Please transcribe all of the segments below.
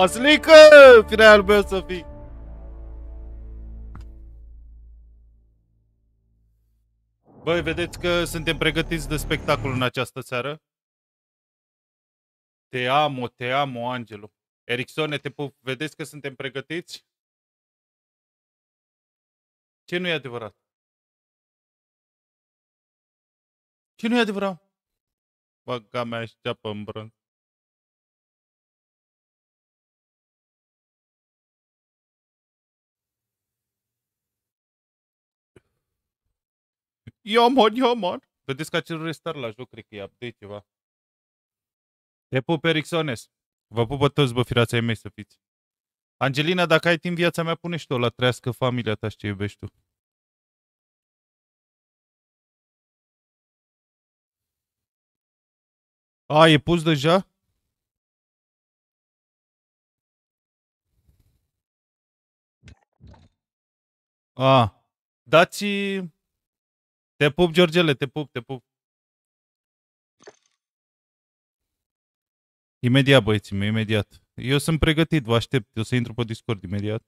Vasilică! Firea al meu să fii! Băi, vedeți că suntem pregătiți de spectacol în această seară? Te amo, te amo, Angelo. Ericsone, te pup. Vedeți că suntem pregătiți? Ce nu e adevărat? Ce nu e adevărat? Băga mea șteapă în brânz. Ia mod, ia mod. Vedeți că acel restart la joc, cred că e update ceva. Te pup, Ericsones. Vă pupă toți, bă, firații ai mei să fiți. Angelina, dacă ai timp viața mea, pune și tu la trăiască familia ta și ce iubești tu. A, e pus deja? A, dați... Te pup, Georgele, te pup, te pup. Imediat, băieții mei, imediat. Eu sunt pregătit, vă aștept. Eu să intru pe Discord imediat.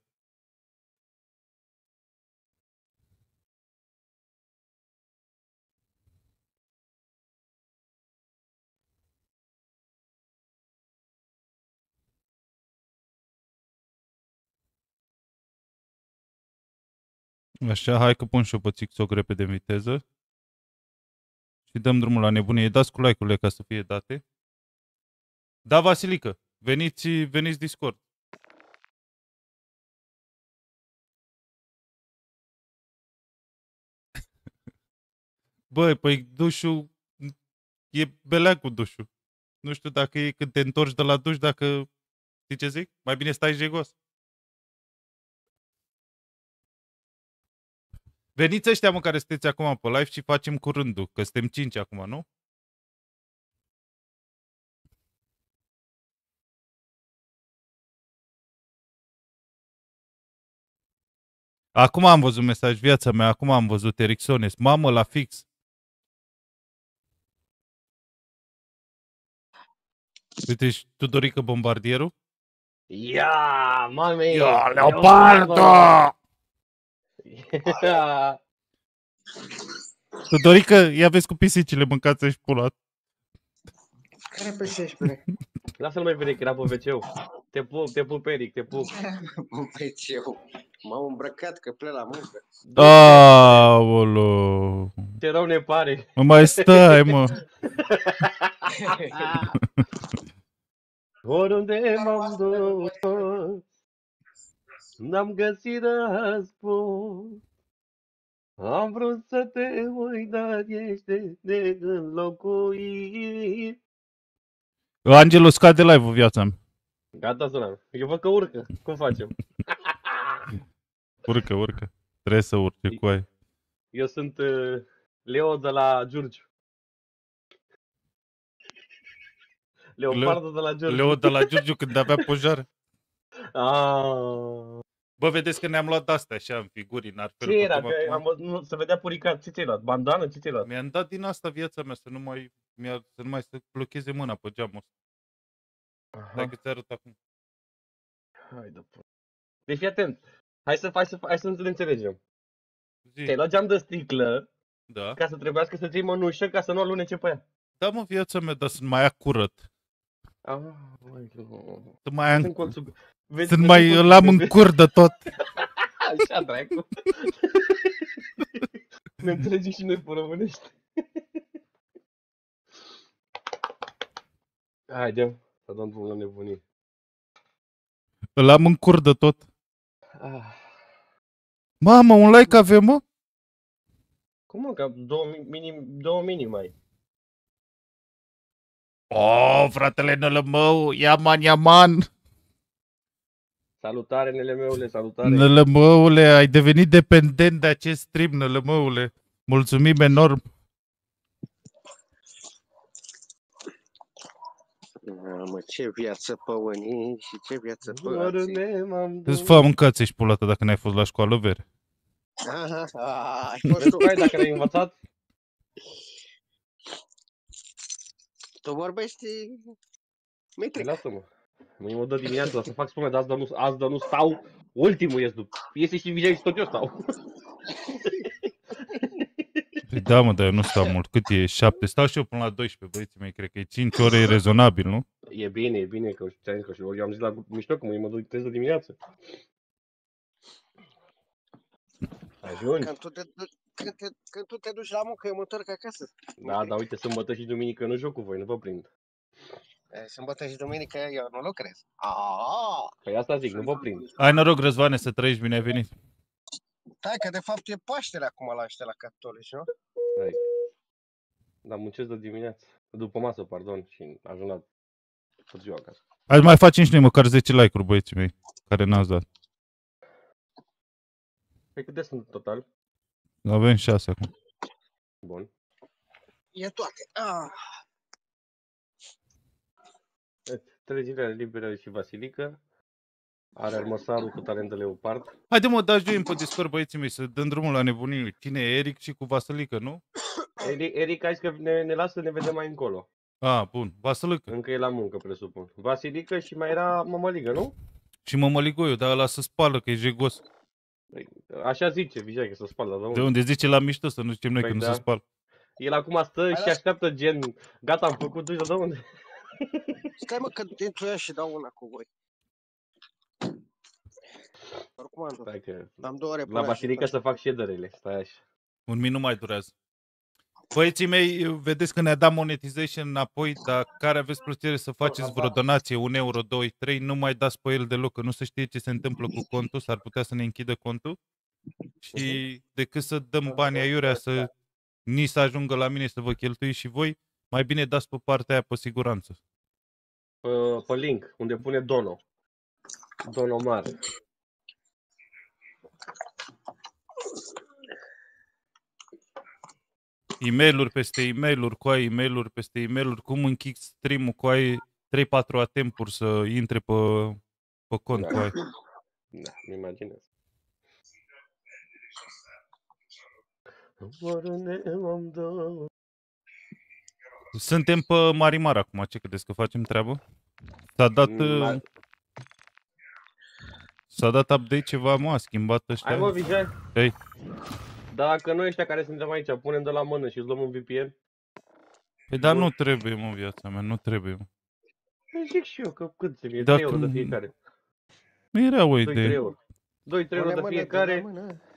Așa, hai că pun și eu pe TikTok repede în viteză. Și dăm drumul la nebunie. Dați cu like-urile ca să fie date. Da, Vasilică, veniți, veniți Discord. Băi, păi dușul e belea cu dușul. Nu știu dacă e când te întorci de la duș, dacă... Știi ce zic? Mai bine stai jegos. Veniți ăștia, mă, care sunteți acum pe live și facem curândul, că suntem cinci acum, nu? Acum am văzut mesaj, viața mea, acum am văzut Ericsones. Mamă, la fix. Uite, și Tudorică Bombardierul. Ia, mame! Ia, Leopardo! Tudorică, ia vezi cu pisicile, mâncați și pulat. Care pe 16? Lasă-l mai vede că era pe wc Te pup, te pup, Eric, te pup. Pe eu. M-am îmbrăcat că plec la muncă. Aolo. Ce rău ne pare. Mă mai stai, mă. Oriunde m-am dus, n-am găsit răspuns. Am vrut să te uit, dar ești de neînlocuit. Angelo, scade live-ul viața mea. Gata, sunam. Eu văd că urcă. Cum facem? Urcă, urcă. Trebuie să urce cu ai. Eu sunt uh, Leo de la Giurgiu. Leopardo de la Giurgiu. Leo de la Giurgiu când avea pojar. Ah. Bă, vedeți că ne-am luat de-astea așa în figuri, în ar Ce era? Că am, văzut- nu, se vedea puricat. Ce ți-ai luat? Bandană? Ce ți-ai luat? Mi-am dat din asta viața mea să nu mai, mi să nu mai să blocheze mâna pe geamul ăsta. Stai că ți arăt acum. Hai de p- Deci fii atent. Hai să, hai să, hai să ne înțelegem. Zi. Ți-ai luat geam de sticlă Da. ca să trebuiască să ții mănușă ca să nu alunece pe ea. Da, mă, viața mea, dar sunt mai acurăt. Ah, măi, nu. Sunt mai, Sunt în... colțul... Vezi, sunt vezi mai, colțul îl am în de- cur de tot. Așa, dracu. ne înțelegem și noi pe românești. Haide, să dăm drumul la nebunii. Îl am în cur de tot. Ah, Mamă, un like avem, mă? cum mă, că două, mi- minim, două minim ai. Oh, fratele Nălămău, Iaman, Iaman. Salutare, nele meule, salutare. Nălămăule, ai devenit dependent de acest stream, Nălămăule. Mulțumim enorm. Mamă, ce viață pe unii și ce viață pe alții. Oriunde m-am Îți dus. fă mâncați și pulată dacă n-ai fost la școală vere. Aha, a, ai fost Vezi tu. tu, hai, dacă ne-ai învățat, Tu vorbești... Mitri, lasă-mă. Mâine mă dă dimineața, dar să fac spune, dar azi, dar nu, azi, dar nu stau, ultimul ies după. Iese și Vijay și tot eu stau. Păi da, mă, dar eu nu stau mult. Cât e? 7? Stau și eu până la 12, băieții mei. Cred că e 5 ore e rezonabil, nu? E bine, e bine, că ți-am zis că și eu am zis la mișto că mâine mă duc trez de dimineață. Ajungi? Când tu te, du- când, te, când tu te duci la muncă, eu mă întorc acasă. Da, dar uite, sâmbătă și duminică nu joc cu voi, nu vă prind. E, Sâmbătă și duminică eu nu lucrez. Aaaa! Păi asta zic, nu vă prind. Ai noroc, Răzvane, să trăiești bine ai venit. Da, că de fapt e Paștele acum la ăștia la catolici, nu? Dar muncesc de dimineață. După masă, pardon, și ajung la târziu acasă. Hai mai facem și noi măcar 10 like-uri, băieții mei, care n-ați dat. Păi câte sunt în total? Avem 6 acum. Bun. E toate. Ah. Deci, Trei zile libere și Vasilică. Are armăsarul cu talent de leopard. Haide mă, dați join pe Discord, băieții mei, să dăm drumul la nebunii. Tine, Eric și cu Vasilică, nu? Eric, Eric a zis că ne, ne lasă să ne vedem mai încolo. A, bun, Vasilică. Încă e la muncă, presupun. Vasilică și mai era mămăligă, nu? Și mămăligoiu, dar ăla să spală, că e jegos. Păi, Așa zice, Vijay, că se spală. Dar De unde zice la mișto să nu știm noi Păi că nu da. se spală. El acum stă și Hai, așteaptă gen, gata, am făcut duș, de unde? Stai mă că intru eu și dau una cu voi. Oricum am, Stai că... am două ore La până și Vasilică să fac șederele, stai așa. Un minut mai durează. Băieții mei, vedeți că ne-a dat monetization înapoi, dar care aveți plăcere să faceți vreo donație, un euro, 2, 3, nu mai dați pe el deloc, că nu se știe ce se întâmplă cu contul, s-ar putea să ne închidă contul. Și decât să dăm bani aiurea să ni să ajungă la mine să vă cheltui și voi, mai bine dați pe partea aia pe siguranță. Pe, pe link, unde pune Dono. Dono mare. e-mail-uri peste e-mail-uri, cu ai e-mail-uri peste e-mail-uri, cum închid stream-ul cu ai 3-4 atempuri să intre pe, pe cont cu ai. Da, mi imaginez. Oriunde m-am dus. Suntem pe Marimar acum, ce credeți că facem treabă? S-a dat, Ma- uh, s-a dat update ceva, mă, a schimbat ăștia. Hai mă, Vijay. Hei. Dacă noi ăștia care suntem aici punem de la mână și îți luăm un VPN, Păi dar Bun. nu trebuie, mă, viața mea, nu trebuie. mă. Păi zic și eu că cât să fie, Dacă 3 euro de nu- fiecare. Nu era o 2-3 idee. euro. 2-3 euro de fiecare.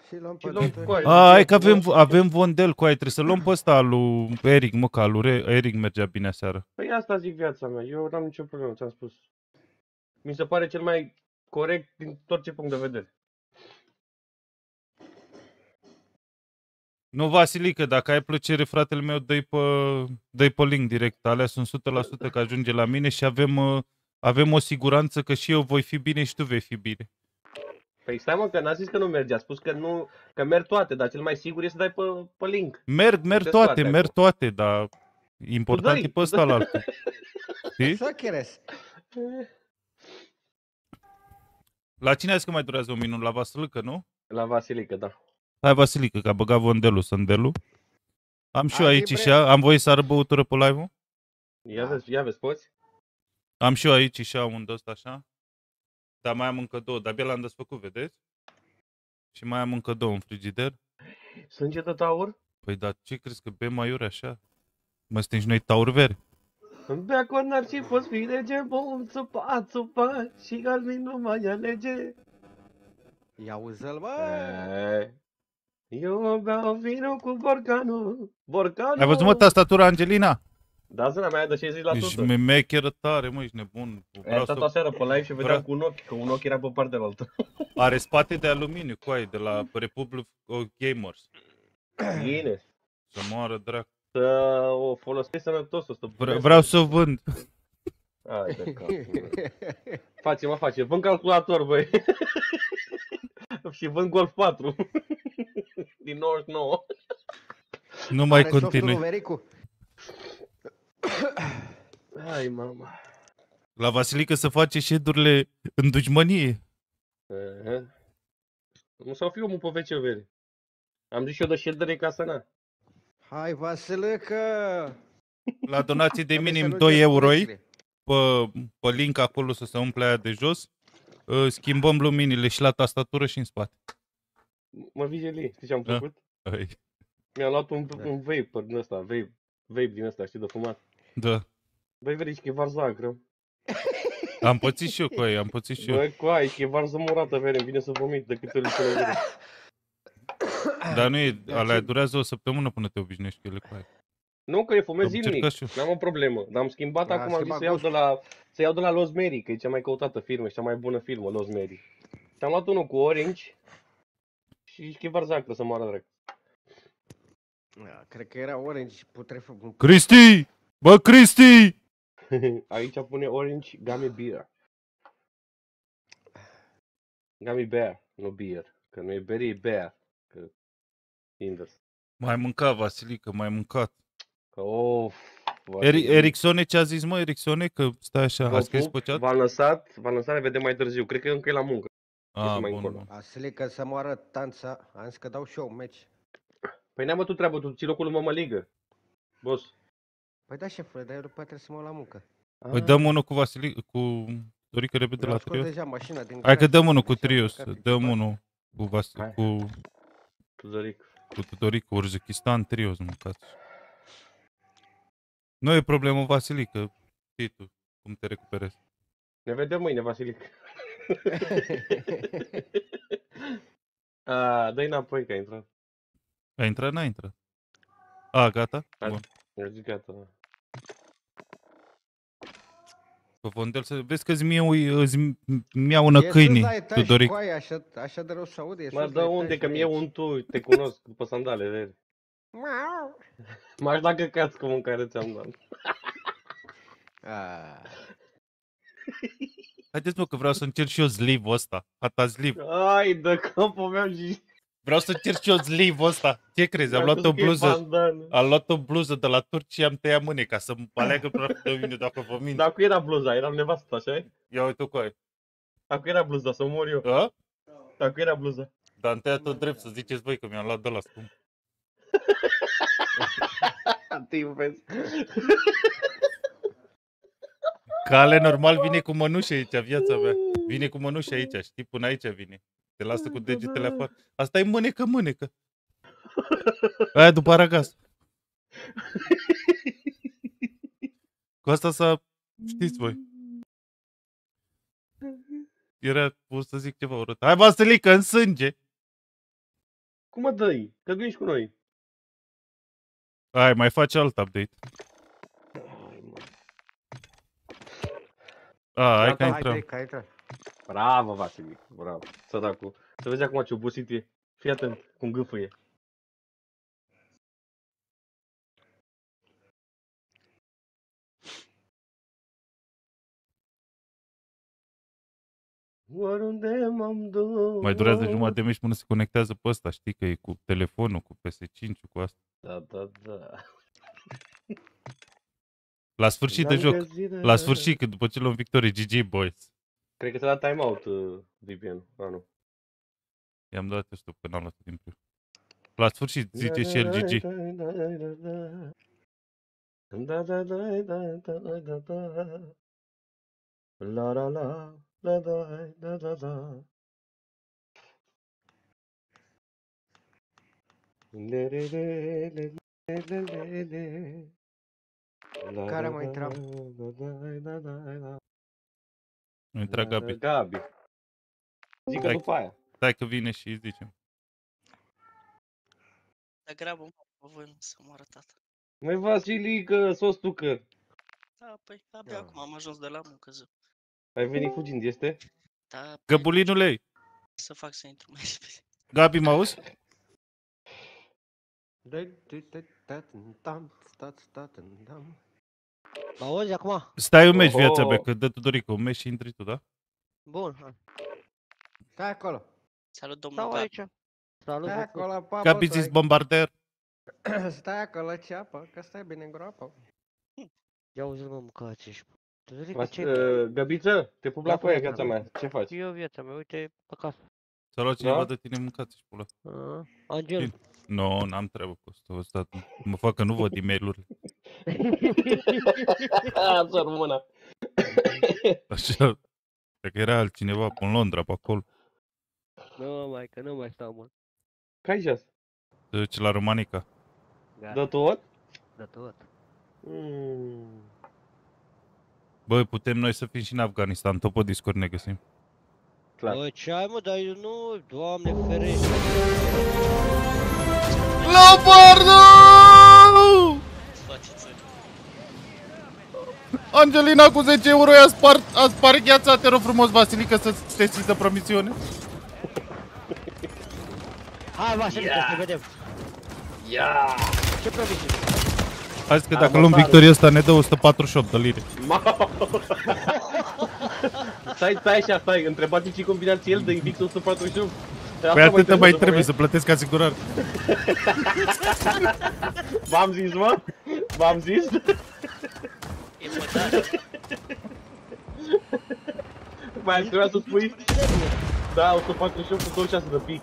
Și luăm și luăm cu aia. A, hai că avem, avem Vondel cu ai, trebuie să luăm pe ăsta al lui Eric, mă, că al lui Re- Eric mergea bine seara. Păi asta zic viața mea, eu n-am nicio problemă, ți-am spus. Mi se pare cel mai corect din orice punct de vedere. Nu, Vasilică, dacă ai plăcere, fratele meu, dă-i pe, dă pe link direct. Alea sunt 100% că ajunge la mine și avem, uh, avem o siguranță că și eu voi fi bine și tu vei fi bine. Păi stai mă, că n-a zis că nu merge, a spus că nu, că merg toate, dar cel mai sigur e să dai pe, pe link. Merg, merg Puteți toate, toate merg acum. toate, dar important dai, e pe tu ăsta dai. la altul. Știi? Sacheres. La cine ai zis că mai durează un minut? La Vasilică, nu? La Vasilică, da. Hai Vasilică, că a băgat Vondelul, Sândelu. Am și eu Ai aici libre? și am voie să arăt băutură pe live-ul? Ia vezi, ia vezi, poți? Am și eu aici și am un ăsta așa. Dar mai am încă două, de-abia l-am desfăcut, vedeți? Și mai am încă două în frigider. Sânge de taur? Păi dar ce crezi că bem mai ure așa? Mă suntem și noi tauri veri. Îmi bea conar și poți fi rege, bom, țupa, țupa, și galmin nu mai alege. Ia uzi-l, bă! E, Eu beau vinul cu borcanul, borcanul. Ai văzut mă tastatura Angelina? Da, zâna mea de 60%. Ești mecheră tare, mă, ești nebun. Ai Vreau stat să... aseară pe live și vedeam vreau- cu un ochi, că un ochi era pe partea altă. Are spate de aluminiu, cu ai, de la Republic of Gamers. Bine. Să moară drac. Să o folosesc sănătos, o să Vre- vreau să o vând. Hai de cap. Face, mă face. Vând calculator, băi. și vând Golf 4. Din 99. Nu mai Are softul continui. Lui Vericu. Hai, mama. La Vasilică să face ședurile în dușmănie. Ehe. Nu s-au fi omul pe vece veri. Am zis și eu de șeldere ca să na. Hai, Vasilică! La donații de Trebuie să minim nu 2 2 euro. descurci. pe, pe link acolo să se umple aia de jos, uh, schimbăm luminile și la tastatură și în spate. Mă vigeli, știi ce am Da. făcut? Ai, Mi-am luat un, Da. un vape din ăsta, vape, vape din ăsta, știi, de fumat. Da. Băi, vezi că e varză agră. Am pățit și eu cu ei, am pățit și eu. Băi, coai, că e varză murată, vere, îmi vine să vomit de câte ori le gură. Dar nu e, De alea aceea- durează o săptămână până te obișnuiești cu ele cu aia. Nu, că eu fumez Am zilnic, încercat și eu. n-am o problemă. Dar am schimbat Da, acum, am zis schimbat să iau, de gustul. la, să iau de la Lost Mary, că e cea mai căutată firmă și cea mai bună firmă, Lost Mary. Și am luat unul cu orange și e varză agră să moară drept. Da, Cred că era orange putref... Cristi! Bă, Cristi! Aici pune orange gummy beer. Gummy bear, nu beer. Că nu e berry, e bear. Că invers. Mai mâncat, Vasilică, mai mâncat. Că of. Eri, Ericsone, ce a zis, mă, Ericsone? Că stai așa, a scris pe chat? V-am lăsat, v-am lăsat, ne vedem mai târziu. Cred că încă e la muncă. Ah, mai bun, încolo. bun. Asilică să moară tanța, am zis că dau și eu un meci. Păi n-am tu treabă, tu ții locul lui mămăligă. Boss. Păi da, șefule, dar eu după aia trebuie să mă la muncă. Păi dăm unul cu Vasilică, cu Dorică repede Mi-am la scos trio. deja mașina din Hai că garaj, dăm unul cu deja am trio, plecat să pe dăm bani. unul cu, Vas- Hai. cu, Zăric. cu Tudorică, Urzekistan, trio, să mâncați. Nu e problemă, Vasilică, știi tu cum te recuperezi. Ne vedem mâine, Vasilic. A, dă-i înapoi că a intrat. A intrat, n-a intrat. A, gata? Hai. Bun. Mi-a zis gata. da. Pe fondel să vezi că îți miau, îți miaună E sus câinii, la etaj, Tudoric. coaie, așa, așa de rău se aude. e Mă, sus dă la unde, etaj, că nu mie aici. un tu, te cunosc după sandale, vezi. Miau. M-aș da căcați cu mâncare ți-am dat. Ah. Haideți mă că vreau să încerc și eu zliv ăsta. Hata zliv. Ai, dă capul meu și... Vreau să încerc și eu zliv ăsta. Ce crezi? Am Mi-am luat o crezut că e bluză. bandană. Am luat o bluză de la turci și am tăiat mâine ca să-mi aleagă praf de mine dacă vă mint. Dar cu era bluza, era nevastă, așa -i? Ia uite cu aia. Dacă era bluza, să mor eu. A? Dacă era bluza. Dar am tăiat tot drept să ziceți voi că mi-am luat de la scump. Te iubesc. Cale normal vine cu mănușă aici, viața mea. Vine cu mănușă aici, știi? Până aici vine. Te lasă cu degetele afară. Asta e mânecă, mânecă. Aia după aragaz. Cu asta să știți voi. Era, o să zic ceva urât. Hai, Vasilică, în sânge! Cum mă dai? Că nu ești cu noi. Hai, mai faci alt update. Ai, mă. A, hai Gata, că Hai, intrăm. dai, că ai intrat. Bravo, Vasilic, bravo. Săracu. Să vezi acum ce obosit e. Fii atent cum gâfâie. Oriunde m-am dus. Mai durează jumătate de meci până se conectează pe ăsta. Știi că e cu telefonul, cu PS5, cu asta. Da, da, da. La sfârșit de N-am joc. găsit de- La sfârșit, că după ce luăm victorie, GG, boys. Cred că ți-a dat timeout, uh, VPN. Ah, nu. I-am dat ăsta că n-am luat din plin. La sfârșit, zice și el GG. Da, da, da, da, da, da, da, da. La, la, la, la, da, da, da, da. Le, le, le, le, le, le, le, le. La, Care la, mai la, Nu intra La, Gabi. Gabi. Zic că Hai. după aia. Stai că vine și îi zicem. Dar grabă, mă, pe voi nu să moară tata. Măi, Vasilică, sos tucă. Da, păi, abia Da. acum am ajuns de la muncă, zi. Ai venit fugind, este? Da, păi, Găbulinule, Să fac să intru mai repede. Gabi, mă auzi? Dai, dai, dai, dai, dam, stat, stat, dam. Mă auzi acum? Stai un meci, Oho. viața mea, că dă Tudorica un meci și intri tu, da? Bun, hai. Stai acolo. Salut, domnul Stau Gabi. aici. Salut, Stai băiță. acolo, papă, Gabi zis stai. bombarder. Stai acolo, ceapă, că stai bine în groapă. Ia uzi mă, mâncați ești. Tudorica, Vas- ce? uh, Gabiță, te pup la Da, foaia, frate, viața mea. Ce faci? Eu viața mea, uite, acasă. S-a luat cineva Da? de tine mâncați și pula. A, Angel. Bine. Nu, n-am treabă cu asta. Ăsta mă fac că nu văd e mail Ah, sar mâna. Așa. Cred că era altcineva pe în Londra, pe acolo. Nu, mai că nu mai stau mult. Cai jos. Se duce la Romanica. Gata, Dă tot? de tot. Mm. Bă, putem noi să fim și în Afganistan, tot pe Discord ne găsim. Clar. Bă, ce ai mă, dar eu nu, doamne ferește. Leopardo! Toate țări. Angelina cu 10 euro i-a spart, a spart gheața, te rog frumos, Vasilică, să te ții de promisiune. Hai, Vasilică, Ia. să vedem. Ia! Ce promisiune? Hai că Am dacă luăm apărut. victoria asta ne dă 148 de lire. Ma- stai, stai așa, stai, întrebați ce combinație el de Invictus 148. Păi atât mai trebuie să plătesc asigurare. V-am zis, mă? V-am zis? E pătare. Mai trebuia să spui? Da, 148 cu 26 de pic.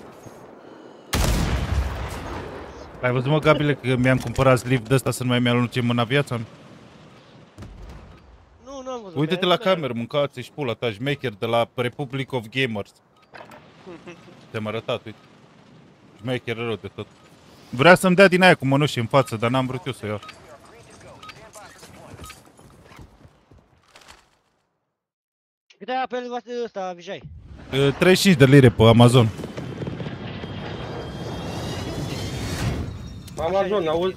Ai văzut mă, Gabile, că mi-am cumpărat sleeve de ăsta să nu mai mi-alunce mâna viața? Nu, nu am văzut. Uite-te mi-ai la arătat. cameră, mâncați și pula ta, șmecher de la Republic of Gamers. Te-am arătat, uite. Șmecher rău de tot. Vrea să-mi dea din aia cu mănuși în față, dar n-am vrut eu să iau. Câte ai apel ăsta, Vijay? Uh, 35 de lire pe Amazon. Amazon, auzi?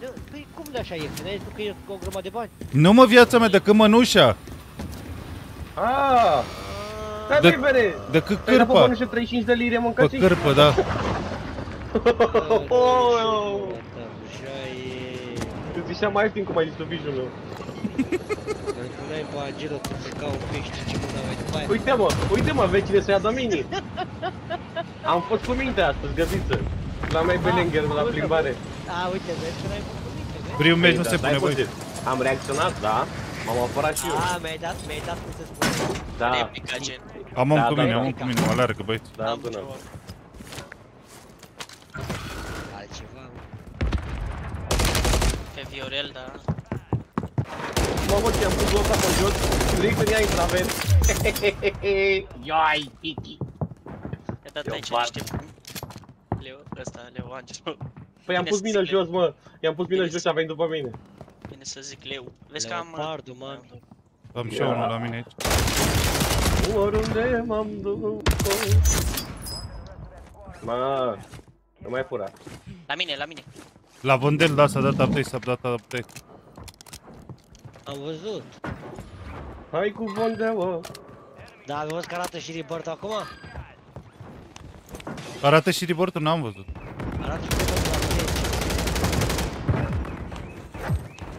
De- Păi cum de așa ieftin? Ai zis tu că e cu o grămadă de bani? Nu mă viața mea, decât mănușa, Ah, stai De- de... bere! decât Păi da, pe cârpa. bănușe 35 de lire Pe mâncați cârpă, da. Oh, Vijay... Îți zicea mai ieftin cum ai zis tu vijul meu. Îl puneai pe Angelo când se ca un pește ce mâna mai după aia. Uite mă, uite mă, vecine să ia domini. Am fost cu minte astăzi, găsiță. La mai Belenger de la plimbare. A, uite, vezi că n-ai făcut nimic, vezi? Primul meci Păi, nu da, se stai pune, puțin. băi. Am reacționat, da. M-am apărat și eu. A, mi-ai dat, mi-ai dat cum se spune. Da, Replica gen. Am om Da, cu da, mine, da. am om cu mine, mă alergă, băieți. da, Am până. ceva. Altceva, mă. Pe Viorel, da. Mamă, ce am pus ăsta pe jos, direct în ea intravent. Iai, tiki. I-a dat Eu aici fac. niște... Leo, ăsta, Leo Angelo. Păi am Bine pus să mină zic jos, mă. I-am pus mină Bine jos să- și a venit după mine. Bine să zic Leu. Vezi că am... uh, Leopardul, mă. Am și eu unul la mine aici. Oriunde m-am dus. Mă, nu mai fura. La mine, la mine. La Vândel, da, s-a dat update, s-a dat update. Am văzut. Hai cu bondeu, Da, am văzut că arată și Ribert acum? Arată și reportul, n-am văzut. Arată și Ribert la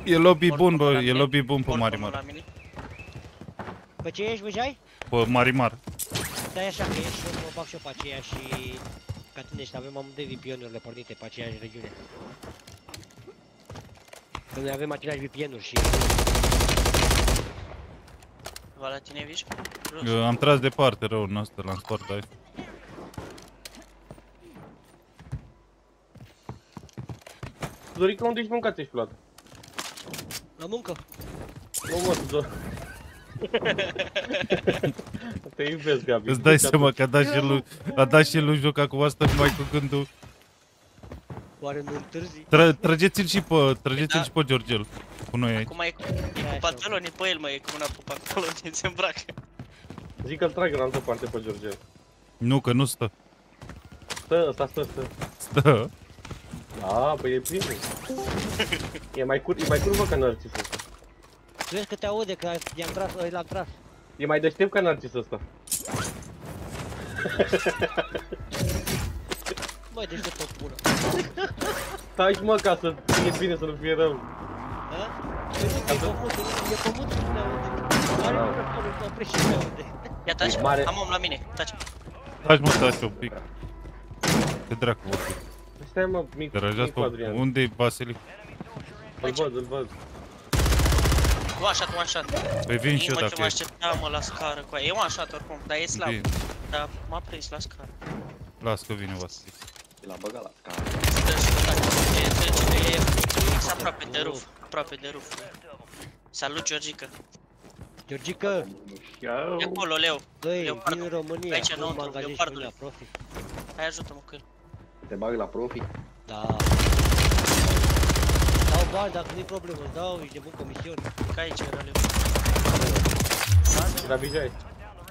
E lobby bun, Morcovul bă, la e mine. lobby bun pe Morcovul Marimar. la mine. Pe ce ești, Vijay? Pe Marimar. Stai așa, că ești și eu mă bag și eu pe aceea și... Ca tine și avem amândoi VPN-urile pornite pe aceeași regiune. Că noi avem aceleași VPN-uri și... Va la tine, Viș? Eu Am tras departe rău în ăsta, l-am spart aici. Dorica, unde ești mâncat ești luat? La muncă. Nu mă, Dor. Te iubesc, Gabi. Îți dai seama că a dat și lui, a dat și lui joc acum asta numai cu gândul. Oare nu întârzi? Tra, trageți-l și pe, trageți-l Da. și pe Georgel. Cu noi aici. Cum e, e cu pantaloni pe el, mă, e cu una cu pantaloni, se îmbracă. Zic că-l trag în altă parte pe George. Nu, că nu stă. Stă, ăsta stă, stă. Stă. Da, păi e primul. E mai cur, e mai curvă ca narcis ăsta. Tu vezi că te aude, că i-am tras, ăi l-am tras. E mai deștept ca narcis ăsta. Mai deștept tot bună. Stai și mă, ca să fie bine, să nu fie rău. Ha? Păi nu, e pământ, e pământ și nu ne aude. Are Da. microfonul, să oprește și ne aude. Ia taci, Mare. am om la mine, taci. Taci mă, taci un pic. Că dracu vorbi. Stai mă, mic, Deranjează mic pe... Adrian. Unde e Vasilic? Îl văd, îl văd. One shot, one shot. Păi vin și eu Mă, ce dacă mă e. așteptam, mă, la scară cu aia. E one shot oricum, dar e slab. Vin. Dar m-a prins la scară. Las că vine Vasilic. L-a băgat la scară. Stă și stă, e, trece, e fix aproape de ruf, aproape de ruf. Salut, Georgica. Georgica, Ia, E acolo, Leo. băi, Leopardul. vin în România, Aici, cum înăuntru, mă angajezi și Leopardul. la profi. Hai ajută-mă cu el. Te bag la profi. Da. Dau bani, dacă nu-i problemă, îți dau, ești de bun comisiuni. Ca aici era Leo. la Vijay.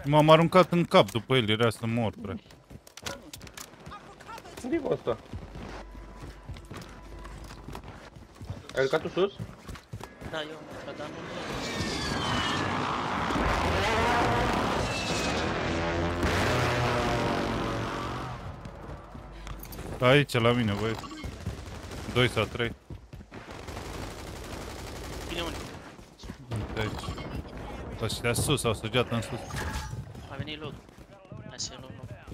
M-am aruncat în cap după el, era să mor, bre. Unde e mă ăsta? Ai urcat tu sus? Da, eu am intrat, dar nu Aici, la mine, băi. 2 sau 3. Bine unde? Aici. Ăștia sus, au săgeat în sus. A venit load. Hai să luăm load.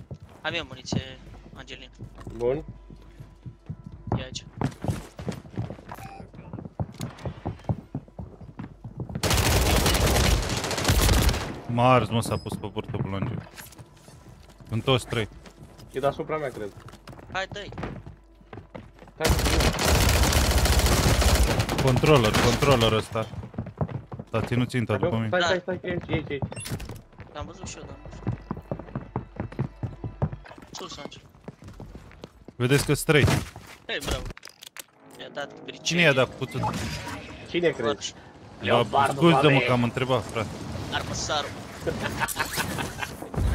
Am eu muniție, Angelin. Bun. E aici. M-a ars, mă, s-a pus pe portoblonge. Sunt toți trei. E deasupra mea, cred. Hai, dă-i. Stai, Controller, controller ăsta. S-a ținut ținta după stai, mine. stai, Da. stai, stai, e aici, e aici, e aici. L-am văzut și eu, dar nu știu. Sus, Angel. Vedeți că sunt trei. Hei, bravo. Mi-a dat bricei. Cine i-a dat puțul? Cine crezi? Marș. Leopardul, Scuză-mă doamne. că am întrebat, frate. Armăsarul.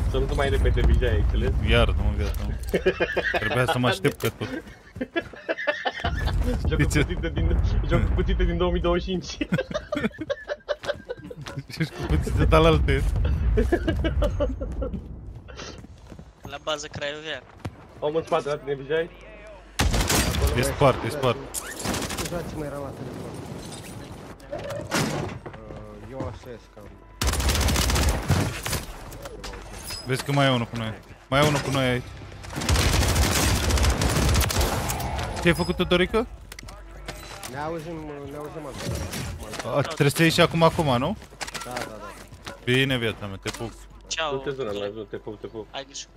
Să nu te mai repete Vijay, ai înțeles? Iartă-mă viața, mă. Trebuia să mă aștept pe tot. Jocul ce? cuțite din, jocul cuțite din 2025. Ești cu puțin de talalte. La bază craiovean. Om în spate la tine, Vijay. E spart, e spart. Scuzați-mă, eram la telefon. Uh, Eu așa ies cam... Vezi că mai e unul cu noi. Mai e unul cu noi aici. Ce ai făcut, Todorică? Ne auzim, ne auzim acum. A, Trebuie să ieși acum, acum, nu? Da, da, da. Bine, viața mea, te pup. Ciao. Nu te zona, mai ajută, te pup, te pup. Ai grijă.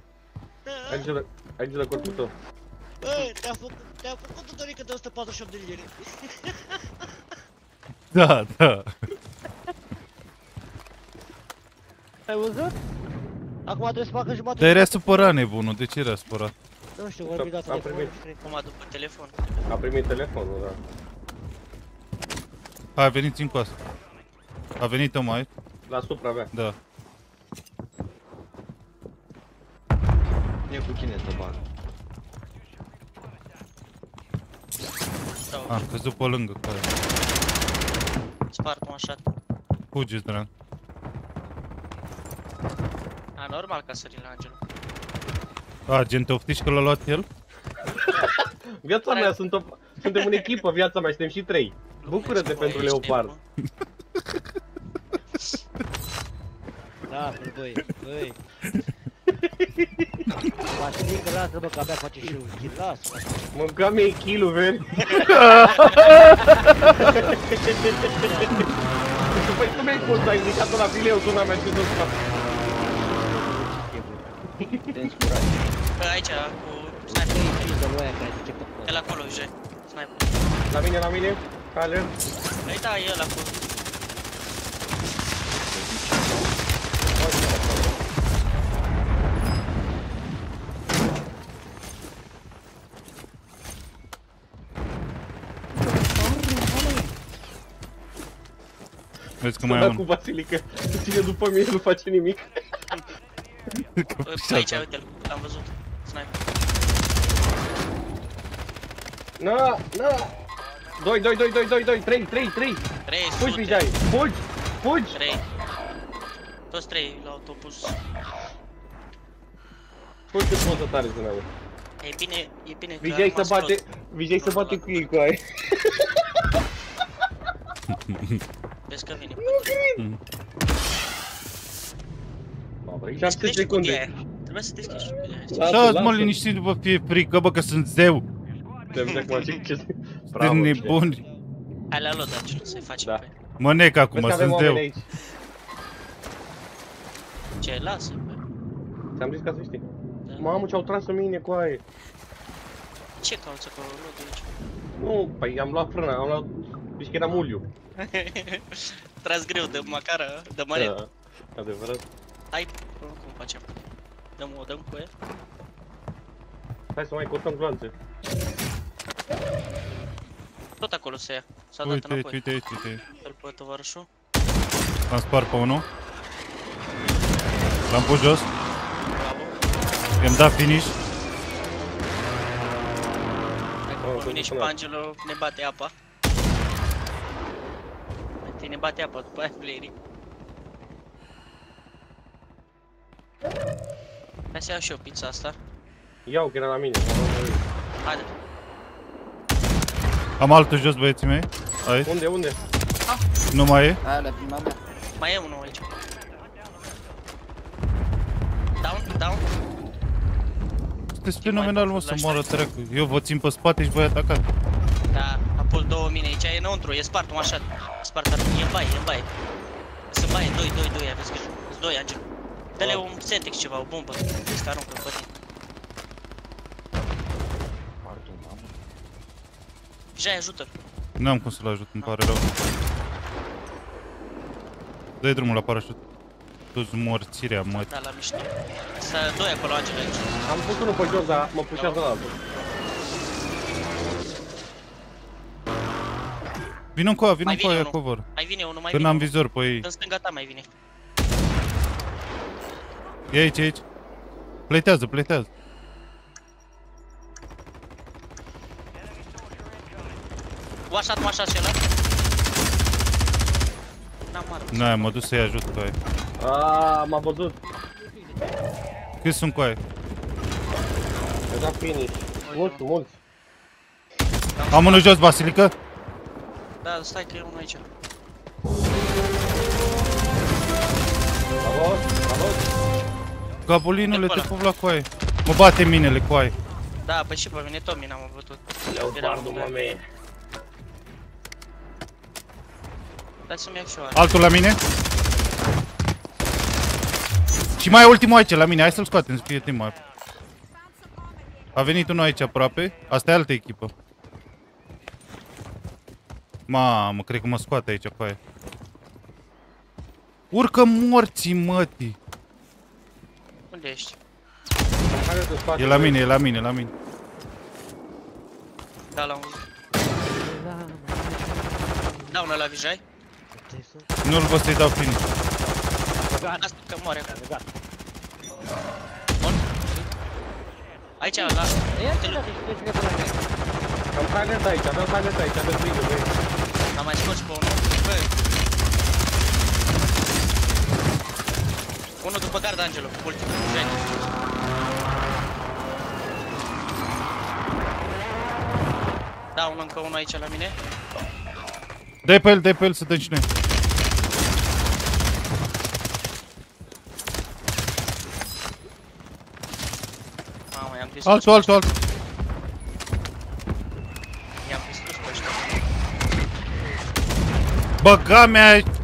Ai grijă la, ai grijă la corpul tău. Băi, te-a făcut, te-a făcut Dorică de 148 de lire. Da, da. Ai văzut? Acum trebuie să facă jumătate. Dar era supărat nebunul, de ce era supărat? Nu știu, vorbim la Am telefon. primit. nu știu. Acum după telefon. A primit telefonul, da. Hai, veniți în coasă. A venit Toma aici? La supra mea. Da. E cu cine să bag? Sau A, căzut pe lângă care. spart un așa. Fugiți, drag. A, normal ca sări la Angel. A, gen te oftici că l-a luat el? Viața mea, sunt o, suntem în echipă, viața mea, suntem și trei. Bucură-te pentru Leopard. Da, băi, băi. Vasilică, lasă-mă că abia face și un kill, lasă Mâncam ei kill veri. Păi cum ai fost, ai indicat-o la fileu, tu n-am mai știut să Te înscurat. Aici, cu Hai sniper. și de loia care zice pe De la acolo, J. Sniper. La mine, la mine, Caler. Păi da, e ăla cu... Vezi că Să mai e da cu unul. Vasilică, ține după mine, nu face nimic. Bă, Aici, uite-l. L-am văzut. Sniper. Na, na. 2, 2, 2, 2, 2, 2, 3, 3, 3. 300. Fugi, Vijay, fugi, fugi. 3. Toți 3 la autobuz. Fugi cât poți să tare, zână, E bine, e bine că Vijay am să rămas bate, prost. Vijay să bate cu ei cu aia. Vezi că vine. Mamă, Deschideți 7 și cutia secunde. aia. Trebuie să deschizi și cutia aia. Lasă, Da, mă lasă. liniștit după fie frică, bă, că sunt zeu. Te vezi acum ce... ce... Sunt nebuni. Hai la lot, Angelo, să-i facem Da. pe el. Mă nec Vezi acum, că avem sunt zeu. oameni aici. Ce, lasă, bă. Ți-am zis ca să știi. Da. Mamă, ce-au tras în mine cu aia. Ce cauți acolo? Nu de aici. Nu, păi am luat frâna, am luat Zici că eram uliu. Tras greu de macară, de mare. Da, adevărat. Hai, cum facem? Dăm o, dăm cu el. Hai să mai căutăm glanțe. Tot acolo se ia. S-a dat Uite, înapoi. uite, uite, uite. Îl pe tovarășul. Am spart pe unul. L-am pus jos. Bravo. I-am dat finish. Hai că Oh, pe mine și pe sunat. Angelo ne bate apa. Pe tine bate apa după aia playerii. Hai să iau și eu pizza asta. Iau că era la mine. Haide. Am altul jos, băieții mei. Aici. Unde, unde? Nu mai e. Aia la prima mea. Mai e unul aici. Down, down. Sunteți fenomenal, mă, să moară trecu. Eu vă țin pe spate și voi atacați. Da, a pus două mine aici, e înăuntru, e spart, un așa. Spart, dar e în baie, e în baie. Sunt baie, doi, doi, doi, aveți grijă. Sunt doi, Angel. Dă-le un Sentex ceva, o bombă. Vezi că aruncă pe tine. Jai, ajută. N-am cum să-l ajut, îmi pare rău. Dă-i drumul la parașut. Tu-ți morțirea, mă. Da, la mișto. Să doi acolo, Angel, aici. Am pus unul pe jos, dar mă pușează la altul. Vino încoa, vino Mai vine încoa, ia unul. cover. Mai vine unul, mai Că vine n-am unul. vizor pe ei. În stânga ta mai vine. E aici, e aici. Pletează, pletează. One shot, one shot și ăla. N-am armă. N-aia, mă duc să-i ajut pe aia. Aaaa, m-a văzut. Cât sunt cu aia? Mi-a dat finish. Mulți, mulți. Am unul jos, Basilică. Da, stai că e unul aici. Bravo, bravo. Gabolinule, Pe te ăla. pup la coaie. Mă bate minele cu aia. Da, păi și pe mine tot mine am bătut. Iau Era bardul, unul de- mame. Hai să-mi iau și eu armă. Altul la mine. Și mai e ultimul aici, la mine. Hai să-l scoatem, să fie timp mai. A venit unul aici aproape. Asta e altă echipă. Mamă, cred că mă scoate aici cu aia. Urcă morții, mătii. Unde ești? Haideți în spate. E la mine, e la mine, la mine. Da, la un... Da, una la Vijay. Nu-l vă să-i dau finish. Asta că moare acum. Bun. Aici, la... Ia ce la deci pleci repede la mine. Am haideți aici, avem haideți aici, aveți grijă, băi. Am mai scos pe unul. Bă. Unul după gard, Angelo. Ultimul. Vijay. Da, unul încă unul aici la mine. Dai pe el, dai pe el să dăm și noi. Mamă, i-am distrus Altul, pe altul, ăștia. altul. I-am distrus pe ăștia. Băga mea!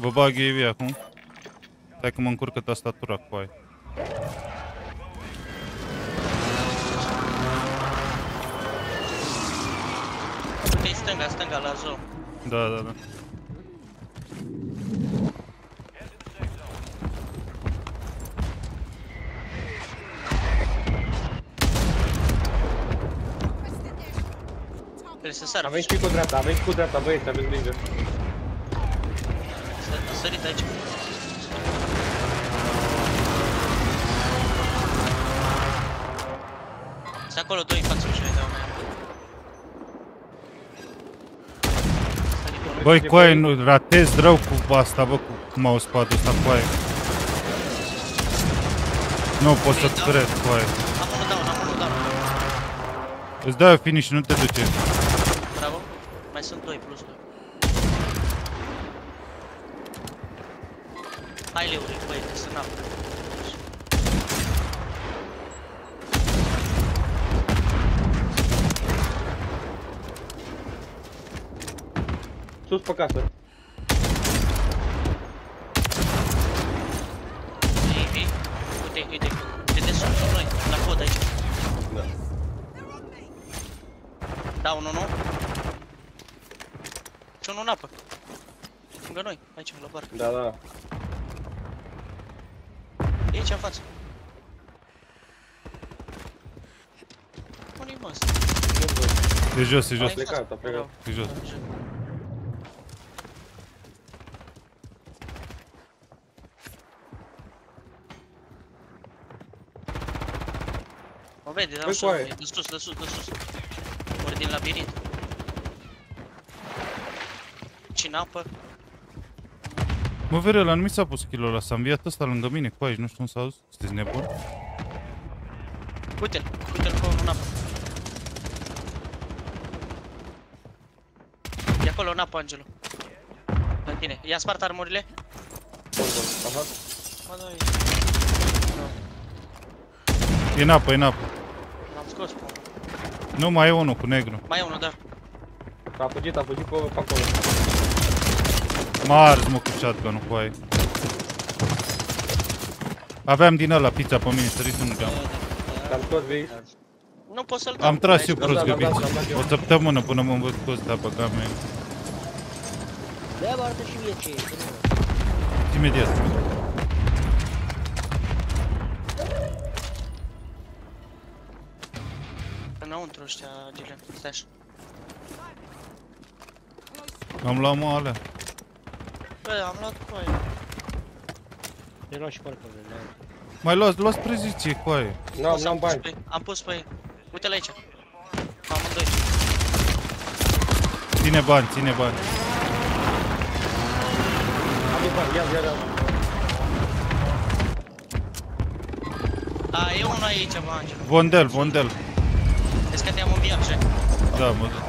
Vă bag EV acum. Stai că mă încurcă tastatura cu aia. Pe stânga, stânga, la zoo. Da, da, da. Trebuie să sară. Avem și cu dreapta, avem și cu dreapta, băieți, aveți grijă. A sărit aici. Sunt acolo doi în față și de oameni. Sărit unul. Băi, cu aia nu ratez rău cu asta, bă, cu mousepad-ul ăsta cu aia. Nu pot să cred cu aia. Am unul down, am unul down. Îți dau eu finish, nu te duce. Bravo. Mai sunt doi plus doi. Hai leuri, băi, că sunt apă. sus pe casă. Ei, ei. Uite, uite. De de sus, sub noi, la pod aici. Da. Da, unul nu. Și unul în apă. Lângă noi, aici, la bar. Da, da. E aici în față. Unde-i mă ăsta? De jos, de jos, Ai în plecat, față. a plecat. de jos. O vede, da, Păi, sus, coaie. e de sus, de sus, de sus. Ori din labirint. Cine apă? Mă, Verela, nu mi s-a pus kill ăla, s-a înviat ăsta lângă mine, cu aici, nu știu cum s-a auzit, sunteți nebun? Uite-l, uite-l pe unul în apă. E acolo în apă, Angelo. La tine. I-a spart armurile? Aha. Mă, dai. E în apă, e în apă. L-am scos pe unul. Nu, mai e unul cu negru. Mai e unul, da. A fugit, a fugit pe, pe acolo. M-a ars, mă, cu shotgun-ul cu aia. Aveam din ăla pizza pe mine, sărit un geam. Te-am scos, vei. Nu pot să-l dau. Am tras Aici, eu Da, prost da, da, găbiți. da, da, da. O săptămână până mă învăț cu ăsta pe game. Da, mă arată și mie ce e. că nu- Imediat. Înăuntru ăștia, Dylan. Stai așa. Am luat mă alea. Bă, am luat cu aia. Ne luăm și parcurile, ne Mai luați, luați preziție cu aia. N-am, Pus, n-am pus bani. pe ei. Am pus pe ei. Uite-l aici. Amândoi. Ține bani, ține bani. Am bani, ia, ia, ia. A, e unul aici, bă, Angel. Vondel, Vondel. Vezi că te-am înviat, ce? Da, mă duc.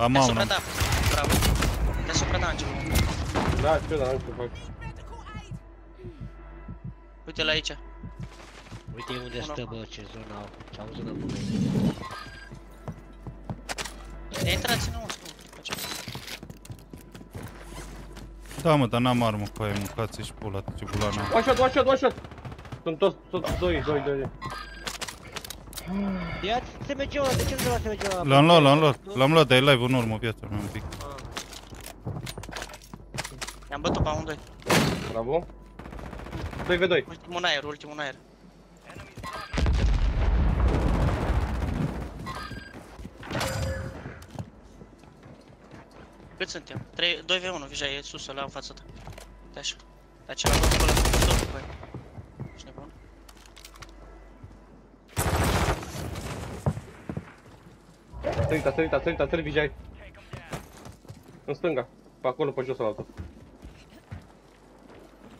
Am Deasupra am, ta. Bravo. Deasupra ta, Angel. Da, știu, dar nu știu ce fac. Uite-l aici. Uite unde Una stă, acolo. bă, ce zonă au. Ce au zonă bună. Ne intrați înăuntru. Face. Da, mă, dar n-am armă cu aia, mâncați și pula, ce bulana. One shot, one shot, one shot! Sunt toți, toți doi, doi, doi. Ia SMG-ul ăla, de ce nu lua SMG-ul ăla? L-am luat, l-am luat, l-am luat, dar e live în urmă viața mea un pic. I-am bătut pe amândoi. Bravo. 2v2. Ultimul în aer, ultimul în aer. Cât suntem? 3, 2v1, Vija, e sus, ăla în fața ta. De așa. Dar ce l-a bătut pe ăla cu pistolul cu aia. Ești nebun? A sărit, a sărit, a sărit, a sărit, Vijay. În stânga. Pe acolo, pe jos altă.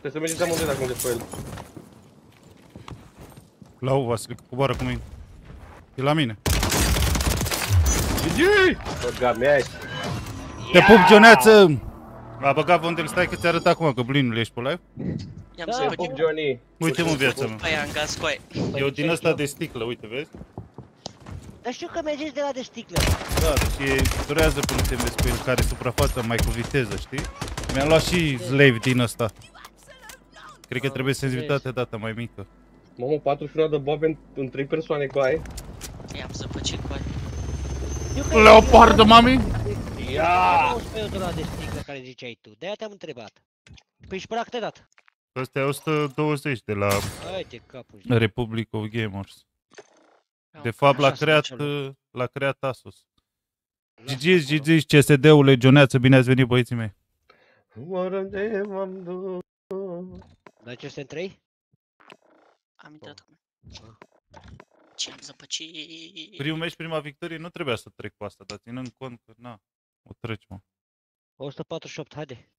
Trebuie să mergeți amândoi dacă unde pe el. La U, Vasile, că coboară cu mine. E la mine. GG! Băga mea Te pup, Joneață! A băgat Vondel, stai că ți arăt acum că blinul ești pe live. I-am Da, să Te văd pup, Johnny. Uite mă viața mea. aia în gaz cu aia. Eu din ăsta de sticlă, uite, vezi? Dar știu că mergeți de la de sticlă. Da, și durează până te înveți cu el care suprafață mai cu viteză, știi? Mi-am luat și slave din ăsta. Cred că trebuie sensibilitate dată mai mică. Mamă, 41 de bobe în, în 3 persoane cu aia. I-am zăpăcit cu aia. Știu că Leopardă, mami! Ia! pe eu de la de sticlă care ziceai tu. De-aia te-am întrebat. Păi și practic dat. Ăsta e 120 de la Hai te capul. Republic of Gamers. De fapt, l-a creat, uh, l-a creat Asus. GG, GG, CSD-ul legioneață, bine ați venit băieții mei. Oriunde m-am dus. Dar ce sunt trei? Am intrat acum. Ce am zăpăcit? Primul meci, prima victorie, nu trebuia să trec cu asta, dar ținând cont că, na, o treci, mă. 148, haide.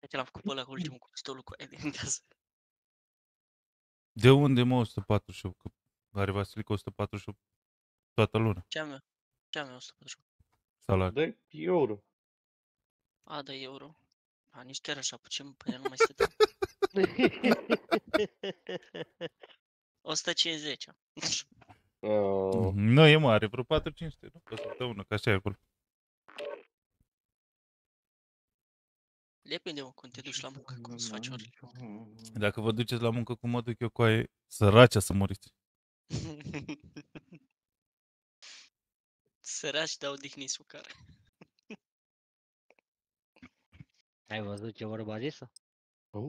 Uite, l-am făcut pe ăla cu ultimul cu pistolul cu aia din gaz. De unde, mă, 148? Că are Vasilica 148 toată luna, Ce am eu? Ce am eu 148? salariu. De euro. A, de euro. A, nici chiar așa puțin, păi el nu mai stătea. 150. Oh. Nu e mare, vreo 4-500, nu? Pe săptămână, că așa e acolo. Depinde, mă, când te duci la muncă, cum să faci orele. Dacă vă duceți la muncă cum mă duc eu cu aia, săracea să muriți. Săraci dau odihniți măcar. Ai văzut ce vorba a zis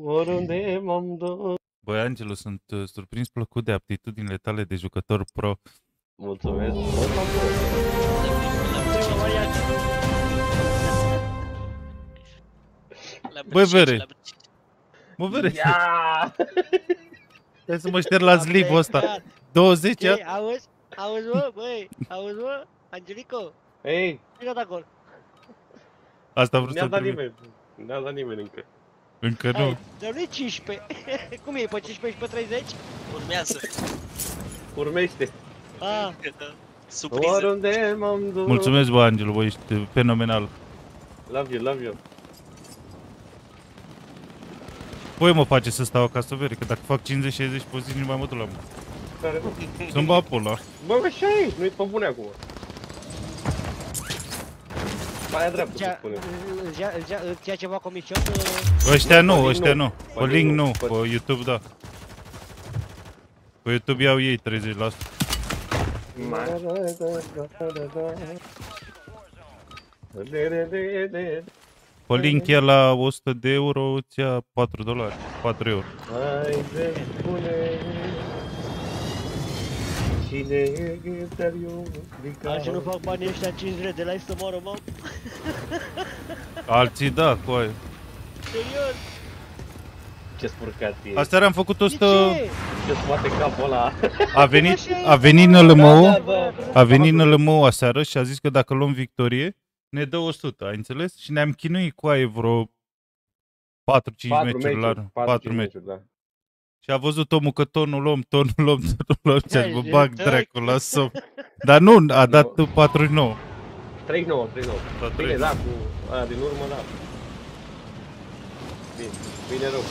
Oriunde m-am dus. Băi, Angelo, sunt uh, surprins plăcut de aptitudinile tale de jucător pro. Mulțumesc. La Băi, brânci, vere. la brânci. Mă vede, Ia! hai să mă șterg la zlivul ăsta. 20, Ei, ia? auzi? Auzi, mă, băi, auzi, mă? Angelico, Ei, vină de acolo. Asta vreau ne-a să dat primim. nimeni. Ne-a dat nimeni încă. Încă nu. Hai, dar nu e 15. Cum e, pe 15 și pe 30? Urmează. Urmește. Ah, Surpriză. Oriunde m-am dus. Mulțumesc, bă, Angelo, bă, ești uh, fenomenal. Love you, love you. Voi mă face să stau acasă, veri, că dacă fac 50-60 pe zi, nu mai mă duc la muncă. Care nu? Să-mi bat pula. Bă, așa e, nu-i pe bune acum. Pe aia dreaptă, să cea, spune. îți ia- îți ia- îți ia ceva comision? Ăștia Pe nu, link ăștia nu. nu. Pe Pe link link nu. nu, Pe- pe YouTube da. Pe YouTube iau ei 30%. Pe link e la 100 de euro, îți ia 4 dolari, 4 euro. Hai de spune Cine e te-ar iubi Alții nu fac banii ăștia 5 zile de la ei să moară, mă. Alții da, cu aia. Serios. Ce spurcat e Aseară am făcut De 100... ce? Ce scoate capul ăla A venit, Așa e, a venit mă, NLMO, Da, da, da. a venit NLMO aseară și a zis că dacă luăm victorie, ne dă 100, ai înțeles? Și ne-am chinuit cu aia vreo 4-5 Patru meciuri la meciuri, 4 cinci meciuri. da. Și a văzut omul că tonul luăm, tonul luăm, tonul luăm și a zis, bă, Ai, bag dă- dracu la somn. Dar nu, a dat 49. 39, 39 Da, Bine, 39. da, cu aia din urmă, da Bine, bine rău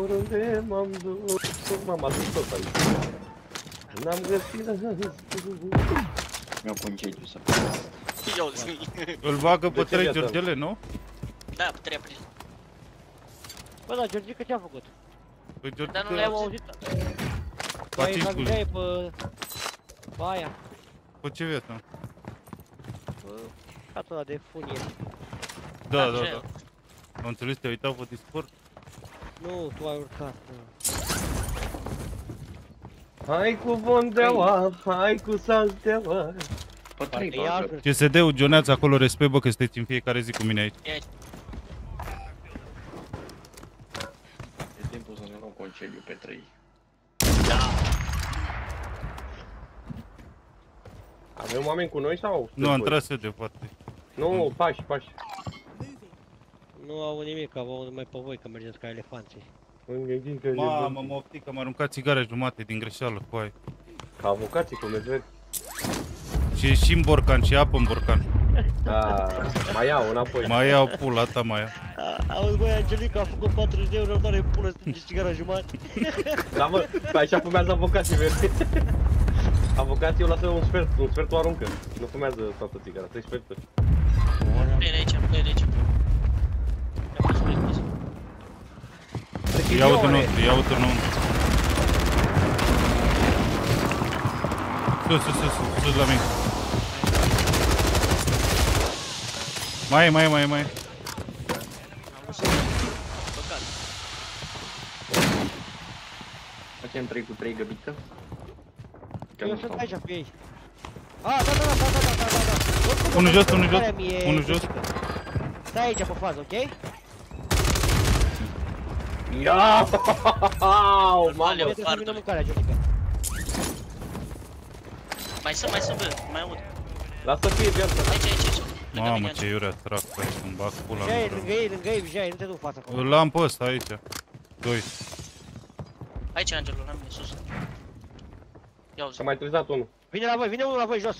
Oriunde m-am dus M-am adus tot aici N-am găsit Mi-au concediu să Eu zi. Îl bagă pe De ce 3 viața? Georgele, nu? Da, pe 3 aprilie. Bă, da, Georgica ce-a făcut? Păi Dar nu George, le-am Am auzit. auzit. La Băi, cinci la scuze. pe... Pe aia. pe ce viață? Bă, Catul ăla de funie. Da, Da, da, ce? da. Am înțeles, te-ai uitat pe Discord? Nu, tu ai urcat. Hai cu bondeaua, hai cu salteaua Pe trei Parcă e bagă. altfel. CSD-ul, Gioneaț, acolo respect, bă, că sunteți în fiecare zi cu mine aici. E aici. E timpul să ne luăm concediu pe trei. Avem oameni cu noi sau? Nu, am voi? tras eu departe. Nu, pași, pași Nu au nimic, au numai pe voi că mergeți ca elefanții. Înghegincă de Mamă, bun. mă optic că m-a aruncat țigara jumate din greșeală cu aia. Ca avocații cu medveri Și e și în borcan, și apă în borcan. Da, mai iau înapoi Mai iau pula ta, mai ia. A, Auzi, băi, Angelica a făcut 40 de euro, doar îi pune strânge cigara jumătate. Da, mă, pe așa fumează avocații, vezi? Avocații eu lasă un sfert, un sfert o aruncă Nu fumează toată țigara, trei sferturi Player aici, player aici. Mi-a pus play, pus. Ia uite înăuntru, ia uite înăuntru. Sus, sus, sus, sus, sus la mine. Mai e, mai e, mai e, mai e. Am văzut. Păcat. Facem 3 cu 3 găbită. Că Eu nu sunt stau. aici cu ei. A, da, da, da, da, da, da, da, da. Oricum, Unul jos, unul care jos, mie- unul jos. Stai aici pe fază, ok? Ia! Mamă! Aleu. Trebuie să vină fardul. mâncarea, Angelica. Mai sunt, mai sunt, bă, mai aud. Lasă fie viața Aici, aici, aici. Lângă Mamă, mine, ce iurea sărac pe aici, îmi bag pula Jai, în lângă gură. ei, lângă ei, lângă ei, Jai, nu te duc față acolo. Îl am pe ăsta aici. Doi. Aici, Angelo, la mine, sus. Ia uzi. S-a mai trezat unul Vine la voi, vine unul la voi jos.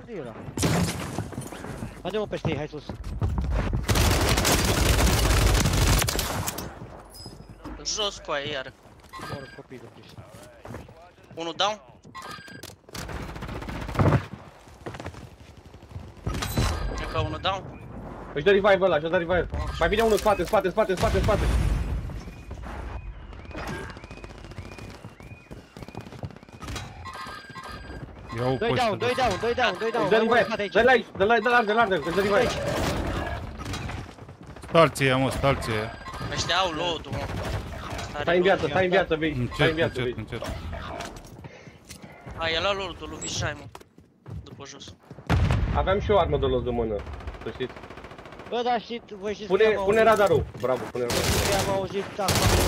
Unde era? Haide mă peste ei, hai sus. Jos cu aia iar. Mor copilul. deci. Unul down. Încă unul down. Își dă revive ăla, își dă revive. Mai vine unul în spate, în spate, în spate, în spate, în spate. Iau Doi poștă. down, doi down, doi down, doi down. Își dă Mai mult în revive. spate aici. Dă-l aici, dă-l aici, dă-l arde, dă-l arde, își dă revive. Aici. Stalție, mă, stalție. Ăștia au load-ul, mă. Stai în viață, stai în viață, vei. Stai în Încet, viață, încet, vei. încet. A, el a load-ul lui Vishai, mă. După jos. Aveam și eu armă de los de mână, să știți. Bă, dar știți, voi știți Pune, că am pune auzit- radarul. Bravo, pune radarul. că am auzit acolo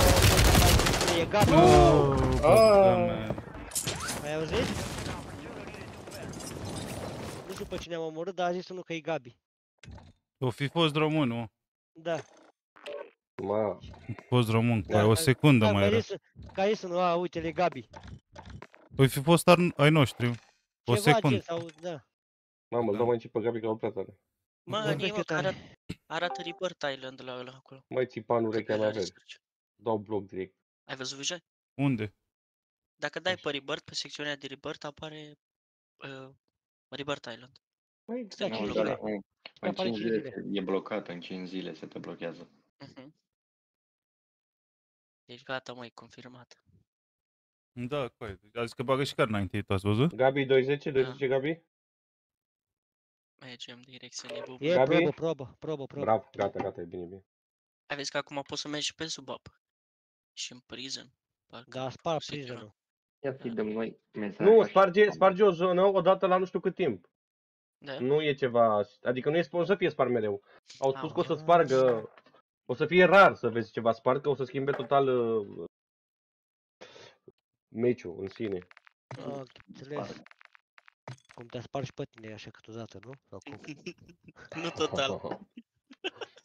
că e gata. Oh, Ah. doamne. Ai auzit? Nu știu pe cine am omorât, dar a zis unul că e Gabi. O fi fost român, mă. Da. Ma, Fost român, Da, cu o da, secundă Da, mai că era. a zis, că a zis unul, a, uite, e Gabi. O fi fost ar- ai noștri. O Ceva secundă. gen sau, da. mamă, îl Da. dau mai încet pe Gabi că o prea tare. Mă, Vorbesc Nimo, eu că tare. arată, arată Rebirth Island la ăla acolo. Mai țipan urechea mea Care verde. are Dau bloc direct. Ai văzut Vijay? Unde? Dacă dai pe Rebirth, pe secțiunea de Rebirth apare uh, Rebirth Island. Mai Da, Nu, cinci dar, zile. în- În apare 5 cinci zile zile. se- e blocat, în 5 zile se te blochează. Mhm. Deci gata, măi, confirmat. Da, coi. A zis că bagă și carne înainte, tu ați văzut? Gabi 210, Da. 210 Gabi? Mergem direcție nebu. E Gabi? probă, probă, probă, probă. Bravo, gata, gata, e bine, bine. Ai văzut că acum poți să mergi și pe sub apă. Și în prison. Parcă. Da, spar secțiunea. prisonul. Ia ți dăm noi mesaj. Nu, sparge, sparge o zonă odată la nu știu cât timp. Da? Nu e ceva, adică nu e spus să fie spart mereu. Au spus că o să Ah. spargă, o să fie rar să vezi ceva spart, că o să schimbe total uh, meciul în sine. Ah, înțeles. Cum te-a spart și pe tine așa câteodată, nu? Sau cum? nu total.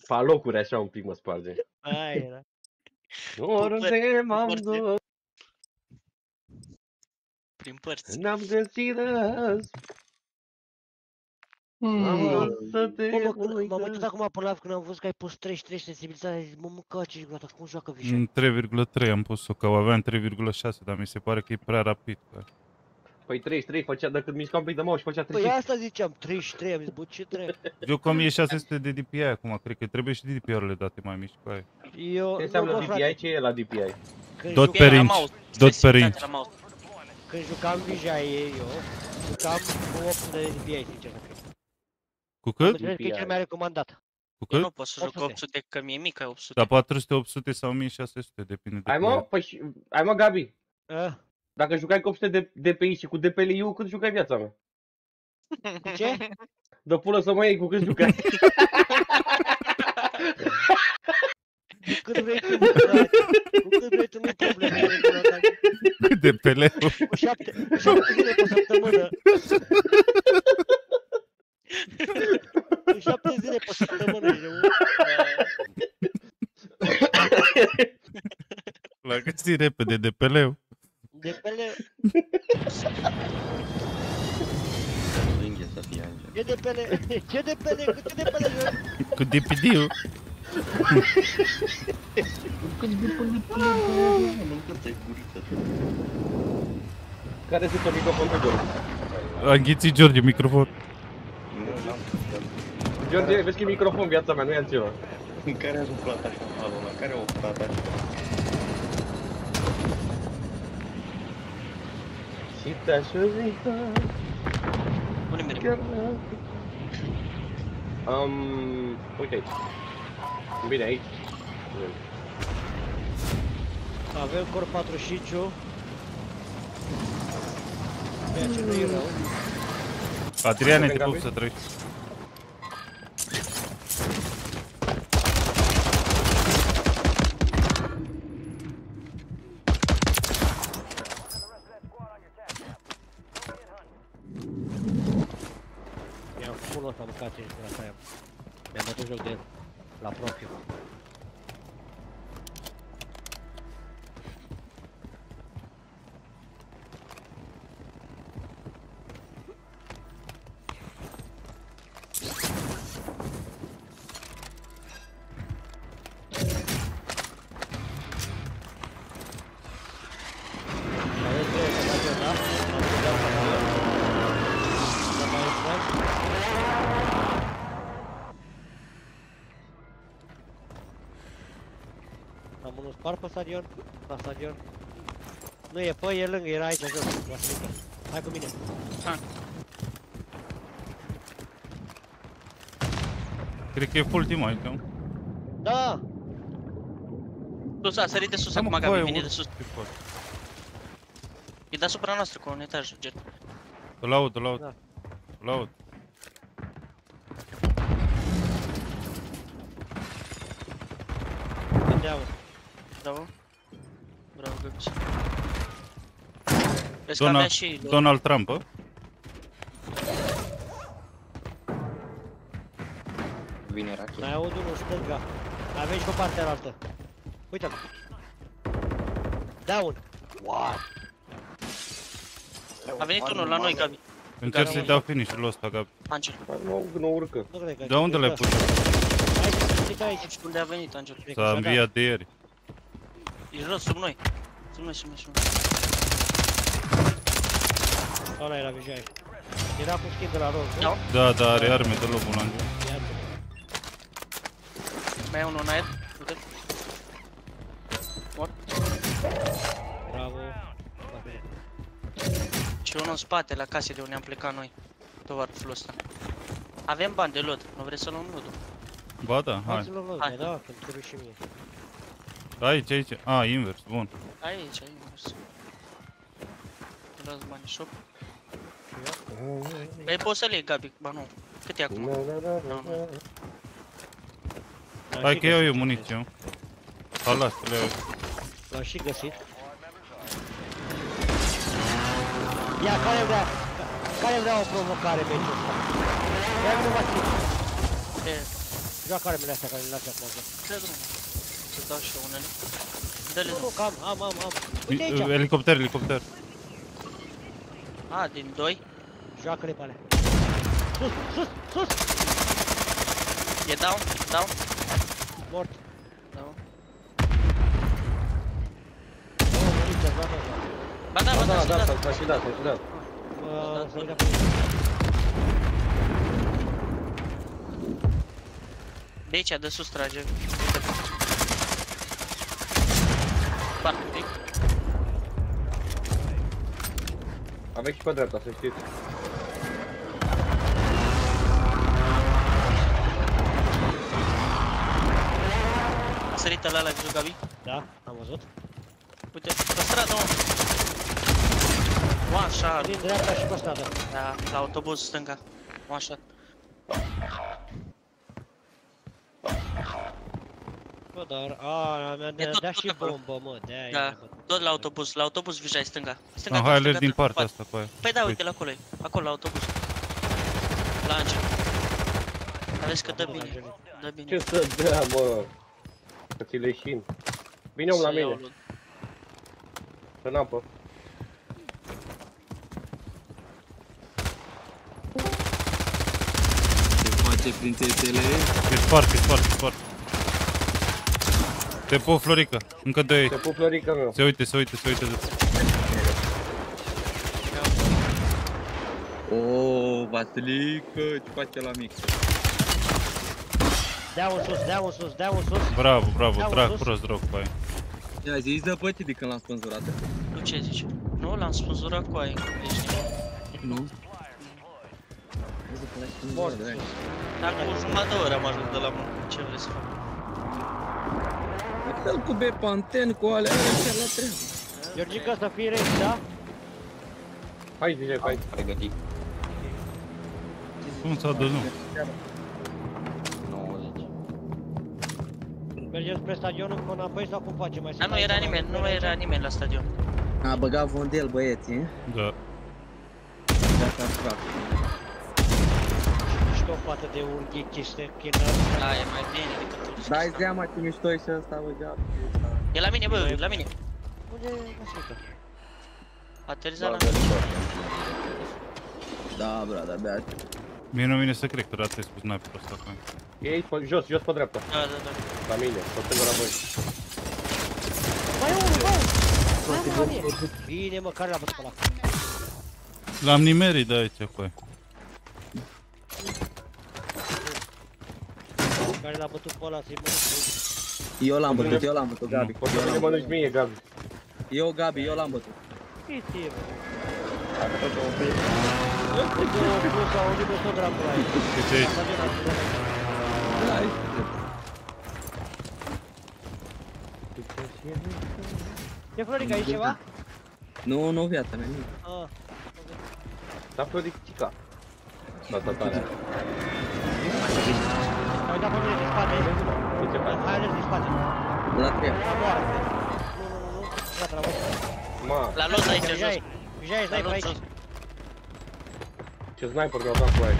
Pe locuri așa un pic mă sparge. Aia era. Oriunde m-am părți. dus, Prin părți. n-am găsit azi. Am vrut să te Bă, mă, când- M-am uitat uit. acum pe live când am văzut că ai pus 33 sensibilitate, am zis, mă, mă, ce gata, cum joacă Vișan? În 3,3 am pus-o, că aveam 3,6, dar mi se pare că e prea rapid. Că... Păi 33 făcea, dacă mișca un pic de mouse, făcea Păi 33. asta ziceam, 33, am zis, bă, ce trebuie? Eu cu 1600 de DPI acum, cred că trebuie și DPI-urile date mai mici cu aia. Eu, Ce nu, înseamnă bă, DPI? frate, Ce e la DPI? când, Dot juc- pe la inch. mouse, Dot pe sensibilitatea inch. la mouse. Când jucam Vija eu, jucam cu 800 de DPI, sincer să cred. Cu Am cât? înțeles că e DPI. cel mai recomandat. Cu Eu cât? nu pot să joc 800. 800, că mi-e mică 800. Da, 400, 800 sau 1600, depinde de Hai mă, păi, și- hai mă Gabi, A? dacă jucai cu 800 de DPI și cu DPLI-ul, cât jucai viața mea? Cu ce? Dă pulă să mă iei cu cât jucai. Cu cât vrei tu, mă, frate. Cu cât vrei tu, nu-i problemă. nu-i problemă. de peleu. Cu șapte, cu șapte zile pe săptămână. Cu șapte zile pe săptămână. și eu- L-a găsit repede de peleu. De pe le... Lânghe să fie Angel. Ce de pe le... Ce de pe le... Ce de pe le... joc? Cu DPD-ul. Mâncă-ți guriță. Care sunt microfon pe George? A înghițit George microfon. Nu, n-am George, vezi că e microfon viața mea, nu e altceva. În care a umflat așa halul ăla? Care a umflat așa? Și te-aș uita Unde merg? chiar la... Um, uite aici. Bine, aici. Bine. Avem cor 45 Ceea ce nu e rău. Adriane, Avem te pup Gabi? să treci. Mi-am făcut ăsta mâncat și la asta Mi-am bătut joc de el. La propriu. Pe stadion, la stadion. Nu e pe, e lângă, era aici jos, Vasilica. Hai cu mine. Cred că e full team aici, nu? Da! Sus, a sărit de sus Da, mă, acum, coaie, Gabi, vine de urc sus. ce faci. E deasupra noastră cu un etaj, gen. Îl aud, îl aud. Da. Îl aud. Gândeau. Bravo. Bravo, Gabi. Vezi că avea Donald, și... Donald Trump, ă? Vine racheta. Mai aud unul stânga. Avem și pe partea altă. Uite-l. Down. What? A venit unul la noi, Gabi. Încerc să-i dau finish-ul ăsta, Gabi. Angel. Nu, nu urcă. Nu cred că... De unde l-ai pus? Aici, uite aici. Nu știu unde a venit, Angel. Cred că S-a și-a înviat de ieri. E jos, sub noi. Sub noi, sub noi, sub noi. Dat. Ăla era vijai. Era cu skin de la roz, nu? Da. Da, da, are arme de lobul Angel. Iată. Mai e unul în aer. Uite. Bravo. Și unul în spate, la case de unde am plecat noi. Tovarul ăsta. Avem bani de lot. Nu vreți să luăm lotul? Ba da, hai. Hai. Loc, Hai. da, că îmi trebuie și mie. Aici, aici. A, invers, bun. Aici, aici. Las bani shop. Păi poți să le iei, Gabi, ba nu. Cât e acum? Da, da, da, Nu, da. nu. L-am Hai și că iau eu găsit. muniție. mă. Hai, las, le iau. L-am și găsit. Ia, care vrea? Care vrea o provocare meciul ăsta? Ia nu mă țin. E, Joacă armele astea care le lași acum. joc. dă drumul. Să dau și eu unele. Dă-le Nu, nu, drum. că am, am, am, am. Uite aici. Elicopter, elicopter. A, din 2. Joacă-le pe alea. Sus, sus, sus! E down, down, Mort. down. Nu, nu, nici joacă, joacă. Ba da, ba Da, da, da, da, s-a s-a și dat, s-a și dat. Mă, să vedea pe De aici, de sus trage. Uite. Spart un pic. Aveți și pe dreapta, să știți. A sărit ăla la vizul Gabi. Da, am văzut. Uite, pe stradă, mă. One shot. Din dreapta și pe stradă. Da, la autobuz stânga. One shot. Bă, dar, a, mi-a E tot- dat tot și acolo. bombă, mă, de-aia Da, e, bă. Tot la autobuz, la autobuz vijai stânga. Stânga Ah, ta, hai, stânga alerg din ta, partea spate. asta cu aia. Păi da, Uite. uite la acolo, e. acolo la autobuz. La Angel. Aveți că dă Acolo, bine, Angel. dă bine. Ce să dea, mă? Să ți leșin. Vine om la Să iau mine, loot. în apă. Se face prințesele. E spart, e spart, e spart. Te pup, Florica. Încă doi Te aici. pup, Florica meu. Se uite, se uite, se uite. O, Vasilică, ce face la mix? Dea un sus, dea un sus, dea un sus. Bravo, bravo, Ia-o trag sus. prost drog pe aia. Ia zi, dă pătit de când l-am spânzurat. Nu ce zici? Nu, l-am spânzurat cu aia. Ești Nu? Vezi că l-ai Mort spânzurat, sus. Dar cu jumătate de oră am ajuns de la muncă. Ce vrei să fac? Da. Dă-l cu bepanten, cu alea, alea chiar la treabă. Georgica să fie recht, da? Hai, zice, hai. Pregătit. Cum s-a dus, nu? 90. Mergem spre stadion încă înapoi sau cum facem? Mai Dar nu era nimeni, nu era nimeni la stadion. A băgat Vondel, băieții, e? Da. Gata, frate. Mișto față de un ghiciste, chinar. Da, e mai bine decât tu. Dai seama ce mișto e și ăsta, bă, gata. E la mine, bă, e la mine. Unde e Vasilica? Aterizat la Da, mine. Da, bra, da, bea. Mie nu vine să cred că ratez cu sniperul ăsta cu aia. E aici, pe, jos, jos pe dreapta. Da, da, da. La mine, pe stânga la voi. Mai e unul, bă! Hai, mă, la mine. Bine, mă, care l-a bătut pe ăla? L-am nimerit de aici cu aia. Care l-a bătut pe ăla, să-i mănânc. Eu l-am bătut, eu l-am bătut, Gabi. Poți Eu să ne l-am mănânci bătut. mie, Gabi. Eu, Gabi, eu l-am bătut. Chestie, bă. Dacă tot o oprit. Două plus sau unul plus tot dracul la aici. Uite aici. Asta din asta. Da, ești drept. E Florica, aici ceva? Nu, nu, viața mea, nimic. Ah. Da, Florica. Da, da, tare. Ai dat pe mine din spate. Uite, Hai, Hai ales din spate. La treia. Nu moară. Nu, nu, nu, nu. Gata, la văzut. Ma, La lot aici jos. Vijay, Vijay, La sniper lot aici. jos. ce sniper mi-au dat cu aia.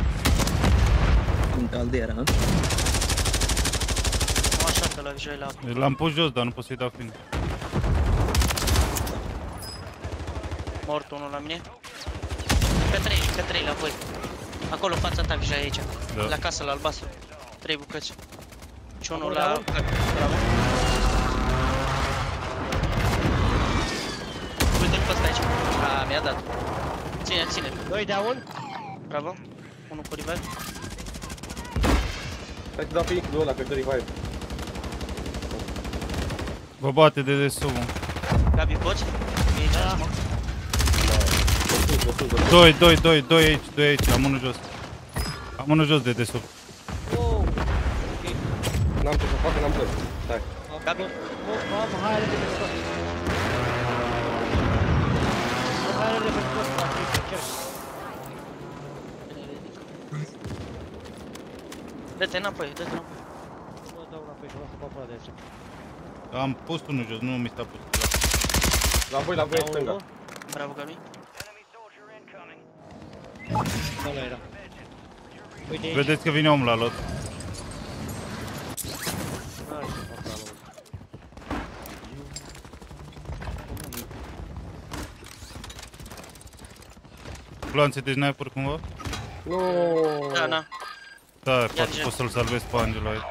În caldera, hă? Nu așa că la Vijay la apă. L-am pus jos, dar nu pot să-i dau fin. Mort unul la mine. Pe trei, pe trei la voi. Acolo în fața ta, Vijay aici. Da. La casă, la albastru. Trei bucăți. Și unul Acolo la... la un? Bravo. Uite-l pe ăsta aici. A, mi-a dat. Ține, ține. 2 down. Bravo. Unul cu revive. Hai să dau pe X-ul ăla, pe 35. Vă bate de desubt. Gabi, poți? E aici, Da. smoke. Pe sus, pe sus, pe sus. 2, 2, 2, 2 aici, 2 aici, am unul jos. Am unul jos de desubt. Oh. N-am ce să fac, n-am plăc. Stai. Gabi. Oh, am, hai repede pe tot. Oh, Hai repede pe tot, frate, încerc. Dă-te înapoi, dă-te înapoi. Mă dau înapoi, că vreau să fac până de aici. Am pus unul jos, nu mi s-a pus. La voi, la voi, Down stânga. unul. Bravo, Gabi. Ăla era. Uite aici. Vedeți că vine omul la lot. N-are ce fac la lor. Gloanțe de sniper cumva? Nu. Da, na. Da, poate ce. pot să-l salvez pe Angelo aici.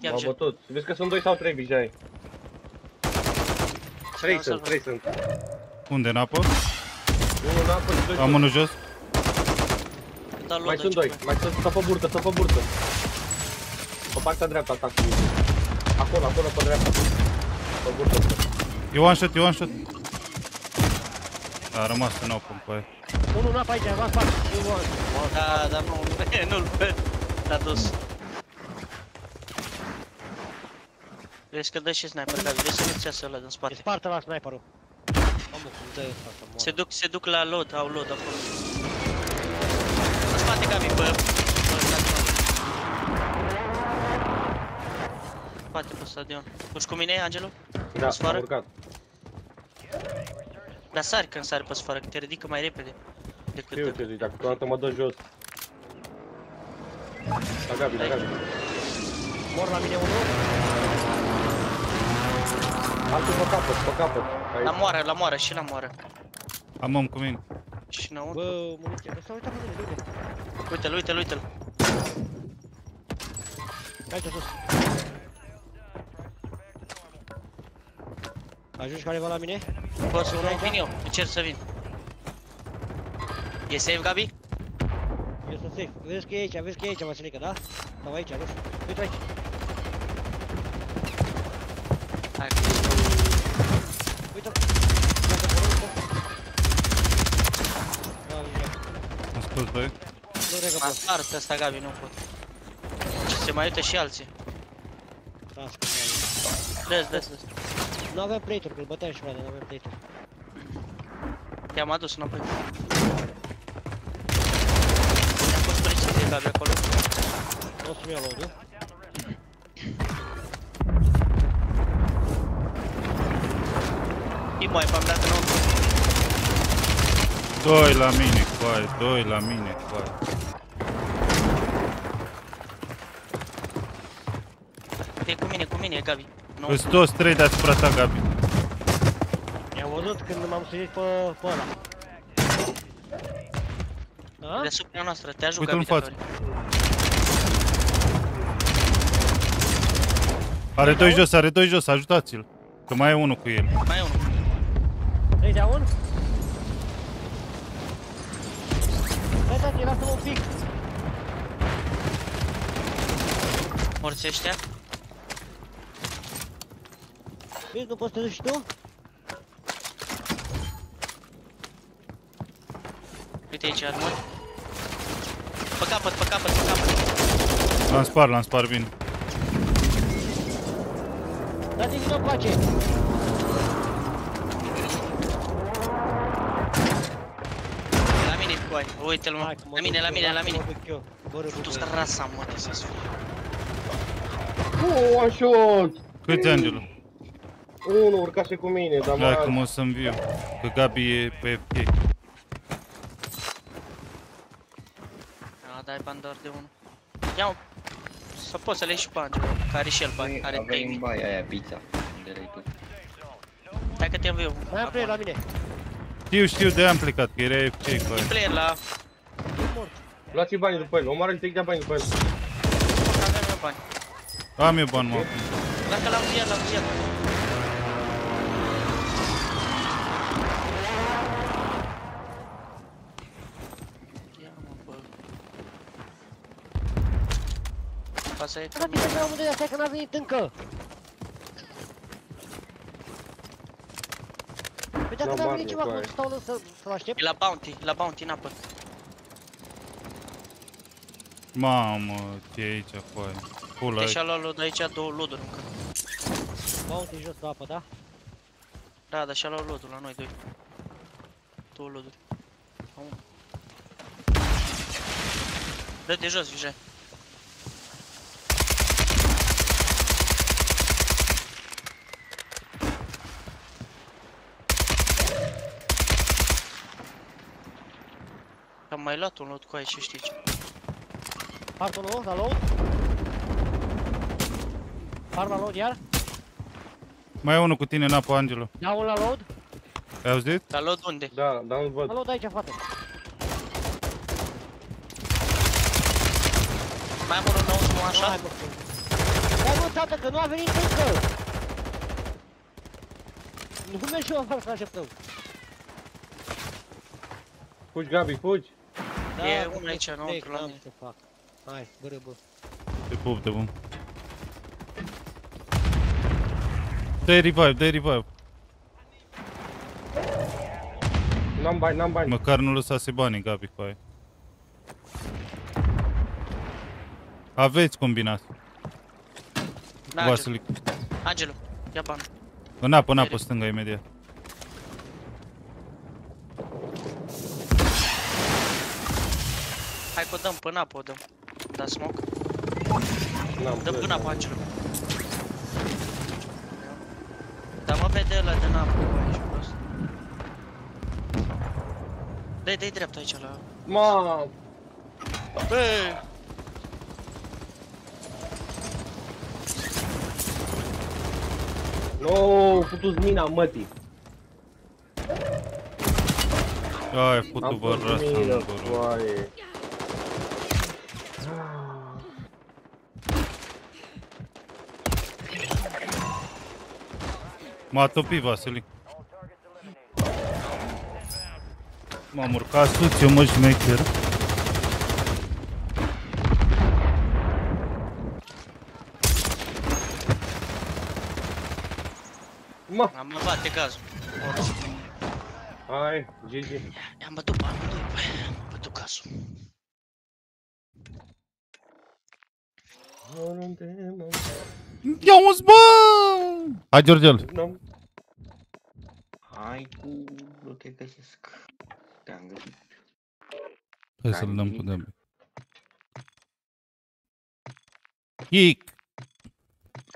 Ia M-au ce. bătut. Vezi că sunt 2 sau 3 bijai. 3 Să-l sunt, 3 sunt. Unde, în apă? Unul în apă și 2 Am unul jos. Da, Mai lot sunt aici. 2. Mai sunt, stă pe burtă, stă pe burtă. Pe partea dreaptă atac cu Acolo, acolo, pe dreapta. Pe burtă. E one shot, e one shot. A rămas în open pe aia. Unul în apă aici, v-am spart. Nu mă. Da, da, nu, nu-l văd. L-a dus. Vezi că dă și sniper, Gabi, vezi să nu-ți iasă ăla din E spate. spartă la sniperul. Mamă, cum dă ăsta să moară. Se duc, se duc la load, au load acolo. În spate, Gabi, pe... pe stadion. Spate pe stadion. Urci cu mine, Angelo? Da, Sfoară? am urcat. Dar sari când sari pe sfoară, că te ridică mai repede. Decât... Eu te zic, dacă câteodată mă dă jos. La Gabi, la Gabi. Mor la mine unul. Altul pe capăt, pe capăt. La Aici. moară, la moară, și la moară. Am om cu mine. Și înăuntru. Bă, muniție. Bă, s-a uitat pe mine, uite. Uite-l, uite-l, uite-l. Aici sus. Ajungi careva la mine? Poți să vin eu, încerc să vin. E safe, Gabi? Eu sunt safe. Vezi că e aici, vezi că e aici, Vasilica, da? Sau aici, nu știu. Uite aici. Hai. Uite. Iată, pe rând, Da, Vijay. Am scos doi. Nu regă M-a pot. spart ăsta, Gabi, nu pot. Și se mai uită și alții. Da, scrie aici. Dă-ți, dă-ți, dă-ți. Nu avem plate-uri, că îl băteam și frate, nu avem plate-uri. I-am adus înapoi. I-am pus precizie, Gabi, acolo. O să-mi iau load-ul. Imo, ai v-am dat înăuntru. Doi la mine, coaie, doi la mine, coaie. E cu mine, cu mine, Gabi. Nu, Îs toți trei deasupra ta, Gabi. I-am văzut când m-am suit pe, pe ăla. Da? deasupra noastră, te ajut, Uite-l Gabi, în dacă față. vrei. Are doi jos, are doi jos, ajutați-l. Că mai e unul cu el. Mai e unul. 3 down? Hai, tati, lasă-mă un pic. Morți ăștia. Vezi, nu poți să te duci și tu? Uite aici, armor. Pe capăt, pe capăt, pe capăt. L-am spart, l-am spart bine. Dați-i din nou pace! La mine, coi. Uite-l, mă. Hai, că mă La mine, duc la eu, mine, la lasă-mă mine. duc eu. Bă, rău, Tu bă. rasa, mă, de să fie. Uh, one shot! Câți, Angelo? Unul urcase cu mine, dar Hai că mă... mă să viu. Că Gabi e pe FK. A, dai bani doar de unul. Ia-o. Să poți să le iei și pe Angelo, că are și el bani, are Avem 3000. baia aia, pizza. Unde erai tu? Hai că te iau eu. Mai am player la mine. Știu, știu, de am plecat, că era FK cu aia. Player la... Luați banii după el, omoară-l, te dea bani după el. Avem eu bani. Am eu bani, mă. Dacă l-am viat, l-am viat. Ia mă, bă. Asta e că Frate, ce vreau de astea că n-a venit încă? Păi dacă Da, n-a bani, venit ceva, cu cum aia. stau să, să-l aștept? E la bounty, e la bounty în apă. Mamă, ce e aici, foaie. Pula, Deci a luat load aici două loaduri încă. Bounty jos la apă, da? Da, dar și-a luat loadul la noi doi. Două loaduri. Au. Dă de jos, Vijay. Am mai luat un load cu aici, știi ce? Partul nou, la load? Par la load iar? mai e unul cu tine în apă, Angelo. Ia un la load? Ai auzit? La load unde? Da, dar nu La văd. load aici, frate. Mai am unul înăuntru, mă, așa? Hai, mă, Hai mă, tată, că nu a venit încă! Nu mergi eu afară să așteptăm. Fugi, Gabi, fugi. E că unul aici, plec, înăuntru, la n-am mine. ce fac. Hai, bără, bă. Te pup, te pup. Dă-i revive, dă-i revive. N-am bani, n-am bani. Măcar nu lăsase banii, Gabi, cu aia. Aveți combinații. Da, Angelo. Vasilic. Angelo, ia bani. În apă, în apă, stânga, imediat. Hai că o dăm până apă, o dăm. Da smoke. N-am Dăm bani. până apă, Angelo. Dar mă vede ăla de apă cu aici, prost. Dă-i, dă-i dreapta aici la... Ma, Bă! no, futu-ți mina, mătii. Ai, putu Am vă fost rasa, mină, nu vă rog. foaie. M-a topit Vasilic. M-am urcat sus, eu mă șmecher. Ma, Am mă bate gazul. hai, Gigi. I-am bătut pe amândoi, băi, am bătut gazul. Oriunde mă Ia uzi, bă! Hai, Georgel. Nu. Hai cu... Nu te găsesc. Te-am găsit. Hai să-l dăm cu Gabi. Kick!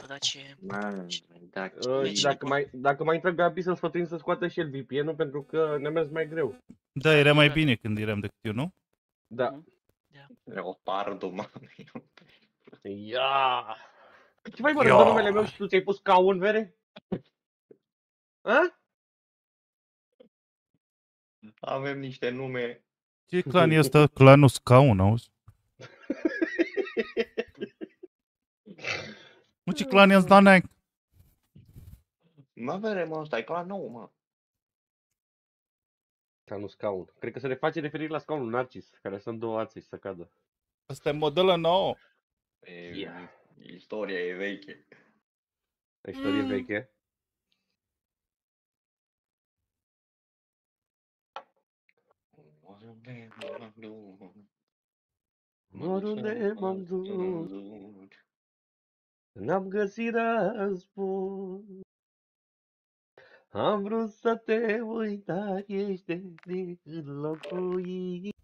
Bă, dar ce... Man, da, Uh, Deci- dacă, mai, dacă mai intră Gabi să-l sfătuim să scoată și el VPN-ul pentru că ne-a mers mai greu. Da, era mai bine când eram decât eu, nu? Da. Leopardul, mă. Ia! Ce mai vorbesc de numele meu și tu ți-ai pus caun, vere? A? Avem niște nume. Ce clan e ăsta? Clanul Scaun, auzi? Mă, ce clan e ăsta, neac? Mă, vere, mă, ăsta e clan nou, mă. Ca nu scaun. Cred că se le face referire la scaunul Narcis, care sunt două ațe și să cadă. Asta e modelă nouă. E, Ia. Istoria e veche. Istorie Mm. veche. Oriunde m-am dus, n-am găsit răspuns. Am vrut să te uit, dar ești de înlocuit.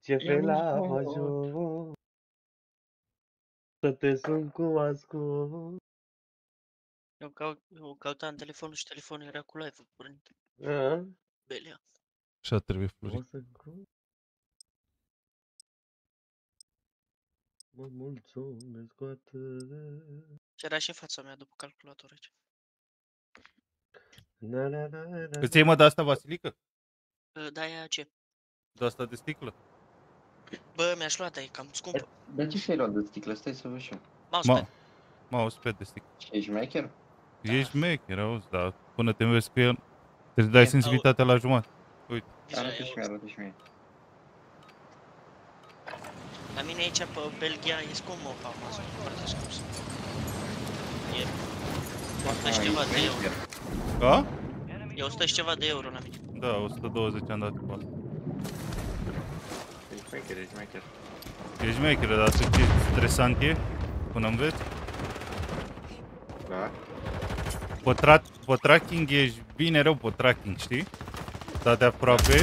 Ce fel am ajuns să te sun cu ascult. Eu, caut, eu căutam telefonul și telefonul era cu live-ul pornit. A? Belia. Așa trebuie Florin. O să cu... Mă mulțumesc cu atât. Și era și în fața mea după calculator aici. Na, na, na, na, na. Îți iei mă de asta, Vasilică? Uh, Da, aia ce? De asta de sticlă? Bă, mi-aș lua, dar e cam scumpă. Dar ce și-ai luat de sticlă? Stai să văd și eu. Mousepad. Ma, mousepad de sticlă. Și ești maker? Ești mecher, auzi, dar până te înveți cu el, te dai sensibilitatea la jumătate. Deja Arată e și o- mie, arată și mie. La mine aici pe Belgia e scump mă, pe Amazon, foarte scump. sunt. E 100 și ceva de euro. A? E 100 și ceva de euro la mine. Da, 120 am dat pe asta. Ești maker, ești maker. Ești mecher, dar știi ce stresant e până înveți? Da? Pe, tra- pe tracking ești bine rău pe tracking, știi? Dar de aproape,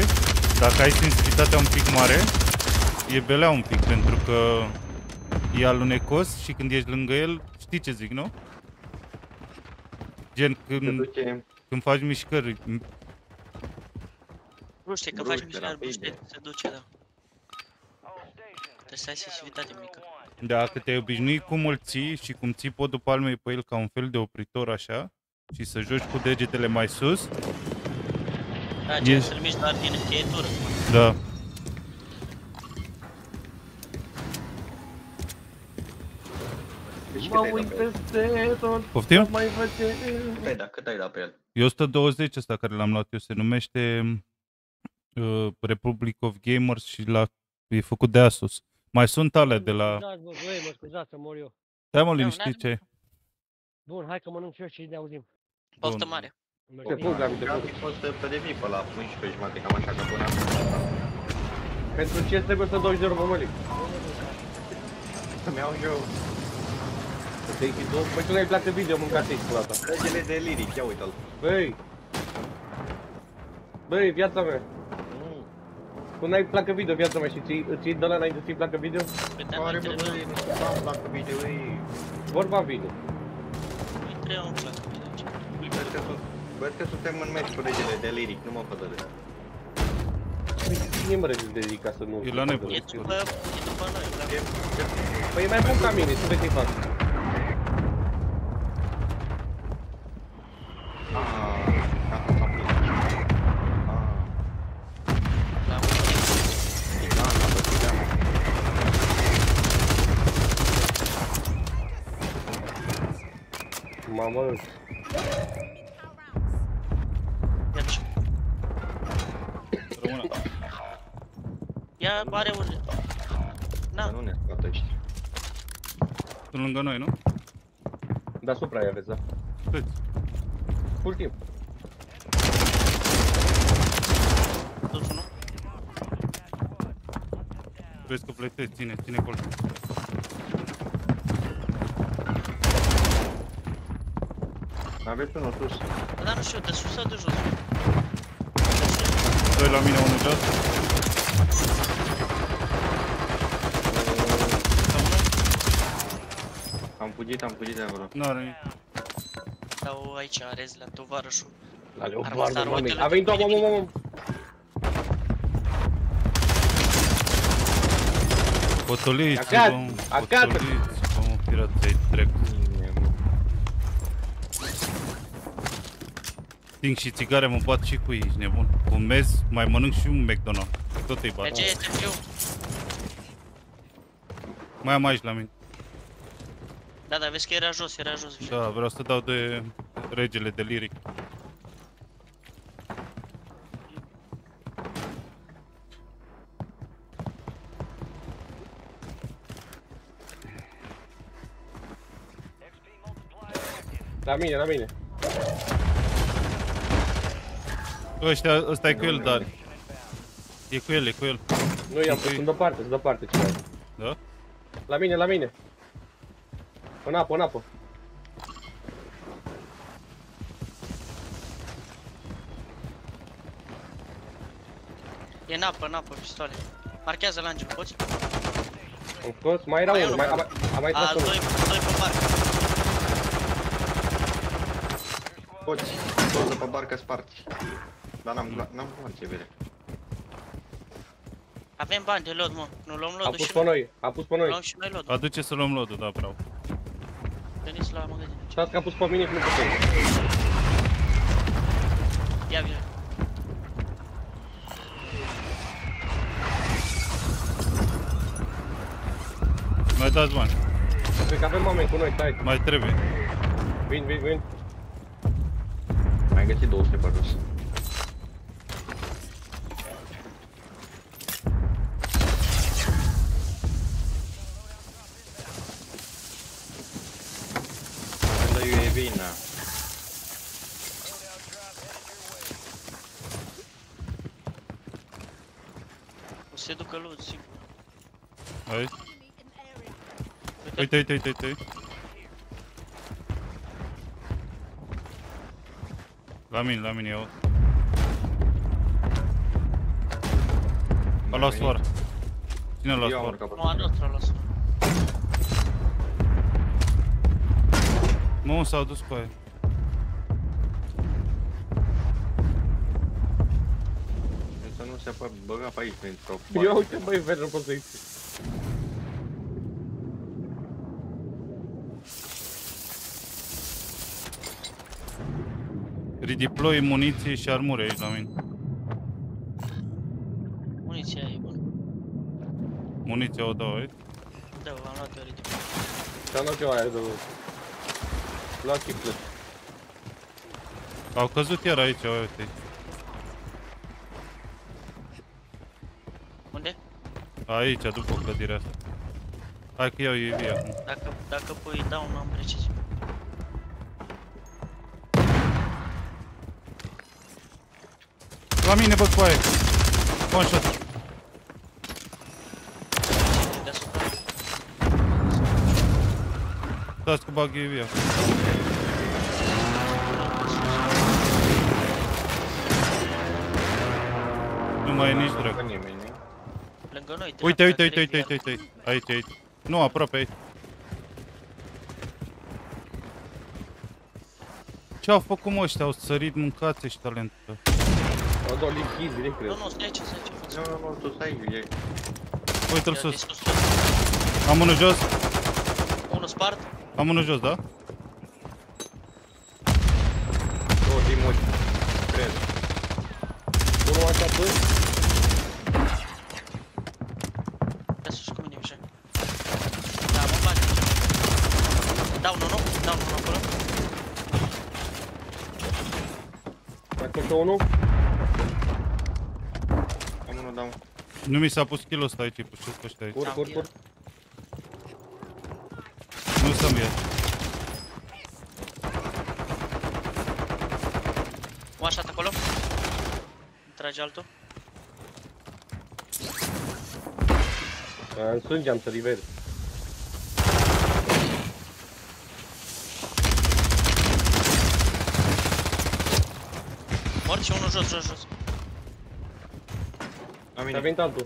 dacă ai sensibilitatea un pic mare, e belea un pic, pentru că e alunecos și când ești lângă el, știi ce zic, nu? Gen, Se când, duce... când faci mișcări, Bruște, că Bruște, faci mișcare, rapide. bruște, se duce, da. Trebuie să ai sensibilitate mică. dacă te-ai obișnuit cum îl ții și cum ții podul palmei pe el ca un fel de opritor așa, și să joci cu degetele mai sus, Da, ce Ești- să-l miști doar din încheietură. da, Deci cât Mă ai dat uit pe el? peste tot, poftim? nu mai face... Cât ai dat? Cât ai dat pe el? E 120 ăsta care l-am luat eu, se numește uh, Republic of Gamers și la, e făcut de Asus. Mai sunt alea de Mă la... scuzați, bă, băi, mă scuzați să mor eu. Stai mă n-are liniștit ce e. Bun, hai că mănânc și eu și ne auzim. Poftă Bun. mare. Te pun, Gabi, te Am pun. fost pe de VIP la 11 jumate, cam așa că până Pentru ce trebuie să 20 de euro, mă, mălic? Să-mi iau eu Să iei două? Păi tu n-ai placă video, mâncați aici plata. regele de liric, ia uite-l. Băi! Băi, viața mea! Tu n-ai placă video, viața mea, și ți îți iei de la înainte să-i placă video? Pe te Are am bă, băi, nu am dacă video e... Vorba video. Între eu îmi plac pe aici. Văd că, sunt, văd că suntem în meci cu regele de liric, nu mă hotărât. Păi cine mă regel de ca să nu... E la nebun. E după, e după noi, da. Păi e mai bun ca mine, tu vezi ce-i fac. Ah, are un... Dar Na, nu ne scoatești. Sunt lângă noi, nu? deasupra i aveți, da? Câți? Full timp. dus unul. Vezi că pletezi, ține, ține colț. Aveți unul sus. Dar nu știu, de sus sau de jos? Doi la mine, unul jos. Sau unul? Am fugit, am fugit de acolo. Nu are nimic. Sau aici, arezi la tovarășul. La leopardul, Armasarul, mami. uite-l A venit, pe mă, mă, mă, mă. Potoliți, Acasă, bă, acasă. potoliți, bă, mă, pirații trec. Sting și țigare mă bat și cu ei, ești nebun. Fumez, mai mănânc și un McDonald's. Tot îi bat. Merge SMG-ul. Mai am aici la mine. Da, da, vezi că era jos, era jos. Da, vreau să dau de regele de liric. La mine, la mine. Ăștia, ăsta e cu el, dar E cu el, e cu el. Nu i-am Ok. pus, sunt departe, sunt departe cineva. Da? La mine, la mine. În apă, în apă. E în apă, în apă, pistoale. Marchează la angel, poți? Am scos, mai era Mai e unul, unul. mai, a, a mai A, tras unul. doi, doi pe parc. Poți, poți de pe barcă sparți. Dar n-am, n-am cum ce vede. Avem bani de lot, mă. Nu luăm A lotul pus și pe noi. noi, a pus pe noi. Luăm și noi lotul. Aduce să luăm lodul, da, bravo. Veniți la magazin. Stați că a pus pe mine și nu putem. Ia vine. Mai dați bani. Cred că avem oameni cu noi, stai. Mai trebuie. Vin, vin, vin. Mai găsit 200 pe jos. Când UAV, na. O să se ducă lot, sigur. Hai. Uite, uite, uite, uite. La mine, la mine, eu. A luat soar. Cine a luat Eu am soar? urcat pe Nu, a nostru a lăsat. Mă, s-au dus cu aia. Să nu se poate băga pe aici printr-o Eu uite, băi, vezi, nu pot să-i Redeploy muniție și armură aici la mine. Muniția e bună. Muniția o dau aici. Da, v-am luat eu ridic. Ți-am dat eu aia de... La chiplet. Au căzut iar aici, uite. Unde? Aici, după clădirea asta. Hai că iau UAV acum. Dacă, dacă pui down, am precizie. La mine, bă, cu aia. One shot. Deasupra. Stați că bag UAV acum. Nu mai e nici Nu dracu. nimeni, nu? Lângă noi. Uite, dreapta, uite, uite, trei uite, iar. uite, uite. Aici, aici. Nu, aproape aici. Ce au făcut mă ăștia? Au sărit, mâncați ești talentul. Au dat lichid, direct, cred. Nu, nu, stai aici, stai aici. față. Nu, nu, nu, tu stai, e... Uite-l Ia, sus. de sus, sus. Am unul jos. Unul spart. Am unul jos, da? Două timuri. Cred. Unul așa până. Ia sus cu mine, Mișe. Da, mă bagi aici. Dau unul, nu? Dau unul acolo. Mai sunt unul. Am unul, dau. Nu mi s-a pus kill ăsta aici, îi pușesc pe ăștia aici. Ur, ur, ur. Nu să-mi ia. One shot acolo. Trage altul. În sânge am să river. Mort și unul jos, jos, jos. La A mine. venit altul.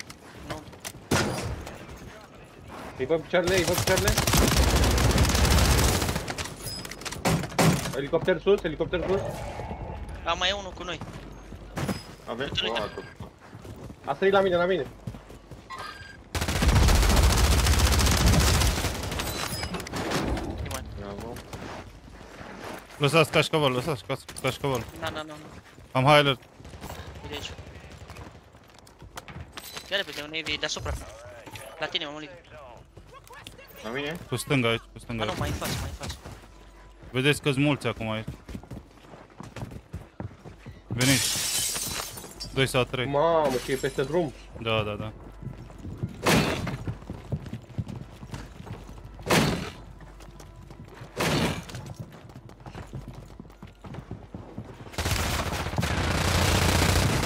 Nu. Îi văd picioarele, îi văd picioarele. Elicopter sus, elicopter sus. A, mai e unul cu noi. Avem Uite, o uite. altul. A sărit la mine, la mine. Iman. Bravo. Lăsați cașcaval, lăsați caș- cașcaval. Na, na, na, na. Am high alert. Uite aici. Ia repede, un EV deasupra. La tine, mă, Molic. La mine? Cu stânga aici, cu stânga Ba nu, aici. mai în față, mai în față. Vedeți că-s mulți acum aici. Veniți. 2 sau 3. Mamă, ce e peste drum. Da, da, da.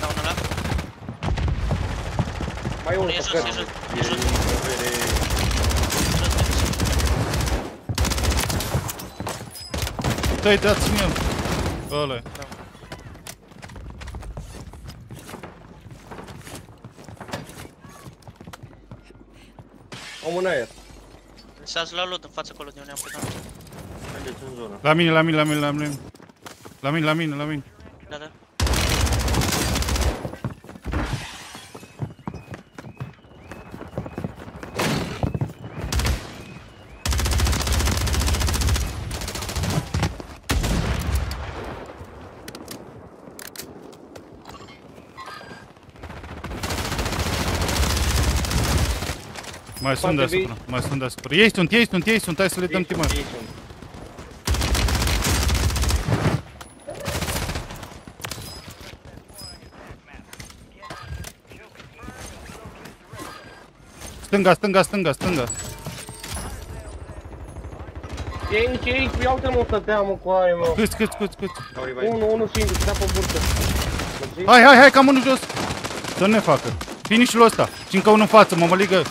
Dau unul ăla. Mai e unul E pe jos, e cărți. jos, E e jos, încăpere... jos, Dă-i, dați-mi el. Ăla Omul în aer. S-ați la lot în față acolo de unde am plecat. Mergeți în zonă. La mine, la mine, la mine, la mine. La mine, la mine, la mine. Mai sunt Spate deasupra, mai sunt deasupra. Ei sunt, ei sunt, ei sunt, hai să le dăm Ei sunt, timp. ei sunt. Stânga, stânga, stânga, stânga. E aici, e aici, ia uite mă să dea mă cu aia mă. Câți, câți, câți, câți. Dau revive. Unul, unul singur, se dea pe burtă. Mergi? Hai, hai, hai, cam unul jos. Să nu ne facă. Finish-ul ăsta. Și încă unul în față, mă, mă ligă.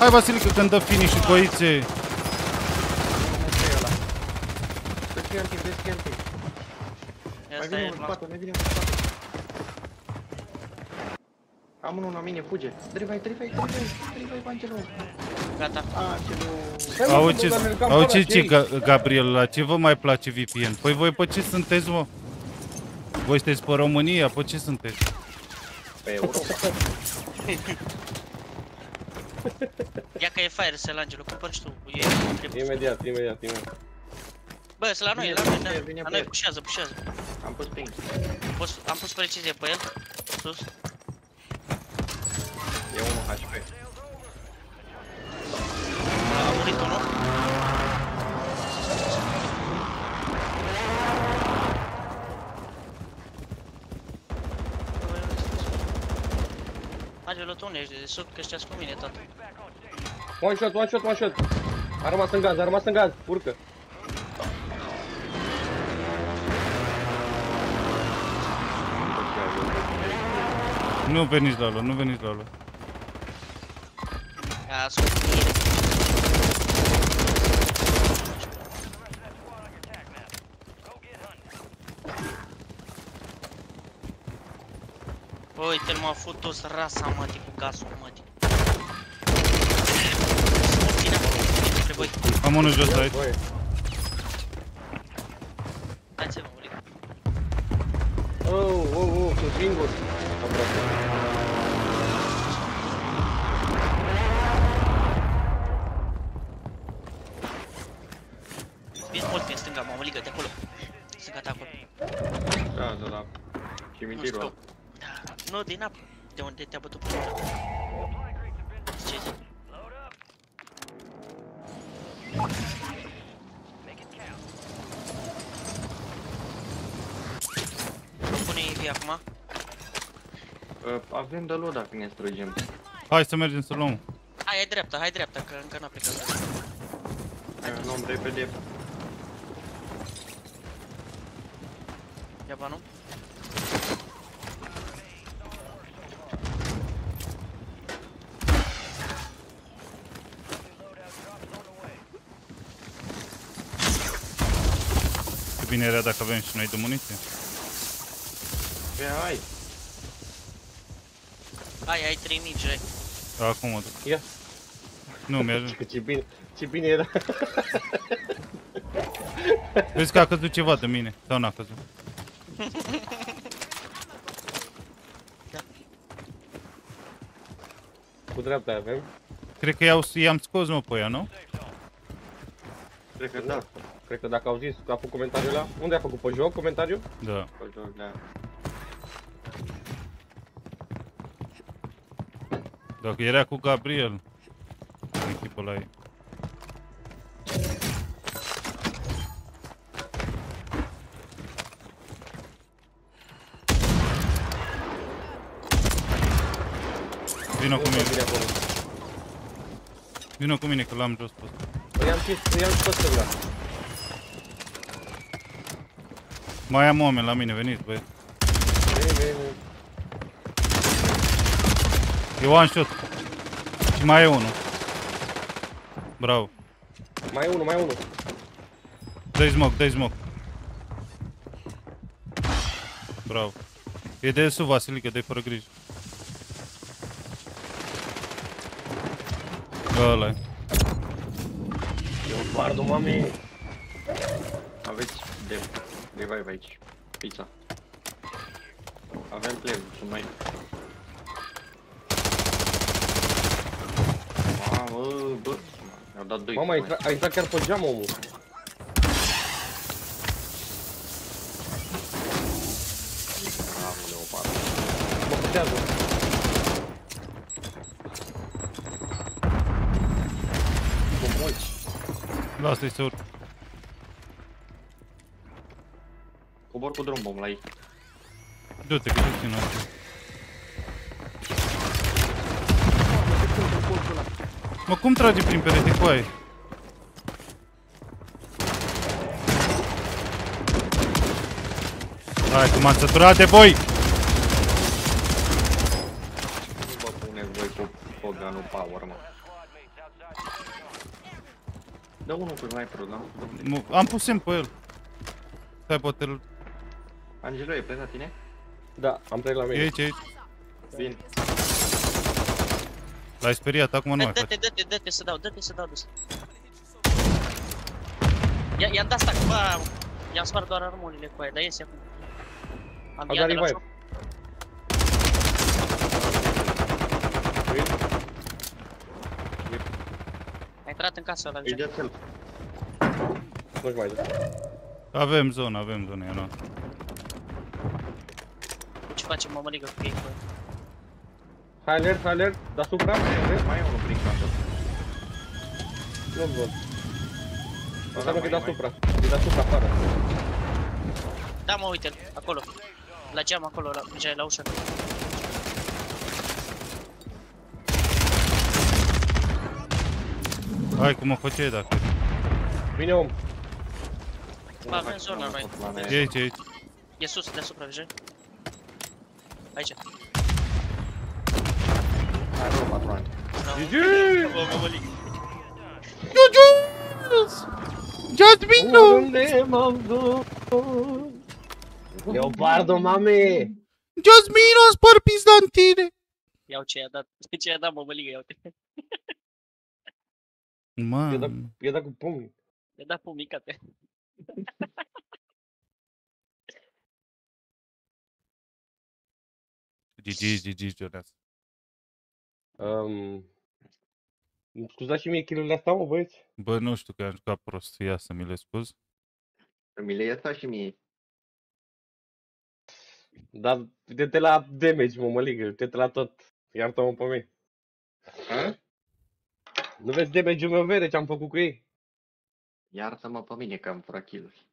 Hai, Vasilică, când dă finish-ul, coițe. Dă scanting, dă scanting. Mai Asta vine e unul în la... spate, mai vine unul în spate. Am unul la mine, fuge. Dă revive, dă revive, dă revive, dă revive, Angelo. Gata. Angelo. Hai, mă, Auzi, că băga în auzi, campana, ce, ei. Ga- Gabriel, la ce vă mai place VPN? Păi voi pe ce sunteți, mă? Voi sunteți pe România, pe ce sunteți? Pe Europa. Ia că e fire să la Angelo, cumpăr și tu. E, trebuie. Imediat, imediat, imediat. Bă, să la noi, Vine la pe noi, el, la- vine la pe noi, el. pușează, pușează. Am pus ping. Pus, am pus precizie pe el, sus. E 1 HP. Angelo, tu unde ești de sub, că ăștia cu mine, tată. One shot, one shot, one shot. A rămas în gaz, a rămas în gaz, urcă. Nu veniți la lor, nu veniți la lor. Ia, Uite-l m-a futus rasa, mătii, cu gazul, mătii. Ține acolo, între voi. Am unul jos aici. Băi, Dați-vă, Ulic. oh, oh, oh, sunt singur. Aproape. Vin din apă. De unde te-a bătut prima dată. Ce zic? Pune EV acum. Uh, Avem de luat dacă ne străgem. Hai să mergem să luăm. Hai, ai dreapta, hai dreapta, că încă n-a plecat. Hai, luăm repede. Ia banul. Bine era dacă avem și noi de muniție. Pe hai. Hai, ai 3000, Jai. Acum mă duc. Ia. Nu, mi-ajunge. Ce bine, ce bine era. Vezi că a căzut ceva de mine. Sau n-a căzut. Cu dreapta avem. Cred că i-au, i-am scos mă pe ea, nu? Cred că da. Cred că dacă au zis că a făcut comentariul ăla. Unde a făcut? Pe joc comentariu? Da. Acolo, da. Dacă era cu Gabriel. În echipă la ei. Vino cu mine, Bine acolo. vino cu mine că l-am jos pe ăsta. Păi i-am și, i-am și pe stânga. Mai am oameni la mine, veniți băieți. Veni, veni. E one shot. Și mai e unul. Bravo. Mai e unul, mai e unul. Dă-i smoke, dă-i smoke. Bravo. E de sus, Vasilică, dă-i fără grijă. ăla -i. Leopardo, mami. Aveți de revive aici. Pizza. Avem play sunt mai... Mamă, bă, mi-au dat doi. Mama, a intrat, a intrat chiar pe geam omul. Bravo, leopard. Mă putează. Sunt mulți. Lasă-i să urc. Cobor cu drum bomb la ei. Du-te, că du-te în Mă, cum trage prin perete cu aia? Hai, cum am săturat de voi! Nu vă puneți voi cu Hoganul Power, mă. Dă unul cu sniperul, da? M- Am pus semn pe el. Stai, poate îl... Angelo, e plec la tine? Da, am trei la E mine. aici, e aici. Vin. L-ai speriat, acum nu mai Dă-te, face. dă-te, dă-te să dau, dă-te să dau dus. Ia, i-am dat stack, bă, i-am spart doar armurile cu aia, dar iese acum. Am Am iat dat de la revive. shop. A intrat în casă ăla, Îi Vijay. dă cel. Nu-și mai dă. Avem zonă, avem zonă, e noastră. Ce facem, mă măligă cu ei, bă. Hai alert, hai alert, deasupra. alert. Mai e unul prin casă. Nu-l văd. Înseamnă că e mai- mai- deasupra. E deasupra, afară. Da, mă, uite-l, acolo. La geam acolo, la, Vijay, la ușă. Hai, cum mă făceai dacă... Vine om. Bă, avem zona noi. E aici, e aici. E sus, deasupra, Vijay. Aici. Hai, bă, patroane. GG! Bă, mă măligă. Just me Unde m-am dus? Leopardo, mami! Just me nu spar pizda în tine! Iau ce i-a dat, ce i-a dat, mă măligă, iau-te. Mă, I-a dat, i-a dat cu pumnii. I-a dat pumicate. GG, GG, Jonas. Um, scuzați și mie kill-urile astea, mă, băieți? Bă, nu știu că am jucat prost, ia să mi le scuz. Să mi le ierta și mie. Dar uite-te la damage, mă, măligă, uite-te la tot. Iartă-mă pe mine. Ha? Nu vezi damage-ul meu verde ce am făcut cu ei? Iartă-mă pe mine că am furat kill-uri.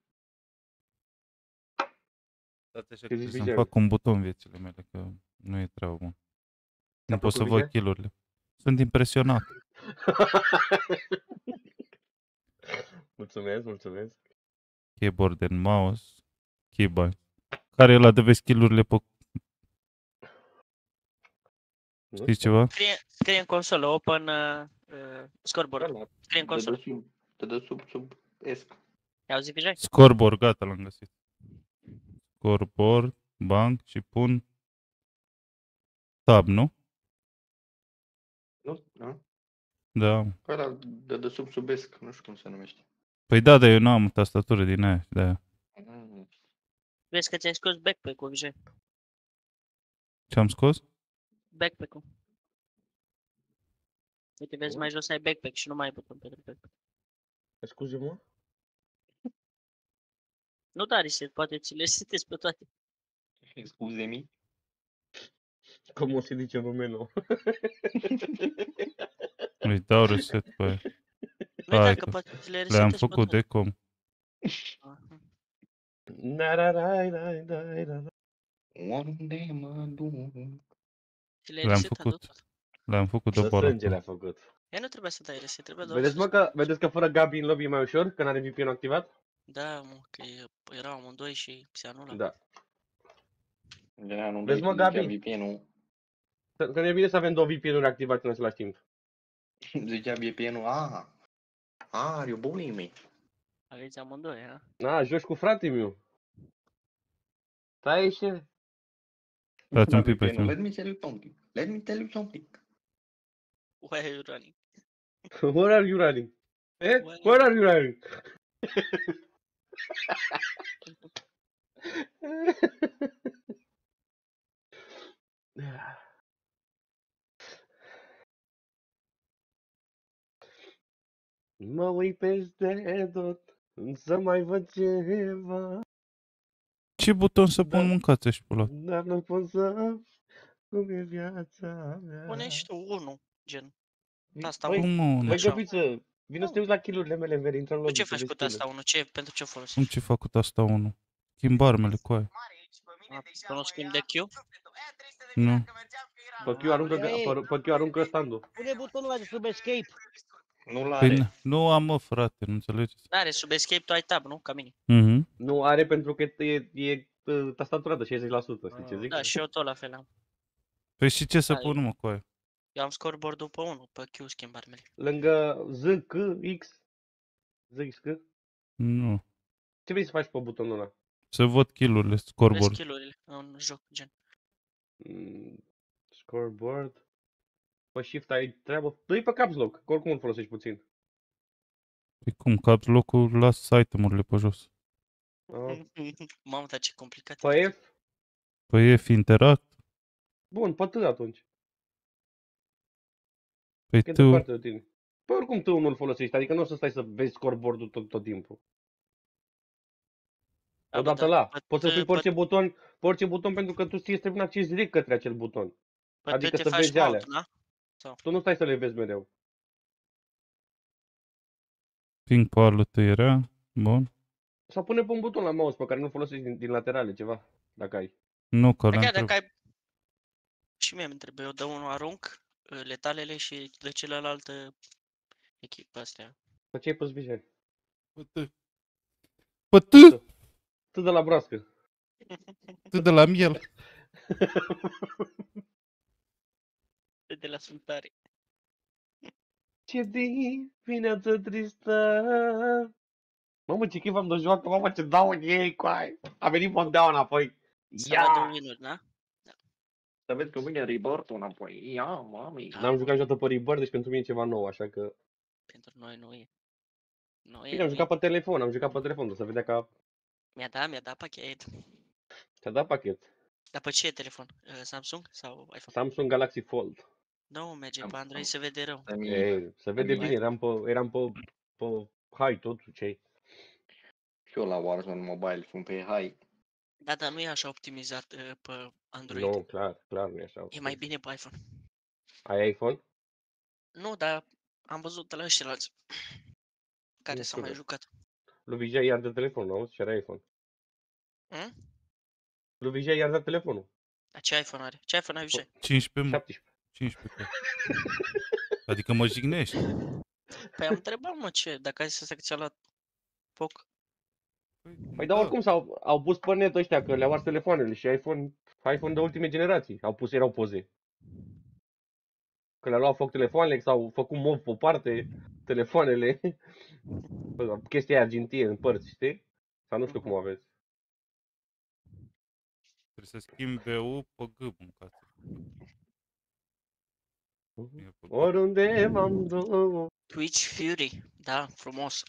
Stați așa, Ce trebuie zici, să-mi Vijay? fac un buton viețile mele, că nu e treabă, mă. Nu pot să plăcut, văd Vijay? kill-urile. Sunt impresionat. mulțumesc, mulțumesc. Keyboard and mouse. Keybind. Care e la de vezi kill-urile pe... Nu Știți știu. ceva? Scrie, scrie în consolă, open uh, uh, scoreboard. Ăla. Scrie în Te dă consolă. sub, te dă sub, sub esc. Ai auzit, Vijay? Scoreboard, gata, l-am găsit. Scoreboard, bank și pun tab, nu? Nu? Da? Da. Ăla de de sub sub esc, nu știu cum se numește. Păi da, dar eu nu am tastatură din aia, de aia. Mm. Vezi că ți-ai scos backpack-ul, Vijay. Ce-am scos? Backpack-ul. Uite, vezi, mai jos ai backpack și nu mai ai buton pentru backpack. Scuze-mă? Nu da reset, poate ți le resetezi pe toate. Scuze-mi. Cum o să zice numele nou? Îi dau reset pe aia. Nu Hai dacă că poate ți le Le-am resetezi pe făcut toate. de com. Aha. Na, ra, ra, ra, ra, ra, ra. Unde mă duc? Ți le-ai Le-am resetat făcut. tot. Le-am făcut de Să boală. sânge le-a făcut. Ea nu trebuia să dai reset, trebuie doar Vedeți, să mă, că, vedeți că fără Gabi în lobby e mai ușor, că n-are VPN activat? Da, mă, că e- erau amândoi și se anula. Da. De aia nu Vezi, mă, dai Gabi? VPN-ul. Că că ne bine să avem două VPN-uri activate în același timp. Zicea VPN-ul, a, a, are you bullying me. Aveți amândoi, ha? Na, joci cu fratele meu. Stai și... Dați un pic pe VPN-ul, film. Let me tell you something. Let me tell you something. Why are you running? Where are you running? Eh? Where- Where are you running? Mă uit peste tot, să mai văd ceva, Ce buton să pun Da. mâncați și pula? dar nu pot să cum e viața mea. Pune și tu unul, gen. Asta Băi, Cum mă, Băi, Așa. Găbiță, vină să te uiți la kill-urile mele în veri, intrăm în Tu lobby, ce să faci cu vezi asta unul? Ce, pentru ce o cum folosești? ce făcut asta unul? Schimb armele cu aia. A, Tu nu schimbi de Q? Nu. Pe Q aruncă, Ei. pe, pe Q aruncă standul. Pune butonul ăla de sub escape. Nu-l Păi are. n- nu am mă, frate, nu înțelegeți? Are, sub escape tu ai tab, nu? Ca mine. Mhm. Nu are pentru că e, e, e tastatura de 60%, știi ce zic? Da, și eu tot la fel am. Păi și ce să Da, pun mă cu aia? Eu am scoreboard-ul pe 1, pe Q schimb armele. Lângă Z, C, X. Z, X, C. Nu. Ce vrei să faci pe butonul ăla? Să văd kill-urile, Vezi scoreboard. kill-urile în joc, gen. Mm, Scoreboard. Pe shift ai treabă. Dă-i pe caps lock, că oricum îl folosești puțin. Păi cum, caps locul, las item-urile pe jos. Ah. Mamă, dar ce complicat. Pe F? Păi F interact, Bun, pe T atunci. păi Că e tu, departe de tine. Păi oricum tu nu-l folosești, adică nu o să stai să vezi scoreboard-ul tot, tot timpul. Da, bă, Odată dar la. pe Poți să T- pui pe orice buton, pe orice buton pentru că tu știi să trebuie un acces direct către acel buton. pe adică te să faci vezi alea. mount, da? Tu nu stai să le vezi mereu. ping pe altă era, bun. Sau pune pe un buton la mouse pe care nu folosești din, din laterale ceva, dacă ai. Nu, că Dar le chiar dacă ai... Și mie îmi trebuie, eu dă unul arunc, uh, letalele și de celălalt uh, echipă astea. Pe ce ai pus vision? Pă tu, Tu de la broască. tu de la miel. De la sultare. Ce dimineață tristă. Mamă, ce chef am de joacă, mamă, ce dau în ei cu ai. A venit Mondeau înapoi. Să Ia! vadă win da? Să vezi că vine rebirth înapoi. Ia, mami. Da. N-am jucat niciodată pe Rebirth, deci pentru mine e ceva nou, așa că... Pentru noi nu e. Nu e, Bine, am nu e. jucat pe telefon, am jucat pe telefon, să vedea că Mi-a dat, mi-a dat pachet. ți-a dat pachet. Dar pe ce telefon? Uh, Samsung sau iPhone? Samsung Galaxy Fold. Nu, merge pe Am- Android, am- se vede rău. Să mi- Ei, se vede Am- bine, eram pe, eram pe, pe high tot, ce Și eu la Warzone Mobile sunt pe high. Da, dar nu e așa optimizat uh, pe Android. Nu, clar, clar, nu e așa. E mai bine pe iPhone. Ai iPhone? Nu, dar am văzut de la ăștilalți care Nu s-au mai știu, jucat. Lui Vijay iar de telefon, auzi? Și era iPhone. Hmm? Lui Vijay iar de telefonul. Dar ce iPhone are? Ce iPhone ai Vijay? 15, mă, 17. 15. că. Adică mă jignești. Păi am întrebat, mă, ce, dacă ai să se ți-a luat foc. Păi dar oricum s-au au pus pe net ăștia că le-au ars telefoanele și iPhone, iPhone de ultime generații. Au pus, erau poze. Că le-au luat foc telefoanele, s-au făcut mov pe o parte, telefoanele. Bă, Chestia aia argintie în părți, știi? Sau nu știu cum aveți. Trebuie să schimb BU pe G, mâncați. E pe G. Oriunde m-am dus, Twitch Fury. Da, frumos.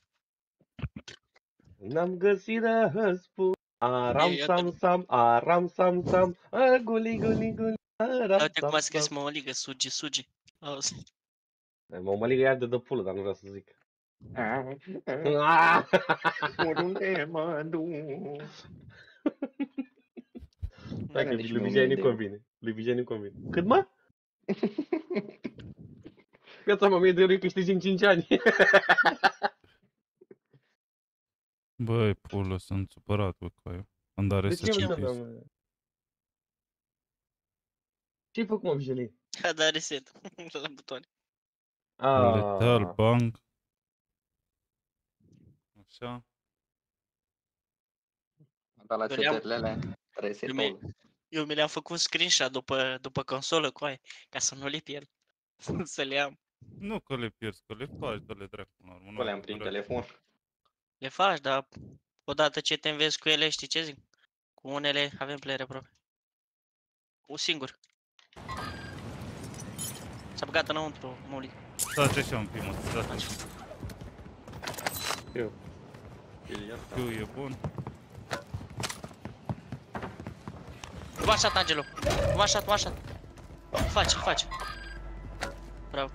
n-am găsit răspuns. Aram Eu- eu sam sam, aram sam sam, a guli guli guli, aram Uite cum sam a scris sam. Mămăligă, sugi, sugi. Auzi. Mă mă ligă iar de dă pulă, dar nu vreau să zic. Ah, Ah! Oriunde mă duc. Hai că Are și lui un Vijay mii nu de- convine. Lui Vijay nu convine. Cât mă? Viața mă, mie de euro câștigi în 5 ani. Băi, pulă, sunt supărat, bă, cu aia. Când are De să ce ce mă, pis. mă? Ce-ai făcut, mă, Vijay? A dat reset la butoane. Letal, Ah, bang. Așa. Dar la Doream- setările alea, Lumea- resetul. Eu mi le-am făcut screenshot după, după consolă cu aia, ca să nu le pierd. să le am. Nu că le pierzi, că le faci, dă-le dracu până la urmă. Bă, le-am prin telefon. Le faci, dar odată ce te înveți cu ele, știi ce zic? Cu unele avem playere proprii. Cu singur. S-a băgat înăuntru, Muli. Stați așa un pic, mă, stați. Eu. El ia Fiu e bun. One shot, Angelo. One shot, one shot. Faci, faci. Bravo.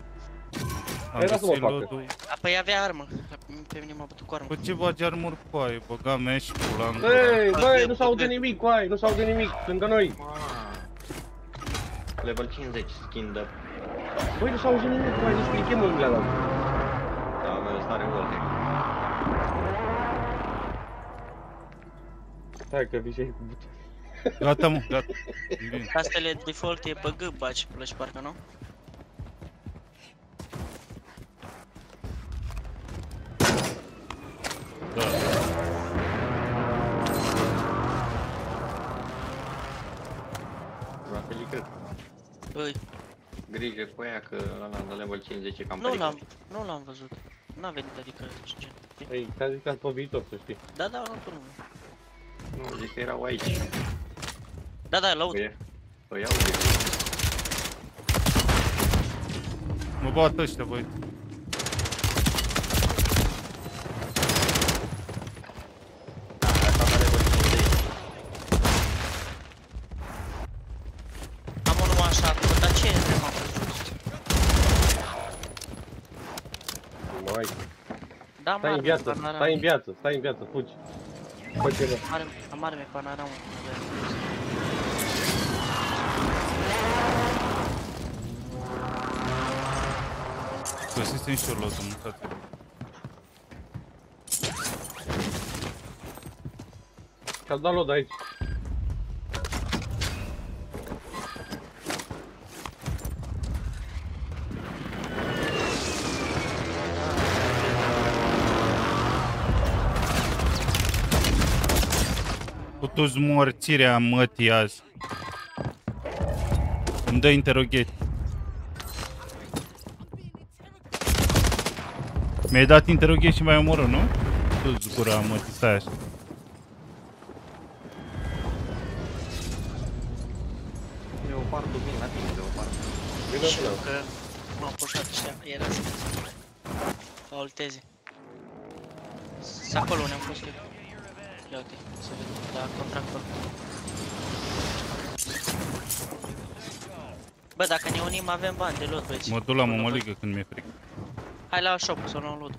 Am Era să mă găsit facă. lotul. Apoi avea armă. Pe mine m-a bătut cu armă. Cu ce bagi armuri cu aia? Băga mea și pula în gură. Băi, băi, nu s-aude nimic cu ai, nu s-aude nimic, lângă noi. Ah. Level 50 skin de... Băi, nu s-aude nimic cu ai, nici clichem în la la. Da, mai stare wallhack. Stai că vii și cu butoane. Gata, mă, gata. Bine. Castele default e pe G, baci plăci parcă, nu? Da. La fel, cred. Băi, Grijă cu aia că ăla de level 50 e cam nu pericol. l-am, nu l-am văzut. N-a venit, adică, ce gen. Ei, ți-a zis că pe viitor, să știi. Da, da, nu, nu. Nu, zic că erau aici. Da, da, laud. Păi, păi iau de Mă bat ăștia, băi. Asta de level 50. Am unul așa, dar ce e de m-am văzut? Mai. Da, Stai în marme, viață, panorama. stai în viață, stai în viață, fugi. Fă ceva. Am am arme panorama. Găsisem și eu lotul, mâncați Că-l dat load aici. Cu toți morțirea mătii azi. Îmi dă interoghet. Mi-ai dat interoghet și mai omoră, nu? Tu-ți gura mătii, stai așa. Leopardul vin la tine, leopard. Vină Și până. eu că m-am pușat ăștia, era să faulteze. S acolo unde am fost eu. Ia uite, să vedem, la contractor. Bă, dacă ne unim avem bani de lot, băieți. Mă duc la Până mămăligă când mi-e frică. Voi. Hai la shop să luăm loot.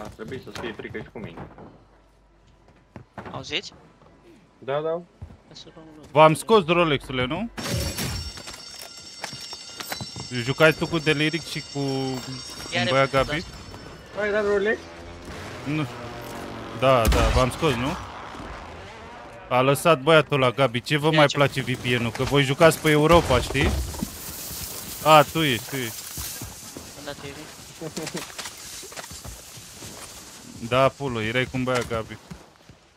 Ar trebui să fie frică și cu mine. Auziți? Da, da. Hai să luăm loot. V-am scos Rolex-urile, nu? Jucați tu cu Deliric și cu Iar un băiat e- Gabi? Hai, da, Rolex. Nu. Da, da, v-am scos, nu? A lăsat băiatul la Gabi. Ce vă Ia mai ce- place VPN-ul? Că voi jucați pe Europa, știi? A, tu ești, tu ești. Am dat eu Da, pulo, erai cu un băiat Gabi.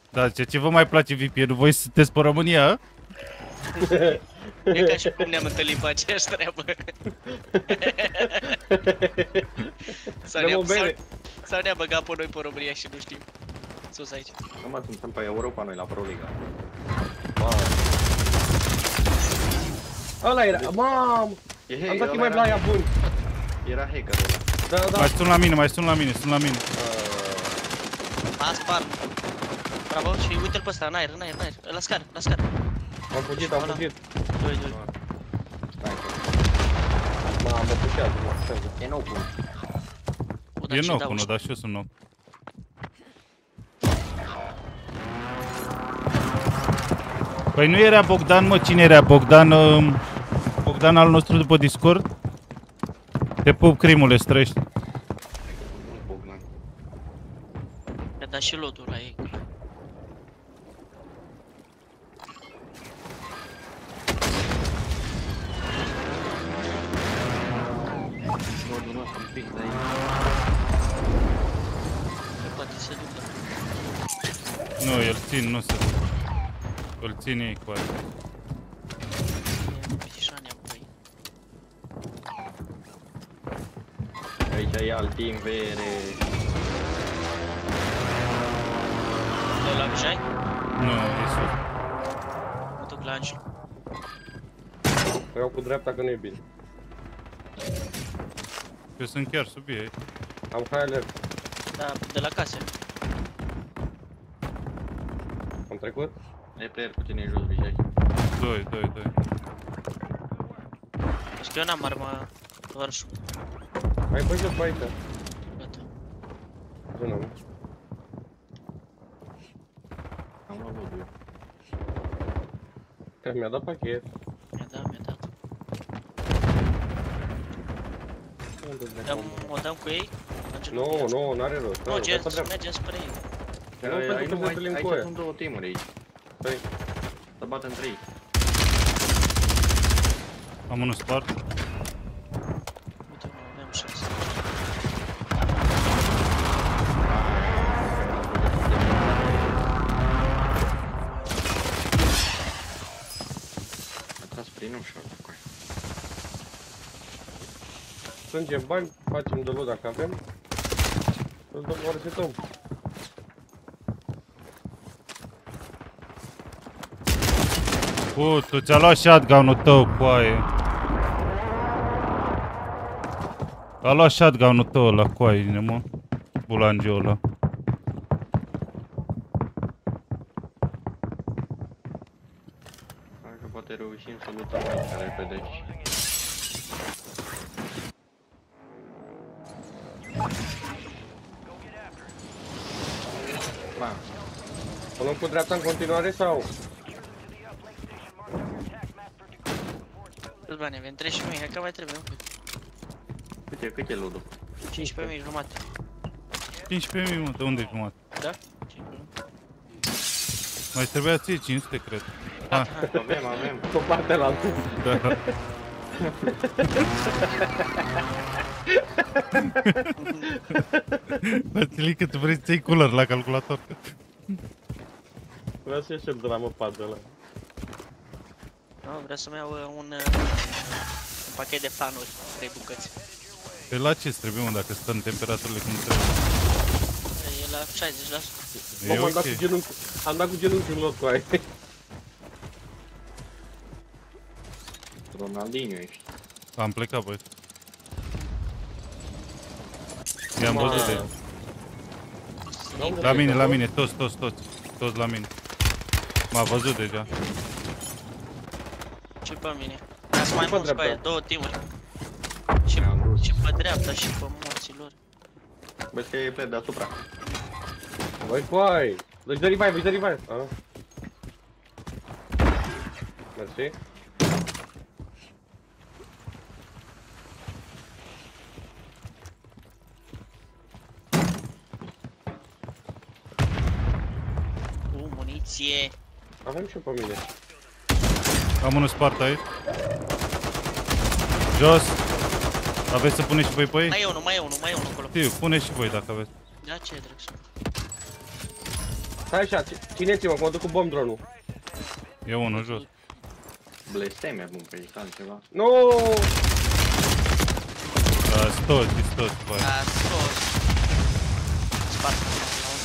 Da, ce, ce vă mai place VPN-ul? Voi sunteți pe România? E ca și cum ne-am întâlnit pe aceeași treabă. sau, Dăm ne-am, o sau, bere. sau ne-a băgat pe noi pe România și nu știm. Sus aici. Nu mă, suntem pe Europa noi la Pro Liga. Ăla era, mamă! E, Am dat ăla mai era- blaia bun. Era hackerul ăla. Da, da. Mai sun la mine, mai sun la mine, sun la mine. A spart. Bravo și uite-l pe ăsta, în aer, în aer, în aer. La scară, la scară. Am fugit, am Ăla. fugit. Doi, doi. Mamă, mă pușează, mă pușează. E nou bun. O, dar E ce nou dau cu ăștia? dar și eu sunt nou. Păi nu era Bogdan, mă, cine era Bogdan? um, Bogdan al nostru după Discord? Te pup, crimule, străiești. Bogdan. I-a dat și lotul la ei. Rodul nostru un pic de aici. Că poate se ducă. Nu, el țin, nu se Îl țin ei cu asta. Ăștia e alt timp, vere. Dă la Vijay, Nu, e sus. mă duc la Angel. O iau cu dreapta că nu e bine. Eu sunt chiar sub ei. Am high alert. Da, de la case. Am trecut? E player cu tine în jos, Vijay. 2, 2, 2. Deci că eu n-am armă vărșul. Hai pe jos, pe aici. Gata. Zona mea. Am luat loot Că mi-a dat pachet. Mi-a dat, mi-a dat. Unde Dăm, o dăm cu ei? Angel? Nu, nu, n-are rost. Nu, Hai, gen, pe dreapta. mergem spre ei. Nu, pentru Aici că nu, ne aici, întâlnim cu aici aia. sunt două teamuri aici. Stai. Să batem trei. Am unul spart. Uite, nu avem șanse. A tras prin ușă. cu aia. Strângem bani, facem de loot dacă avem. Îl dăm, o resetăm. Putu, ți-a luat shotgun-ul tău, coaie. A luat shotgun-ul tău la coaie, mă. Bulangiul ăla. Hai că poate reușim să lutăm aici repede și... Ba, O luăm cu dreapta în continuare sau? Bani avem? 13.000, hai că mai trebuie un pic. Cât e, cât e loot 15.000 jumate. 15.000, mă, de unde e jumătate? Da? Mai trebuia ție 500, cred. Ah, Avem, avem. Pe partea la altă. da. Vasilică, tu vrei să iei cooler la calculator. Vreau să ieșim de la măpad de la. Nu, vreau să-mi iau uh, un, uh, un pachet de fanuri, 3 bucăți. Pe la ce trebuie, mă, dacă stă în temperaturile cum trebuie? E la 60%. E Bă, am dat ok. cu genunchi, am dat cu genunchi în lot cu aia. Ronaldinho ești. Am plecat, băi. I-am văzut de La mine, la mine, toți, toți, toți. Toți la mine. M-a văzut deja. Și pe mine. Ca să mai pe mulți pe dreapta. aia, două teamuri. Și, Mi-am vrut. și pe dreapta și pe morții lor. Vezi că e plec deasupra. Băi, coai! Dă-și de revive, dă-și de revive! Ah. Mersi. Cu muniție. Avem și pe mine. Am unul spart aici. Jos. Aveți să puneți și voi pe ei? Mai e unul, mai e unul, mai e unul acolo. Știu, puneți și voi dacă aveți. Da, ce drag să Stai așa, ți- țineți-mă, că mă duc cu bomb drone-ul. E unul jos. Blesteme bun pe aici, altceva. Nu! Da, stoți, stoți, băi. Da, scos. Spart.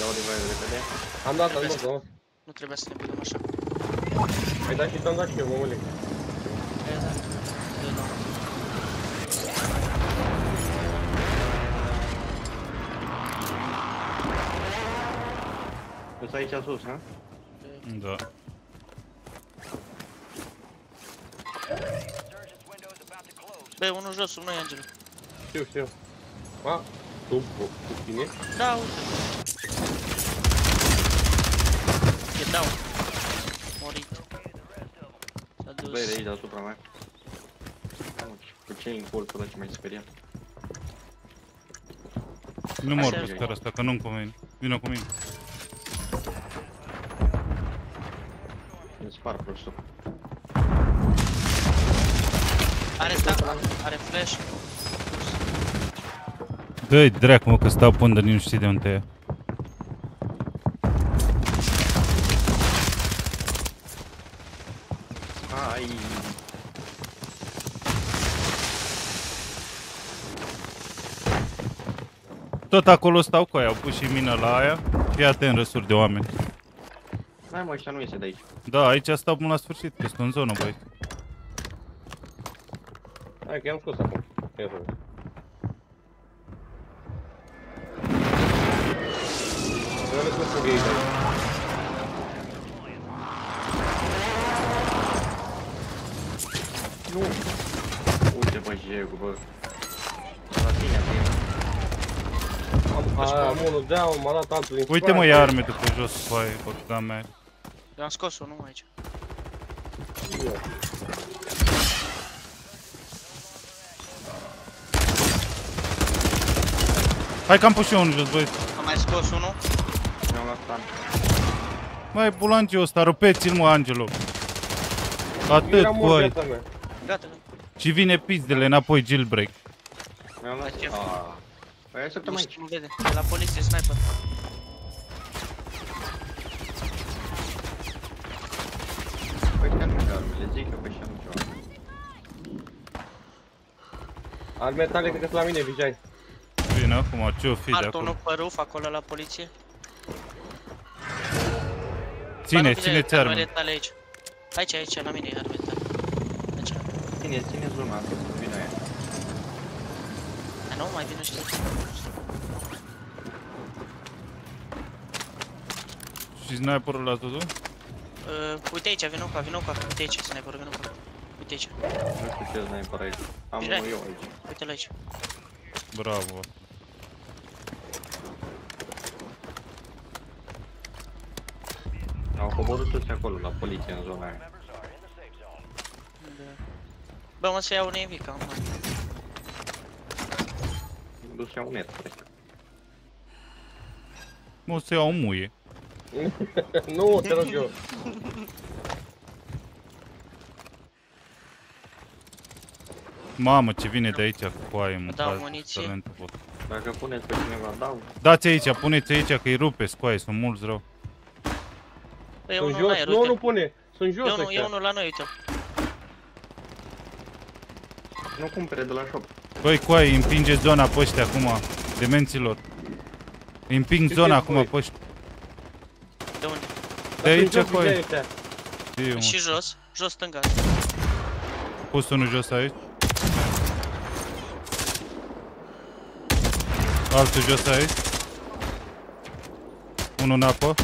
Dau revive repede. Am dat, am dat, am dat. Nu trebuie să ne băgăm așa. Ai dat și ți-am dat și eu, mămâle. E, da. Sunt aici sus, ha? Da. Bă, unul jos, sub noi, Angelo. Știu, știu. A, sub, cu tine? Da, uite. E down. Morit. S-a dus. Băi, de aici deasupra mea. Mamă, ce- Cu ce în colțul ăla ce m-ai speriat? Nu mor Așa pe e. scara asta, că nu-mi convine. Vină cu mine. Spar prostul. Are sta, are flash. Dă-i dracu, mă, că stau până nici nu știi de unde e. Ai! Tot acolo stau cu aia, au pus și mină la aia. Fii atent, răsuri de oameni. Hai mă, ăștia nu iese de aici. Da, aici stau până la sfârșit, că sunt în zonă, băi. Hai că i-am scos acum. Ia să vezi. Eu le cum fug ei de aici. Nu! Uite bă, Jegu, bă. La tine, bine. Am, a, am unul down, m-a dat altul din Uite spate. mă, ia arme de pe jos, foaie, băga mea. Eu am scos unul aici. Hai că am pus și eu unul jos, băi. Am mai scos unul. Mi-am luat stun. Mai bulangiul ăsta, rupeți-l mă, Angelo. Atât, Era mort băi. viața mea. Gata. Și vine pizdele înapoi jailbreak. Mi-am luat... Ce? Aaaa. Păi hai să Nu aici. știu, nu vede. De la poliție, sniper. Păi chiar nu știu armele, zic eu, păi și nu știu armele. Arme tale cred că sunt la mine, Vijay. Vine acum, ce-o fi de Mart acolo? unul pe roof, acolo la poliție. Ține, Bana, ține-ți bine, armele arme. tale aici. Aici, aici, la mine e armele tale. Aici. Ține, ține zona asta, să vină aia. A, nu, mai bine știu. Și sniperul la totul? Uh, uite aici, vino ca, vino ca. Uite aici, sniper, vino ca. Uite aici. Nu știu ce sniper aici. Am Bine. unul eu aici. Uite-l aici. Bravo. Au coborât toți acolo, la poliție, în zona aia. Bă, mă să iau un EV, cam mai. Mă duc să iau un net, cred. Mă, o să iau o muie. nu, te rog eu. Mamă, ce vine de aici cu foaie, mă, Dau fac muniție. talentul, bă. Dacă puneți pe cineva, dau. Dați aici, puneți aici, că îi rupe scoaie, sunt mulți rău. Bă, e Sunt unul în jos, aer, nu, nu uite. pune. Sunt E jos unul, e ăștia. unul la noi, uite. Nu cumpere de la shop. Băi, coaie, îi împinge zona pe ăștia acum, demenților. Îi împing Ce zona faci, acum băi? pe ăștia. De unde? De aici, Sunt jos, coaie. Vijay, ăștia. Știu, mă. Și jos, jos stânga. Pus unul jos aici. Altul jos aici. Unul în apă.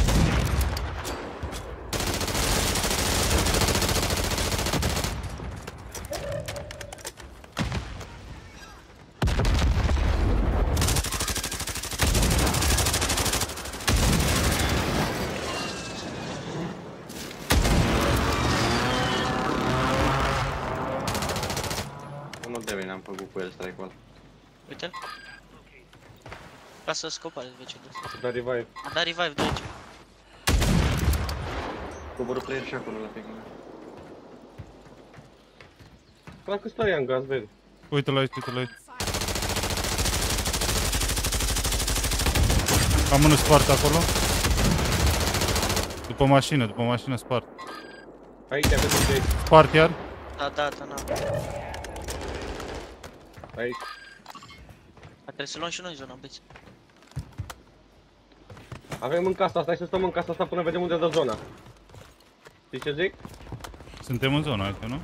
Să scopă de ce de Da, revive. A dat revive de aici. Coboră player și acolo la ping. Dacă stai în gaz verde. Uite la aici, uite la aici. Am unul spart acolo. După mașină, după mașină spart. Aici, pe Vijay. Spart iar. Da, da, da, na. Aici. A trebuie să luăm și noi zona, băieți. Avem în casa asta, hai să stăm în casa asta până vedem unde dă zona. Știi ce zic? Suntem în zona aici, nu?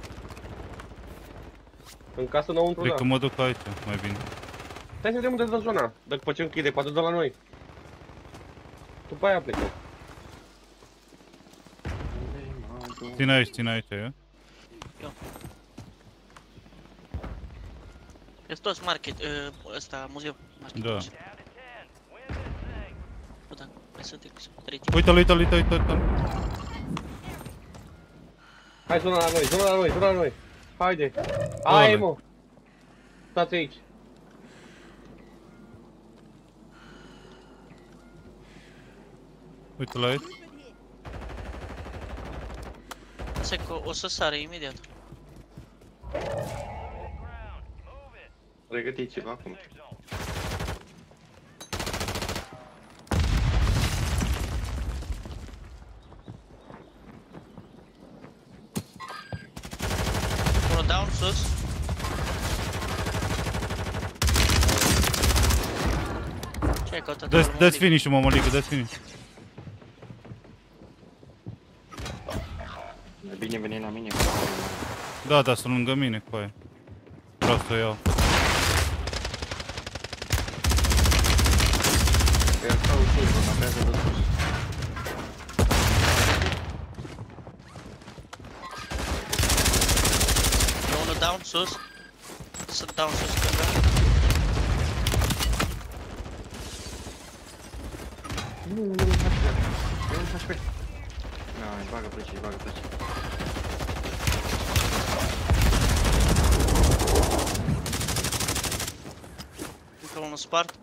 În casă înăuntru, Cred da. că mă duc aici, mai bine. Hai să vedem unde dă zona. După ce închide, poate de la noi. După aia plecăm. Ține aici, ține aici, eu. Este toți market, uh, ăsta, muzeu. Market, Da. Muzeu. Bă, da, hai să te trei timp. Uite-l, uite-l, uite-l, uite-l. Hai zona la noi, zona la noi, zona la noi. Haide. Hai, Ole. mă. Stați aici. Uite-l aici. Asta e că o să sare imediat. Pregătiți-vă acum. Unul down, sus. Ce ai căutat? Dă-ți acolo, dă-ți mă, finish-ul, mămăligă, dă-ți finish. Mai bine veni la mine. Da, da, sunt lângă mine cu aia. Vreau să o iau. Ia stau sus, mă capează de sus. E unul down, sus. Sunt down, sus, stânga. Nu, nu, nu, HP. E un HP. Na, îi bagă plăci, îi bagă plăci. Încă unul spart.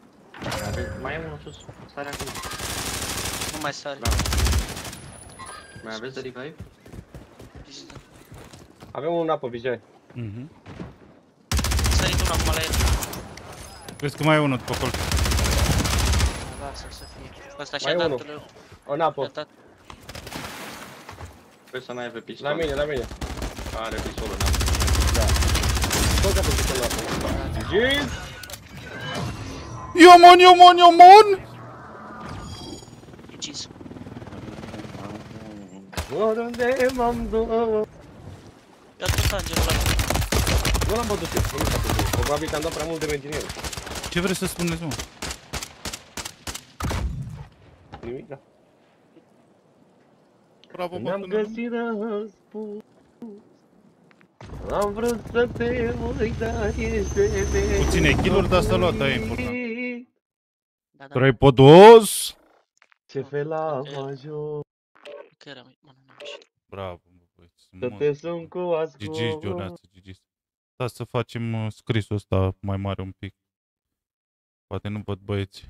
Mai ave- Mai e unul sus, sare acolo. Nu mai sare. Da. Mai aveți de revive? Pizda. Avem un apă, Vijay. Mhm. A sărit unul acum la el. Vezi că mai e unul pe acolo. Lasă să fie. Ăsta Mai și-a e dat. unul. le- În și-a apă. dat. Vrei să n-ai pe pistol? La mine, la mine. Are pistolul, n-am. Tot ca pe pistol în apă. GG! Iomon, iomon, iomon! GG's. Oriunde m-am dus. Ia tot angelul ăla. Nu l-am bătut eu, nu s-a putut. Probabil că am dat prea mult de inginer. Ce vrei să spuneți, mă? Nimic, da. Bravo, bă, N-am până la- găsit răspuns. Am vrut să te uit, dar ești Puține kill-uri, dar s-a luat, aia e important. Da, da. Trei pe dos! Ce fel am ajuns Că era, mă, nu, nu, nu. Bravo, bă, băieți. să mă. te sun cu GG, ascult. Joneață, GG. Da, să facem uh, scrisul ăsta mai mare un pic. Poate nu văd băieți.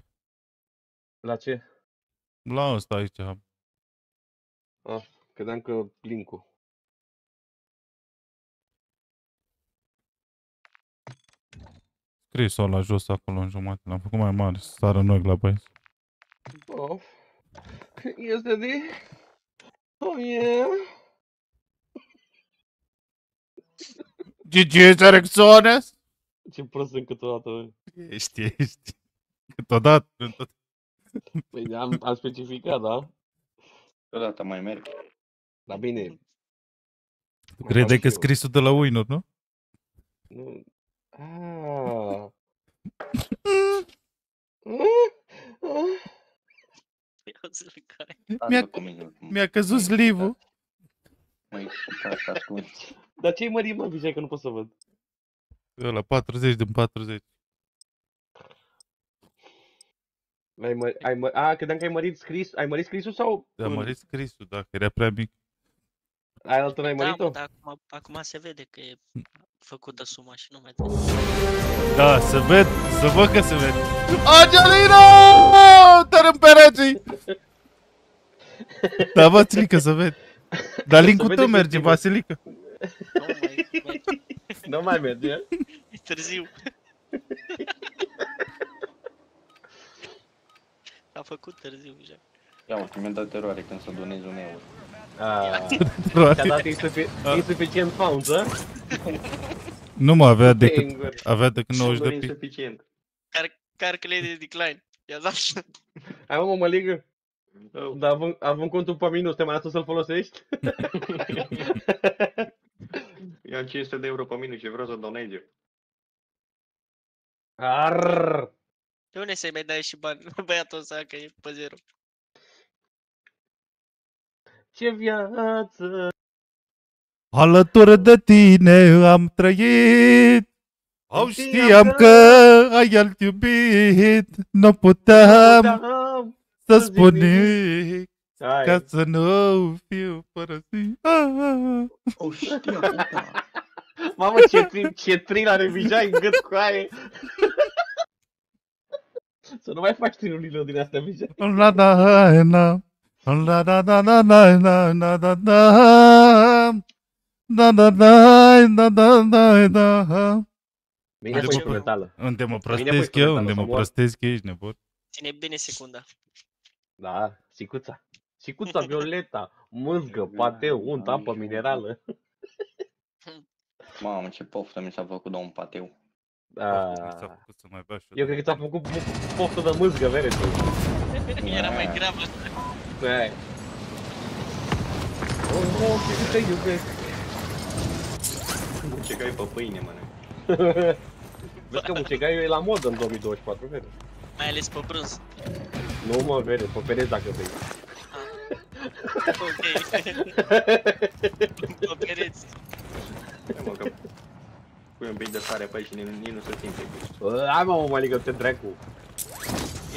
La ce? La ăsta aici. Credeam că link-ul. Scrisul ăla jos acolo în jumătate. L-am făcut mai mare, să sară noi la băieți. Of. Este de... Oh, yeah. GG, Ericsones! Ce prost sunt câteodată, bă. Ești, ești. Câteodată. câteodată. Păi am, am specificat, da? Deodată mai merg. Dar bine, Tu Credeai și că eu. scrisul de la Winor, nu? nu... Ah. Ia zi care. Mi-a- Cu mine. Mi-a căzut slivul. Măi, asta ascult. Dar ce-i mărit, mă, Vijay, că nu pot să văd? Ăla, 40 din 40. L-ai mă... ai mă... A, credeam că ai mărit scris... Ai mărit scrisul sau... Am în- mărit scrisul, dacă era prea mic. Ai altă n-ai Da, mărit-o? mă, dar acum, acum se vede că e făcut de suma și nu mai trebuie. Da, să ved, să văd că se vede. Angelina! Tărâm pereții! Da, Vasilica, să ved. Dar linkul vede tău că merge, e Vasilica. Nu mai, mai Nu mai merge. e târziu. A făcut târziu deja. Ia mă, mi-a dat eroare când să donezi un euro. Ah. Ți-a dat insufi- Ah. insuficient pounds, a? Nu mă avea decât, Singur. avea decât 90 Nu de e pi. insuficient. Car, carcele de decline. I-a dat. Hai mă, mă, mă ligă. Oh. Dar având, având contul pe minus, te mai lasă să-l folosești? Ia 500 de euro pe mine și vreau să donezi eu. Arrrr. De unde să-i mai dai și bani? Băiatul ăsta că e pe zero. Ce viață! Alături de tine am trăit. Au știam că ai alt iubit. Nu puteam Puteam să să zic spun nimic. nimic. Hai. Ca să nu fiu părăsit. Ah, ah, ah. Oh, știa, puta. Mamă, ce, tri, ce tril are Vijay în gât cu aia. Să nu mai faci trinurile din astea, Vijay. La da na. La da da da da da da da da. Da da da da da da da. Bine Haide, pui bă, instrumentală. Unde mă Bine, prostesc păi, eu? comentarul Unde să mă mor. prostesc eu? Ești nebun? Ține bine secunda. Da, sicuța. Sicuța violeta, mâzgă, pateu, unt, apă minerală. Mamă, ce poftă mi s-a făcut de un pateu. Mi s-a Ah, făcut să mai bea și Eu cred că ți-a făcut mu- poftă de mâzgă, vere tu. Era mai gravă. Aia. Oh, oh, ce te iubesc. Mucegai pe pâine, mă. Vezi că mucegaiul e la modă în 2024, vede. Mai ales pe brânz. Nu mă, vede, pe pereți dacă vrei. Ok. Pe pereți. Hai, mă, că pui un pic de sare pe aici și nici nici nu se simte. Bă, Hai mă, mă, malică, te dracu.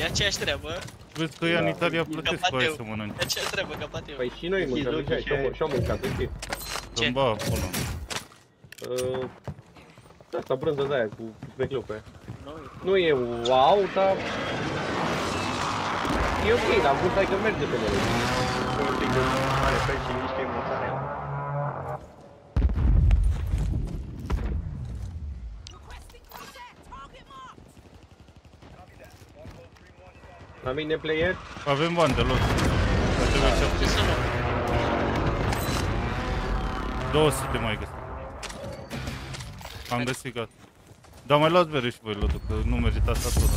E aceeași treabă. Vezi că ea în Da. Italia plătesc cu aia Capateu. să mănânci. E aceeași treabă ca pateu. Păi și noi mâncăm Chizi deja, ochii și-au și mă- și-au mâncat, să știi. Ce? Îmi ba acolo. Uh, Asta, brânză de aia cu specleu pe aia. Nu, Nu e wow, dar... E ok, dar gust hai că merge pe ele. Pui un pic de sare pe aici și La mine player, Avem bani deloc. Ar trebui ce să să nu? 200 mai găsit. Am găsit gata. Dar mai luați bere și voi lotul, că nu meritați atât.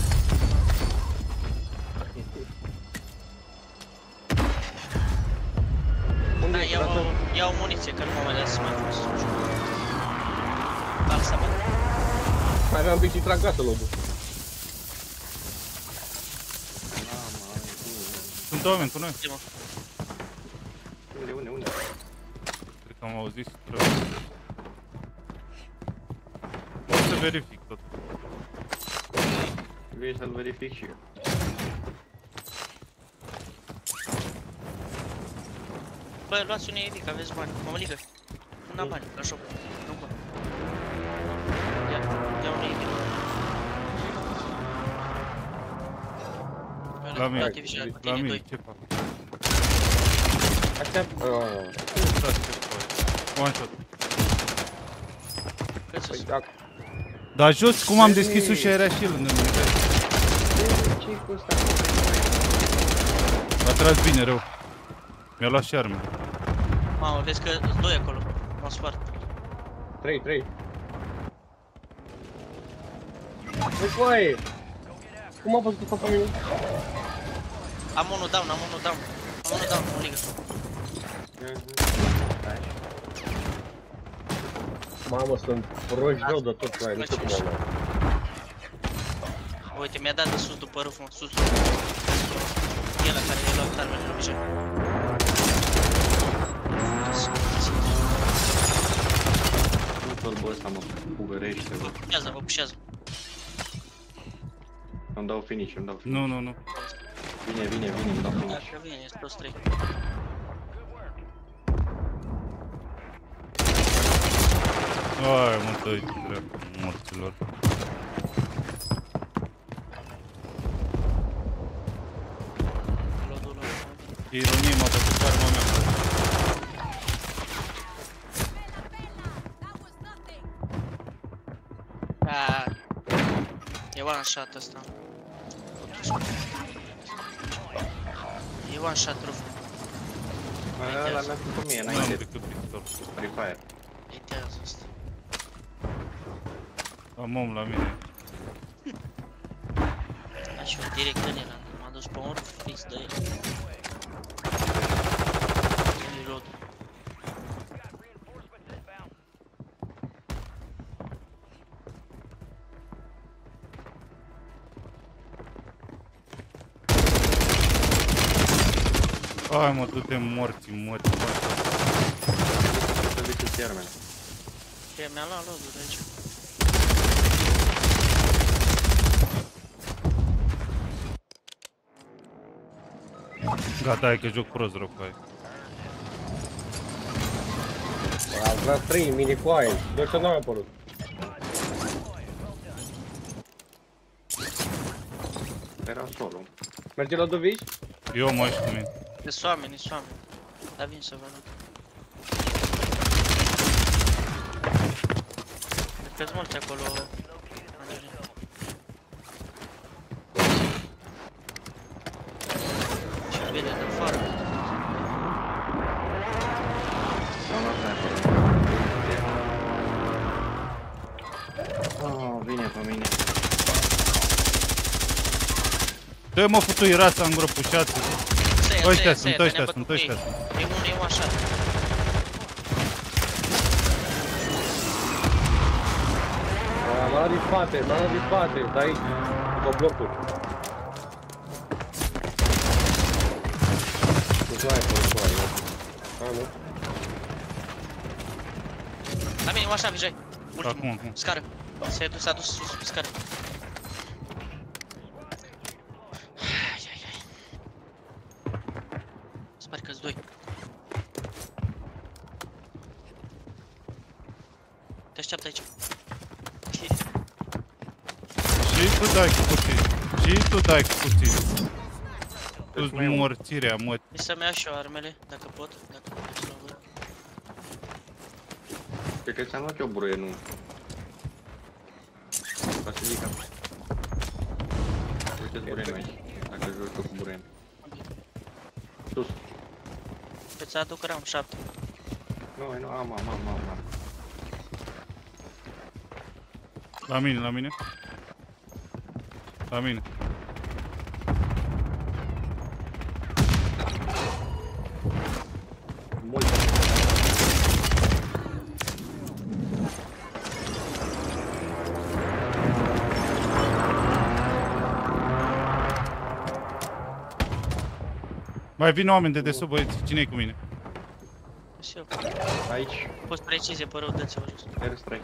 unde Da, e? iau, Lasă. iau muniție, că nu mă mai las să mai jos. Balsa mă. Mai aveam un pic și trag gata lodul. Sunt oameni cu noi. Uite-mă. Unde, unde, unde? Cred că am auzit și trebuie. O să verific tot. Vrei să-l verific și eu. Bă, luați un EV, că aveți bani. Mămăligă. Nu am bani, la shop. Nu bă. Ia, ia un EV. La mine, Artificial, cu la tine mine, doi. ce fac? Așteaptă. Ah, Da, ce fac? One shot. Cât sus? Păi, dacă... Dar jos, cum am Vezi? deschis ușa, era și el lângă mine. Ce cu ăsta? A tras bine rău. Mi-a luat și arme. Mamă, vezi că sunt doi acolo. M-au spart. 3, 3. Băi, coaie! Cum a văzut că pe mine? Am unul down, am unul down. Am unul down, mă ligă. Mamă, sunt proști rău de tot cu aia, nu știu cum am luat. Uite, mi-a dat de sus după râf, mă, sus. E ăla care i-a luat armele în picioare. Nu tolbul ăsta mă pugărește, Vă bă. pușează, vă pușează. Îmi dau finish, îmi dau finish. Nu, nu, nu. Vine, vine, vine, îmi dau finish. Dacă vine, e plus 3. Ai, mă, tăi, dracu, morților. Lodul ăla. E ironie, m-a bătut cu arma mea. Da. E one shot ăsta. E one shot roof. Ăla mi-a făcut mie Nu am înainte, decât pistol. Free Fire. Itează asta. Am om la mine. Da, și eu direct în el, m-am dus pe un roof fix de el. Ai, mă, du-te morți, morți, morți. Să zic cu Siermen. Ce, mi-a luat loadul de aici. Gata, hai că joc prost rău cu aia. Am tras 3 mini coaie, doar că nu am apărut. Era solo. Merge la Dovici? Eu mă și cu mine. Sunt oameni, sunt oameni. Dar vin să vă luat. Cred că mulți acolo, Angelina. Și vine de afară. Am luat de acolo. Oh, vine pe mine. Dă mă futui rața în gură, pușați Ăsta e, Ăștia ăsta e, sunt, ăsta e, ăștia ne-a sunt, bătut ăștia cu sunt. ei. E unul, e unul așa. M-a luat din spate, m-a luat din spate, de aici, după blocul. Nu mai e, nu mai e. A, nu. La mine, unul așa, Vijay. Acum, Ultimul. acum. Scară. S-a dus, s-a dus sus, pe scară. Ai, ai, ai. Sper că-s doi. Te așteaptă aici. Și tu dai cu puțin. Și tu dai cu puțin. Tu-ți morțirea, mă. Mi să-mi iau și eu armele, dacă pot, dacă pot să văd. Cred că ți-am luat eu bruie, nu. Basilica. Uite-ți burenul aici. Dacă joci tu cu buren. Sus. Îți aduc ram 7. Nu, nu, am, am, am, am, am. La mine, la mine. La mine. Mai vin oameni de desubt, băieți. cine e cu mine? Și eu. Aici, Poți precizie pe rău, dă-ți-o jos. airstrike.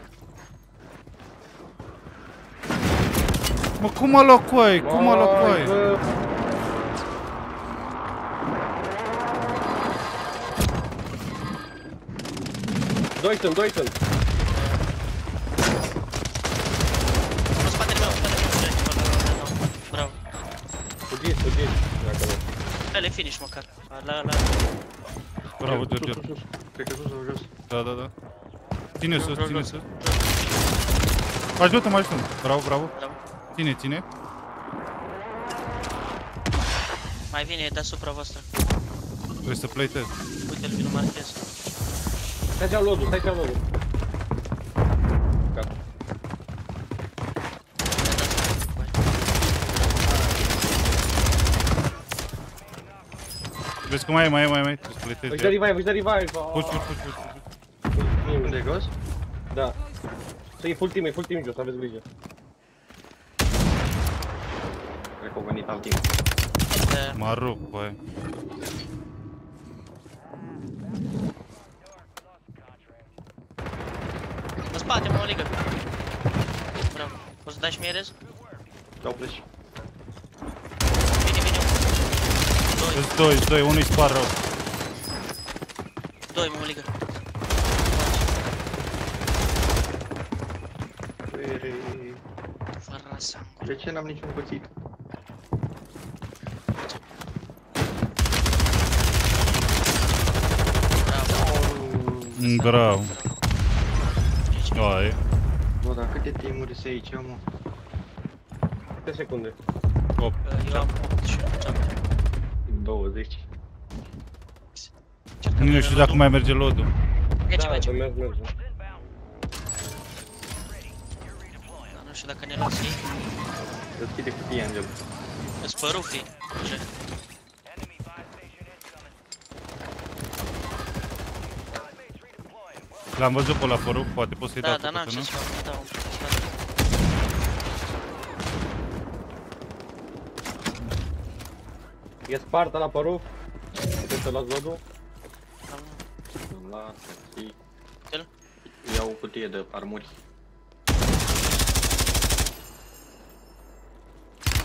Mă, cum mă locoi? Cum mă locoi? Ai, bă. Doi sunt, doi sunt. Dă-le finish măcar. La, la, Bravo, Sus, George. sus, sus. Cred că sus sau jos. Da, da, da. Ține sus, Jos, ține jos. sus. Ajută-mă, ajută-mă. Bravo, bravo. bravo. Ține, ține. Mai vine, e deasupra voastră. Trebuie să plătesc. Uite-l, vi-l marchez. Stai ce-am lodul, stai ce-am lodul. Gata. Vezi cum mai e, mai e, mai e, mai e. Trebuie să Își dă plătesc. revive, își dă revive. Puși, puși, puși, puși. Unde e gos? Da. Să e full team, e full team jos, aveți grijă. Cred că au venit alt timp. De... Mă rup, băi. În spate, mă, o ligă. Bravo. Poți să dai și mie rez? Dau flash. 2, 2, 1 îi spar rău. 2, mă ligă. Fără sangul. De ce n-am niciun cuțit? Bravo. Ai. Bă, dar câte timuri se aici, mă? Câte secunde? 8. Eu am 8 și 8. 20. Nu știu dacă mai merge loadul. Merge, Da, merge. să merg, merge. Dar nu știu dacă ne lasă ei. Deschide cutia, Angel. Îți păru fi. Ce? L-am văzut pe la foru, poate poți să-i Da, dau dar n-am cu ce nu? să fac. Da, un pic. E Sparta la păruf. Puteți să luați lodul? Îmi las, și... Ce-l? Iau o cutie de armuri.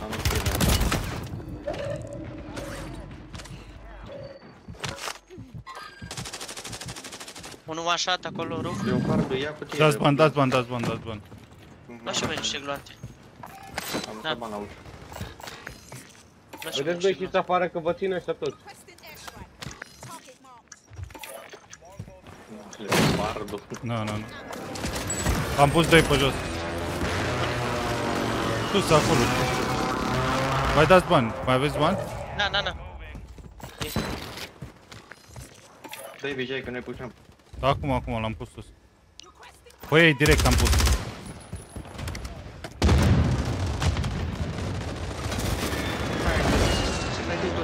Am o cutie de armuri. Unul așa, acolo, ruf. Leopardul, ia cutie Dați de- bani, dați bani, dați bani, dați bani. Lua și voi niște gloate. Am Da. lăsat bani la ușă. Lua și voi Vedeți, băi, niște știți gloate. afară că vă țin ăștia toți. Leopardul. Nu, nu, nu. Am pus doi pe jos. Sus, acolo. Mai dați bani. Mai aveți bani? Na, na, na. Dă-i Vijay că noi pușăm. Acum, acum, l-am pus sus. Păi ei, direct am pus.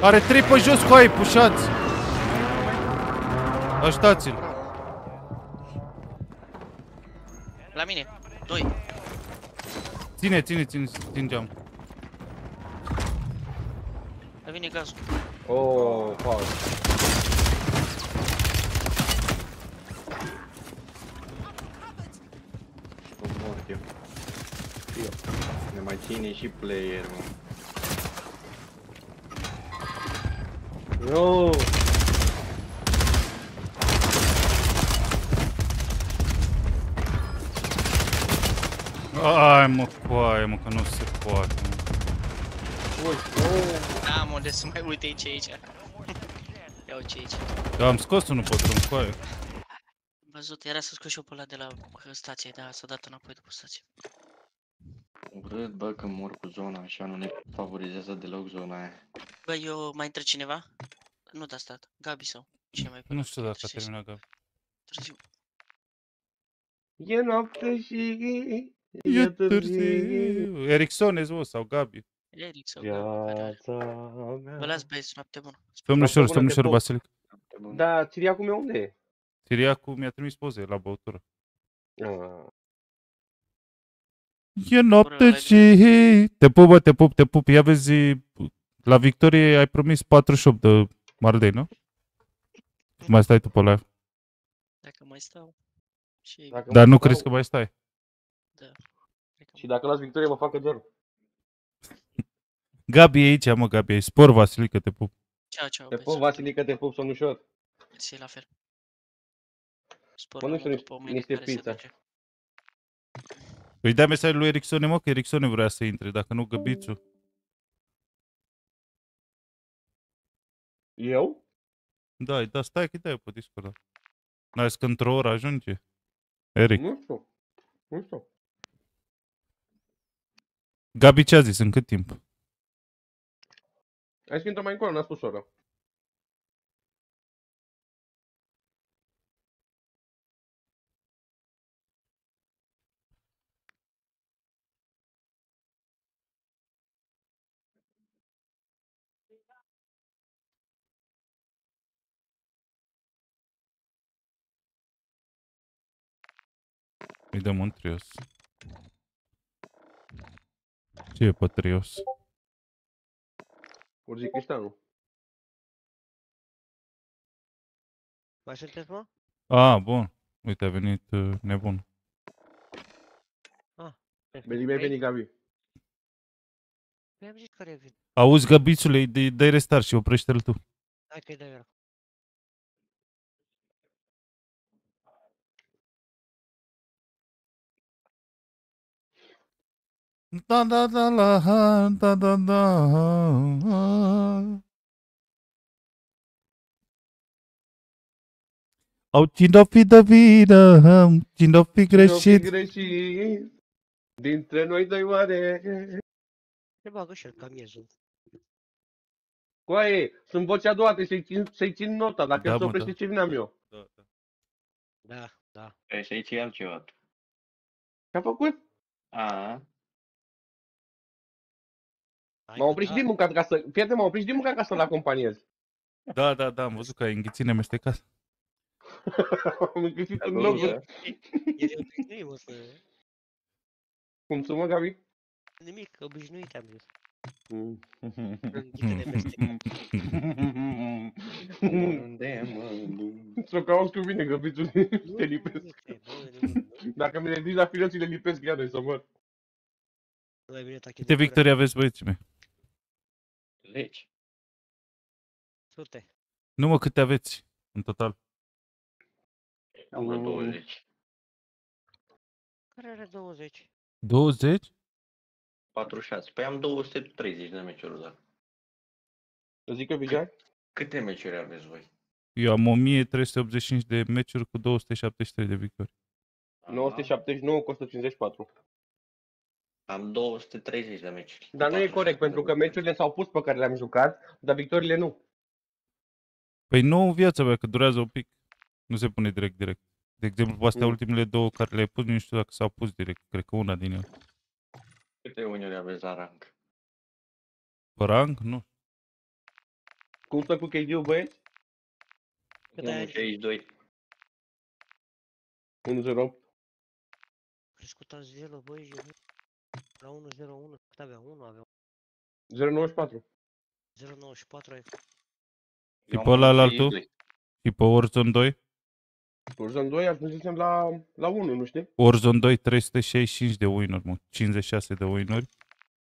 Are trei pe jos cu ai, pușați! Ajutați-l! La mine. Doi. Ține, ține, ține, ține geam. La mine gazul. Oh, fuck. Sunt mort eu. Ne mai ține și player, mă. No! Ai mă, coaie, mă, că nu se poate. Mă. Ui, no! N-am unde să mai uite aici, aici. Ia uite aici. Eu am scos unul pe drum, coaie. Am văzut, era să scot și eu pe ăla de la stație, dar s-a dat înapoi după stație. Urât, bă, că mor cu zona așa, nu ne favorizează deloc zona aia. Bă, eu mai intră cineva? Nu de asta, Gabi sau cine mai Nu știu dacă a Târziu. terminat Gabi. Târziu. E noapte și... E târziu. Ericsson, mă, sau Gabi. Eric sau Gabi. Viața mea... Vă las băieți, noapte bună. Domnișor, bună, domnișor te pup. Vasilic. E bun. Da, Ciriacul meu unde e? Siriacu mi-a trimis poze la băutură. Ah. E noapte Ură, și... Te pup, bă, te pup, te pup. Ia vezi, la Victorie ai promis 48 de mardei, nu? Mai stai tu pe live. Dacă mai stau. Și Dacă Dar mă nu stau- crezi că mai stai? da. Cred că Și dacă las Victorie, mă facă doar. Gabi e aici, mă, Gabi, e spor, Vasilică, te pup. Ceau, ceau, Te băieți. pup, Vasilică, te pup, somnușor. Mersi, la fel. Spor Mănânc la muncă niște- pe mâine niște care se pizza. Merge. Păi dai mesajul lui Ericsson, mă, că Ericsson vrea să intre, dacă nu Găbițu. Eu? Da, da, stai că dai pe Discord. da. N-ai zis că într-o oră ajunge? Eric. Nu știu. Nu știu. Gabi ce a zis? În cât timp? Ai zis că intră mai încolo, n-a spus oră. Îi dăm un trios. Ce e pe trios? Urzi Cristianu. Mai sunteți, mă? Ah, bun. Uite, a venit uh, nebun. Bine, bine, venit, Gabi. Păi am zis că revin. Auzi, Gabițule, dă- dă-i restart și oprește-l tu. Hai că-i dau eu. Da, da, da, la, ha, da, da, da. ha. Au cine fi de vină, cine fi greșit. greșit. Dintre noi doi oare. Se bagă și el camiezul. Coaie, sunt vocea a doua, trebuie să-i țin, să-i țin nota. Dacă Da, el se mă, oprește, da. ce vine am eu? Da, da. E, și aici e altceva. Ce-a făcut? A, Hai M-am că oprit și da. din muncă ca să... Fiate, m-am oprit și din muncă ca să-l acompaniez. Da, da, da, am văzut că ai înghițit nemestecat. Am înghițit Dar în nu locul. e. El e obișnuit, mă, să... Cum să mă, Gabi? Nimic, obișnuit am zis. Mm. Înghite de mestecat. unde mă duc? Să cauți cu mine, Gabițul. Nu, Te nu, lipesc. nu trebuie, nu, nimic, nu. Dacă mi le zici la filoții, le lipesc iară să mor. Nu mai bine tachi Câte victorii aveți, băieții mei? Legi. Sute. Nu mă, câte aveți în total? Am vreo Mm. 20. Care are 20? 20? 46. Păi am 230 de meciuri, da. Să zic eu, Vigea? Câte meciuri aveți voi? Eu am 1385 de meciuri cu 273 de victorii. Aha. 979 cu 154. Am 230 de meciuri. Dar nu e 47 corect, de pentru că victorii. meciurile s-au pus pe care le-am jucat, dar victoriile nu. Păi nu în viața mea, că durează un pic. Nu se pune direct, direct. De exemplu, pe astea Mm. ultimele două care le-ai pus, nu știu dacă s-au pus direct. Cred că una din ele. Câte uniuni aveți la rang? Pe rang? Nu. Cum stă cu KD-ul, băieți? Cât ai? 1.62. 1-0. Crescut azi el, băi, e la 1-0-1, cât avea? 1 avea 0-94. 0-94 ai Și pe ăla la altul? Și pe Warzone 2? Warzone 2 ajungesem la, la 1, nu știi? Warzone 2 365 de win mă. 56 de win-uri.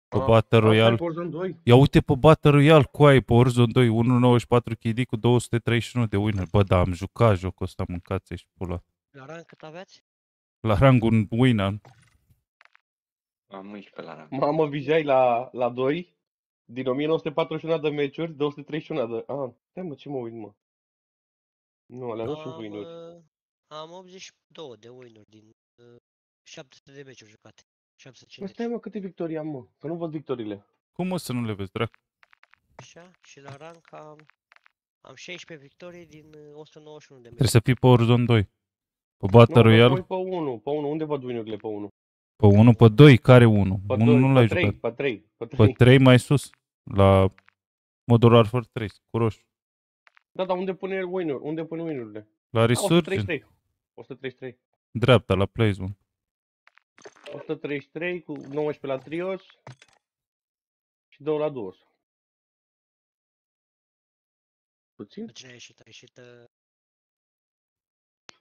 Pe Ah, Battle Asta e Royale. Warzone 2. Ia uite pe Battle Royale cu ai pe Warzone 2, 1.94 KD cu 231 de winner. Bă, da, am jucat jocul ăsta, mâncați și pula. La rang cât aveați? La rangul un win am. Am 11 la rang. Mamă, Vijay la, la 2. Din 1941 de meciuri, 231 de... Ah, stai mă, ce mă uit, mă? Nu, alea nu sunt Am, win-uri. uh, am 82 de win-uri din uh, 700 de meciuri jucate. Bă, 750. stai mă, câte victorii am, mă? Că nu văd victoriile. Cum o să nu le vezi, dracu? Așa, și la rank am, am 16 victorii din uh, 191 de Trebuie meciuri. să fii pe Warzone 2. Pe Battle nu, Royale, Nu, pe 1, pe 1. Unde văd win-urile pe 1? Pe 1, pe 2, care 1? Pe 1 2, nu pe l-ai 3, jucat. pe 3, pe Pe 3. 3 mai sus, la Modern Warfare 3, cu roșu. Da, dar unde pune win-uri? Unde pune win-urile? La Ah, Resurgent, 133. 133. dreapta, la Placement. 133 cu 19 la trios și 2 la duos. Puțin? Pe Cine a ieșit? A ieșit uh,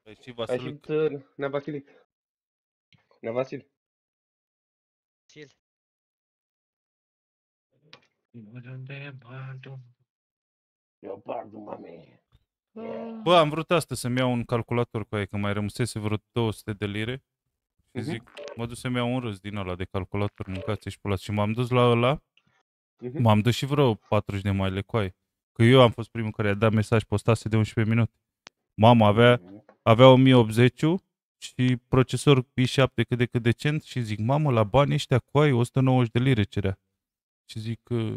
Ai și A Vasile. ieșit uh, Nea Vasilic. Nea Vasil. Sil. Leopardu, mame. Bă, am vrut asta să-mi iau un calculator cu aia, că mai rămăsese vreo 200 de lire. Și Mhm. zic, mă duc să-mi iau un râs din ăla de calculator, mâncați și pulați. Și m-am dus la ăla, Mhm. m-am dus și vreo 40 de maile cu aia. Că eu am fost primul care a dat mesaj, postase de 11 minute. Mama avea, avea 1080 și procesor i7 cât de cât decent și zic, mamă, la bani ăștia cu aia 190 de lire cerea. Și zic, "Uh,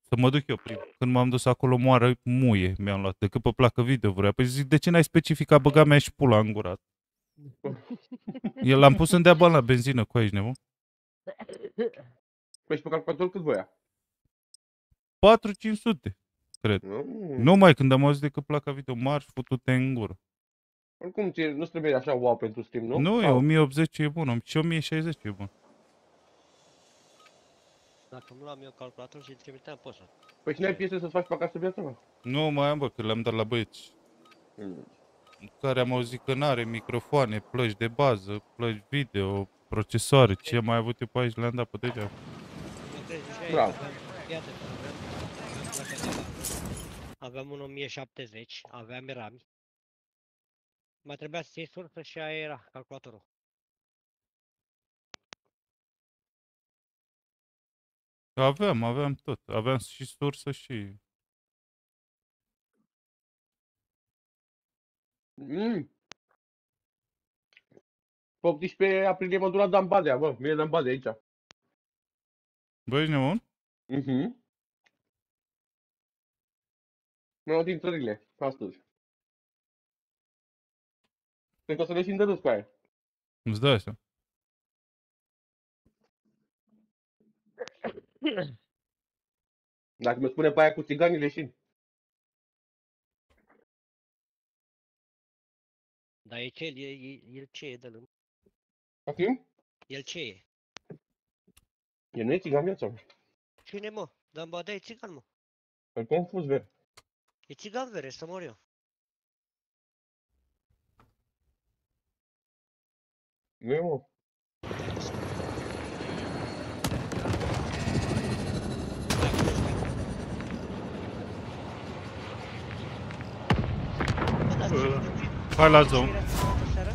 să mă duc eu prim. Când m-am dus acolo, moară muie mi-am luat, decât pe placă video vrea. Păi zic, de ce n-ai specificat, băga mea și pula în gura. El l-am pus în dea bani la benzină cu aici, nebun. Păi și pe calculator cât voia? 4-500. Nu, Numai când am auzit decât placa video mari, futute în gură. Oricum, ție nu trebuie așa wow pentru stream, nu? Nu, e Sau- 1080 e bun, și 1060 e bun. Dacă nu am eu calculator și îți trimiteam pe ăsta. Păi și n-ai piese să-ți faci pe acasă viața, mă? Nu mai am, bă, că le-am dat la băieți. Mm. Care am auzit că n-are microfoane, plăci de bază, plăci video, procesoare, ce am mai avut eu pe aici, le-am dat pe degeaba. Nu crezi, ziceai, Bravo. aveam, fii atent, aveam, aveam placa de bază, aveam un 1070, aveam rami. Mai trebuia să iei sursă și aia era calculatorul. Aveam, aveam tot. Aveam și sursă și... Mm. Pe 18 aprilie mă duc la Dan Badea, bă, mie Dan Badea aici. Băi, ești nebun? Mhm. Mi-am luat din țările, astăzi. Cred că o să le și de râs cu aia. Îți dai așa. Dacă mi spune pe aia cu țiganii, leșin. Dar e ce, e, e, el ce e de lâmb? Acum? El ce e? E nu e țigan viața, mă. Cine mă? Dan Badea e țigan mă. Îl confuz, ver. E țigan vere, să mor eu. Nu e, mă. Bă, dar ce- Hai la ce zone. era asta seara?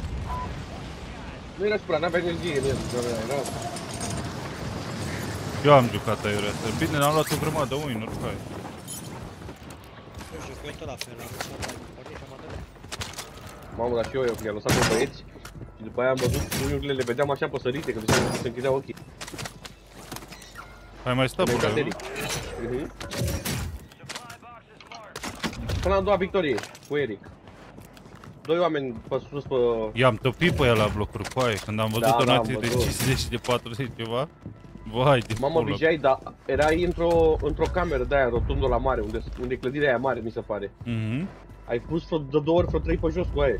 Nu era supărat, n-avea energie în el. doar Era... Eu am jucat aiurea asta. Bine, am luat o grămadă de win cu aia. Nu știu, cu tot la fel, am lăsat la pornit, am adăugat. Mamă, dar și eu, eu i-am lăsat pe băieți. Și după aia am văzut unurile, le vedeam așa păsărite, că ziceam că se închideau ochii. Hai mai sta Le pula, caterii. Mhm. Până la a doua victorie, cu Eric. Doi oameni pe sus pe... I-am topit pe ea la blocuri cu aia. Când am văzut Da, da, am donații de văzut. 50 și de 40 ceva, Vai de Mamă, pulă. Vijay, dar erai într-o, într-o cameră de aia rotundă la mare, unde, unde e clădirea aia mare, mi se pare. Mhm. Ai pus vreo, de două ori vreo trei pe jos cu aia.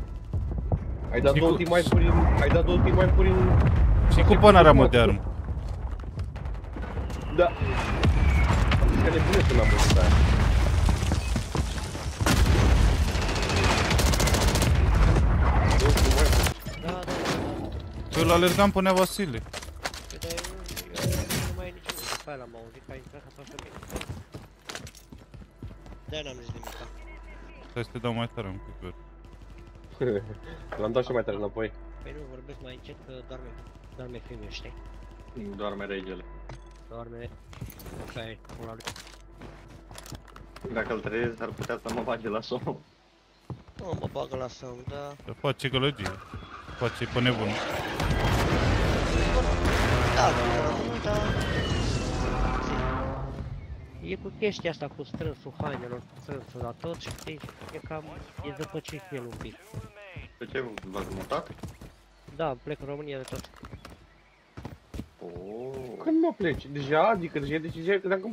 Ai dat Și două cu- timp mai prin... Ai dat două timp mai prin... Și cu pânarea mă de armă. Da. Că nebunesc când am văzut aia. Două timp mai prin. Da, da, da, da. Eu îl alergam până Vasile. Păi, dar eu, eu, nu mai e niciunul. După aia l-am auzit că a intrat ca pe mine. De-aia n-am zis nimic. Stai să te dau mai tare un pic, ver. L-am dat și mai tare înapoi. Păi nu vorbesc mai încet că doarme, doarme filmul, știi? Doarme regele. Doarme, așa e, pula lui. Dacă îl trezesc, ar putea să mă bage la somn. Nu mă bagă la somn, da. Să face gălăgie. Face pe nebun. Da, nu, da. E cu chestia asta cu strânsul hainelor, cu strânsul la tot, știi? E cam, e zăpăcit el un pic. Pe ce v-ați mutat? Da, plec în România de tot. Oh. Când mă pleci? Deja? Adică deja e decizia, credeam că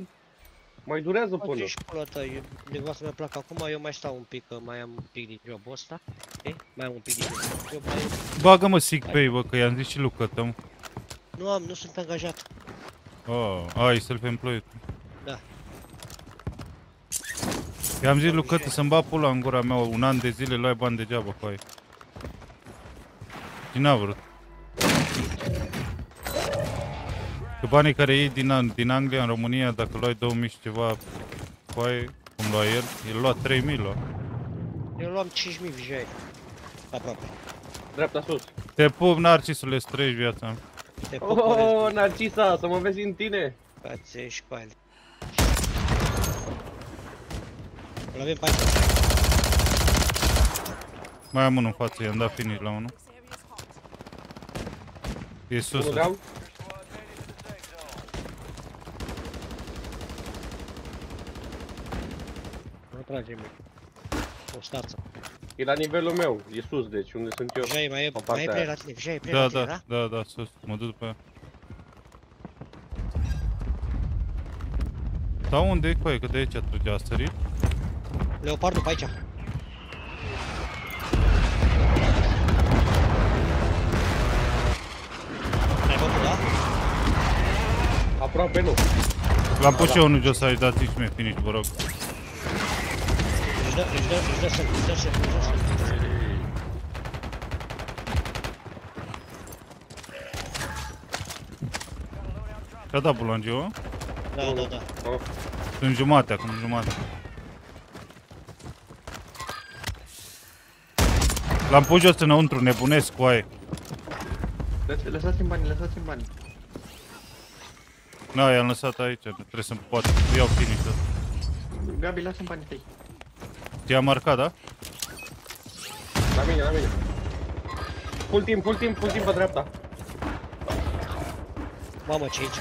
mai durează până. Face și pula ta, eu, nevastă mea plac acum, eu mai stau un pic, că mai am un pic din jobul ăsta. Okay? Mai am un pic din job, mai... Bagă-mă sick pay, bă, că i-am zis și lui Cătăm. Nu am, nu sunt angajat. Oh, ai self-employed. Da. I-am zis lui Cătă să-mi bat pula în gura mea un an de zile, luai bani degeaba cu aia. Și n-a vrut. Că banii care iei din, An- din Anglia în România, dacă luai 2000 și ceva cu aia, cum lua el, el lua 3000 lua. Eu luam 5.000 vijai. Aproape. Dreapta sus. Te pup, Narcisule, să trăiești viața mea. Te Oh, poporesc, Narcisa, să mă vezi în tine. Fațe și cu ale. Îl avem pe aici. Mai am unul în față, i-am dat finish la unul. E sus. Unul down. Nu trage mie. O stață. E la nivelul meu, e sus, deci unde sunt eu. Vijai, mai e, Pe mai e partea play aia. la tine, Vijai, e play Da, la tine, da, da? da, da, sus, mă duc după ea. Da, unde e cu aia? Că de aici trăgea, a sărit? Leopardul pe aici. Ai făcut, da? Aproape nu. L-am pus și eu unul jos aici, dați-și mie finish, vă rog. Își dă, își dă, își dă semn, își dă semn, își dă semn. Ce-a dat bulangiu? Da, da, da. Oh. Sunt jumate, acum jumate. L-am pus jos înăuntru, nebunesc cu aia. Lăs- Lăsați-mi banii, lăsați-mi banii. Na, i-am lăsat aici, trebuie să-mi poate iau finish-ul. Gabi, lasă-mi banii tăi. Ți-a marcat, da? La mine, la mine. Full team, full team, full team pe dreapta. Mamă, ce aici?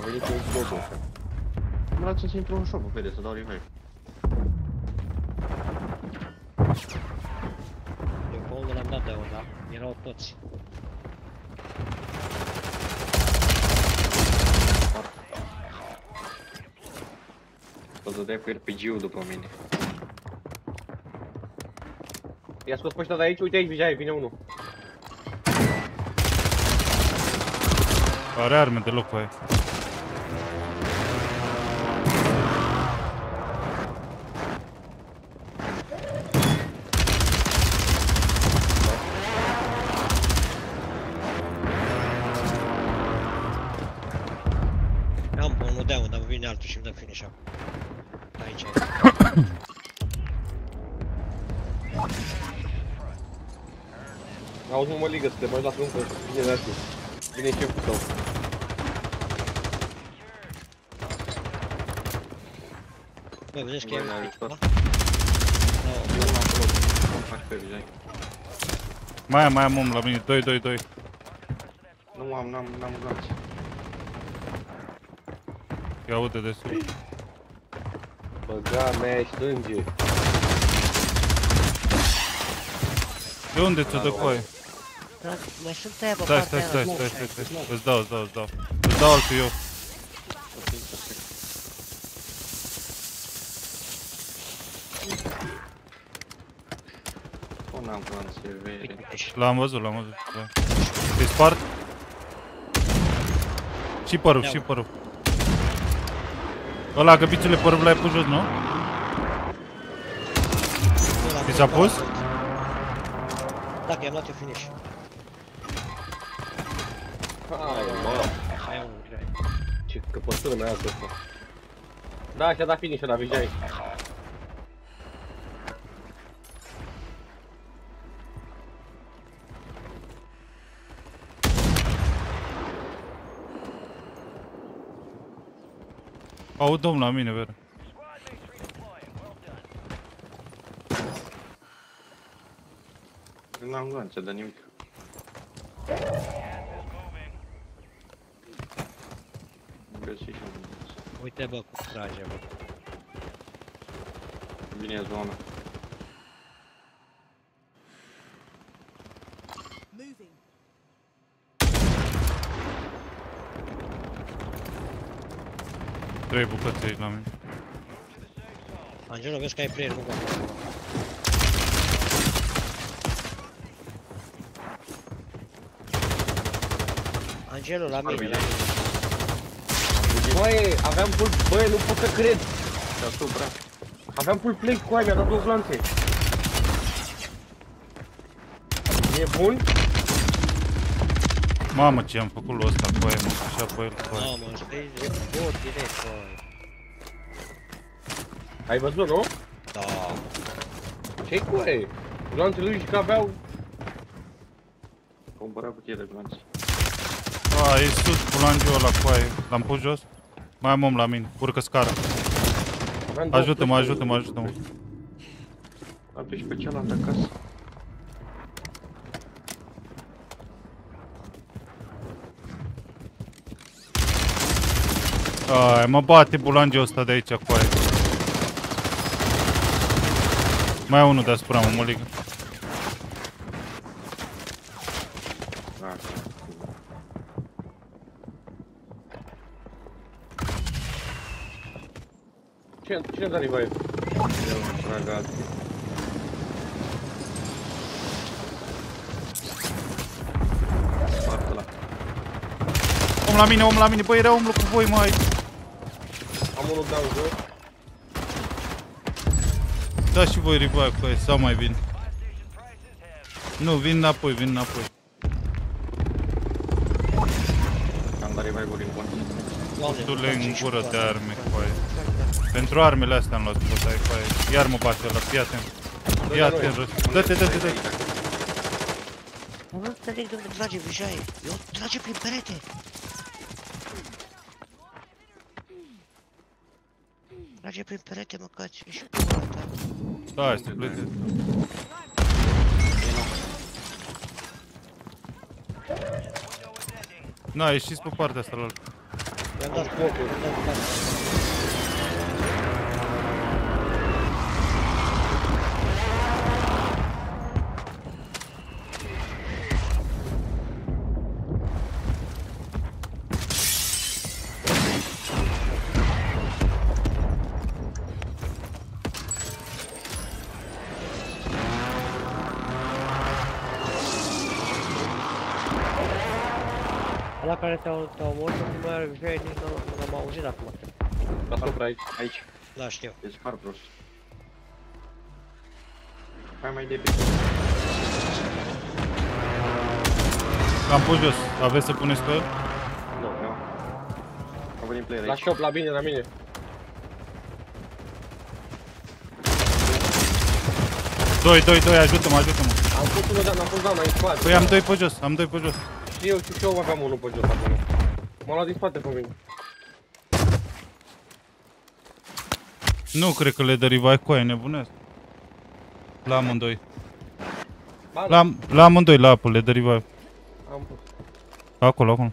A venit un smoke ăsta. Mă lați să intru în shop, vede, să dau revive. Erau toți. O să dai cu RPG-ul după mine. I-a scos pe ăștia de aici, uite aici, Vijay, vine unul. Are arme deloc cu aia. De astea. Vine șeful tău. Bă, vedeți că e Băi, un n-ai pic, ajutat. da? Eu nu am acolo. Nu fac pe vizai. Mai am, mai am om la mine, 2, 2, 2. Nu am, n-am, n-am lanț. Ia uite de sus. Băga mea, ești sânge. De unde ți-o dă cu aia? Drag, mai sunt aia pe Stai, partea stai, aia. stai, stai, stai, stai. Îți dau, îți dau, îți dau. Îți dau altul eu. O, n-am glanțe vere. Uite, și L-am văzut, l-am văzut. Da. Îi spart? Și părul, și părul. Ăla, găbițele părul l-ai pus jos, nu? ăla Ți s-a cu pus? ăla. Da, că i-am luat eu finish. Hai, mă. Hai, unul, grea. Ce căpătână mai asta. Da, și-a dat finish la Vijay. Aud domn la mine, Vera. N-am glanțe de nimic. Am găsit și un glanț. Uite, bă, cum trage, bă. Vine zona. Trei bucăți aici la mine. Angelo, vezi că ai player, nu gata. Angelo, la mine, la mine. Băi, aveam full... Băi, nu pot să cred. Deasupra. Aveam full play cu aia, mi-a dat două glanțe. E bun? Mamă, ce am făcut lui ăsta cu aia, mă, așa pe el, cu aia. Mamă, stai de bot direct, bă. Ai văzut, nu? Da. Ce-i cu aia? Glanțele lui și că aveau... Cumpăra cutie de glanțe. A, e sus bulangiul ăla cu aia. L-am pus jos? Mai am om la mine, urcă scara. aveam două Ajută-mă, play-uri. ajută-mă, ajută-mă. Am pe și pe cealaltă casă. Ai, mă bate bulangiul ăsta de aici cu aia. Mai e unul deasupra, mă, mă ligă. Da. Cine, cine da revive? Eu am trag alții. Spart ăla. Om la mine, om la mine, băi, era omul cu voi, mai. Am unul down jos. Da și voi revive cu aia, sau mai vin. Nu, vin înapoi, vin înapoi. Am dat revive-uri în cont. Doamne, Tu le în face și gură cu de asta. arme cu aia. Pentru armele astea am luat bătaie cu aia. Iar mă bate ăla, fii atent. Ia atent, răs. Dă-te, dă-te, dă-te. Mă, nu înțeleg de unde trage Vijay. Eu trage prin perete. Trage prin perete, măcați. Ești pula ta. Da, este plătit. Na, ieșiți pe partea asta la altă. I-am dat focul. i-am dat focul. Știu. E spart prost. Hai mai depinde. L-am pus jos. Aveți să puneți pe el? Nu, nu. Am venit player La aici. shop, la mine, la mine. Doi, doi, doi, ajută-mă, ajută-mă. Am pus unul down, am pus down aici în spate. Păi am doi pe jos, am doi pe jos. Și eu, și eu aveam unul pe jos acolo. M-a luat din spate pe mine. Nu cred că le dă revive cu aia, nebunesc. La amândoi. Ba, La, la amândoi, la apă, le dă revive. Am pus. Acolo, acolo.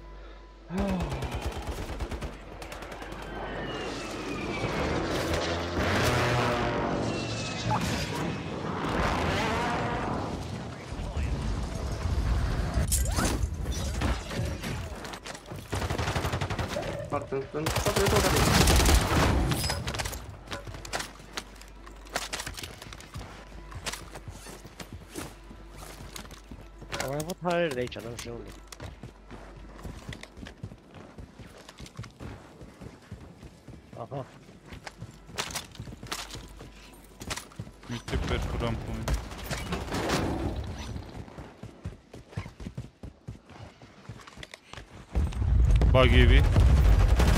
Bag heavy.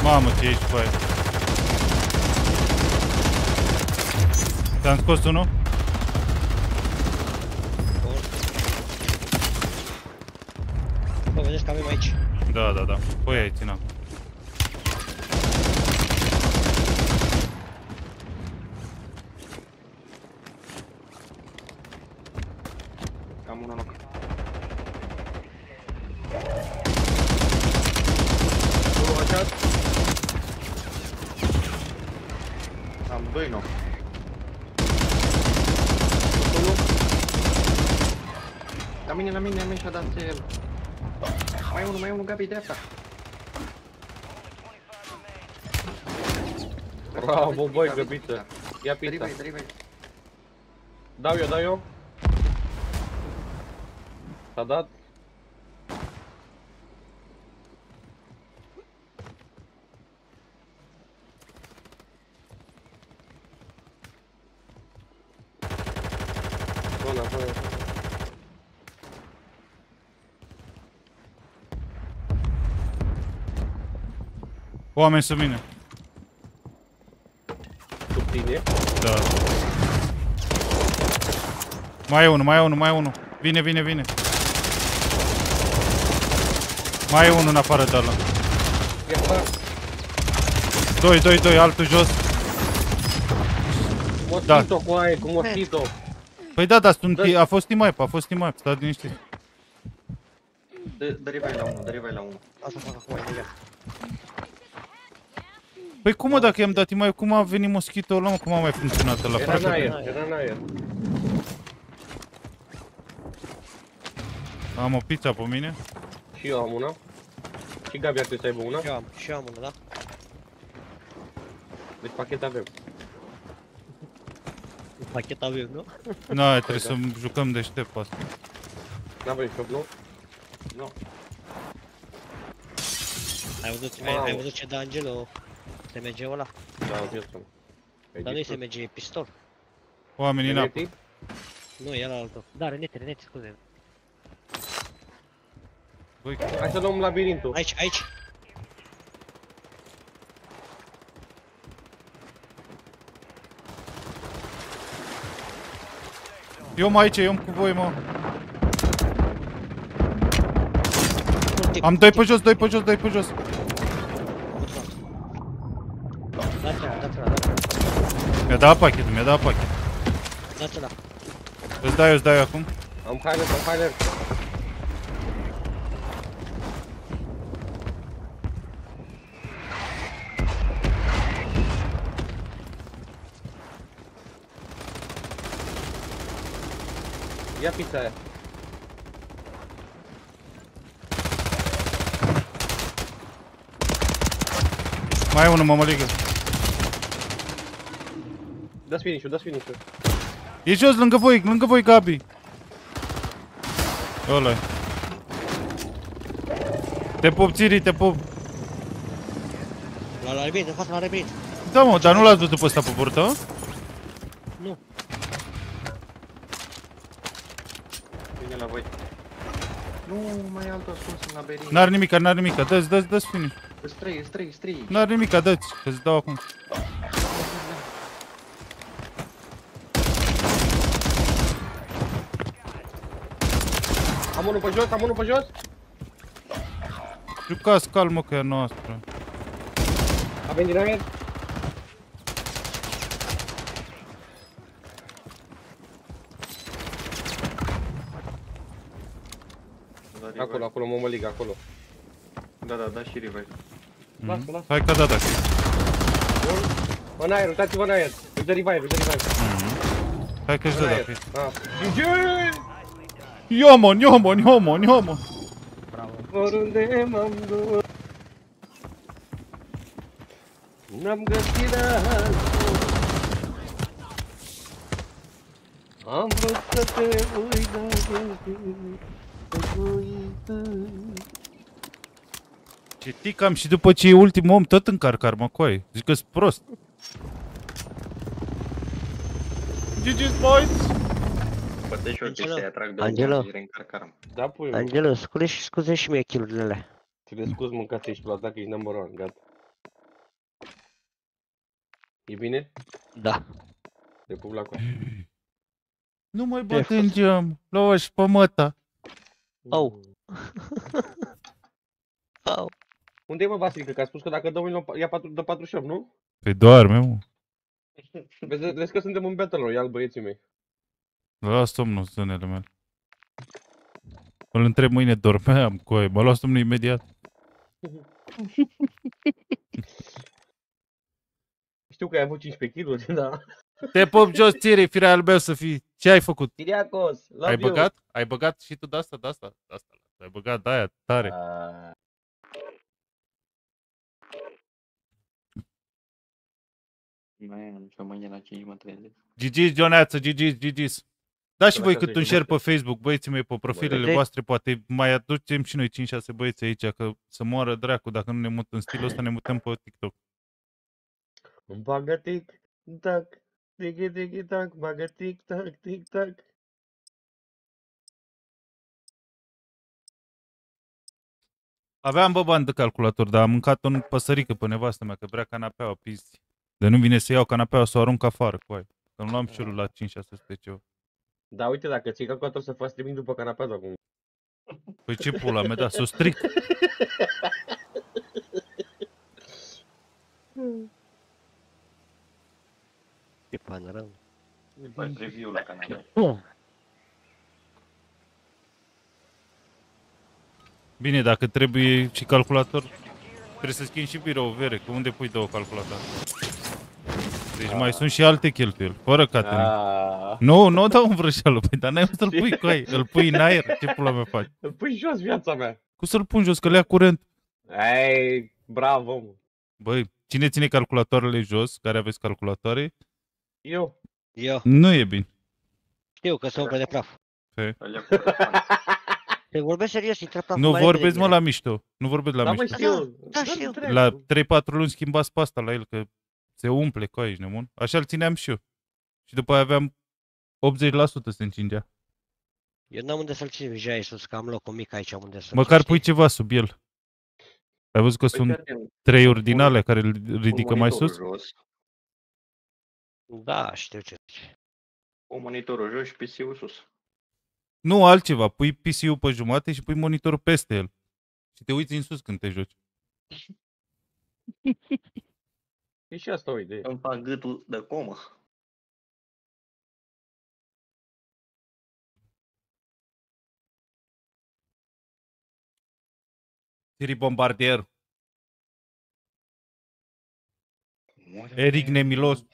Mamă, ce ești pe aia. Te-am scos unul? Bă, vedeți că avem aici. Da, da, da. Păi ai ținut. Am un noroc. Unul așa, Am doi knock. unul. La mine, la mine, mi și-a dat el. Mai unul, mai unul, Gabi, dreapta. Bravo, băi, Gabi, găbiță. da. Ia pizza. Deriva, deriva. Dau eu, dau eu. S-a dat. Zona, zona. Oameni sub mine. Sub tine. Da. Mai e unul, mai e unul, mai e unul. Vine, vine, vine. Mai e unul în afară de ăla. Ia, bă, Doi, doi, doi, altul jos. Mosquito cu aia, cu mosquito. Păi da, dar sunt, Dă- a fost team wipe, a fost team wipe, stați liniștit. De- Deriva la unul, deriva la unul. Asta fac acum, imediat. Păi cum mă, dacă i-am dat team wipe, cum a venit moschito ăla, mă, cum a mai funcționat ăla? Era în Frate, aer, era în aer. am o pizza pe mine. Și eu am una. Și Gabi ar trebui să aibă una. Și eu am, și eu am unul, da? Deci pachet avem. Un pachet avem, nu? Na, trebuie să jucăm deștept pe asta. N-avem shop, nu? Nu. Ai văzut, ai, Mamă. ai văzut ce dă Angelo? SMG-ul ăla? Da, am zis să Dar nu-i SMG, e pistol. Oamenii în apă. Nu, e altul. Da, Renete, Renete, scuze. Băi, Hai să luăm labirintul. Aici, aici. eu mă aici, eu cu voi, mă. Ultim, Am doi pe ultim. jos, doi pe jos, doi pe jos. Dați-l, dați-l, dați-l. Mi-a dat pachetul, mi-a dat pachet. Dați-l. Îți dai, eu, îți dai eu acum. Am highlight, am highlight. Ia pizza aia. Mai e unul, mămăligă. Dă-ți finish-ul, dă-ți finish-ul. E jos, lângă voi, lângă voi, Gabi. ăla -i. Te pup, Țiri, te pup. La la rebrit, în fața la rebrit. Da, mă, dar nu l-ați văzut pe ăsta pe burtă? Nu. Vine la voi. Nu, mai e altul ascuns în labirint. N-are nimica, n-are nimica, dă-ți, dă-ți, dă-ți finish. Străi, străi, străi. N-are nimica, dă-ți, că-ți dau acum. Unul pe jos, am unul pe jos. Jucați calmă că e a noastră. Avem din aer. Da, revive. Acolo, acolo, mămălig, acolo. Da, da, da, și revive. Lasă, lasă. Hai că da, da. În aer, uitați-vă în aer. Îți dă revive, îți dă revive. Hai că-și dă În aer. dacă Ah. GG! Iomon, iomon, iomon, iomon. Bravo. Oriunde m-am dus. N-am găsit altul. Am vrut să te uit, dar ești uitat. Ce ticam și după ce e ultimul om tot încarc arma coi. Zic că-s prost. GG's boys! Poate și eu Angelo, chestia, atrag de Angelo. unul și reîncarc arma. Da, pui, mă. Angelo, scuze și scuze și mie kill-urile alea. Ți le scuz, mâncați și plata că ești number one, gata. E bine? Da. Te pup la coa. Nu mai Ce bat ai în fost? geam. Lua-și pe măta. Au. Au. Unde e mă, Vasilică? Că a spus că dacă dă unul ia 4, dă 48, nu? Păi doarme, mă. Vezi, vezi că suntem în battle royale, băieții mei. Las somnul zânele mele. Îl întreb mâine, dormeam, coi. M-a luat somnul imediat. Știu că ai avut 15 kg, da. Te pop jos, țire, firea al meu să fii. Ce ai făcut? Siriacos, love ai you. băgat? Ai băgat și tu de asta, de asta, de asta. Ai băgat de aia, tare. Ah, Mai am și mâine la 5 mă trezesc. GG's, Ioneață, GG's, GG's. Da și Să voi lăsați cât un să share pe iubește. Facebook, băieții mei, pe profilele Vedeți? voastre, poate mai aducem și noi 5-6 băieți aici, că să moară dracu, dacă nu ne mutăm în stilul ăsta, ne mutăm pe TikTok. Îmi bagă tic, tac, tic, tic, tac, bagă tic, tac, tic, tac. Aveam bă bani de calculator, dar am mâncat un păsărică pe nevastă mea, că vrea canapeaua, pizzi. De nu vine să iau canapeaua, să o arunc afară, cu aia. Că nu luam și eu la 5-600 ceva. Da, uite, dacă ți-ai calculator să faci streaming după canapea acum. Păi ce pula mea, da, s-o stric. Ce panorăm. Faci review la canal. Bine, dacă trebuie și calculator, trebuie să schimbi și birou vere, că unde pui două calculatoare? Deci mai sunt și alte cheltuieli, fără catene. Ah, Nu, nu dau un vrăjeală, păi, dar n-ai unde să-l pui cu ai, îl pui în aer, ce pula mea faci? îl pui jos viața mea. Cum să-l pun jos, că le ia curent? Ei, bravo, mă. Băi, cine ține calculatoarele jos, care aveți calculatoare, Eu. Eu nu e bine. știu că se umple de praf. Îl ia cu Te vorbesc serios, intră praf Nu mai vorbesc, repede mă, din la mișto. Nu vorbesc la Da, mă, mișto. știu. da, știu. dracu. La 3-4 luni schimbați pasta la el, că se umple, cu ești nebun. Așa îl țineam și eu. Și după aia aveam 80% se încingea. Eu n-am unde să-l țin vijai sus, că am locul mic aici unde să Măcar pui ceva sub el. Ai văzut că Păi sunt trei ordinale care îl ridică mai sus? Jos, Da, știu ce zici. cu monitorul jos și PC-ul sus. Nu, altceva. Pui PC-ul pe jumate și pui monitorul peste el. Și te uiți în sus când te joci. E și asta o idee. Îmi fac gâtul de comă. Siri Bombardier, Eric Nemilos,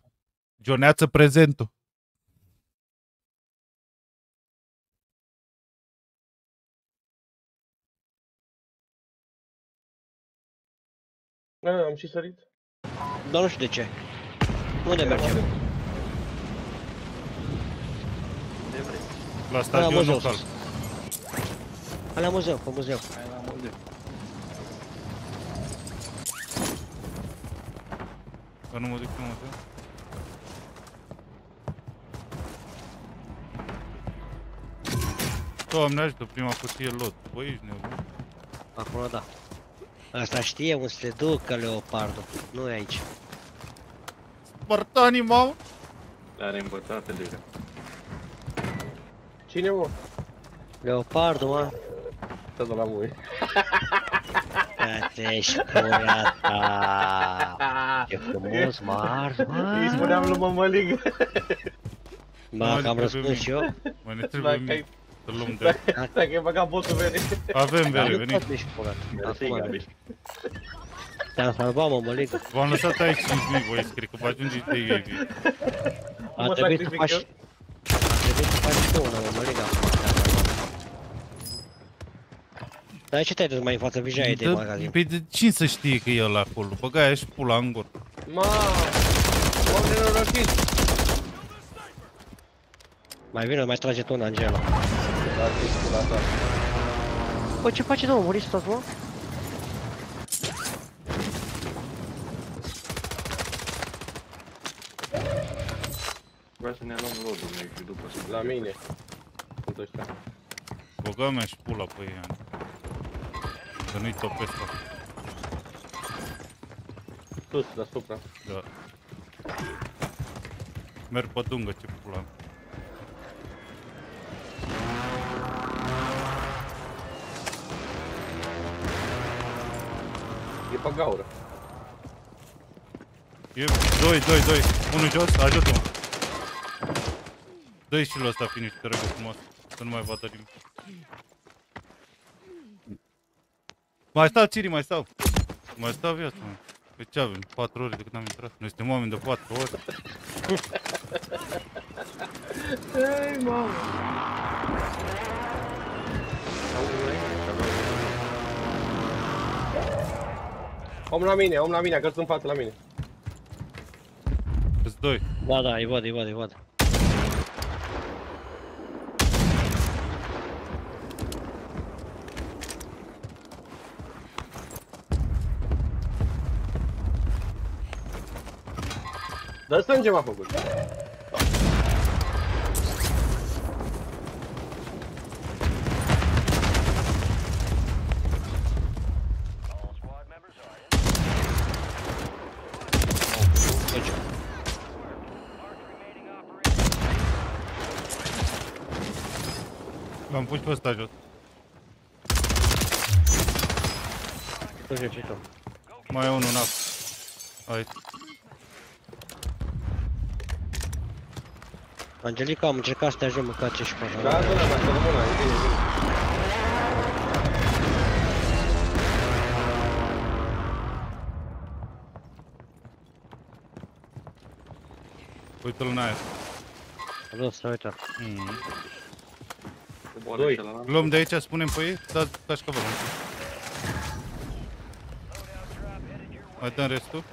Joneață prezentul. Da, am și sărit. Dar nu știu de ce. Unde mergem? De vrei. La La stadion muzeu local. sus. Hai la muzeu, pe muzeu. Hai la muzeu. Că nu mă duc pe muzeu. Doamne ajută, prima cutie lot. Băi, ești nebun. Acolo da. Asta știe unde se ducă leopardul. Nu e aici. Spartanii m-au? Are învățate deja. Cine, mă? Leopardul, mă. Stă de la voi. Da, te-ești curata. Ce frumos, mă Îi spuneam lui mămăligă. Ba, că am răspuns și eu. Mai ne trebuie Dacă mie ai, să luăm de... dacă ai băgat botul vere. Avem Da, vere, nu veniți. tot ești curat. Mersi, Acum, Gabi. Te-am salvat, mă, măligă. V-am lăsat aici 5.000 voi, cred că vă ajungeți de UAV. A Mă trebuit să sacrific faci... eu? A trebuit să faci tu una, mă, măligă. acum, te-am salvat. Dar ce te-ai dus mai în față? Vijay de Dă- magazin. Păi de cine să știe că e ăla acolo? Băga aia și pula în gură. Ma! M-am nenorocit! Mai vine, mai trage tu în Angela. Da, știi, la ta. Bă, ce face domnul? Muriți toți, mă? Vreau să ne luăm lodul, noi, și după să La mine. Sunt ăștia. Băgăm și pula pe ei. Ani. Să nu-i topesc acum. Sus, deasupra. Da. Merg pe dungă, ce pula. mea. E pe gaură. E 2, 2, 2. Unul jos, ajută-mă. Dă-i și lui ăsta finish, te rog eu frumos. Să nu mai vadă nimic. Mai stau, Ciri, mai stau. Mai stau viața, mă. Pe ce avem? 4 ore de când am intrat. Noi suntem oameni de 4 ore. Ei, mamă! Om la mine, om la mine, că sunt în față la mine. Îți doi. Da, da, îi văd, îi văd, îi văd. Dă sânge m-a făcut. Deci, L-am pus pe ăsta jos. tu și tu. Mai e unul în apă. Aici. Angelica, am încercat să te ajut măcar ce și pe Da, da, da, da, să rămână, e bine, e bine. Uite-l în aer. Nu, să uite. Mm. Coboară Doi. celălalt. Luăm de aici, spunem pe ei, da, cașcavalul. Mai dăm restul.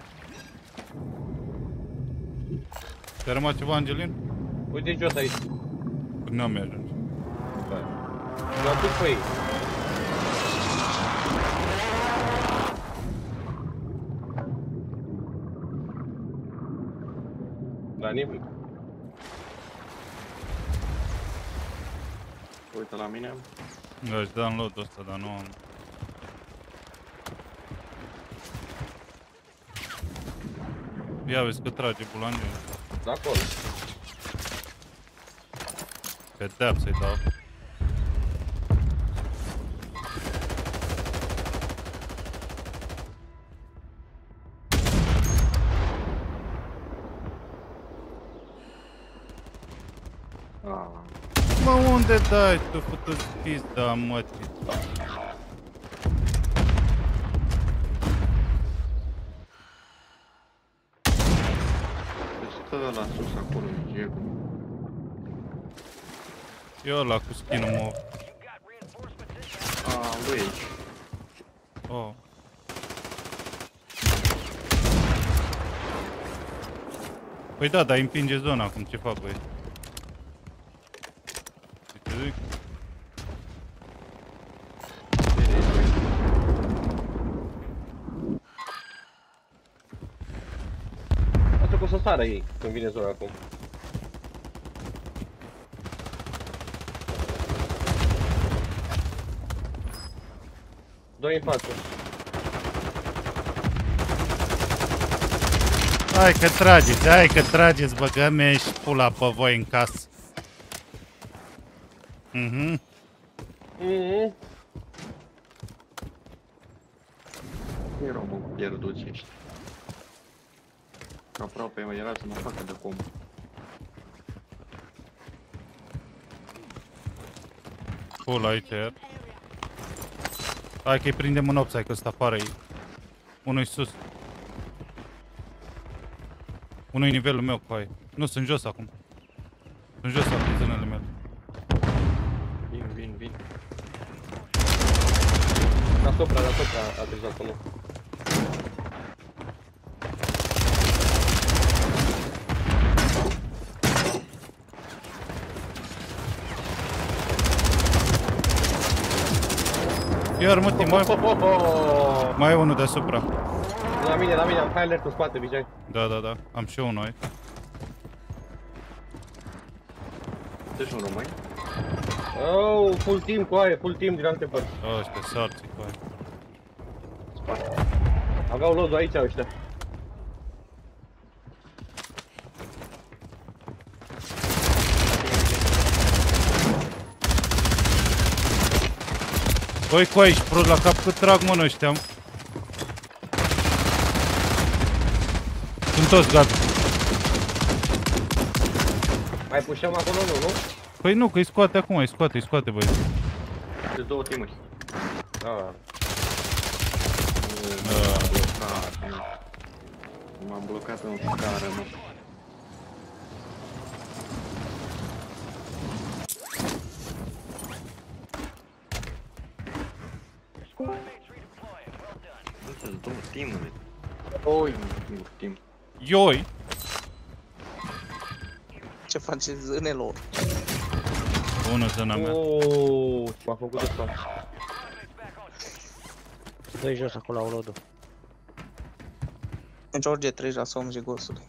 Te-a rămas ceva, Angelin? Uite jos aici. Nu mi ajunge. L-am pus pe ei. La nimic. Uite la mine. Aș da în lotul ăsta, dar nu am. Ia vezi că trage bulangiul. De acolo. Pe deap să-i dau. Ah, Mă, unde dai tu, futu pizda, mătii? deci stă la sus acolo, Diego. Eu ăla cu skin-ul mă... Ah, lui aici. Oh. Păi da, dar îi împinge zona acum, ce fac băi? Ce zic? Asta că o să sară ei când vine zona acum. Doi în față. Hai că trageți, hai că trageți, băgăm și pula pe voi în casă. Mhm. Mhm. Erau mă pierduți ăștia. Aproape mă era să mă facă de cum. Pula aici iar. Hai că-i prindem în opți, hai că ăsta afară ei. Unul sus. Unul nivelul meu cu aia. Nu, sunt jos acum. Sunt jos acum, zânele mele. Vin, vin, vin. Deasupra, deasupra a tezat unul. Iar mă, Tim, mai, Oh, mai e unul deasupra. La mine, la mine, am high alert în spate, Vijay. Da, da, da. Am și eu unul aici. Deci unul mai. Oh, full team cu aia, full team din alte părți. Oh, ăștia sarții cu aia. Aveau lodul aici ăștia. Băi, cu aici, prost la cap, cât trag mână ăștia. mă. Sunt toți gata. Mai pușăm acolo, nu, nu? Păi nu, că îi scoate acum, îi scoate, îi scoate, băi. De două timuri. Da. Blocat, mă. M-am blocat în scară, mă. Ioi! Ce faceți zânelor? Bună zâna mea. Oh, m-a făcut ăsta. Dă-i jos acolo au lodul. George, treci la somn jigosului.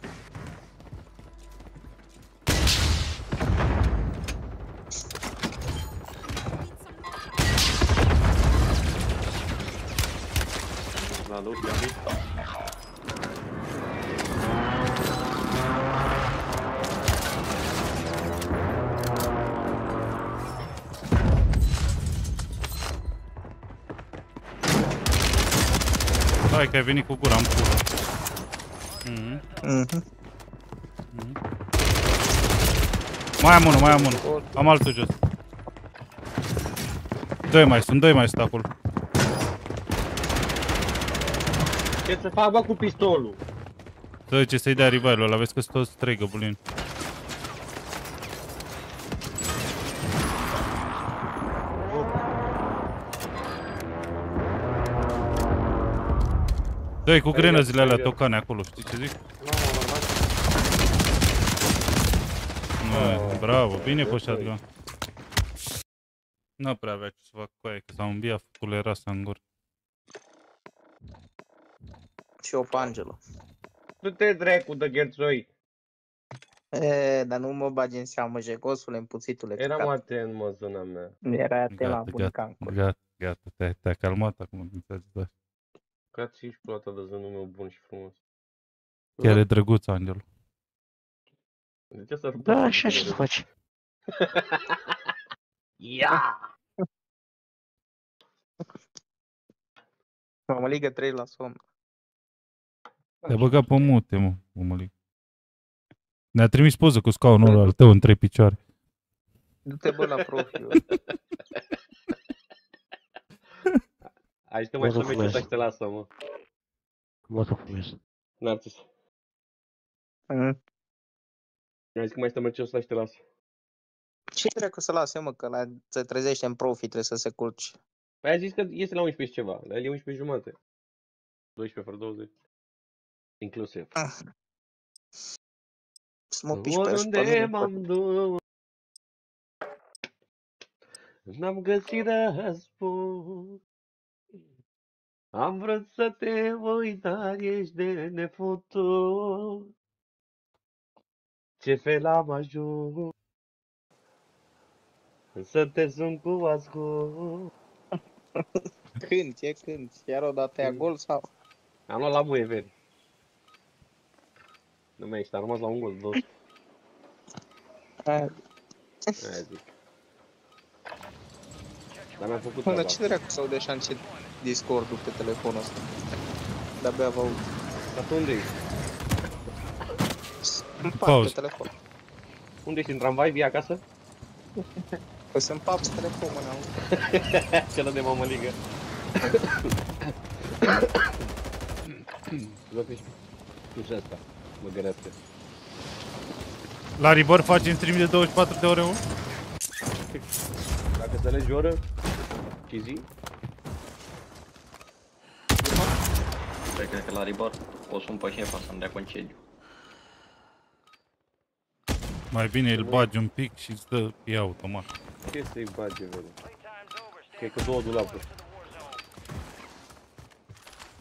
Că ai venit cu gura în pulă. Mhm. Mhm. Mai am unul, mai am unul. Am altul jos. Doi mai sunt, doi mai sunt acolo. Ce să fac, bă, cu pistolul? Să duce să-i dea rivalul ăla, vezi că sunt toți trei găbulini. Dă-i cu grenăzile alea tocane acolo, știi ce zic? Nu, bravo, bine pe shotgun. Nu prea avea ce să fac cu aia, că s-a îmbiat făcul era să în gură. Și eu pe Angelo. Du-te dracu de gherțoi. E, dar nu mă bagi în seamă, jegosule, împuțitule. Eram căcat. atent, mă, zona mea. Era atent la Gata, bunica gata, în cur. gata, gata, te-ai te calmat acum, înțelegi, da. Ca ți și plata de zânul meu bun și frumos. Chiar e drăguț, Angel. De ce să Da, așa ce să faci? Ia! Mă ligă 3 la somn. Te-a băgat pe mute, mă, omului. Ne-a trimis poză cu scaunul al tău în trei picioare. Du-te bă la profil. Aici te mai Mă rog să mergi frumos. să te lasă, mă. Mă rog frumos. Narcis. Mhm. Mi-a zis că mai stă mergi să te lasă. Ce dracu să lase, mă, că la se trezește în profi, trebuie să se culci. Păi a zis că iese la 11 și ceva, la el e 11 jumate. 12 fără 20. Inclusiv. Să mă piși pe el și pe Oriunde mine. m-am dus, n-am găsit răspuns. Am vrut să te uit, dar ești de nefutut. Ce fel am ajuns, să te sun cu ascult. Când, ce când? Iar o dată ia gol sau? Am luat la muie veri. Nu mai ești, a rămas la un gol, dos. Aia. Aia zic. Dar mi-am făcut Bă, dar treaba. ce dracu să aude așa încet Discord-ul pe telefonul ăsta? De-abia vă aud. Dar tu unde ești? În pat pe Pauză. telefon. Unde ești? În tramvai? Vii acasă? Păi să împap telefonul meu. Celă de mămăligă. Zăpiși. Nu și asta. Mă gărească. La Ribor facem stream de 24 de ore, mă? Dacă se legi o oră și zi, Păi cred că la Ribor o sun pe șefa să-mi dea concediu. Mai bine îl bagi un pic și îți dă, e automat. ce să-i bage, vede? Cred că două dulapuri.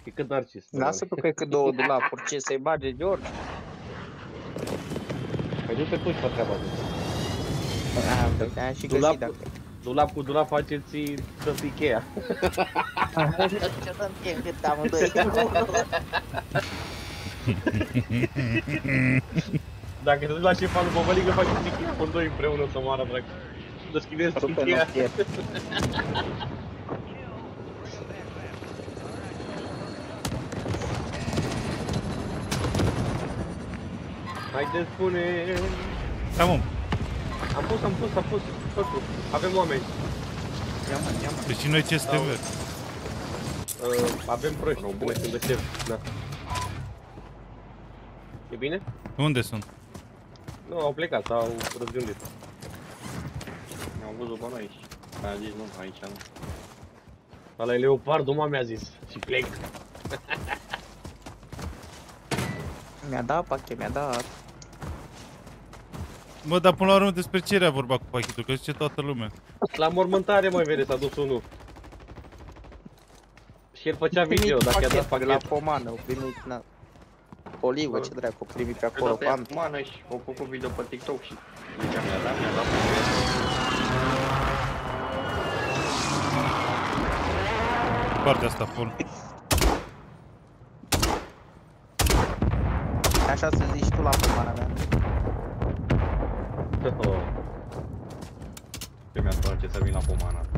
E cât narcis. Lasă tu că e cât două dulapuri, ce să-i bage George? Păi du-te tu și fă treaba asta. Ah, păi te-am și Dulap, găsit dacă... dulap cu dulap faceți să Ikea. Ce dăm timp cât amândoi. Dacă te duci la șefa lui Bobălică, faceți Ikea cu doi împreună să moară, drag. Deschideți Rupe Ikea. notier. Haideți, spune. Da, mă. Am pus, am pus, am pus. Totul. Avem oameni. Ia mă, ia mă. Deci și noi ce suntem? Au. bă? Uh, avem proști, până când deștept. Da. E bine? Unde sunt? Nu, au plecat, s-au răzgândit. Am văzut pe noi și a zis nu, aici nu. Ăla e leopardul, mă mi-a zis. Și plec. Mi-a dat pachet, mi-a dat. Bă, dar până la urmă despre ce era vorba cu pachetul? Că zice toată lumea. La mormântare, mai vede, s-a dus unul. Și el făcea video, dacă i-a dat pachet. La pachet. pomană, au primit, na. Olivă, ce dracu, au primit pe acolo, Acolo, pam. pe mană și au făcut video pe TikTok și zicea mi-a dat, mi-a dat. Partea asta full. Așa să zici tu la pomana mea. Ce mi-a place să vin la pomana.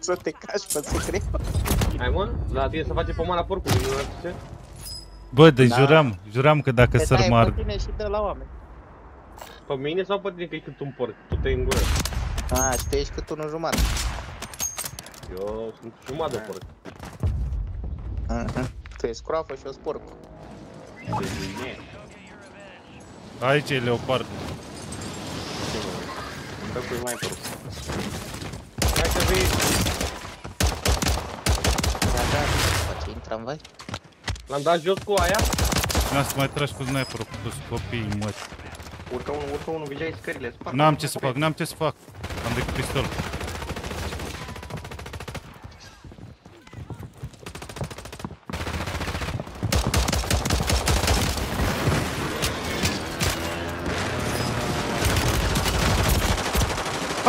Să te cași pe secret. Hai mă, la tine să face pomana porcului, nu știu ce? Bă, de Da. juram, juram că dacă Te săr taie mar... pe tine și dă la oameni. Pe mine sau pe tine că e cât un porc? Tu te în gură. A, și tu ești cât unul jumătate. Eu sunt jumătate de porc. Mhm. Tu ești croafă și eu sport. Deci bine. Aici e leopard. Îmi dă cu mai porc. Hai să vii. Da, da, poate intră în vai. L-am dat jos cu aia? N-am să mai tragi cu sniper-ul cu toți copiii măti. Urcă unul, urcă unul, vijai scările, spart. N-am ce să fac, n-am ce să fac. Am decât pistol.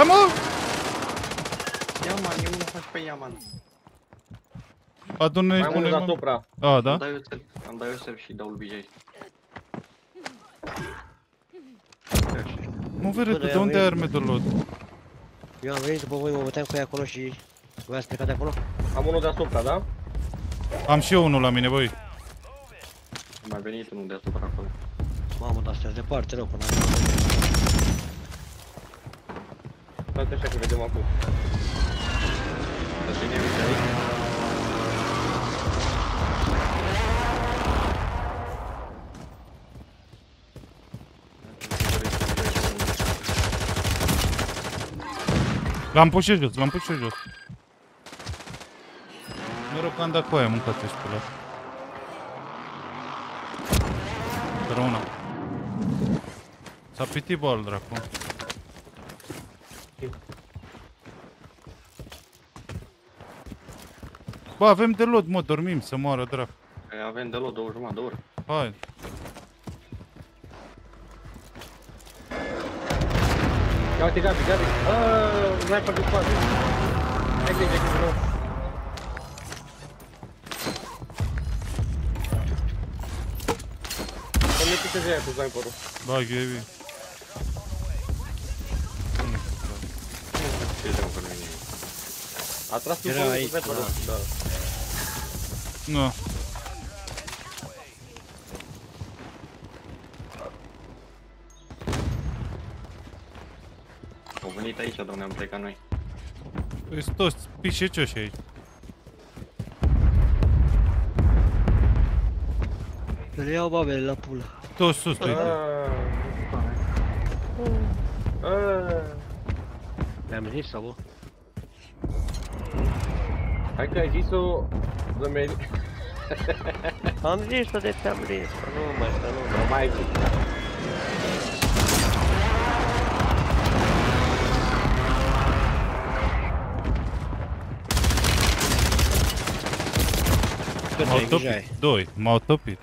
Hai mă! Ia man, eu nu faci pe ea man. Adună-i, Mai mult pune-mă. deasupra. A, da? Am dai eu self, am dai eu self și dau lui vijai. Mă vede Bă, tu, dar de unde ai avem- arme de lot? Eu am venit după voi, mă băteam cu ea acolo și... Voi ați plecat de acolo? Am unul deasupra, da? Am și eu unul la mine, băi. A mai venit unul deasupra acolo. Mamă, dar astea departe rău până Stați așa că vedem acum. Să ținem vijai. L-am pus și jos, l-am pus și jos. Noroc că am dat cu aia, mâncați și pe la. Răuna. S-a pitit bă al dracu. Bă, avem de lot, mă, dormim să moară dracu. Avem de luat două jumătate de oră. Hai. Ia uite, Gabi, Gabi. Aaaa, sniper de spate. Hai grijă, grijă, nu. Să ne piteze aia cu sniperul. Bag, Evi. Ce dăm că nu e nimic. A tras tu Era cu aici, sniperul. Da. Nu. Au venit aici, de unde am plecat noi. Sunt toți pișecioși aici. Le iau babele la pulă. Toți sus, uite. Aaaa. Aaaa. Le-am zis sau bă? Hai că ai zis-o, Zămeri. Am zis-o de ți-am zis Nu mai, să nu Nu mai ai zis. Cât M-au ai, topit. Vijay? Doi. M-au topit.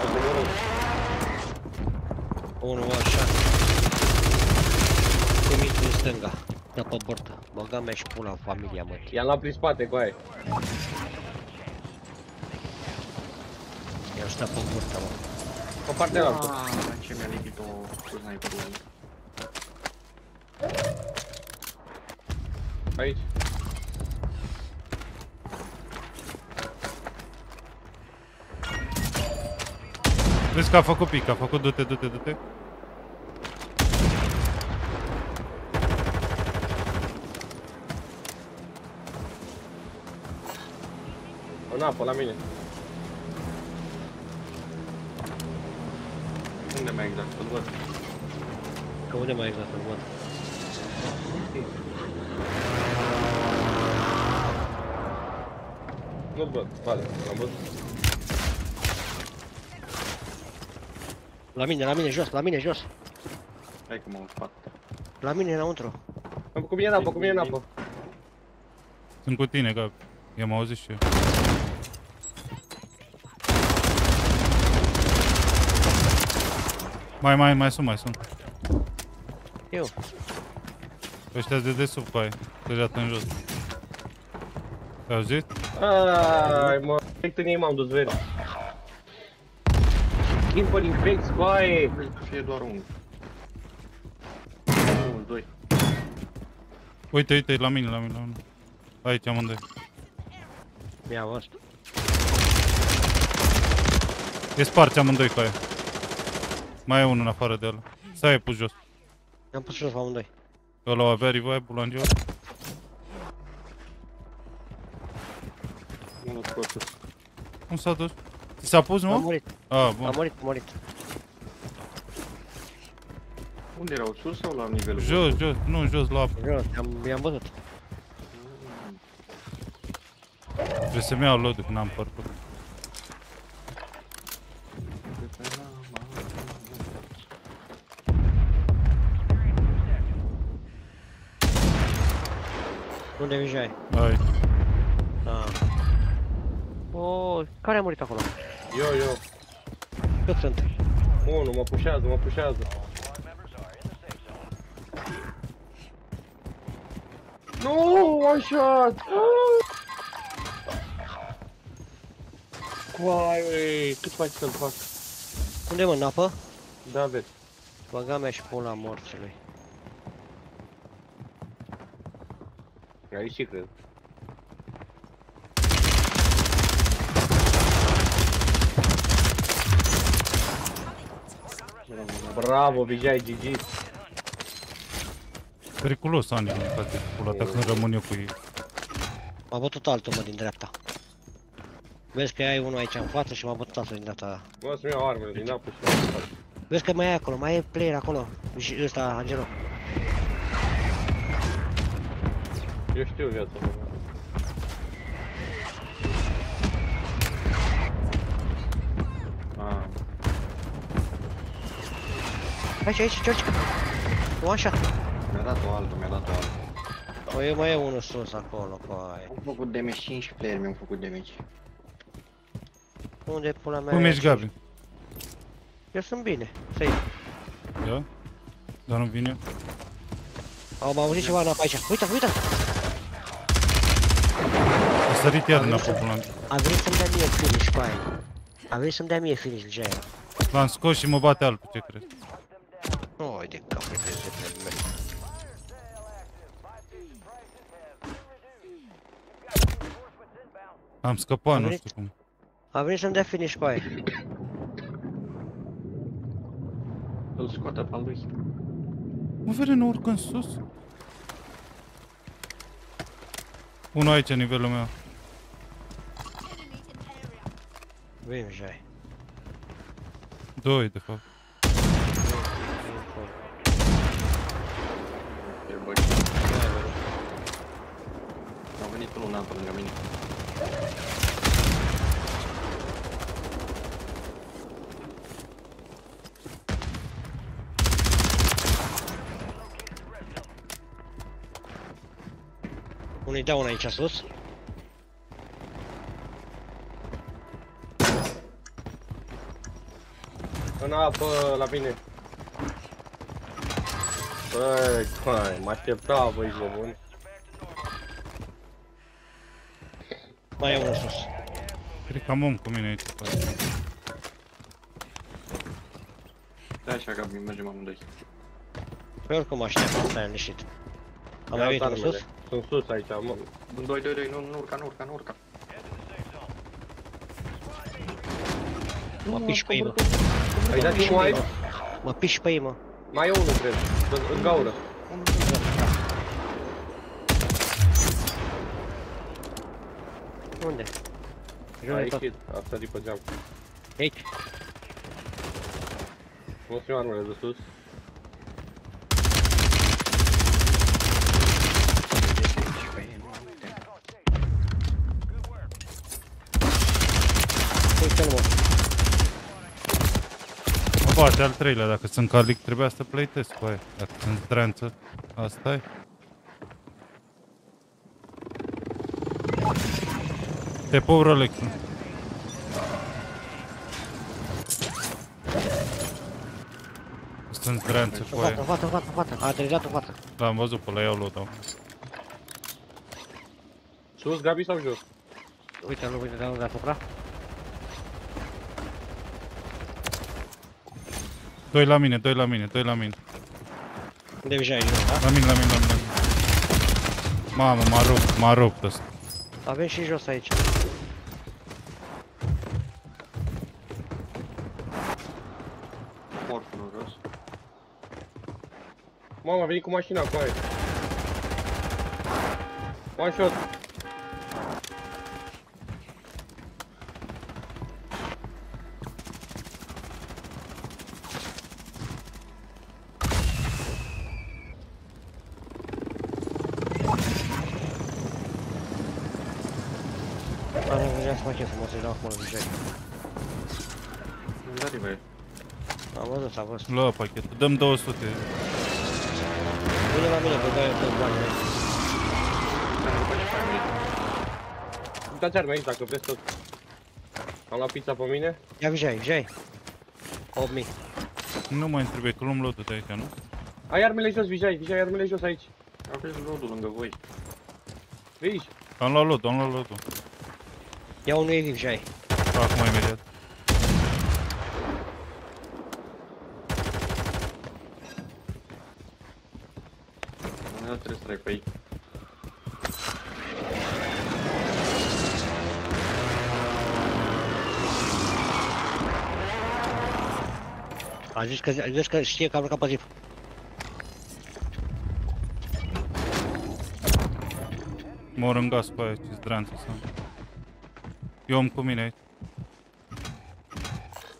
Au coborât. Unul așa. Cu mitul în stânga. De pe burtă. Băga mea și pula în familia, mă. I-am luat prin spate cu aia. I-am stat pe burtă, mă. Pe partea altă. Ah, ce mi-a lipit-o cu sniperul ăla. Aici. Vezi că a făcut pic, a făcut du-te, du-te, du-te. Apă, la mine. Unde mai exact? Îl văd. Că unde mai exact îl văd? Nu-l văd. Vale, l-am văzut. La mine, la mine, jos, la mine, jos. Hai că m-am spart. La mine, înăuntru. Am cu mine în apă, cu mine în apă. Sunt cu tine, Gabi. I-am auzit și eu. Mai, mai, mai sunt, mai sunt. Eu. Ăștia de desubt cu aia. Tăiat în jos. Ai auzit? Ai, mă, direct în ei m-am dus veri. Gimper infect, scoaie! Vrei să fie doar unul. Unul, doi. Uite, uite, la mine, la mine, la mine. Aici amândoi. Mi-a văzut. E sparți amândoi cu aia. Mai e unul în afară de ăla. Stai, e pus jos. I-am pus jos pe amândoi. Ăla avea revive-ul în jos. Unul scos. Cum s-a dus? Ți s-a pus, A nu? murit, A, a bun. murit, a murit. Unde erau? Sus sau la nivelul? Jos, jos, nu, jos, la apă. Jos, i-am, i-am văzut. Trebuie să-mi iau load când am Unde Vijay? Aici. Ah. Oh, care a murit acolo? Eu, eu. Cât sunt? Unu, mă pușează, mă pușează. Nu, one shot! Coai, ui, cât faci să-l fac? Unde mă, în apă? Da, vezi. Băga mea și pula morțului. Aici și cred. Bravo, Vijay, GG. Periculos, Ani, în frate, pula ta când rămân eu cu ei. M-a bătut altul, mă, din dreapta. Vezi că ai unul aici în față și m-a bătut altul din dreapta. Mă, să-mi iau armele din apă și la Vezi că mai e acolo, mai e player acolo. Și ăsta, Angelo. Eu știu viața mea. Ah, Aici, aici, George. One shot. mi-a dat o altă, mi-a dat o altă. Păi mai e unul sus acolo, cu aia. Am făcut damage, 5 player mi-au făcut damage. Unde e pula mea? Cum e ești, aici? Gabi? Eu sunt bine. Safe. Da? Dar nu vin eu? Am auzit ceva în apă aici. Uite, uite! A sărit iar în apă, pula mea. A venit să-mi dea mie finish cu aia. A venit să-mi dea mie finish, Jaya. L-am scos și mă bate altul, ce crezi? Oi de capul de zepele mele. Am scăpat, A nu venit? știu cum. A venit să-mi dea finish cu aia. Îl scoate pe al lui. Mă vede, nu urcă în sus? Unul aici, nivelul meu. Vem, Jaya. Doi, de fapt. E băi. A venit unul în apă lângă mine. Unui dau una aici sus. În apă, la mine. Băi, hai, mă aștepta, băi, ești bun. Mai e unul sus. Cred că am om cu mine aici. băi. Da, așa, Gabi, mergem amândoi. Pe oricum aștept, stai liniștit. Am mai venit unul sus? Sunt sus aici, mă. Doi, doi, doi, nu, nu urca, nu urca, nu urca. Mă piși pe ei, mă. Ai dat și mai? Mă piși pe ei, mă. Mai e unul, cred. În- În gaură. Unde? A Jur de tot. ieșit, a sărit pe geam. Aici. Nu știu armele de sus. Uite-l, mă. Mă bate al treilea, dacă sunt calic trebuia să playtesc cu aia. Dacă sunt stranță, asta e. Te pup, Rolex. Sunt stranță cu În față, aia. în față, în față, în față. A aterizat în față. L-am văzut pe la iau load Sus, Gabi sau jos? Uite-l, uite-l deasupra. Doi la mine, doi la mine, doi la mine. Unde deja e jos, da? La mine, la mine, la mine. la mine. Mamă, m-a rupt, m-a rupt ăsta. Avem și jos aici. Mortul jos. Mamă, a venit cu mașina cu aia. One shot. Am văzut, s-a văzut. Lua pachetul, dăm 200. Vine la mine, că dai tot banii. Uitați arme aici dacă vreți tot. Am luat pizza pe mine. Ia Vijay, Vijay. 8000. Nu mai trebuie, că luăm lotul de aici, nu? Ai armele jos, Vijay, Vijay, armele jos aici. Aveți lodul lângă voi. Aici. Am luat lotul, am luat lotul. Ia unul e viv, Jai. Acum imediat. Nu trebuie să trec pe ei. A zis că, a zis că știe că am urcat pe zip. Mor în gaz cu aia, ce zdranță să am. Eu am cu mine aici.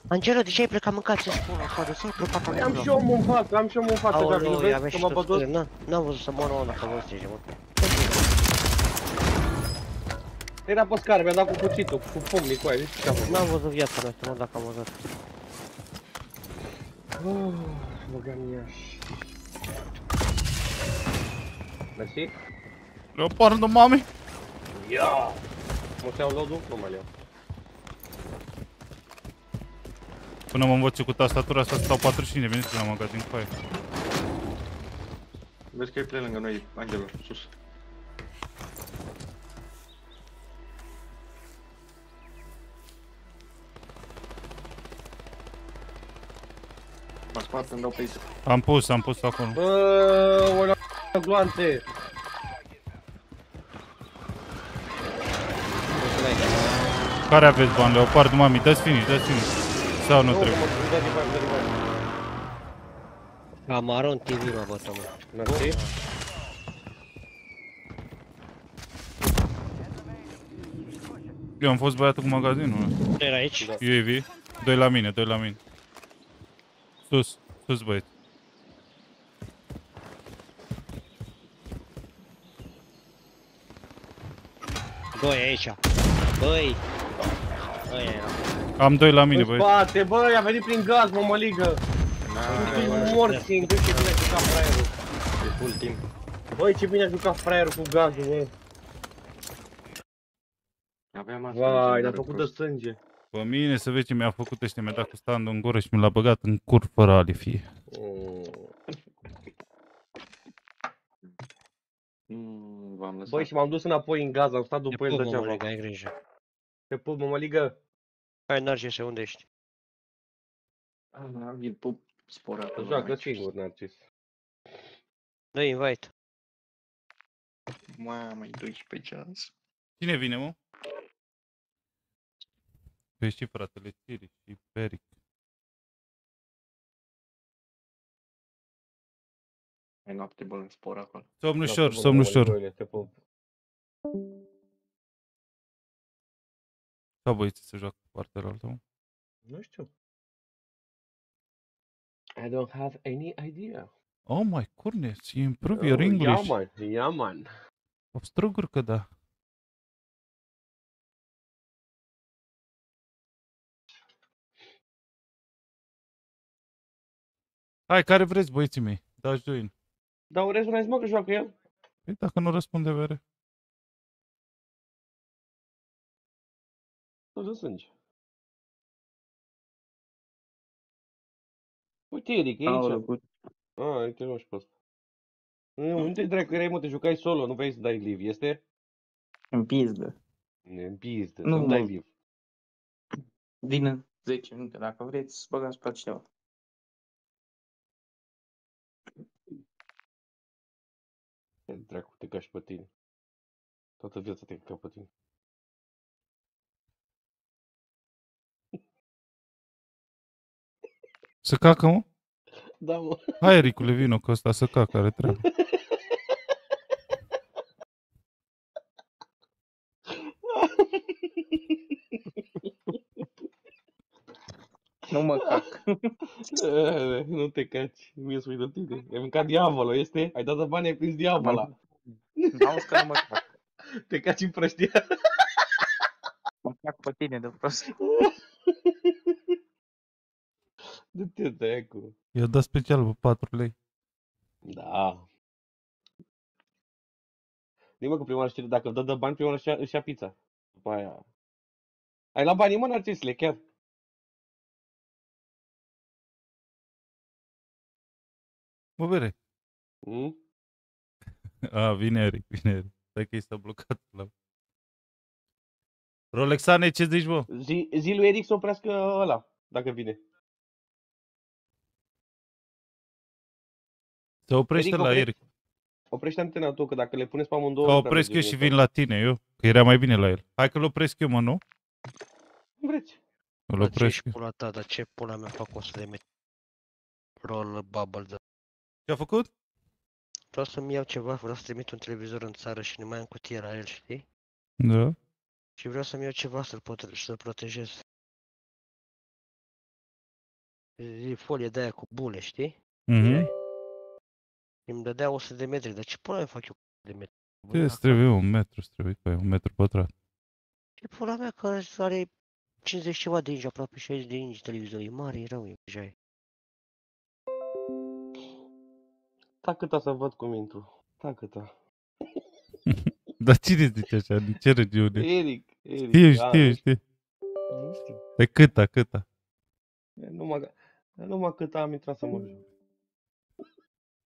Angelo, de ce ai plecat mâncat să spun așa? De ce ai plecat Păi acolo? am și omul în față, am și omul în față, Gabi, nu Aoleu, ia vezi vezi că și m-a tu bătut? scuze, n- n-am văzut să moară ăla dacă vă stige, mă. Era pe scară, mi-a dat cu cuțitul, cu pumnii cu aia, zici ce a făcut. N-am văzut viața mea, să mă dacă am văzut. Băgam iași. Mersi. Leopardul mami! Ia! Mă să iau loadul? Nu mai iau. Până mă învăț eu cu tastatura asta stau 45 de minute la magazin cu aia. Vezi că e plin lângă noi, Angelo, sus. Mă spart, îmi dau pe aici. Am pus, am pus acolo. Bă, o la gloanțe! Care aveți bani, Leopardul mami? Dă-ți finish, dă-ți finish. Sau nu Nu, că trebuie? mă dă din bani, dă din bani. Amaron TV mă bătă, mă. Mersi. Eu am fost băiatul cu magazinul ăla. Nu era aici? Da. UAV. Doi la mine, doi la mine. Sus, sus băieți. Doi aici. Băi. Băi, era. Am doi la mine, În băieți. spate, băi, a venit prin gaz, mă măligă. Sunt morți, cât ce bine a jucat fraierul. E full timp. Băi, ce bine a jucat fraierul cu gazul, bă. Aveam asta. Vai, legendară ne-a făcut de prost. sânge. Pe mine să vezi ce mi-a făcut ăștia, mi-a dat cu standul în gură și mi l-a băgat în cur fără alifie. Mm. Mm, v-am lăsat. Băi, și m-am dus înapoi în gaz, am stat Te după el pup, de ceva. mămăligă, ai grijă. Te pup, mămăligă. Hai, Narcise, unde ești? Ah, îl pup spora Să acolo joacă aici. singur, Narcis. dă invite. Mamă, e 12 ceas. Cine vine, mă? Păi și fratele Tiri și Peric. Ai noapte bună în spora acolo. Somn Noapte ușor, bună, somn ușor. mămăligoile, Te pup. Sau băieții să joacă partea altă, mă? Nu știu. I don't have any idea. Oh my goodness, you improve your Oh, English. Yeah, man. Yeah, man. Obstrugur că da. Hai, care vreți, băieții mei? Dați join. Dar urez un mă că joacă el? Păi dacă nu răspunde vere. Nu de sânge. Uite, Eric, e Aoleu, aici. cu- Ah, uite, nu știu pe ăsta. Nu, unde dracu erai, mă, te jucai solo, nu vrei să dai live, este? În pizdă. În pizdă, Nu, nu dai mă. live. Vin în 10 minute, dacă vreți, băgați pe altcineva. Ce dracu te cași pe tine? Toată viața te ca pe tine. Să cacă, mă? Da, mă. Hai, Ericule, vino, că ăsta să cacă, are treabă. Nu mă cac. Eh, nu te caci, mie spui de tine. Ai mâncat diavolul, este? Ai dat de bani, ai prins diavola. N-auzi că nu mă cac. Te caci în prăștia. Mă cac pe tine de prost. De te dracu. I-a dat special pe 4 lei. Da. Nimă că prima oară știi, dacă dă de bani, prima oară își ia, își ia pizza. După aia... Ai la banii, mă, Narcisile, chiar. Mă, bere. Mm? A, vine Eric, vine Eric. Stai că i s-a blocat la... Rolexane, ce zici, bă? Zi, zi lui Eric să oprească ăla, dacă vine. Se oprește Eric, la oprește. Eric. Oprește antena tu, că dacă le puneți pe amândouă... Că nu prea opresc eu merge și bine. vin la tine, eu. Că era mai bine la el. Hai că-l opresc eu, mă, nu? Cum vreți. Îl Dar ce opresc ești eu. pula ta, dar ce pula mea fac 100 de metri? Roll bubble, da. Ce-a făcut? Vreau să-mi iau ceva, vreau să trimit un televizor în țară și nu mai am cutie la el, știi? Da. Și vreau să-mi iau ceva să-l pot să protejez. E folie de aia cu bule, știi? Mhm. Îmi dădea 100 de metri, dar ce pula mea fac eu cu 100 de metri? Bă, Ce îți trebuie un metru, îți trebuie cu aia, un metru pătrat. Ce pula mea că are 50 ceva de inci, aproape 60 de inci televizor, e mare, e rău, e deja e. Ta câta să văd cum intru. Ta câta. Dar cine zice așa? Din ce regiune? Eric, Eric. Știu, a, știu, nu știu. Nu știu. De câta, câta? Numai, numai cât am intrat să mă joc.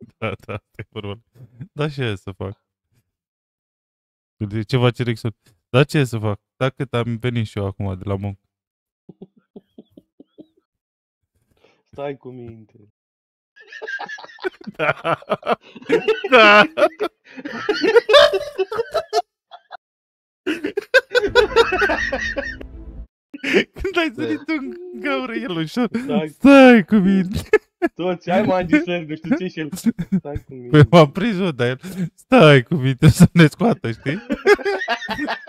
Da, da, asta e vorba. Da, ce e să fac? De ce face Rexon? Da, ce e să fac? Da, cât am venit și eu acum de la muncă. Stai cu minte. Da. Da. Când ai sărit în gaură el ușor. Stai, Stai cu mine. Toți, hai mă, Angisler, nu știu ce și el. Stai cu Păi minte. m-am prins eu, dar el, stai cu minte să ne scoată, știi?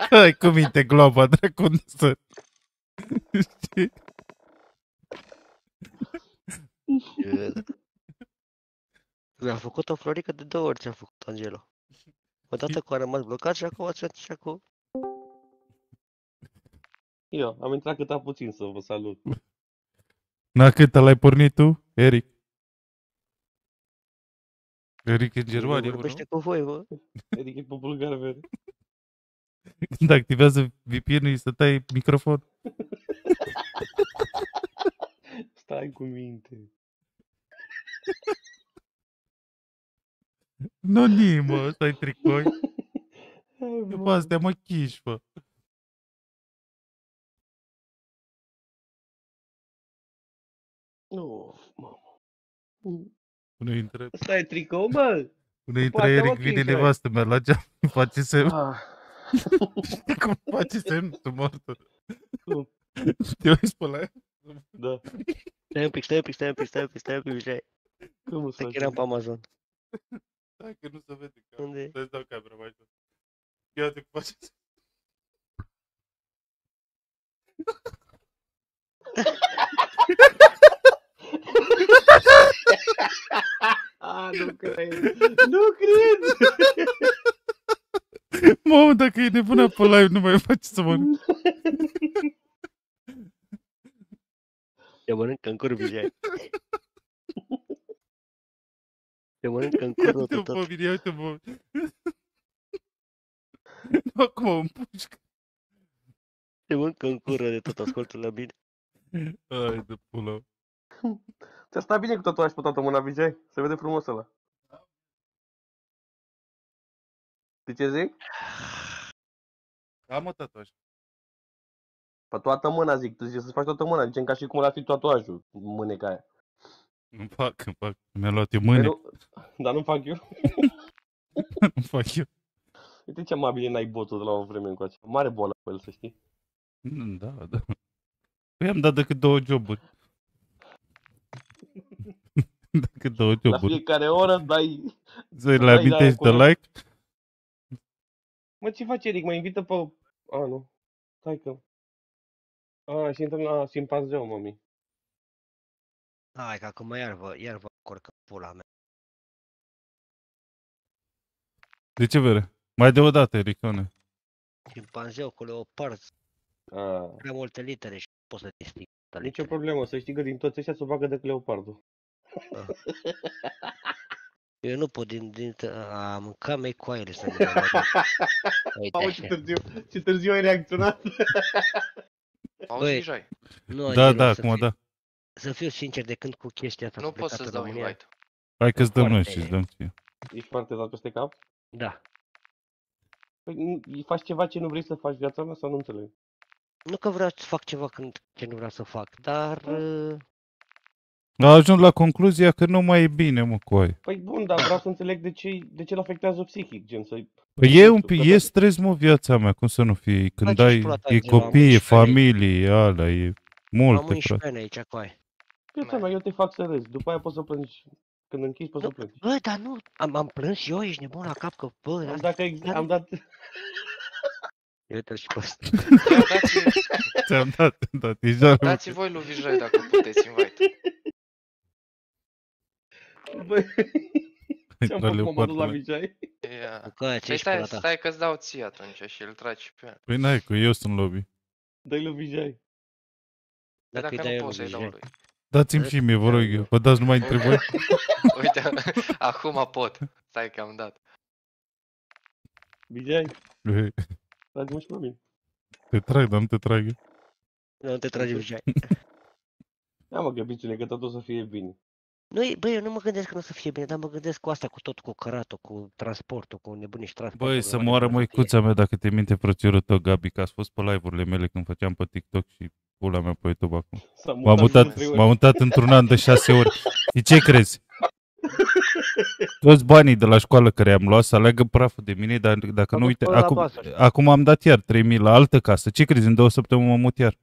Stai cu minte, globa, dracu, unde să... Știi? Mi-a făcut o florică de două ori ce-a făcut Angelo. Odată cu a rămas blocat și acum și acum. Eu, am intrat cât puțin să vă salut. Na, cât l-ai pornit tu, Eric? Eric e în Germania, bă, Vorbește cu voi, bă. Eric e pe bulgar verde. Când activează VPN-ul, îi să tai microfon. Stai cu minte. Nu ni, mă, ăsta e tricoi. Hai, După mă. astea mă chișfă. Nu, mamă. Până intră, Ăsta e tricou, mă? până intră Poate, Eric, mă, vine Pinchai. nevastă mea la geam, îmi face semn. Ah. Știi cum face semn? Tu moartă. Cum? Te uiți pe la ea? Da. Stai un pic, stai un pic, stai un pic, stai un pic, stai un pic, Vijay. Cum Să să eram pe Amazon. Hai că nu se vede. Că... Unde? Să-ți dau camera mai jos. Ia uite cum face semn. Ah, nu cred. Nu cred. Mamă, dacă e nebună pe live, nu mai face să mă... Te mănâncă în cur, Vijay. Te mănâncă în cur, Uite-mă tot, pe tot. mine, ia uite-mă. Nu, acum mă împușcă. Te mănâncă în cură de tot, ascultă la bine. Hai de pula. Ți-a stat bine cu tatuaj pe toată mâna, Vijay? Se vede frumos ăla. De ce zic? Am mă tatuaj. Pe toată mâna, zic. Tu zici să-ți faci toată mâna. Zicem ca și cum ar fi tatuajul. Mâneca aia. Nu fac, îmi fac. Mi-a luat eu Păi mâine. nu- Dar nu fac eu. Nu fac eu. Uite ce amabil n-ai botul de la o vreme încoace. Mare bolă pe el, să știi. Mm, Da, da. Păi am dat decât două joburi. decât două La joburi. fiecare oră dai... Să-i le dai amintești de acolo. like? Mă, ce face Eric? Mă invită pe... A, nu. Stai că... A, și intrăm la simpanzeu, mami. Hai, că acum iar vă, iar vă corcă pula mea. De ce vere? Mai de o dată, Ericone. Șimpanzeu cu leopard, A, prea multe litere și nu poți să disting. nicio problemă. Să știi că din toți ăștia să o bagă de leopardul. Eu nu pot din, din a mânca mei coaile să ne Uite Mamă, ce așa. târziu, ce târziu ai reacționat. Auzi, Băi, Vijay? Nu, Da, Angelo, da, să acum fiu, da. Să fiu sincer, de când cu chestia asta Nu s-a pot plecat să-ți în dau România, invite. Hai că-ți dăm noi Foarte- și-ți dăm ție. Ești foarte dat peste cap? Da. Păi, nu- faci ceva ce nu vrei să faci viața mea sau nu înțeleg? Nu că vreau să fac ceva când ce nu vreau să fac, dar uh, A ajuns la concluzia că nu mai e bine, mă, cu aia. Păi bun, dar vreau să înțeleg de ce, de ce îl afectează psihic, gen să Păi e Nu un știu, pic, că e da. stres, mă, viața mea, cum să nu fie? Când Face și ai, pula ta, e Angela, am copii, e 11 ani. familie, e alea, e multe, am 11 frate. ani aici cu aia. Viața mea, eu te fac să râzi, după aia poți să plângi. Când închizi, poți să Nu, plângi. Bă, dar nu, am, am plâns eu, ești nebun la cap că, bă, Am asta... dat, că ex- dar am nu- dat, Uite-l și pe ăsta. Ia dați, Ți-am dat, dat, e jar. dați voi lui Vijay dacă puteți invite. Bă, ce-am Intră făcut, mă duc la leopardul. Vijay? Ia. Cu aia, Păi ce-i pula stai, ta? stai că-ți dau ție atunci și îl tragi pe el. Păi n-ai, că eu sunt lobby. Dă-i lui Vijay. Păi Dacă îi dacă dai nu eu pot lui să-i dau Vijay. lui. Dați-mi și mie, vă rog eu. Vă dați numai între voi? Uite, acum pot. Stai că am dat. Vijay, Ei, tragi-mă și pe mine. Te trag, dar nu te trag eu. Nu te trage Vijay. Ia mă, găbițule, că totul o să fie bine. Nu, e- băi, eu nu mă gândesc că nu o să fie bine, dar mă gândesc cu asta, cu tot, cu căratul, cu transportul, cu nebunii și transportul. Băi, că să mai moară departe fie. măicuța mea dacă te minte frățiorul tău, Gabi, că ați fost pe live-urile mele când făceam pe TikTok și pula mea pe YouTube acum. S-a M-am de mutat, trei ori. m-am mutat într-un an de șase ori. Și ce crezi? Toți banii de la școală care am luat să aleagă praful de mine, dar dacă Am nu dus uite, pe la acum, basuri. acum am dat iar 3000 la altă casă. Ce crezi? În două săptămâni mă mut iar.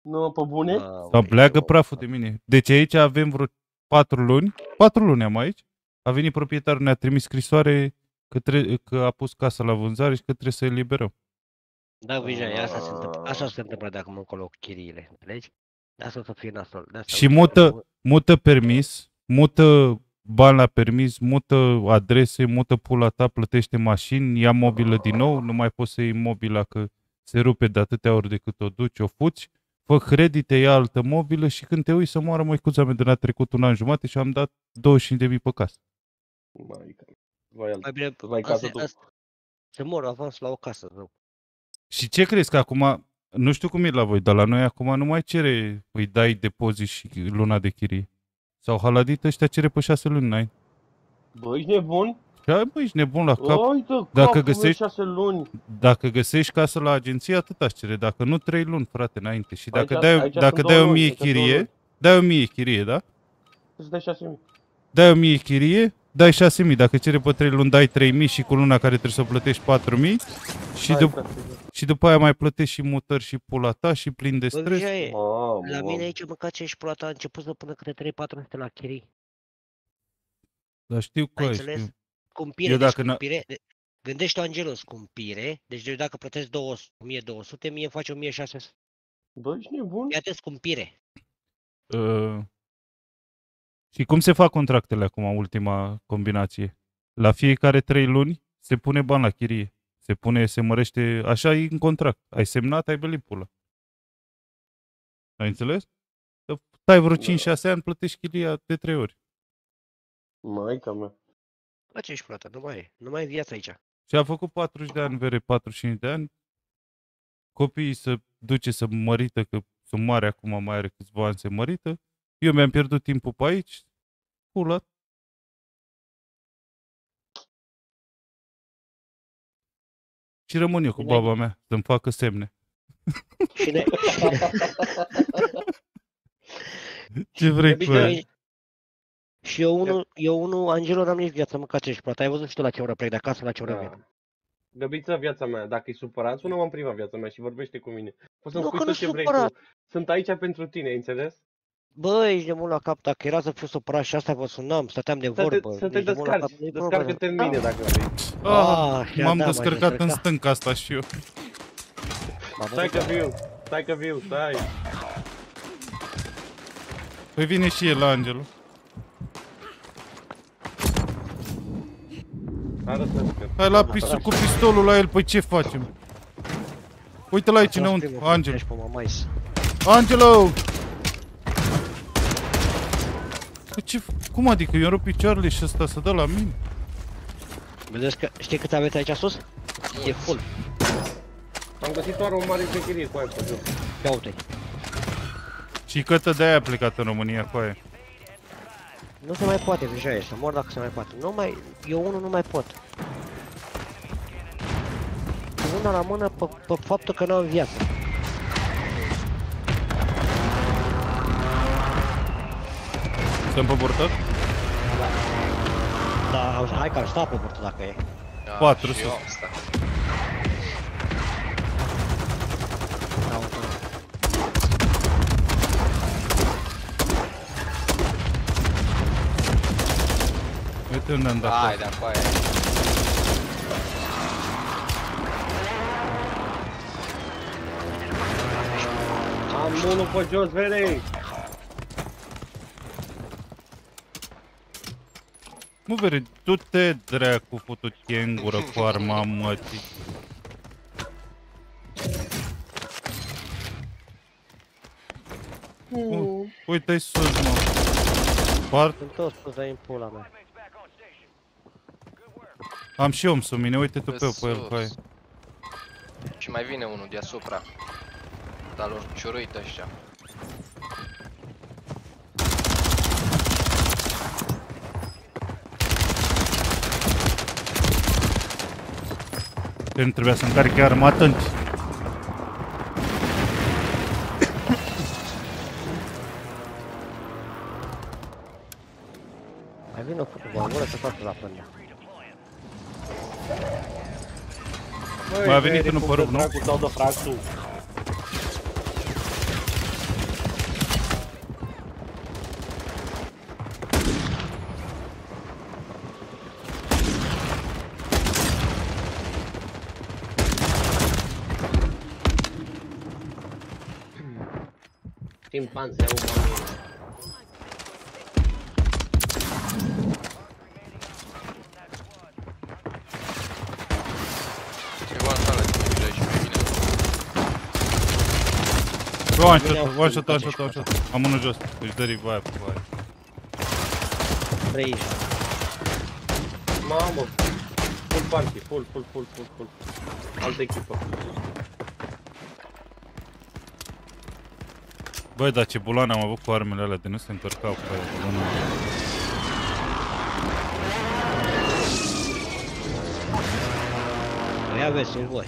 Nu, pe bune? Mamă, Sau pleacă eu- praful de mine. Deci aici avem vreo patru luni. Patru luni am aici. A venit proprietarul, ne-a trimis scrisoare că, tre- că a pus casa la vânzare și că trebuie să eliberăm. Da, Vijay, asta se întâmplă, Ah. așa se întâmplă de acum încolo cu chiriile, înțelegi? De asta o să fie nasol. De asta Și o să- mută- Mută permis, mută bani la permis, mută adrese, mută pula ta, plătește mașini, ia mobilă din nou, nu mai poți să iei mobila că se rupe de atâtea ori de cât o duci, o fuți, fă credite, ia altă mobilă și când te uiți să moară măicuța mea de la trecut un an jumate și am dat 25.000 pe casă. Maica. Vai, al- Mai bine, Vai, casă asta, tu. asta, să mor avans la o casă, nu. Și ce crezi că acum Nu știu cum e la voi, dar la noi acum nu mai cere, îi dai depozit și luna de chirie. Sau haladit ăștia cere pe șase luni, n-ai? Bă, ești nebun? Ce ai, bă, ești nebun la cap? Oi, dă Dacă capul meu, găsești- șase luni. Dacă găsești casă la agenție, atât aș cere. Dacă nu, trei luni, frate, înainte. Și dacă Aici- dai, aici dacă sunt dai două o luni, mie aici sunt două chirie, luni. dai o mie chirie, da? Îți dai șase mii. Dai o mie chirie, dai 6.000. Dacă cere pe 3 luni, dai 3.000 și cu luna care trebuie să o plătești 4.000 și, Hai, dup- frate. și după aia mai plătești și mutări și pula ta și plin de Bă, stres. Vijaie, Mamă, la mamă. mine aici mâncat și pula ta a început să pună câte 3-400 la chirii. Dar știu că Ai ai, înțeles? știu. Scumpire, Eu deci dacă n-a- scumpire. de- Gândește Angelo, scumpire. Deci eu dacă plătesc 200, 1200, mie îmi face 1600. Bă, ești nebun? Iată scumpire. Uh, și cum se fac contractele acum, ultima combinație? La fiecare 3 luni se pune bani la chirie. Se pune, se mărește, așa e în contract. Ai semnat, ai belit pula. Ai înțeles? Că stai vreo Da. 5-6 ani, plătești chiria de 3 ori. Maica mea. La ce ești plată? Nu mai e. Nu mai e viață aici. Și a făcut 40 de ani, vere 45 de ani. Copiii să duce să mărită, că sunt mari acum, mai are câțiva ani se mărită. Eu mi-am pierdut timpul pe aici. Pula. Și rămân eu cu Bine. baba mea să-mi facă semne. Și ne... Ce vrei Bine, cu ea? bine. Și eu unul, eu unul, Angelo, n-am nici viață, mâncat ce ești plată. Ai văzut și tu la ce oră plec de acasă, la ce oră vin. Da. Găbiță, viața mea, dacă e supărat, sună-mă în privat viața mea și vorbește cu mine. Poți să-mi Nu, spui că tot nu ce vrei supărat. tu. Sunt aici pentru tine, ai înțeles? Bă, ești de mult la cap, dacă era să fiu supărat și asta vă sunam, stăteam de Să te, vorbă. să te ești de mult la cap, descarci, nu-i descarcă-te în problemă. mine dacă vrei. Ah, Ah, și-a m-am dat, m-aș descărcat în descărca. stânca asta și eu. M-am Stai că descărcat. viu, stai că viu, stai. Păi vine și el, Angelo. Hai la pistol, cu pistolul la el, păi ce facem? Uite-l aici Las înăuntru, primul, Angelo. treci pe mamais. Angelo! Păi ce, f- cum adică? Eu rup picioarele și ăsta să dă la mine? Vedeți că, știi cât aveți aici sus? E full. Am găsit doar o mare șmecherie cu aia pe jos. Ia uite Și cătă de aia a plecat în România cu aia. Nu se mai poate deja e, să mor dacă se mai poate. Nu mai, eu unul nu mai pot. Cu Una la mână pe, pe faptul că nu am viață. Stăm pe bortat? Da, am- hai că am stat pe burtă dacă e. Da, 400. și eu am stat. Da, uite. Uite unde am dat. Hai, de aia. Am unul pe jos, vere! Nu vere, tu te dracu putut în gură cu arma mătii. U- Uite-i sus, mă. Part, Sunt toți sus de în pula mea. Am și om sub mine, uite tu Pe pe, pe el cu aia. sus. Și mai vine unul deasupra. Dar lor ciuruit ăștia. Că nu trebuia să încarce arma atunci. Mai vine o făcut o gură să facă la până. Băi, Mai a venit vere, unul cum pe de rug, nu? dracu dau de fractul. Șimpanze umani. Ceva în sală, ce mă și pe mine. One Bine, shot, au one făcut shot, one acești shot, one shot. Am unul jos, își dă revive cu aia. 30. Mamă. Full party, full, full, full, full, full. Altă echipă. Băi, dar ce bulan am avut cu armele alea de nu se încărcau cu aia bulanul. Ia vezi, sunt voi.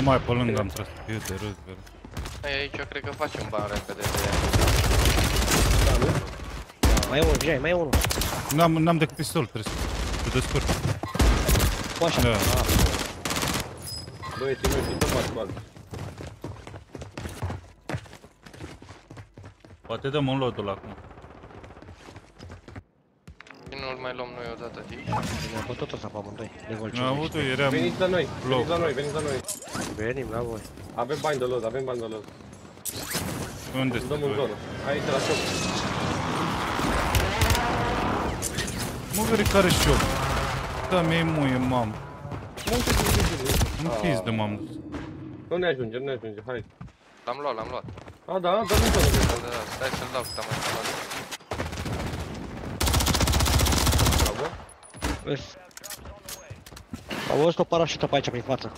Nu mai pe lângă am tras să fiu de râs, vero. Ei, aici eu cred că facem bani repede de Mai e unul, Jai, mai e unul. N-am, n-am decât pistol, trebuie să te descurc. Cu așa. Da. Ah, Băieții mei, fiți tot faci bani. Poate dăm un lotul acum. Și nu-l mai luăm noi odată de aici. Ne-am bătut ăsta pe amândoi. De gol Nu am avut eram... Veniți la noi, Loc. veniți la noi, veniți la noi. Venim la voi. Avem bani de los, avem bani de los. Unde Dăm sunt în voi? zonă. Aici la șoc. Mă veri care șoc. Da, mi-e muie, mam. Multe de zi În pizdă m-am dus. Nu ne ajunge, nu ne ajunge, hai. L-am luat, l-am luat. A, da, dăm în zonă. Da, da, da, stai să-l dau, că am mai luat. Bravo. Îs. Am văzut o parașută pe aici prin față.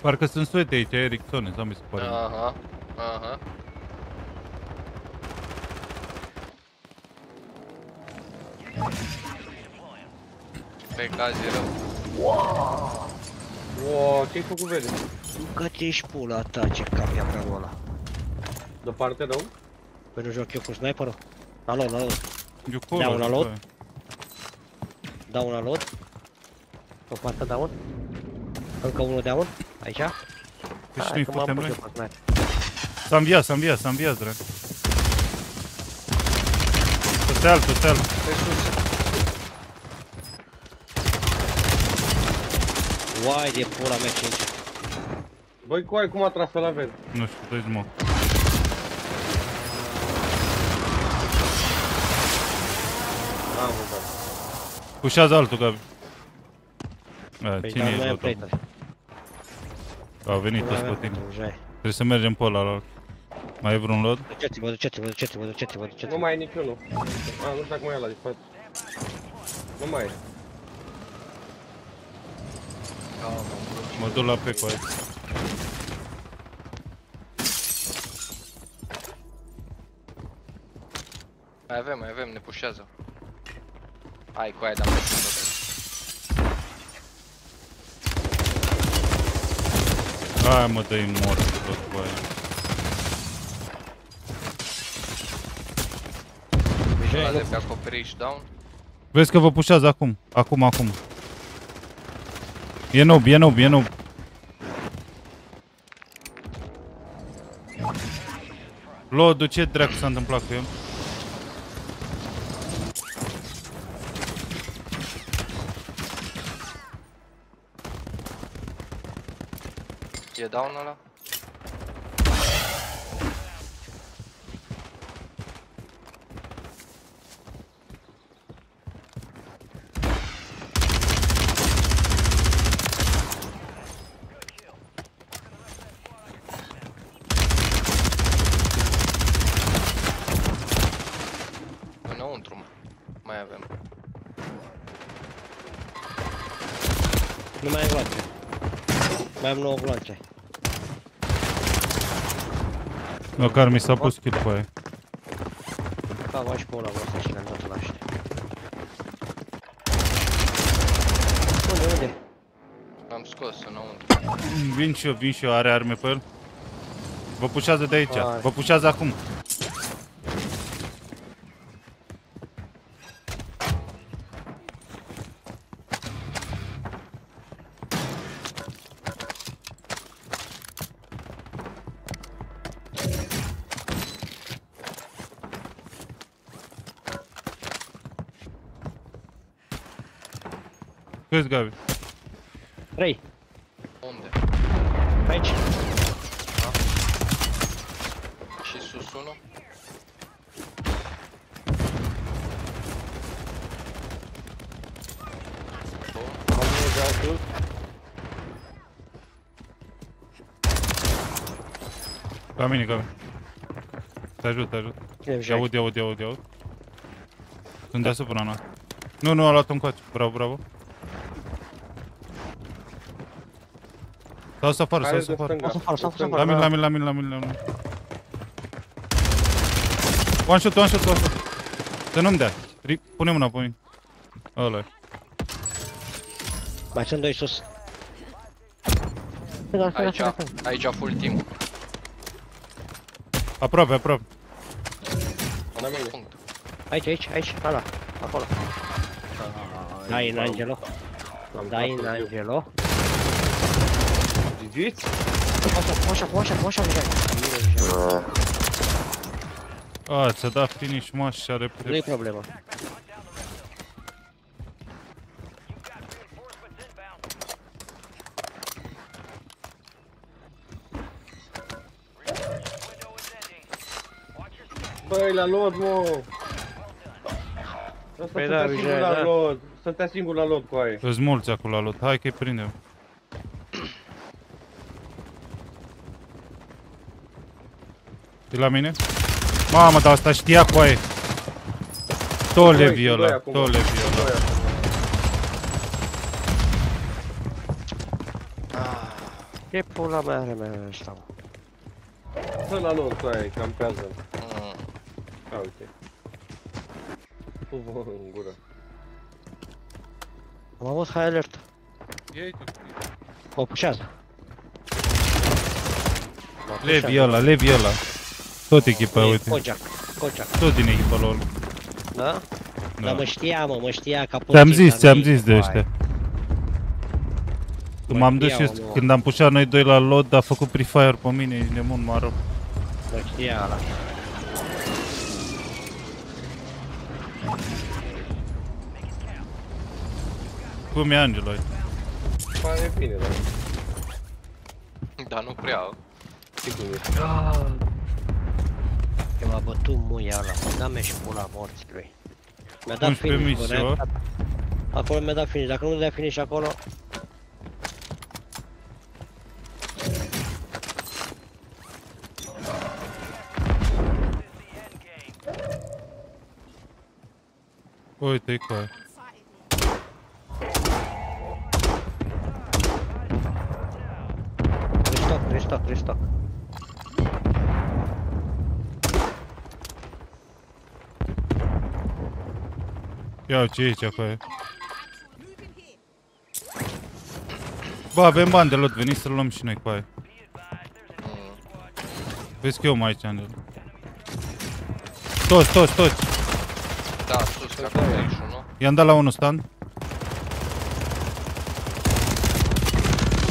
Parcă sunt suete aici, Ericsson, sau mi se pare. Aha, aha. Pe caz e rău. Wow, ce-ai făcut, vede? Că ești pula ta, ce cap ia pe ăla. De parte rău? Păi nu joc eu cu sniperul? Alo, alo, Eu acolo, Dea un așa, alot? bă. dau un alot. O partă down. Încă unul down. Aici. Păi și Hai nu-i că m-am putem pus noi? eu pe sniper. S-a înviat, s-a înviat, s-a înviat, drag. Toteal, toteal. Pe sus. Uai de pula mea 5. Băi, coai, cum a tras la vezi? Nu știu, dă-i smoke. Pușează altul, Gabi. A, Păi cine dar e noi am lotul? plate Au venit toți pe tine. Jai. Trebuie să mergem pe ăla. la- Mai e vreun lot? Duceți-vă, duceți-vă, duceți-vă, duceți-vă, Nu duceți-vă. mai e niciunul. A, nu știu dacă mai e la de față. Nu mai e. Mă duc la Peco aici. Mai avem, mai avem, ne pușează. Hai cu aia, dar mai sunt Hai mă, dă-i mort tot cu aia. Ăla Jai, de nu. pe acoperiș down. Vezi că vă pușează acum. Acum, acum. E noob, e noob, e noob. Lodu, ce dracu s-a întâmplat cu el? E down ăla? Înăuntru, mă. Mai avem. Nu mai am gloanțe. Mai am 9 gloanțe. Măcar mi s-a pus kill pe aia. Ca va și pe ăla voastră și le-am dat la ăștia. Unde, unde? L-am scos înăuntru. Vin și eu, vin și eu, are arme pe el. Vă pușează de aici, Hai. vă pușează acum. Câți, Gabi? 3. Unde? Aici. Și sus unul? Bun. Am unul de altul. La mine, Gabi. Te ajut, te ajut. Cine Te Jai? aud, te aud, te aud, te aud. Sunt deasupra noastră. Nu, nu, a luat un coace. Bravo, bravo. Stau să afară, stau Care să de afară. stânga? Stau să afară, stau De să stânga. La mine, la mine, la mine, la mine, la mine. One shot, one shot, one shot. Să nu-mi dea. Ri- Pune mâna pe mine. Ăla e. Mai sunt doi sus. Stânga, stânga, Aici, stânga, stânga. aici full team. Aproape, aproape. La mine. Punct. Aici, aici, aici, ăla, acolo. Dai în Angelo, L-am dai dat în pe Angelo. Gigiți? Așa, așa, așa, așa, Vijay. Bine, Vijay. A, ți-a dat finish mă așa Nu-i repede. problemă. Băi, la load, mă! Ăsta Păi da, stătea singur Vijay, la da. load. Stătea singur la load cu aia. Îți mulți acolo la lot. Hai că-i prindem. E la mine? Mamă, dar asta știa cu aia. Tot Doi, levi doi ăla, acum. tot levi ăla. Doi acum. Ce pula mea are mea ăsta, mă? Stă la load cu aia, campează. Mm. A, uite. Cu vă în gură. Am avut high alert. Ei, Mă pușează. Mă Levi pușează. ăla, levi ăla. Tot echipa, E uite. Kojak, Kojak, Tot din echipa lor. da? Da. Dar mă știa, mă, mă știa ca Ți-am puțin, zis, dar ți-am nu-i zis de foaie. ăștia. Când Mă m-am dus și știau, eu, mă. când am pușat noi doi la lot, a făcut pre-fire pe mine, e nemun mă rău. Mă știa ăla. Cum e Angelo? uite. Pare bine, dar Dar nu prea. sigur e. Că m-a bătut muia ăla, mă da și pula morții lui. Mi-a dat 11 finish, mici, bă, ne-a ceva. dat- Acolo mi-a dat finish, dacă nu dea finish acolo... Uite-i cu aia. Restock, restock, restock. Ia uite ce e aici cu aia. Bă, avem bani de lot, veniți să-l luăm și noi cu aia. Mm. Vezi că eu mai aici, Angelo. Toți, toți, toți. Da, sus, că acolo e aici unul. I-am dat la unul stand.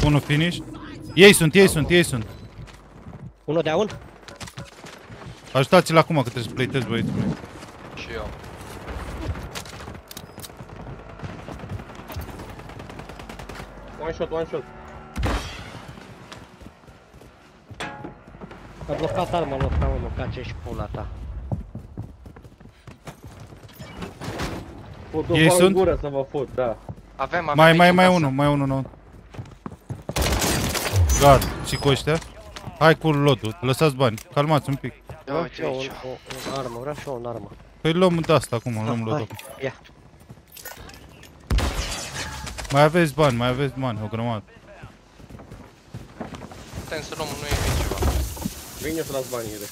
Unul finish. Ei sunt, ei sunt, ei sunt. Unul de un? Ajutați-l acum că trebuie să plătesc băieții mei. Și eu. One shot, one shot. A blocat arma, Lofca, mă, mânca ce-și pula ta. Fut o Ei bal în sunt? gură să vă fut, da. Avem, avem Mai, aici mai, în mai casă. unul, mai unul nou. Gata, și cu ăștia. Hai cu lotul, lăsați bani, calmați un pic. Ia Vreau uite și eu aici. un, o, un armă, vreau și eu un armă. Păi luăm de asta acum, luăm Hai, lotul. Ia, Mai aveți bani, mai aveți bani, o grămadă. Putem să luăm, nu e ceva. Vine să las banii de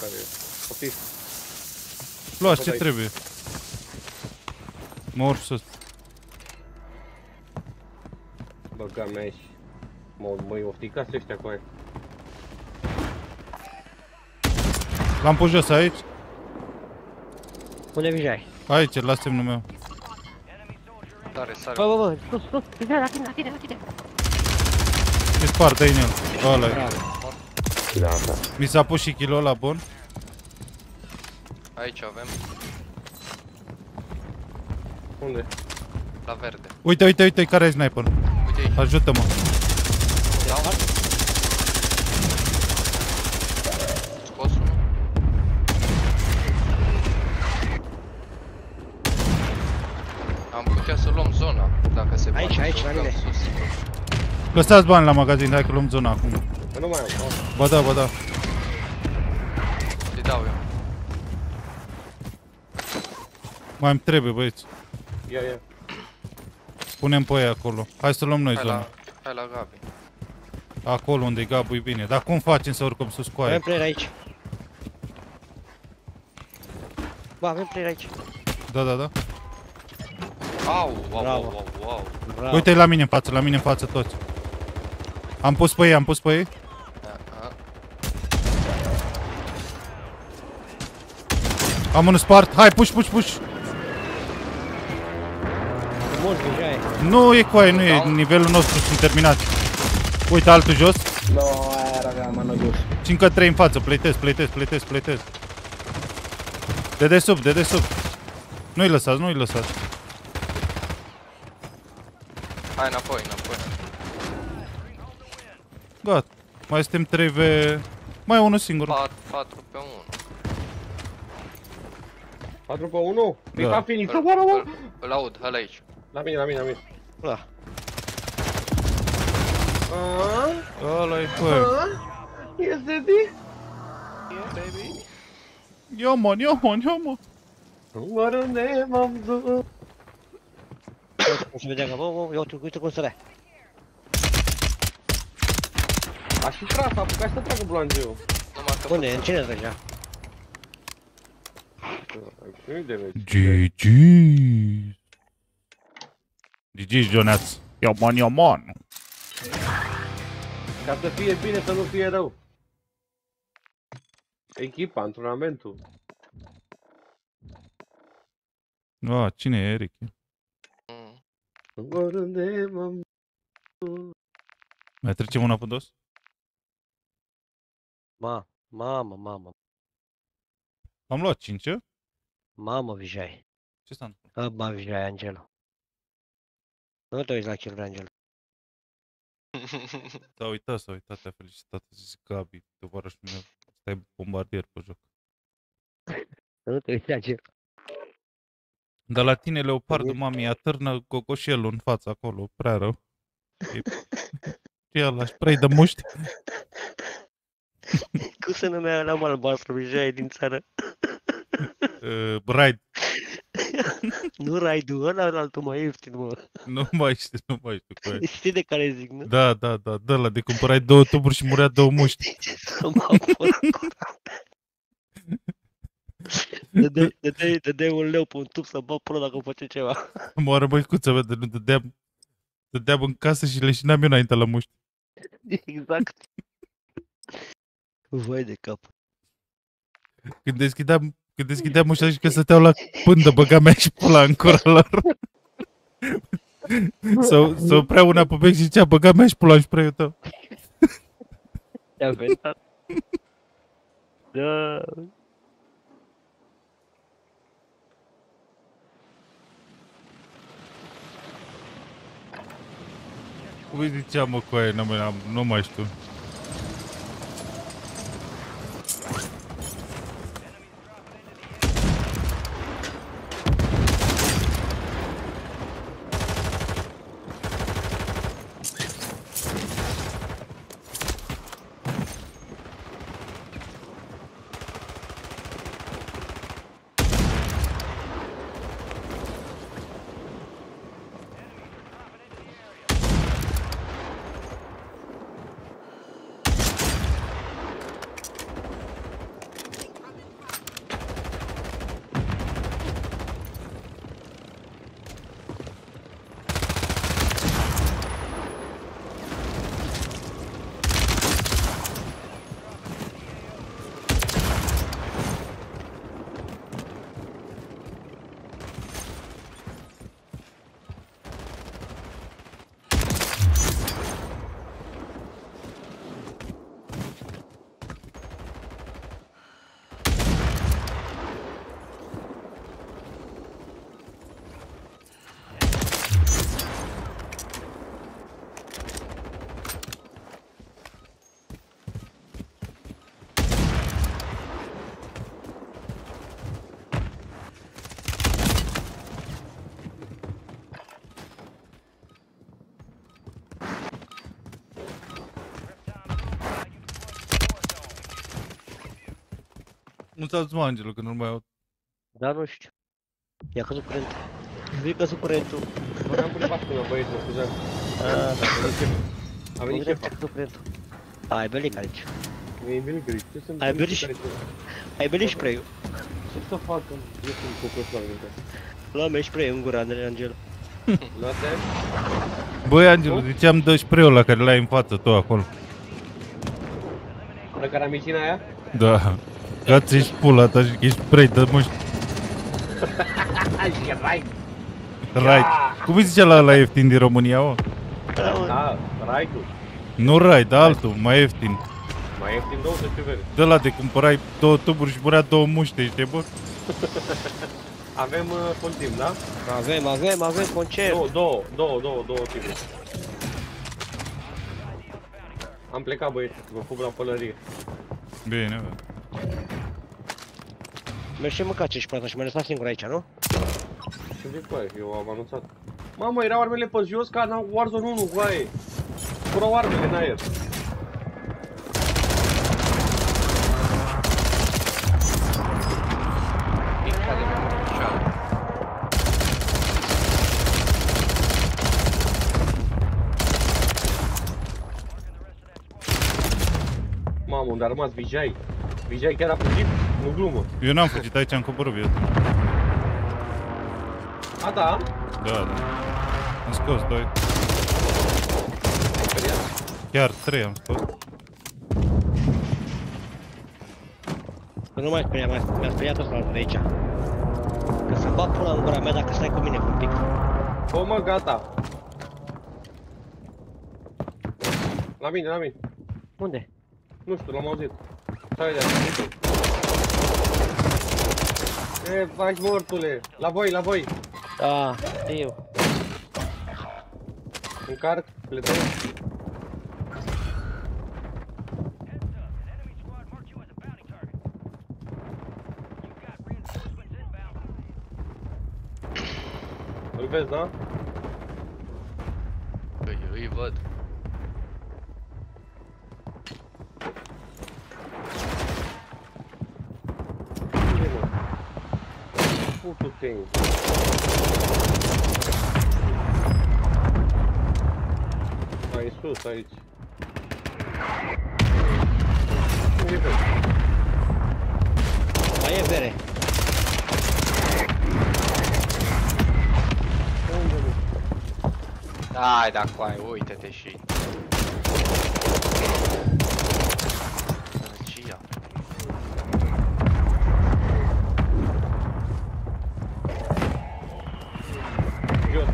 care poftiți. Luați ce Bă, trebuie. Mă urc sus. Băga mea și... Mă, măi, ofticați ăștia cu aia. L-am pus jos aici. unde Vijay? Aici, la semnul meu. Tare, sare. Bă, bă, bă, sus, sus, Vijay, la tine, la tine, la tine. E spart, dă-i în el. Ăla e. Bravo. Mi s-a pus și kilo la bun. Aici avem, Unde? la verde. Uite, uite, uite, care e sniper. Uite aici. Ajută-mă. Aici, poate aici, să la urcăm mine. sus. Lăsați bani la magazin, hai că luăm zona acum. Că nu mai am. Oh. Ba da, ba da. Îi dau eu. Mai îmi trebuie, băieți. Ia, ia. Punem pe ei acolo. Hai să luăm noi Hai zona. la, hai la Gabi. Acolo unde e Gabu e bine. Dar cum facem să urcăm sus cu aia? Avem player aici. Bă, avem player aici. Da, da, da. Au, au, Bravo. au, au, au. Bravo. Uite la mine în față, la mine în față toți. Am pus pe ei, am pus pe ei. Da, a. Am unul spart. Hai, push, push, push. Frumos, deja e. Nu e cu aia, nu e. Down. Nivelul nostru sunt terminat. Uite altul jos. No, aia era la mano jos. 5 3 în față. Playtest, playtest, playtest, playtest. De desubt, de desubt. Nu-i lăsați, nu-i lăsați. Hai înapoi, înapoi. Gata. Mai suntem 3v... Mai e unul singur. 4, 4 pe 1. 4 pe 1? Păi Da. da. Phoenix, oară, mă! Îl, îl aud, ăla aici. La mine, la mine, la mine. Da. Aaaa? Ăla e bă. Este de? Ia man, ia man, ia man. Oriunde m-am dus. Uite cum se vedea că, bă, bă, uite, uite cum se dea. A și tras, a apucat să tragă blangeu. Numai că Unde, în cine deja? Nu-i de veci. GG. GG, Joneaț. Ia man, ia man. Ca să fie bine, să nu fie rău. Echipa, antrenamentul. Ah, cine e Eric? Mm. Oriunde m-am Mai trecem una pe dos? Ma, mamă, mamă, Am luat 5 mamă, Vijay. Ce s-a întâmplat? A, ba, Vijay, Angelo. Nu te uiți la kill Angelo. S-a uitat, s-a uitat, te-a felicitat, a zis Gabi, tovarășul meu, stai bombardier pe joc. Nu te uiți la Angelo. Dar la tine, leopardul, Uite. mami, atârnă cocoșelul în față acolo, prea rău. E... Ce ăla, spray de muști? Cum se numea la albastru, Vijay, din țară? Uh, Bride, Nu Raidu, ăla era altul mai ieftin, mă. nu mai știu, nu mai știu cu aia. Știi de care zic, nu? Da, da, da, dă la de cumpărai două tuburi și murea două muști. Să mă apăr Dădeai dădeai- dădeai un leu pe un tub să bag până dacă face ceva. Moară măicuța mea de nu dădeam, dădeam în casă și leșinam eu înainte la muști. Exact. Vai de cap. Când deschideam, când deschideam ușa și că stăteau la pândă, băga mea și pula în cura lor. Să, să oprea una pe bec și zicea, băga mea și pula în spray tău. Te-a venit. Da. Vediamo qua, non, me la, non mai sto. Nu mai știu. Mulțumesc, mă, Angelo, că nu mai au. Da, nu știu. I-a căzut curent. Zic că sunt curentul. Bă, mi-am pus bascula, băieți, mă scuzați. Ah, da, A venit șefa. cu curentul. Ai belit aici. E venit gri. Ce sunt Ai nu belit știu și- care sunt. Ai belit spray-ul. Ce să facă? Eu sunt cocos la mine. Lua-mi spray în gura, Angel. Luate? Băi, Angelu, de ce am dă spray la care l-ai în față tu acolo? De caramicina aia? Da. Că ți ești pula ta și că ești spray, dă-mă și Hai, și rai! right. Cum îi zicea la la ieftin din România, o? Da, rai-ul. Nu rai, dar altul, mai ieftin. Mai ieftin 20 veri. De la de cumpărai două tuburi și murea două muște, știi, bă? Avem uh, full team, da? Avem, avem, avem concert. Două, două, două, două, două tipuri. Am plecat băieți, vă pup la pălărie. Bine, bă. Mergi și mânca 5 plata și mă lăsa singur aici, nu? Ce zic, băi, eu am anunțat. Mamă, erau armele pe jos ca în Warzone 1, băi. Curau armele în aer. Pica de mi-am picioare. Mamă, unde a rămas Vijay? Vijay chiar a fugit? Nu glumă. Eu n-am fugit aici, am coborât viața. A, da? Da, da. Am scos doi. Speriat? Chiar trei am scos. Că nu mai speria, mai, mi-a speriat ăsta de aici. Că să-mi bag pula în gura mea dacă stai cu mine un pic. Bă, mă, gata. La mine, la mine. Unde? Nu știu, l-am auzit. Stai de aici. E, faci mortule. La voi, la voi. Da, știu. Încarc, le dau. Îl vezi, da? Îi, îi văd. Putu te Mai sus, aici. Unde vezi? Mai e bere. Unde vezi? Hai, da, coai, uite-te și... Sărăcia. Jos.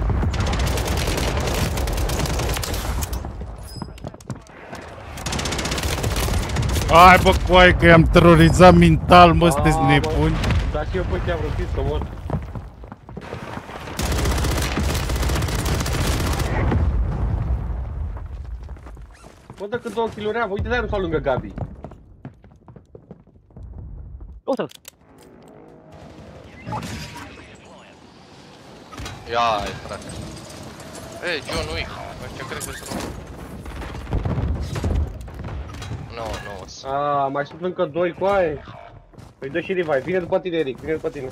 Hai bă, coai, că i-am terorizat mental, mă, sunteți A, bă. nebuni. Dar și eu pe te-am răpit să mor. Bă, dacă două kill-uri am, uite de-aia nu stau lângă Gabi. Uite-l. Ia, ai, frate. Ei, John Wick. Ăștia cred că sunt... Nu, nu, sunt. A, mai sunt încă doi cu aia. Păi dă și revive, vine după tine Eric, vine după tine.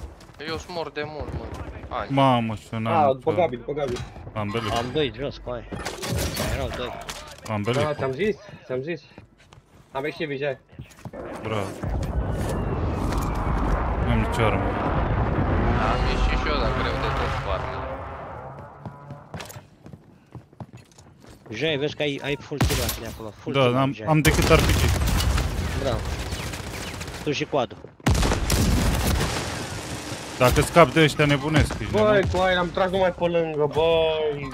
Eu sunt mort de mult, mă. Hai. Mamă, și eu A, n-am... după Gabi, după Gabi. Am belit, Am doi jos, cu aia. Erau doi. am Da, belit. ți-am zis, ți-am zis. Am ieșit Vijay. Bravo. N-am nicio armă. Am ieșit și eu, dar greu de tot cu armele. Jai, vezi că ai, ai full kill la tine acolo. Full Da, kill, am, Jai. am decât RPG. Bravo. Tu și coadul. Dacă scap de ăștia nebunesc, ești Băi, nebun. cu aia am tras numai pe lângă, băi.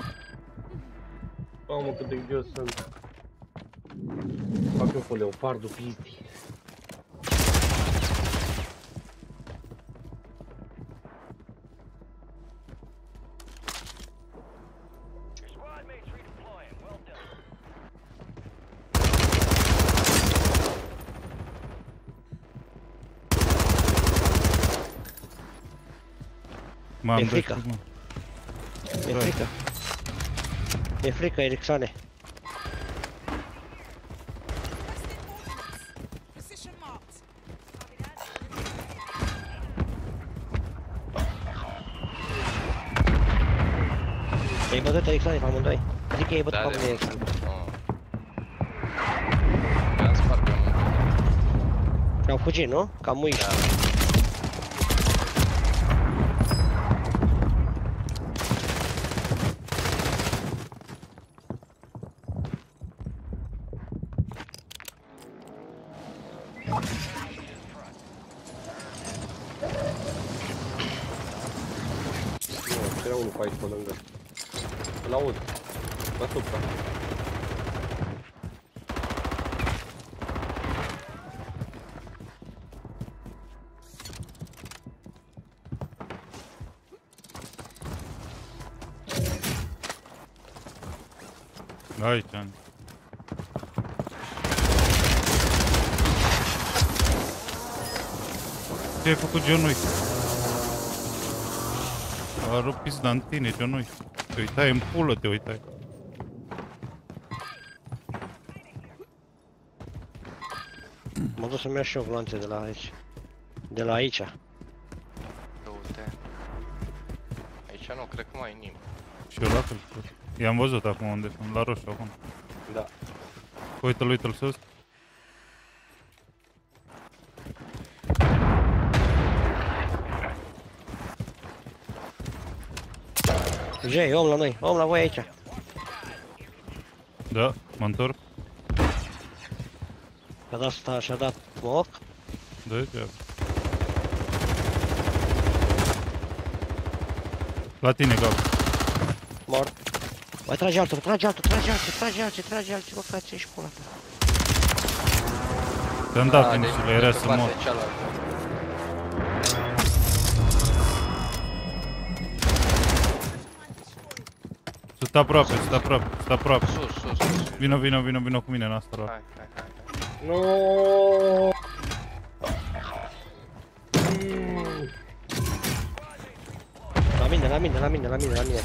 Mamă, cât de idiot sunt. Fac eu pe leopardul pizdi. M-am E dat frică. cu- E Hai. frică. E frică, Ericsone. Ei bătut Ericsson pe amândoi. Zic că ei bătut Da, pe de amândoi mult. Ericsson. Oh. I-am spart pe amândoi. Și au fugit, nu? Cam muiși. Da. Nu, era unul pe aici pe lângă. Îl aud. Deasupra. Aici, Ange. Ce ai făcut, John Wick? A rupt pizda în tine, John Wick. Te uitai în pulă, te uitai. Mă duc să-mi iau și eu gloanțe de la aici. De la aici. Du-te. Aici nu cred că mai e nimeni. Și eu la fel. I-am văzut acum unde sunt, la roșu acum. Da. Uite-l, uite-l sus. Jay, om la noi, om la voi aici. Da, mă întorc. Și-a dat, sta- și-a dat smoke. Da, ia. La tine, Gab. Mort. Mai trage altul, trage altul, trage altul, trage altul, trage altul, bă, frate, ești pula ta. Te-am dat Ah, finish de- era de pe să mor. partea cealaltă. Sunt aproape, sunt aproape, sunt aproape. Sus, sus, sus. Vino, vino, vino, vino cu mine în asta. Hai, hai, hai. hai. Nu. La mine, la mine, la mine, la mine, la mine.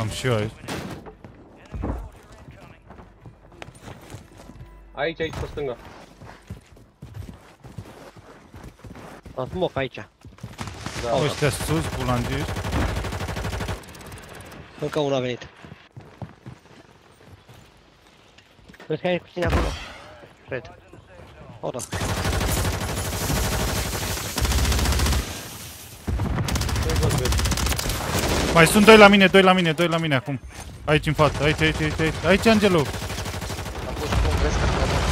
Am și eu aici. Aici, aici, pe stânga. Am smoke aici. Da. Ăștia sus, bulangiști. Încă unul a venit. Cred că ai cu tine acolo. Cred. O, da. Nu-i văd, vezi. Mai sunt doi la mine, doi la mine, doi la mine acum. Aici în față, aici, aici, aici, aici, aici, Angelo. Am pus cu un vezi că prea mult.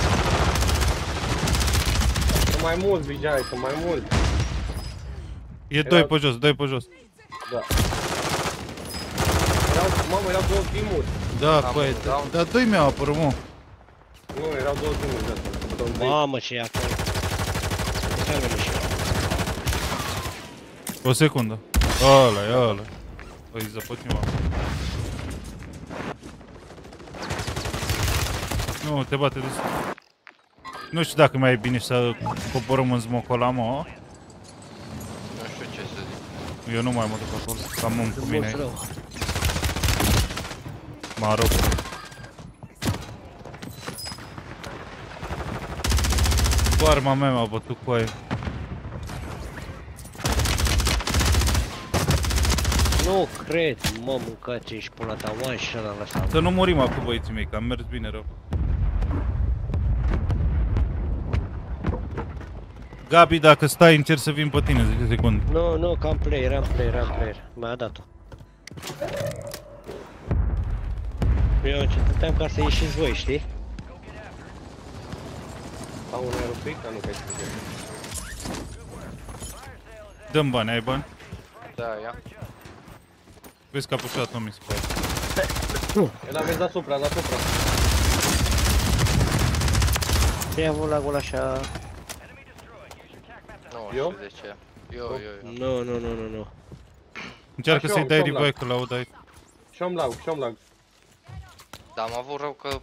Sunt mai mulți, Vijay, sunt mai mulți. E doi pe jos, doi pe jos. Da. Erau, mamă, erau două teamuri. Da, Am băi, un da, down. dar doi mi-au apărut, mă. Nu, erau două teamuri de astea. Sunt trei. Mamă, ce e acolo. Ce am venit și eu. O secundă. Ăla, e ăla. Păi, zăpătim acum. Nu, te bate dus. Nu știu dacă mai e bine să coborăm în smocul ăla, mă. Nu știu ce să zic. Eu nu mai mă duc acolo. Cam un cu Sunt mine. mulți rău. Mă rog. Cu arma mea m-a bătut cu aia. Nu cred, mă, mâncați ești pula ta, one shot am lăsat. Să nu murim acum, băieții mei, că am mers bine rău. Gabi, dacă stai, încerc să vin pe tine 10 secunde. Nu, nu, că am player, am player, am player. Mi-a dat-o. Eu ce stăteam ca să ieșiți voi, știi? Au un aeropic? Ah, nu, că ai spus. Dăm bani, ai bani? Da, ia. Vezi că a pușat Omi spre aia. El aveți deasupra, deasupra. Ce a avut lagul așa? Nu Eu? știu de ce. Eu, eu, eu. Nu, nu, nu, nu, nu. Încearcă Așa, să-i dai așa, revive lag. că l-aud aici. Și-am lag, și-am lag. Dar am avut rău că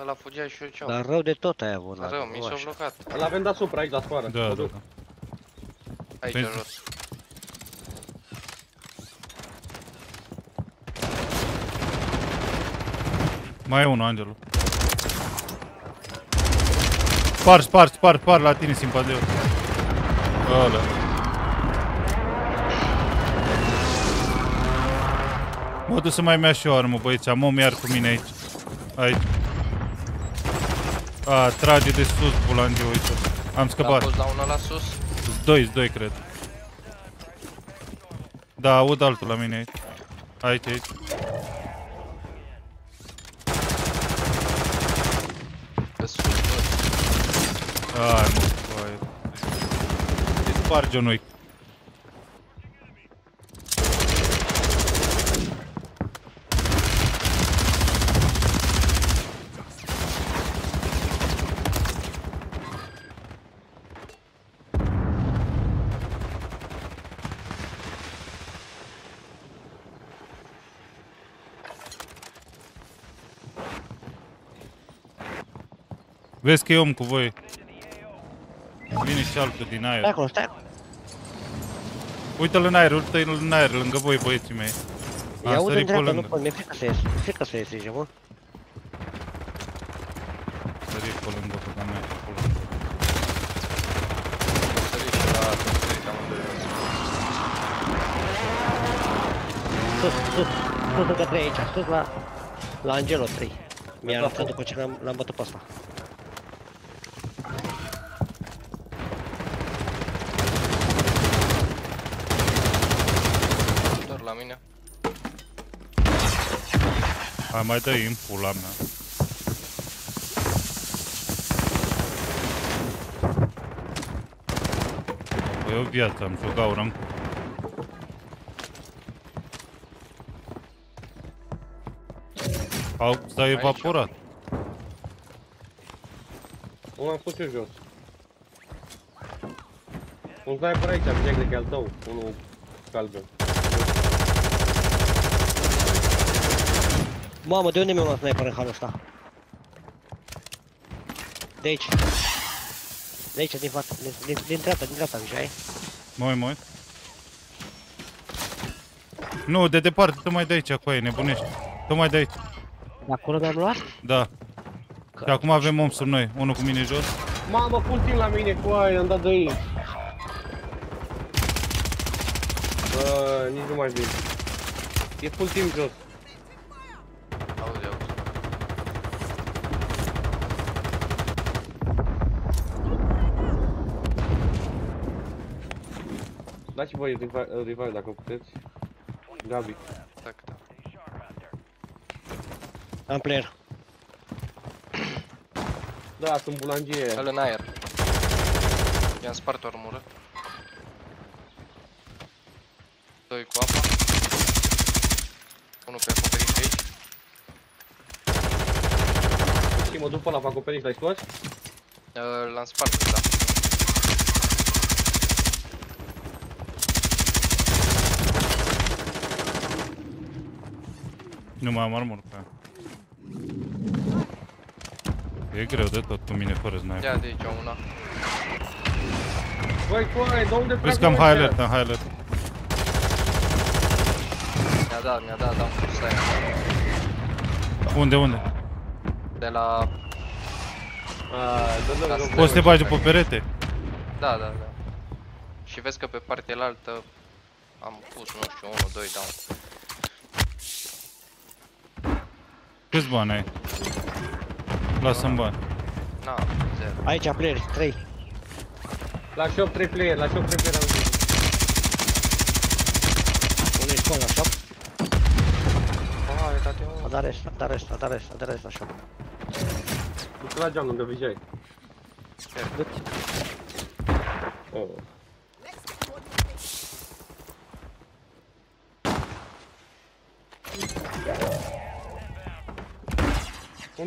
ăla fugea și eu ce Dar rău de tot ai avut Rău, lagul, mi nu s-a așa. blocat. Îl avem deasupra, aici, la sfoară. Da, Mă da, duc. da. Aici Vezi? jos. Mai e unul, Angelo. Spar, spar, spar, spar la tine, simpadeu. Ăla. Mă duc să mai mea și o armă, băieți. Am om iar cu mine aici. Aici. A, trage de sus, bulangiu, uite. Am L-am scăpat. pus la unul la sus. Doi, doi, cred. Da, aud altul la mine aici. Aici, aici. Pe sus, bă. Ai, mă, foaie. Îi sparge unui. Vezi că e om cu voi. Vine și altul din Stai aer. acolo, stai acolo. Uite-l în aer, uite-l în aer, lângă voi, băieții mei. Ia Am aud în sărit pe dreapta, nu lângă. pot, mi-e frică să ies. Mi-e frică să ies aici, mă. Sărit pe lângă, pe ca mea, acolo. Am sărit și la sărit amândoi. Sus, sus, sus încă 3 aici, sus la... La Angelo 3. Mi-a arătat după ce l-am l-am bătut pe ăsta. Doar la mine. Hai, mai dă în pula mea. Păi o viață, am jucat o rank. Au, s-a evaporat. O am pus eu jos. Un sniper aici, bine cred că e al tău. Unul galben. Mamă, de unde mi-a luat sniper în halul ăsta? De aici. De aici, din față, din, din, din dreapta, din dreapta, Mijai. Mă uit, mă uit. Nu, de departe, tocmai de aici, cu aia, nebunești. Tocmai de aici, De acolo mi-am luat? da. Și acum avem om sub noi, unul cu mine jos. Mamă, full team la mine cu aia, am dat de aici. Bă, nici nu mai vin. E full team jos. Auzi, auzi. Dați voi revive, revive dacă puteți. Gabi. Tac, tac. Am player. Da, sunt bulangie. Îl în aer. I-am spart o armură. Doi cu apa. Unul pe acoperiș aici. Și mă duc pe la pe acoperiș, l-ai scos? Uh, L-am spart, da. Nu mai am armor pe aia. E greu de tot cu mine fără sniper. Ia de aici una. Băi, cu aia, de unde Vezi că am trag high ăștia? alert, am high alert. Mi-a dat, mi-a dat, am pus aia. Unde, unde? De la... A, dă-l Ca lângă să- voi. Poți să te bagi după perete? Da, da, da. Și vezi că pe partea altă am pus, nu știu, 1, 2 down. Câți bani ai? Lasă-mi bani. Na, zero. Aici, player, 3. La shop 3 player, la shop 3 player am zis. Unul e scol la shop. Oh, e dat de A dat rest, a dat rest, a dat rest, a dat rest la shop. Du-te la geam lângă Vijay. Oh.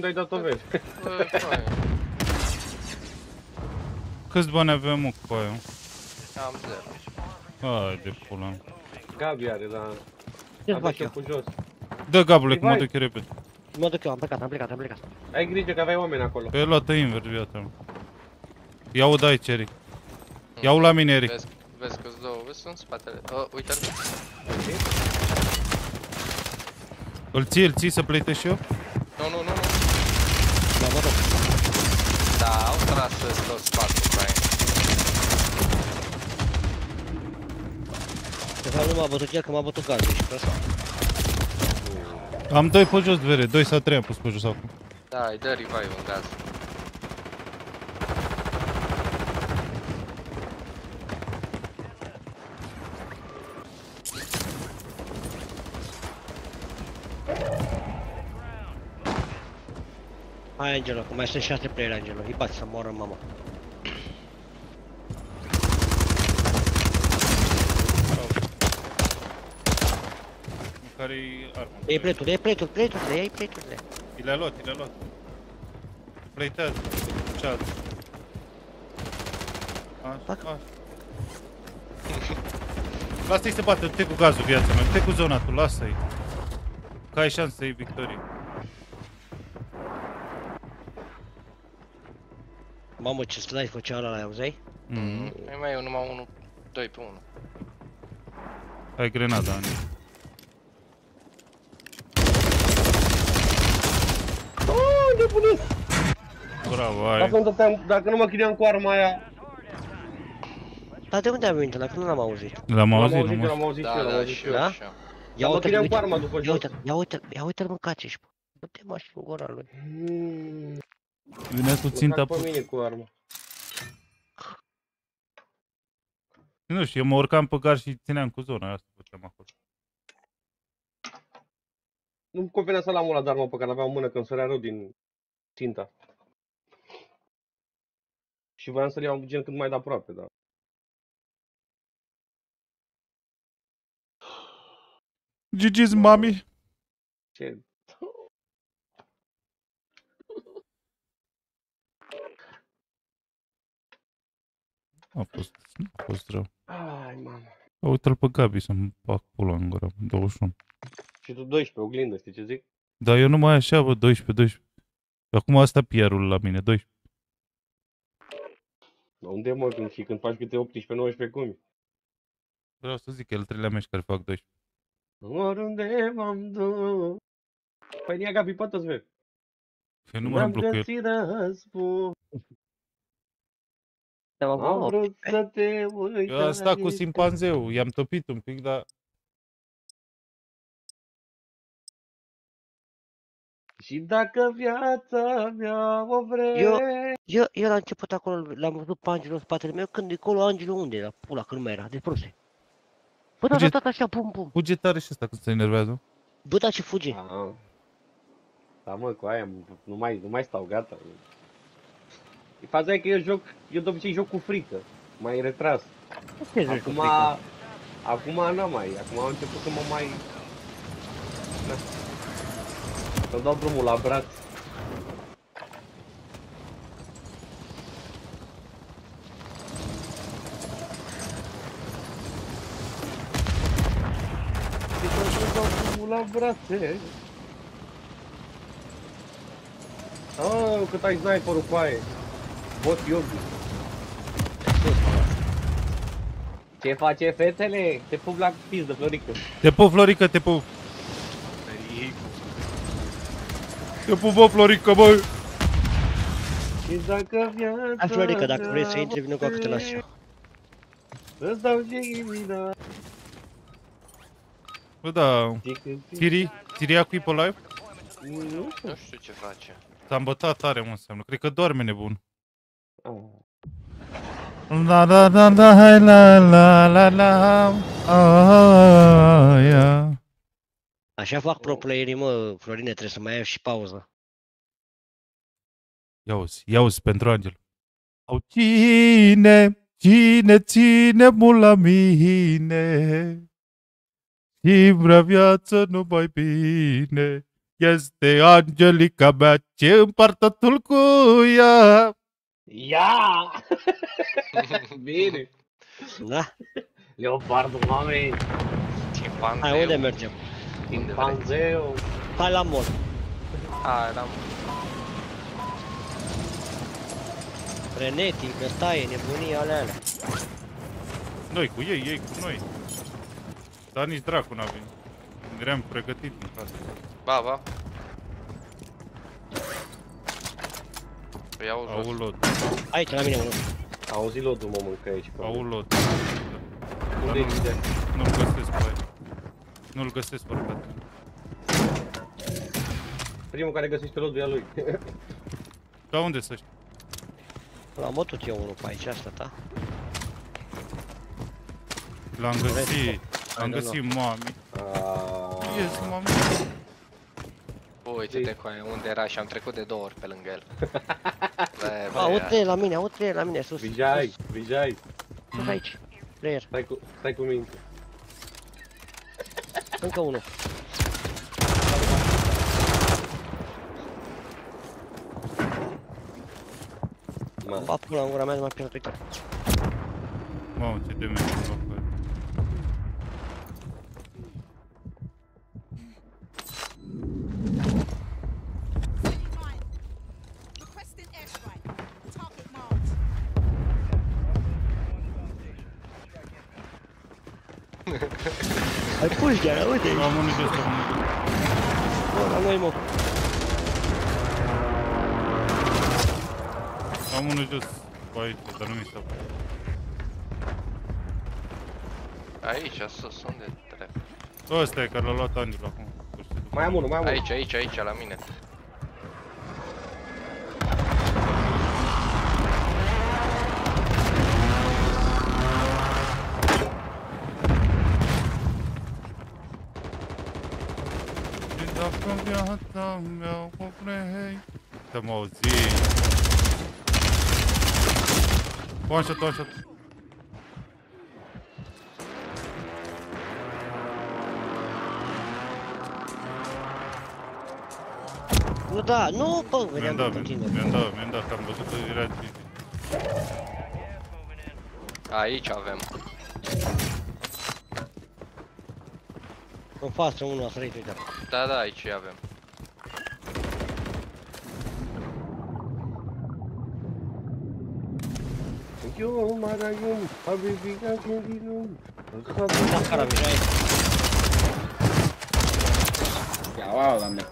Unde ai dat-o vezi? Bă, băi, Câți bani avem mă cu aia? am zero. Hai de pula mea. Gabi are, dar Ce a fac eu? cu jos. Dă gabule că mă Revive. duc eu repede. Mă duc eu, am plecat, am plecat, am plecat. Ai grijă că aveai oameni acolo. Pe luată invers viața mea. Ia-o de aici, Eric. Ia-o la mine, Eric. Vezi, vezi că-s două, vezi, sunt spatele. Oh, uite-l. Îl ții, îl ții să plătești și eu? Nu, nu, nu, nu. Da, mă duc. Da, au tras tot spatul pe aia. De fapt nu m-a bătut el, că m-a bătut galben și pe ăsta. Am doi pe jos, vere, doi sau trei am pus pe jos acum. Da, îi dă revive în gaz. Hai, Angelo, că mai sunt șase player, Angelo. Îi bați să moară mama. Care-i arma? Iei pletul, iei pletul, pletul, iei pletul. I le-a luat, i le-a luat. Pleitează. Cealaltă. Așa, așa. Lasă-i să bată, te cu gazul viața mea, te cu zona tu, lasă-i. Că ai șanse să iei victorie. Mamă, ce slide făcea ăla, auzeai? Mm. Mai mai e numai unul, doi pe unul. Ai grenada, Ani. Oh, nebunit! Bravo, ai. Dacă nu, dăteam, dacă nu mă chideam cu arma aia, Dar de unde am venit ăla? Că nu l-am auzit. L-am l-am auzit, auzit, nu eu, mă. l-am auzit și eu, Da, l-am da, auzit și și eu, eu. Da? și eu. Ia mă uite-l, chideam cu uite-l, arma după ia jos. uite-l, ia uite-l, ia uite-l mâncați și Du-te mă și în gura lui. Mm, Venea cu mă ținta trag pe mine cu arma. Nu știu, eu mă urcam pe gar și țineam cu zona, asta făceam acolo. Nu-mi convenea să-l am ăla de armă pe care l-aveam în mână când sărea rău din ținta. Și voiam să-l iau gen cât mai de aproape, dar... GG's, mami! Ce... A fost, a fost rău. Ai, mamă. Uite-l pe Gabi să-mi fac pula în gură, 21. Și tu 12, oglindă, știi ce zic? Dar eu nu mai așa, bă, 12, 12. Acum asta PR-ul la mine, 12. Dar unde mă când și când faci câte 18-19 cum? Vreau să zic, el treilea meci care fac 12. Oriunde m-am dus. Păi ia Gabi, poate să vezi. Eu nu mai am bloc cu el. găsit răspuns. Da, mă, Am mă, vrut să te uit. Eu am stat cu simpanzeu, i-am topit un pic, dar Și dacă viața mea o vrei... Eu- Eu, eu la început acolo, l-am văzut pe Angelo în spatele meu, când acolo Angelo unde era? Pula, când nu mai era, de proste. Bă, da, da, Fuge- da, așa, bum, bum. fuge tare și ăsta când se enervează. Bă, da, ce fuge. Da, da mă, cu aia, nu mai, nu mai stau, gata. E că eu joc, eu de obicei joc cu frică, mai retras. Ce zici cu Acum, frică? acum n-am mai, acum am început să mă mai... Da. Să dau drumul la braț. Am să dau drumul la brațe. Cât ai sniperul cu aia. Bot Yogi. Ce face fetele? Te pup la pizdă, Florică. Te pup, Florică, te pup. Te pup, bă, Florică, bă. Și dacă viața Hai, Florica, dacă vrei să mea intri, vină cu că te las eu. Îți dau gemina. Bă, da, Tiri, Tiri acui pe live? Nu știu. Nu știu ce face. S-a îmbătat tare, mă, înseamnă. Cred că doarme nebun. Ah. La la la la hai, la la la la aia. Așa fac pro playerii, mă, Florine, trebuie să mai ai și pauză. Ia uzi, ia uzi pentru Angel. Au cine, cine ține mult la mine și vrea viață numai bine. Este Angelica mea ce împart totul cu ea. Ia! Bine. Da? Leopardul mamei. Chimpanzeu. Hai, unde mergem? Unde vrei? Panzeu. Hai la mod. A, eram... Frenetic, bătaie, nebunii alea alea. Noi cu ei, ei cu noi. Dar nici dracu n-a venit. Eram pregătit în casă. Ba, ba. Păi iau jos. Au lot, Aici, la mine, unul. Auzi lotul mă mâncă aici. pe au mine. lot. Unde e nu- Gide? Nu-l găsesc pe aia. Nu-l găsesc pe păcate. Primul care găsește lotul e a lui. Da, unde să știi? L-am bătut eu unul pe aici, asta ta. L-am găsit. Hai, Am nu, găsit, mami. Aaaa. Yes, mami. Uite-te cu aia, unde era și am trecut de două ori pe lângă el. Bă, bă, Aud ia. trei la mine, aud trei la mine, sus. Vijay, Vijay, Sus, sus aici. Player, stai cu, stai cu minte. încă unul. Ma. Ba pula în gura mea, nu m-a pierdut. Mamă, ce de mine Ai pus de ala, uite. Am unul jos, am unul jos. Bă, la noi, mă. Am unul jos. Pe aici, dar nu mi se apare. Aici, sus, unde trebuie? Ăsta e care l-a luat Angel acum. Nu știu. Mai am unul, mai am unul. Aici, aici, aici, la mine. Și dacă viața mea o vrei Te-am auzit One shot, one shot Nu da, nu, bă, Mi-am vedeam dat, pe tine. mi-am dat, mi-am dat, că am văzut că era Gigi Aici avem. În față, unul a sărit, uite. Da, da, aici avem. Eu, Maraium, Habibi, Gaginum. Da, carabinai. Ia, wow, doamne.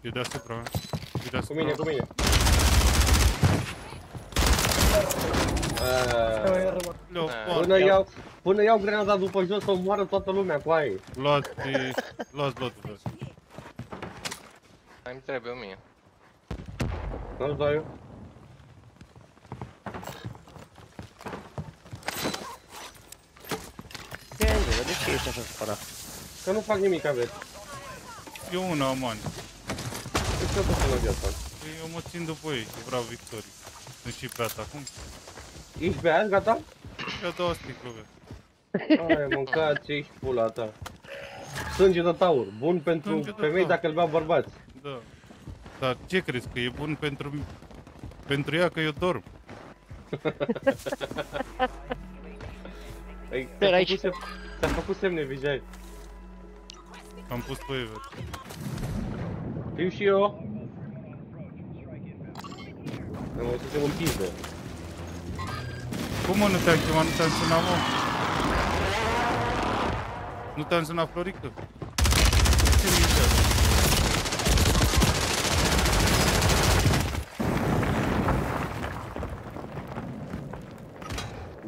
E deasupra mea E deasupra Cu mine, cu mine. Aaaa. Leopard, Până iau, până iau grenada după jos să moară toată lumea cu aia. luați, luați lotul, frate Mai îmi trebuie o mie. Nu-ți dau eu? Ce, Angelo, de ce ești așa supărat? Că nu fac nimic, aveți. Eu una am ani Ce să fac viața? Păi Eu mă țin după ei, că vreau victorii Sunt și beat acum Ești pe azi, gata? Ia două sticlove Ai, mâncați, ești pula ta. Sânge de taur, bun pentru Sânge de femei taur. dacă îl bea bărbați. Da Dar ce crezi, că e bun pentru pentru ea că eu dorm? Ai, Pe ți-a aici. făcut, sem- ți-a făcut semne, Vijay. Am pus pe Ever Fiu și eu. Am o să se închidă. Cum mă, nu te-am chemat, nu te-am sunat, mă? Nu te-am sunat, Florică? Ce mici asta?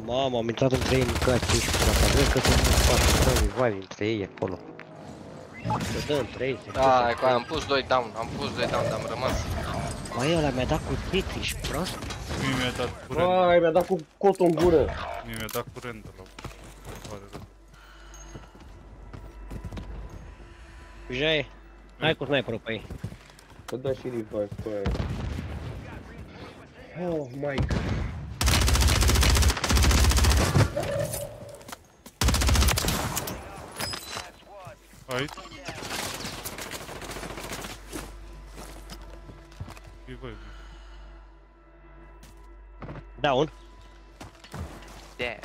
Mamă, am intrat între ei în mâncați, ești supărat. Vezi că sunt foarte revive între ei acolo. Se dă între ei, se Da, cu aia am pus 2 down, am pus 2 down, dar am rămas. Băi, ăla mi-a dat cu tit, ești prost? Mie mi-a dat curent, Ai, mi-a dat cu cotul în gură. mie mi-a dat curent de la pare rău. Vijay, hai cu sniperul pe ei. Să da și revive pe aia. Oh, Mike. Aici? Voi, Down. Yeah.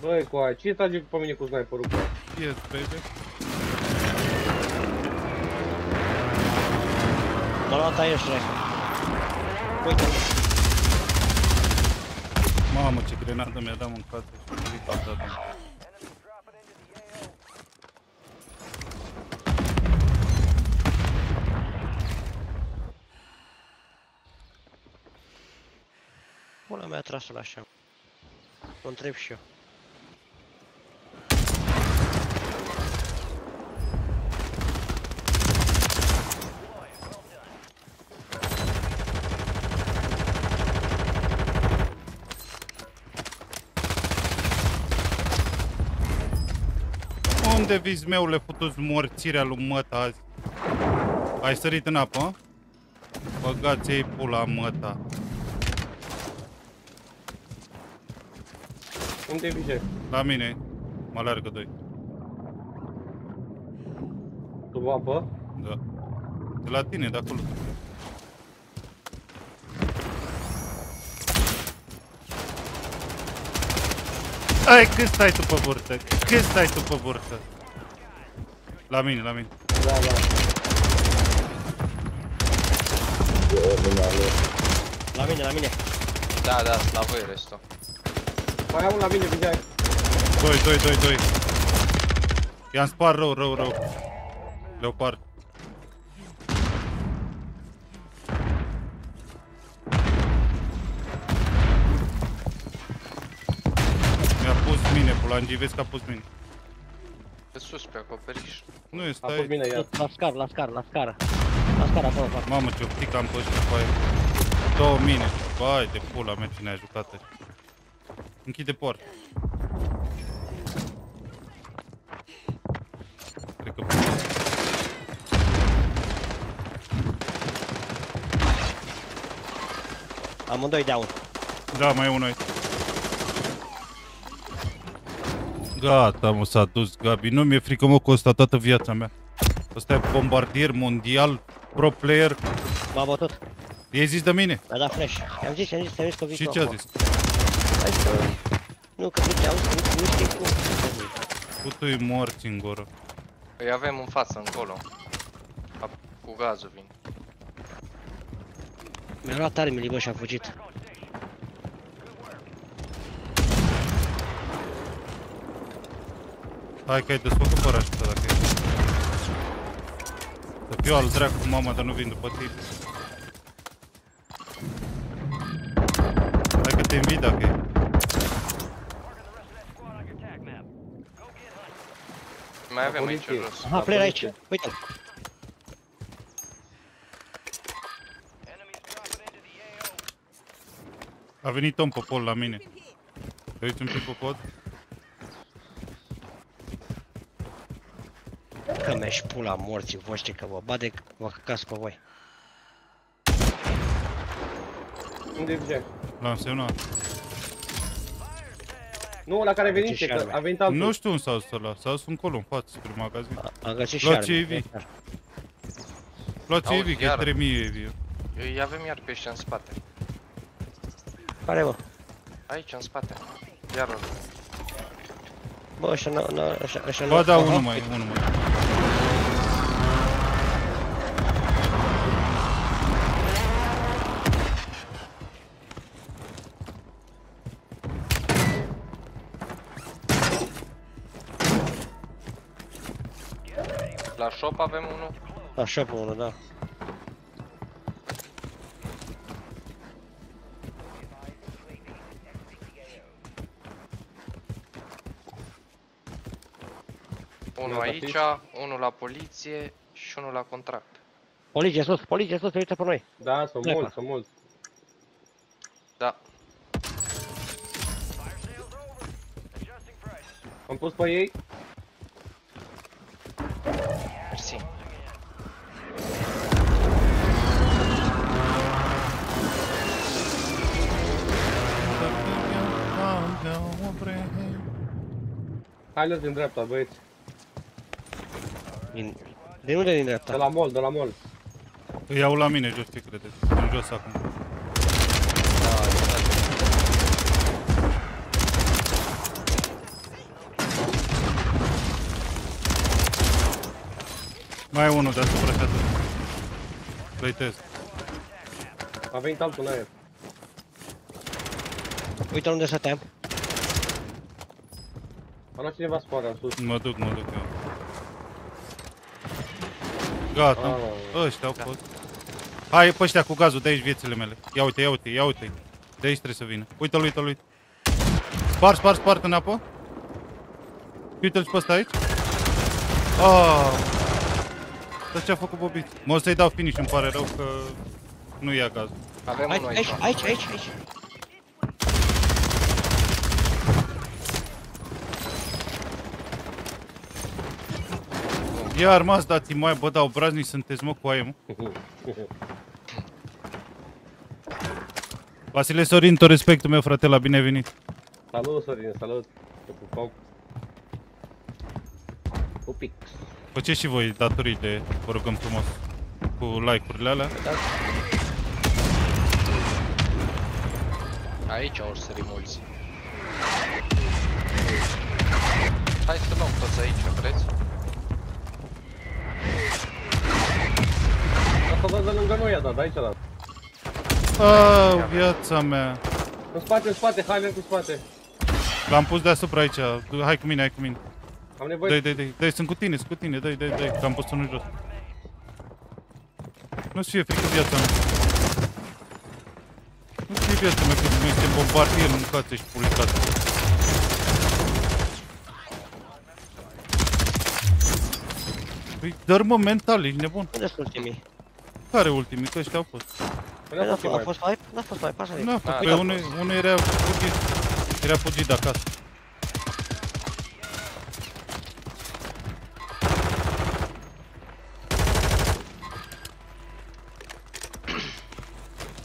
Băi, cu aia, cine trage pe mine cu sniperul cu aia? Yes, baby. M-a luat aia și Uite, Mamă, ce grenadă mi-a dat în față și m-a ridicat dat. pula mea a tras-o la așa. O întreb și eu. Unde vizi meule futu morțirea lui măta azi? Ai sărit în apă? Băgați ei pula măta. Unde e VJ? La mine. Mă alergă doi. Sub apă? Da. De la tine, de acolo. Ai, cât stai tu pe burtă? Cât stai tu pe burtă? La mine, la mine. Da, da. La mine, la mine. Da, da, la voi restul. Mai am un la mine, VJ. 2, 2, 2, 2. I-am spart rău, rău, rău. Leopard. Mi-a pus mine, Pulangi, vezi că a pus mine. Pe sus, pe acoperiș. Nu e, A stai. fost bine ea. Tot La scară, la scară, la scară. La scară acolo, fac. Mamă, ce optic am pe ăștia cu aia. Două mine. Vai de pula mea cine a jucat ăștia. Închide poarta. Cred că... Amândoi down. Da, mai e unul aici. Gata, mă, s-a dus Gabi. Nu mi-e frică, mă, cu ăsta toată viața mea. Ăsta e bombardier mondial, pro player. M-a bătut. I-ai zis de mine? Mi-a dat flash. I-am zis, i-am zis, i-am zis că vii Și tu ce a acum. zis? Hai să... Nu, că zice, auzi, că nu, nu știi cum. Putu-i morți în gură. Îi avem în față, încolo. A- Cu gazul vin. Mi-a luat armele, bă, și a fugit. Hai că ai desfăcut parașuta dacă e. Să fiu al dracu, mama, dar nu vin după tine. Hai că te invit dacă e. Mai avem aici poliție. jos. Aha, La player aici. poliție. Uite. A venit Tom Popol la mine. Te uiți un pic pe pod? Că mi-aș pula morții voștri, că vă bade, vă căcați pe voi. Unde e VJ? L-am semnat. Nu, la care a venit, Ce că șarme. a venit altul. Nu știu unde s-a dus ăla. S-a dus încolo, în față, spre magazin. A- Am găsit și Luați arme. AV. Luați Auzi, Evi, că e iar. 3000 Evi. Îi avem iar pe ăștia în spate. Care, bă? Aici, în spate. Iar ori. Bă, ăștia n-au, n-au, ăștia, ăștia Ba n-au- da, Aha. unul mai, unul mai. Avem unul. Așa pe unul, da. Unul Ia, aici, unul la poliție și unul la contract. Poliție sus, poliție sus, se uită pe noi. Da, sunt Pleacă. mulți, sunt mulți. Da. Am pus pe ei. Hai lăs din dreapta, băieți. Din, din unde din De dreapta? la mall, de la mall. Îi iau la mine jos, ce credeți? Sunt jos acum. Da, exact. Mai e unul deasupra și atât. Plăitesc. A venit altul în aer. Uite unde stăteam. A luat cineva sfoară în sus. Mă duc, mă duc eu. Gata, Ah. ăștia au fost. Hai pe ăștia cu gazul, de aici viețile mele. Ia uite, ia uite, ia uite. De aici trebuie să vină. Uite-l, uite-l, uite. Spart, spart, spart în apă. Uite-l și pe ăsta aici. Oh. Dar ce a făcut Bobit? Mă o să-i dau finish, îmi pare rău că nu ia gaz. Avem Aici, unul aici, aici. aici, aici, aici. Iar m-ați dat mai, bă, da, obraznici sunteți, mă, cu aia, mă. Vasile Sorin, tot respectul meu, fratela, bine ai venit. Salut, Sorin, salut. Te pupau. Pupix. Faceți și voi datorile, vă rugăm frumos, cu like-urile alea. Aici au sărit mulți. Hai să luăm toți aici, vreți? Asta dă de lângă noi a dat, aici a dat. Au, viața mea. În spate, în spate, hai merg cu spate. L-am pus deasupra aici. Hai cu mine, hai cu mine. Am nevoie Dai, dai, dai, dai, sunt cu tine, sunt cu tine, dai, dai, dai, că am pus unul jos. Nu-ți fie frică viața mea. Nu-ți fie viața mea, că noi suntem bombardieri, mâncați și publicați. Păi, dărmă mental, ești nebun. Unde sunt ultimii? Care ultimii? Că ăștia au fost. Păi n-a fost, a fost wipe? N-a fost wipe, așa e. Nu a fost, Da, pe da. unul, unul era fugit. Era fugit de acasă.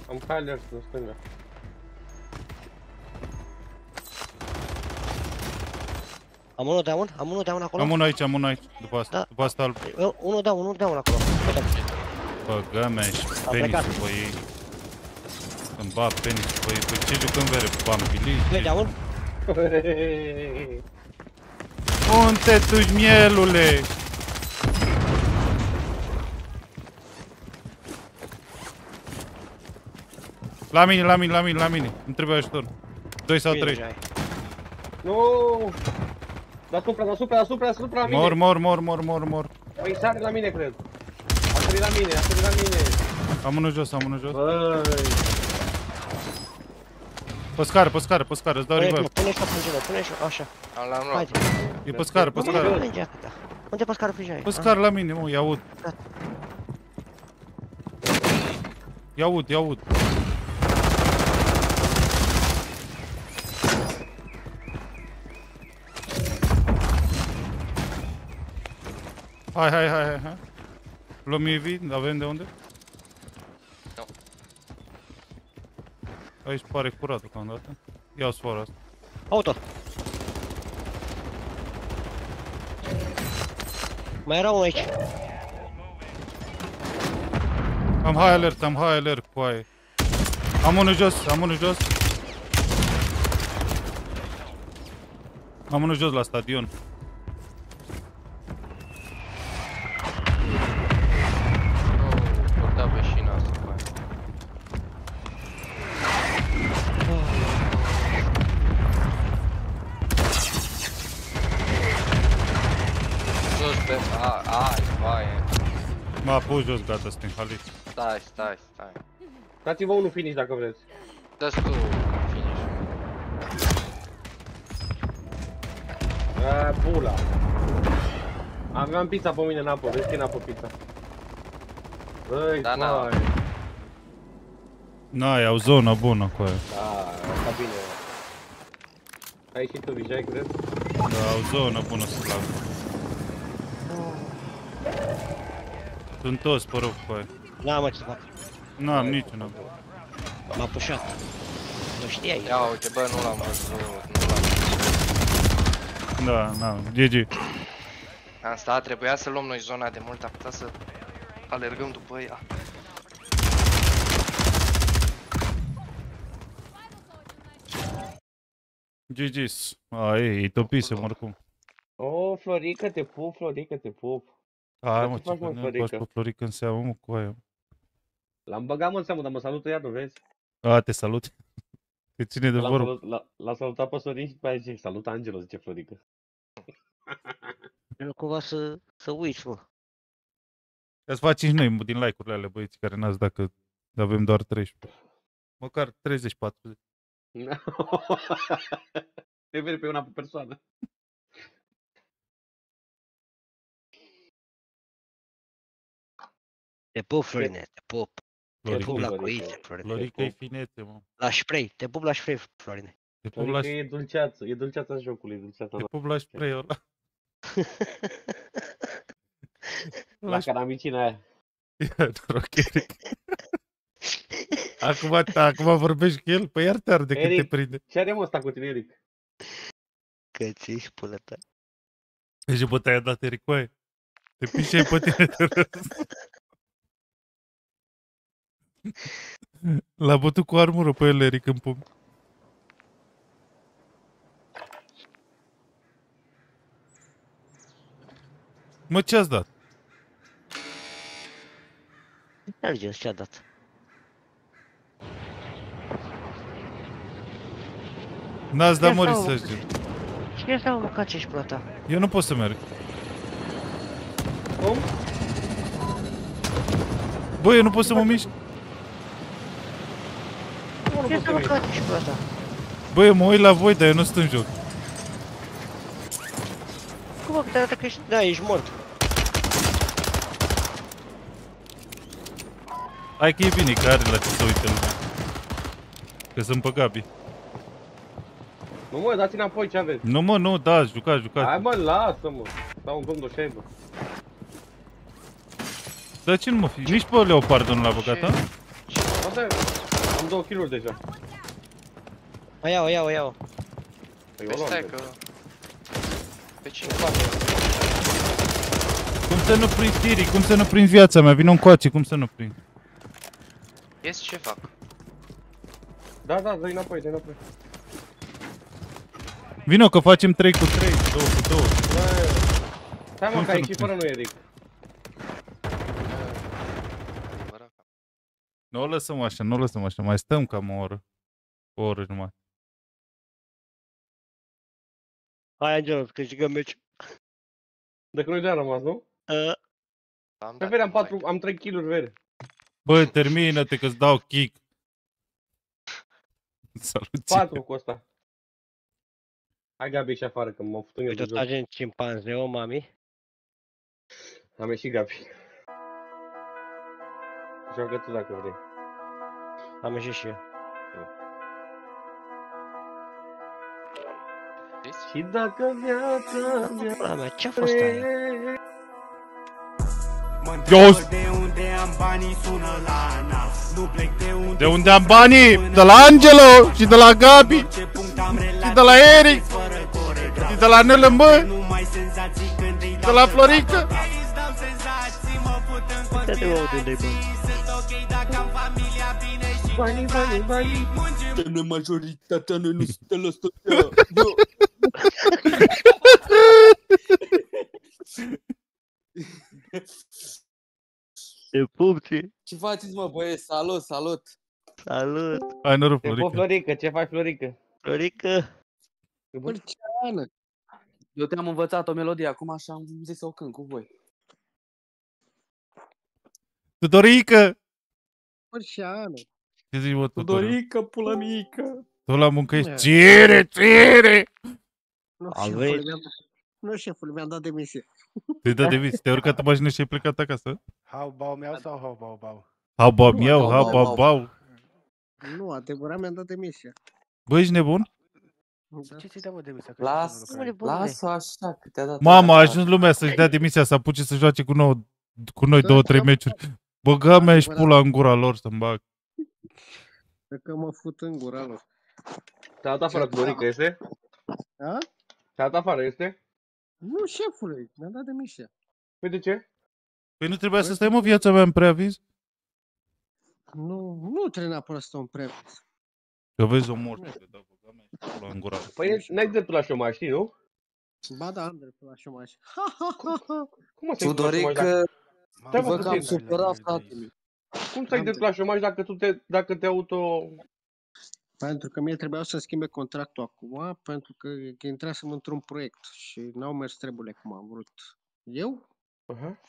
Am high alert în stânga. Am unul down, am unul down acolo. Am unul aici, am unul aici. După asta, Da. după asta îl Eu- Unul down, unul down acolo. Uite. băgă mea și A plecat. penisul pe ei. Îmi bag penisul pe ei. Păi ce jucăm vere? Bambili? Doi down. Unde tu mielule? La mine, la mine, la mine, la mine. Îmi trebuie ajutor. 2 sau Bine, 3. deja ai. Nu! Deasupra, deasupra, deasupra, deasupra la mine! Mor, mor, mor, mor, mor, mor. Păi sare la mine, cred. A sărit la mine, a sărit la mine. Am unul jos, am unul jos. Băi. Pe scară, pe scară, pe scară, îți dau Pune-și, revive. mă, pune-și, mă, frângele, pune-și, așa. Am l-am luat. Haide. E pe scară, pe Nu scară. plânge atâta. Unde pe scară frigea Pe scară la mine, mă, i-aud. I-aud, i-aud. Hai, hai, hai, hai, hai. Luăm EV, avem de unde? Nu. Aici pare curat deocamdată. Ia sfoara asta. Auto. Mai era unul aici. Am high alert, am high alert cu aia. Am unul jos, am unul jos. Am unul jos la stadion. M-a pus jos, gata, suntem halit. Stai, stai, stai. Dați-vă unul finish dacă vreți. Dă-ți tu finish. A, pula. Aveam pizza pe mine în apă, vezi că e în apă pizza. Băi, Da, na. coai. Na, e o zonă bună cu aia. Da, asta bine. Ai ieșit tu, Vijay, cred? Da, o zonă bună să plac. Sunt toți pe rog cu aia. N-am mă ce să fac. N-am niciuna. M-a pușat. Nu știai. Ia uite, bă, nu l-am văzut, nu l-am Da, n-am. GG. Am stat, trebuia să luăm noi zona de mult, am putea să alergăm după ea. GG's. A, e, e topisem oricum. O, Florica, te pup, Florica, te pup. Hai Ce mă, faci, ce mă, bine Florica? bași pe Florica în seamă, mă, cu aia. L-am băgat mă în seamă, dar mă salută iar, nu vezi? A, te salut. Te ține de L-am vorbă. salut- L-a l-a salutat pe Sorin și pe aia zice, salut Angelo, zice Florica. Nu cumva să, să uiți, mă. Ca să facem și noi din like-urile alea, băieți, care n-ați dacă avem doar 13. Măcar 30-40. Te vede pe una pe persoană. Te pup, Florine, te pup. Te Florica, pup la Florica. coițe, Florine. Florica e finețe, mă. La spray, te pup la spray, Florine. Te pup la, Adică e dulceață, e dulceața jocului, e dulceața te noastră. pup la spray-ul ăla. La caramicina aia. Ia, noroc, Eric. Acum, ta, acum vorbești cu el? Păi iar te arde când te Eric. prinde. Ce are mă ăsta cu tine, Eric? Că ți pula ta. Deci bă, te-ai dat Eric, băi. Te pișei pe tine de râs. L-a bătut cu armură pe el, Eric, în pumn. Mă, ce-ați dat? Merge, ce-a dat. N-ați dat Ia mări sau- să știu. Cine să mă cace și pula ta? Eu nu pot să merg. Cum? Bă, eu nu pot să mă mișc. Cine să mă cace și pula ta? Bă, eu mă uit la voi, dar eu nu sunt în joc. Cum mă, că te arată că ești... Da, ești mort. Hai că e bine, că are la ce să uite lumea. Că sunt pe Gabi. Nu mă, dați înapoi ce aveți. Nu mă, nu, da, jucați, jucați. Hai mă, lasă-mă. Stau un pumn de șaibă. Dar ce nu mă fi? Nici pe Leopard nu l-a băgat, a? Asta e. Am două kill deja. O iau, o iau, o iau. Păi Păi o luam stai deja. că... Pe cine? Cum să nu prind Tiri? Cum să nu prind viața mea? Vino încoace, cum să nu prind? Ies ce fac? Da, da, dă înapoi, dă înapoi. Vino că facem 3 cu 3, 2 cu 2. Bă, Stai mă, Cum că să ai nu și prind? Nu, Eric. Nu o lăsăm așa, nu o lăsăm așa, mai stăm cam o oră. O oră numai. Hai, Angelo, să câștigăm meci. Dacă noi de-a rămas, nu? Uh, Am Pe vere am 4, am 3 kill-uri vere. Bă, termină-te că-ți dau kick. Salut. 4 cu ăsta. Hai Gabi și afară, că mă futun eu uite, de tot joc. agent cimpanzeu, mami. Am ieșit Gabi. Joacă tu dacă vrei. Am ieșit și eu. Și dacă viața mea... Pula mea, ce-a fost aia? Eu... De unde am banii sună la ANAF Nu plec de unde De unde am banii? De la Angelo și de la Gabi și de la Eric și de la Nele Mă de la Florica. Te de unde unde-i bani? Banii, banii, banii Tână majoritatea noi nu suntem la stătea Te pup, ție. Ce faceți mă băieți? Salut, salut Salut! Hai noroc, Te pup, Florica. Florica, ce faci, Florica? Florica! Părceană Eu te-am învățat o melodie, acum așa am zis să o cânt cu voi Tudorică! Părșeană. Ce zici, bă, Tudorică? Tudorică, pula mică Tu la muncă ești Ne. țire, țire! Nu, Aveți- șefule, mi-am nu, șefule, mi-am dat demisia. Te-ai dat de vis, te-ai urcat în mașină și ai plecat acasă? Hau bau miau sau hau bau bau? Hau bau Nu, miau, hau, hau bau, bau bau. bau. Nu, adevărat, mi-am dat demisia. Bă, ești nebun? Ce ți-ai dat mă demisia? că Las, ești în lucrare? las-o așa că te-a dat Mamă, a ăla. ajuns lumea să-și dea demisia, să apuce să joace cu, nou, cu noi Da, două, trei da. meciuri. Băga mea și Adevărat. pula în gura lor să-mi bag. Cred că mă fut în gura lor. Te-a dat afară, Florica, este? A? Te-a dat afară, este? Nu, șefule, mi-am dat demisia. Păi de ce? Păi nu trebuia să stai, mă, viața mea în preaviz? Nu, nu trebuie neapărat să stau în preaviz. Că vezi o moarte, te dau băga mea și pula în gura lor. Păi n-ai dreptul la șomaj, știi, nu? Ba da, am dreptul la șomaj. Ha, ha, ha, ha. Cum o să ai dreptul la șomaj Tudorică, dacă- Stai, mă, văd că am puțin. supărat, frate Cum să ai Am dreptul la șomaj dacă tu te, dacă te auto... Pentru că mie trebuia să schimbe contractul acum, pentru că intrasem într-un proiect și n-au mers treburile cum am vrut eu. Aha.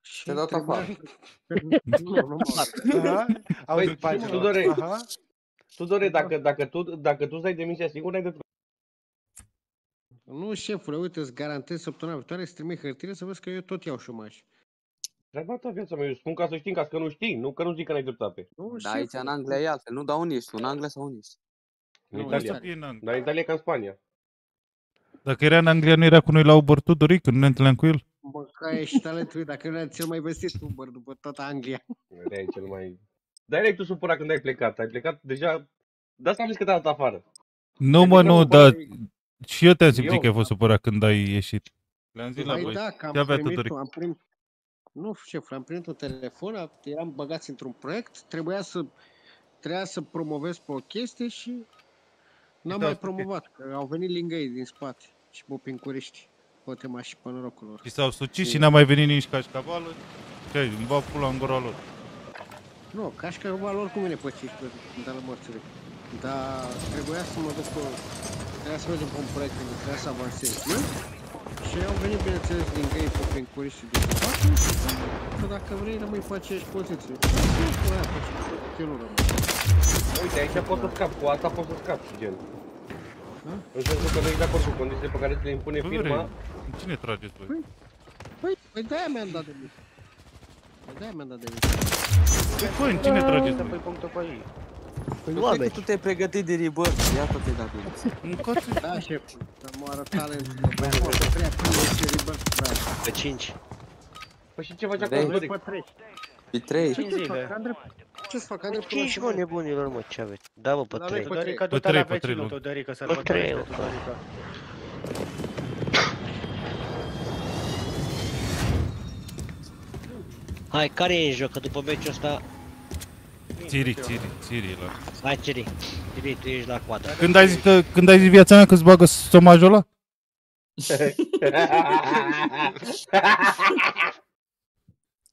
Și Te-a dat trebuia- afară. nu, nu mă Aha, auzi Păi, după aceea. Tudore, Aha. Tudore, dacă, dacă, tu, dacă tu îți dai demisia singur, n-ai dreptul. Nu, șefule, uite, îți garantez săptămâna viitoare să trimit hârtile să vezi că eu tot iau șomaj. Treaba ta viața mea, eu spun ca să știi, ca că nu știi, nu că nu zic că n-ai dreptate. Nu, Da, aici în Anglia e altfel, nu? Dar unde ești tu? În Anglia sau unde ești? În Nu, Italia. asta E în Anglia. Dar în Italia e ca în Spania. Dacă era în Anglia, nu era cu noi la Uber Tudoric, când ne întâlneam cu el? Bă, ca ești talentul, dacă nu era cel mai vestit Uber după toată Anglia. De e cel mai... Dar erai tu supărat când ai plecat. Ai plecat deja... De asta am zis că te-a dat afară. Nu, mă, Adică nu, nu dar pare- și eu te-am simțit Eu? că ai fost supărat când ai ieșit. Le-am zis la Păi voi. da, că Ce am avea primit, Tudoric? am primit, nu, șef, am primit un telefon, a- eram băgați într-un proiect, trebuia să, trebuia să promovez pe o chestie și n-am Da, mai asta e. promovat, că au venit lângă ei din spate și mă pincuriști. Poate m și pe norocul lor. Și s-au sucit și n-a mai venit nici cașcavalul. Ce ai, îmi va pula în gura lor. Nu, cașcavalul oricum vine pe 15 de la morțire. Dar trebuia să mă duc pe... Trebuia să mergem pe un proiect unde trebuia să avansez eu. Și au venit, bineînțeles, din găi pe pincuriști din spate și că dacă vrei rămâi pe aceeași poziție. Nu, cu aia, pe ce eu nu rămân. Uite, aici poți să scapi, cu asta poți să scapi, gen. Da? În sensul că nu ești de acord cu condițiile pe care ți le impune Bă, firma. În Cine trageți voi? Păi, păi de-aia mi-am dat de mic. Păi de-aia mi-am dat de mic. Păi, bă, în cine trageți Să voi? pui punctul pe ei. Păi oameni. tu te-ai pregătit de ribă, iată te dat Încoți. Da, șef, să moară talentul, mă băi, mă, să prea până și ribă, frate. Pe 5. Păi și ce faci acolo, pe 3? Pe 3? Ce fac, Andrei? Ce-ți fac, Andrei? 5, păi mă, nebunilor, mă, ce aveți? Da, mă, pe 3. Pe 3, pe 3, nu. Pe 3, pe 3, Pe 3, mă, Hai, care e în joc? Că după meciul ăsta Țiri, țiri, țiri la. Hai, Ciri. Ciri, tu ești la coadă. Când ai zis, că, când ai zis viața mea că-ți bagă somajul ăla?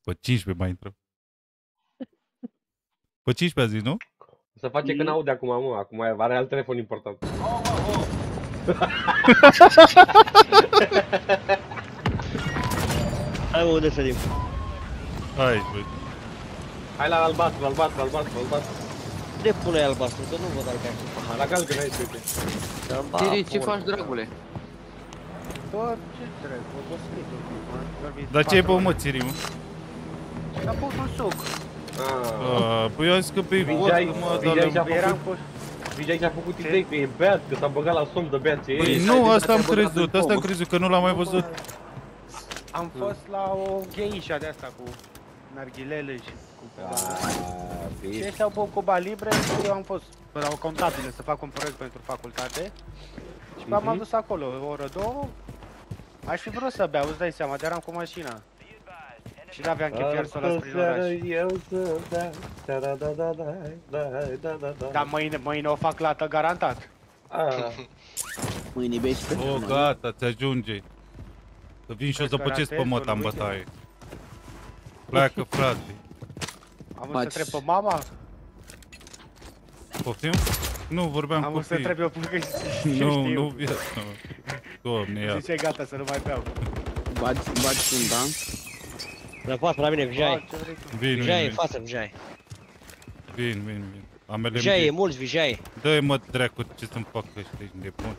Pe 15 mai intră. Pe 15 a zis, nu? Să face că n-aude acum, mă, acum are alt telefon important. Hai mă, unde sărim? Hai, băi. Hai la albastru, albastru, albastru, albastru. De pune albastru, că nu văd albastru. Aha, La galben aici, uite. Tiri, ce faci, dragule? Tot ce trebuie, o scris Dar ce e pe mă, țiri, mă? Am pus un suc. Ah, Păi eu am zis că pe Vijay, vodcă, mă, Vijay și-a dar... Eram făcut, cu... Vijay și-a făcut idei că e beat, că s-a băgat la somn de beat ce e. Păi nu, asta am crezut, asta am crezut, că nu l-am mai văzut. Am fost la o gheișa de asta cu narghilele și cu Ah, și ăștia au băut Cuba Libre și eu am fost la o contabilă să fac un proiect pentru facultate. Și m-am mm dus acolo, o oră, două. Aș fi vrut să beau, îți dai seama, dar eram cu mașina. Și n-aveam chef să o las prin oraș. Dar mâine, mâine o fac lată garantat. Mâine bei O, oh, gata, ți ajunge. Să vin și o să păcesc pe măta în bătaie. Pleacă, frate. Am vrut Faci- să întreb pe mama, Poftim? Nu, vorbeam am cu vrut să copiii. întreb eu până Nu, știu. nu viața mă. Doamne, ia. Zice gata să nu mai beau. Bagi, bagi un dans. La față, la mine, Vijay. ce vrei tu? Vin, vin, Vijay, în vin. față, Vijay. Vin, vin, vin. Am Vijay, e LMG. mulți Vijay. Dă-i mă dracu ce să-mi fac ăștia, ești nebun.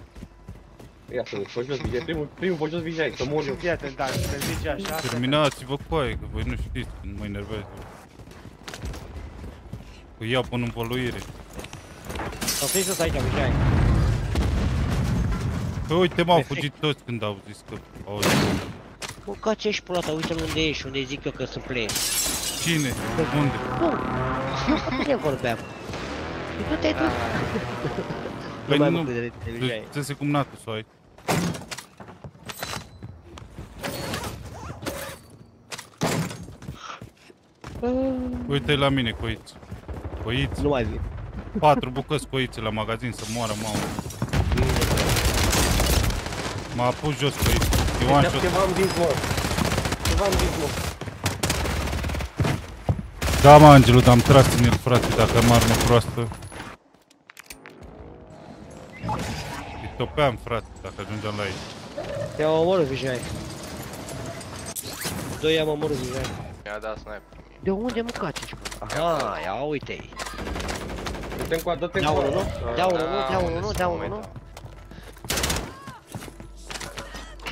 ia să ne jos Vijay, primul, primul pe jos Vijay, să mor eu. Fii atent, da, se zice așa. să- Terminați-vă coaie, că voi nu știți când mă enervez. Că iau până învăluire. Să fii sus aici, Vijay. Păi uite, m-au Perfect. fugit toți când au zis că au zis. Bă, ca ce ești pulata, uite-l unde ești, unde zic eu că sunt play. Cine? Unde? Nu, eu cu tine vorbeam. Și tu te-ai dus. Păi mai nu, mă de de Vijay. să se cum natul să ai. Uite la mine coiți. Coiți. Nu mai vin. Patru bucăți coițe la magazin să moară mamă. M-a pus jos coiți. Ioan Ce- și Ceva am zis, mă. Ceva am zis, mă. Da, mă, Angelu, dar am tras în el, frate, dacă am armă proastă. Îi topeam, frate, dacă ajungeam la ei. Te-am omorât, Vijay. Doi am omorât, Vijay. Mi-a dat sniper. De unde mă caci, bă? Aha, ia uite-i. Dă-te încoa, dă-te Dea încoa. unul, nu? Dea unul, nu? Dea unul, nu? Dea Da, unul, nu?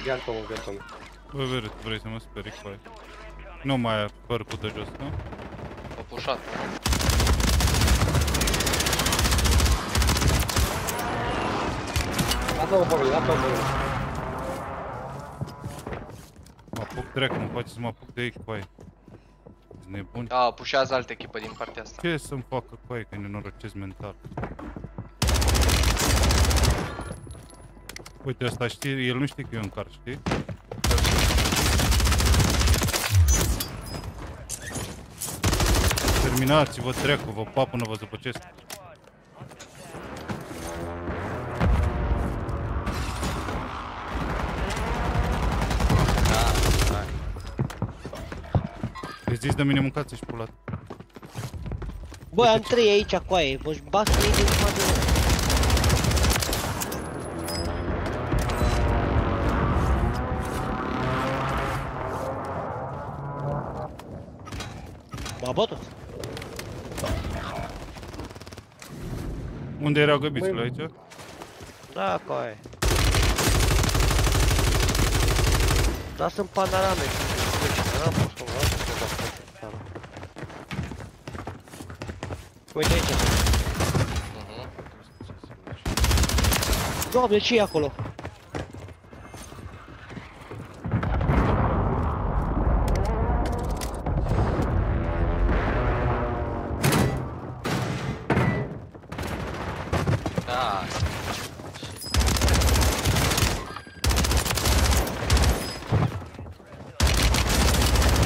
Iartă-mă, iartă-mă. Bă, vere, tu vrei să mă sperii cu aia. Nu mai ai părcul de jos, nu? O pușat. Lasă-mă pe mine, lasă-mă pe mine. Mă apuc dracu, nu face să mă apuc de ei cu aia. Ești nebun? A, pușează altă echipă din partea asta. Ce să-mi facă cu aia, că e nenorocesc mental? Uite, ăsta știe, el nu știe că eu încarc, știi? Terminați-vă dracu, vă pap până vă zăpăcesc. Zis de mine mâncați și pulat. Bă, am trei aici, coaie, vă bați trei din spate. M-a bătut. Unde erau găbițul aici? Da, coaie. Da, sunt panorame. N-am fost cum vreau să fac Uite aici. Doamne, ce e acolo? Da.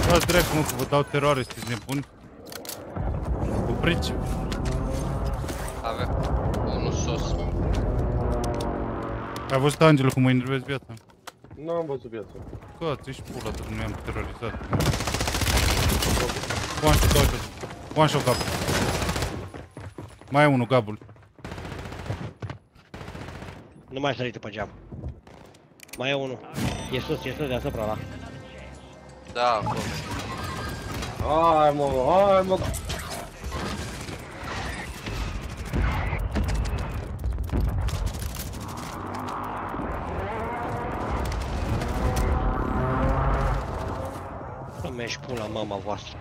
Dați dracu, mă, că vă dau teroare, sunteți nebuni. Opriți. Avem unul sus. Ai văzut, Angelo, cum mă enervezi viața? Nu am văzut viața. Că, ți-și pula, dar nu i-am terorizat. One shot, one shot. One shot, gabul. Mai e unul, gabul. Nu mai sărit pe geam. Mai e unul. E sus, e sus deasupra la. Da, acolo. Hai mă, hai mă. Mergi pula mama voastră.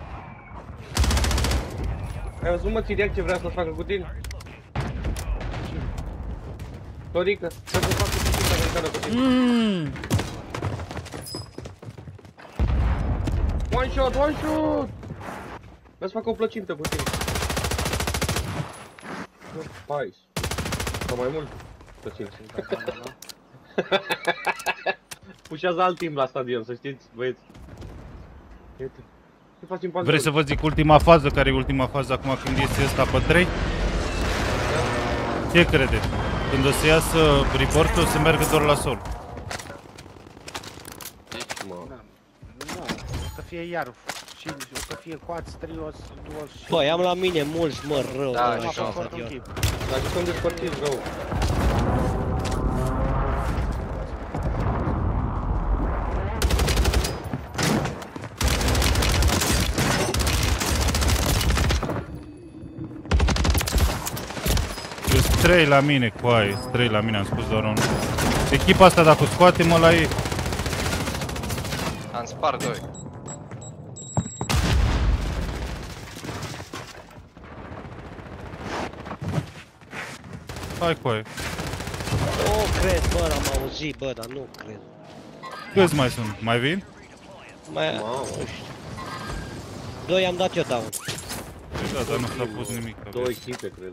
Ai văzut mă Țiriac ce vrea să facă cu tine? Torică, să să facă piscina americană cu tine. Mm. One shot, one shot! Vreau să facă o plăcintă cu tine. Hai. Sau mai mult plăcintă. Pușează alt timp la stadion, să știți, băieți. Uite. Ce facem pe Vreți să vă zic ultima fază? Care e ultima fază acum când iese ăsta pe 3? Ce credeți? Când o să iasă report, o să meargă doar la sol. Mă. Nu, o să fie iar și o să fie coați, trios, duos și... Băi, am la mine mulți, mă, rău. Da, rău, și așa, eu. stadion. Dar jucăm despărțiți rău. Sunt 3 la mine, coaie, sunt 3 la mine, am spus doar unul. Echipa asta dacă o scoate, mă la ei. Am spart doi. Hai, coaie. Nu cred, bă, am auzit, bă, dar nu cred. Câți mai sunt? Mai vin? Mai... Mamă. nu știu. Doi am dat eu down. Da, dar nu s-a pus nimic. Două echipe, cred.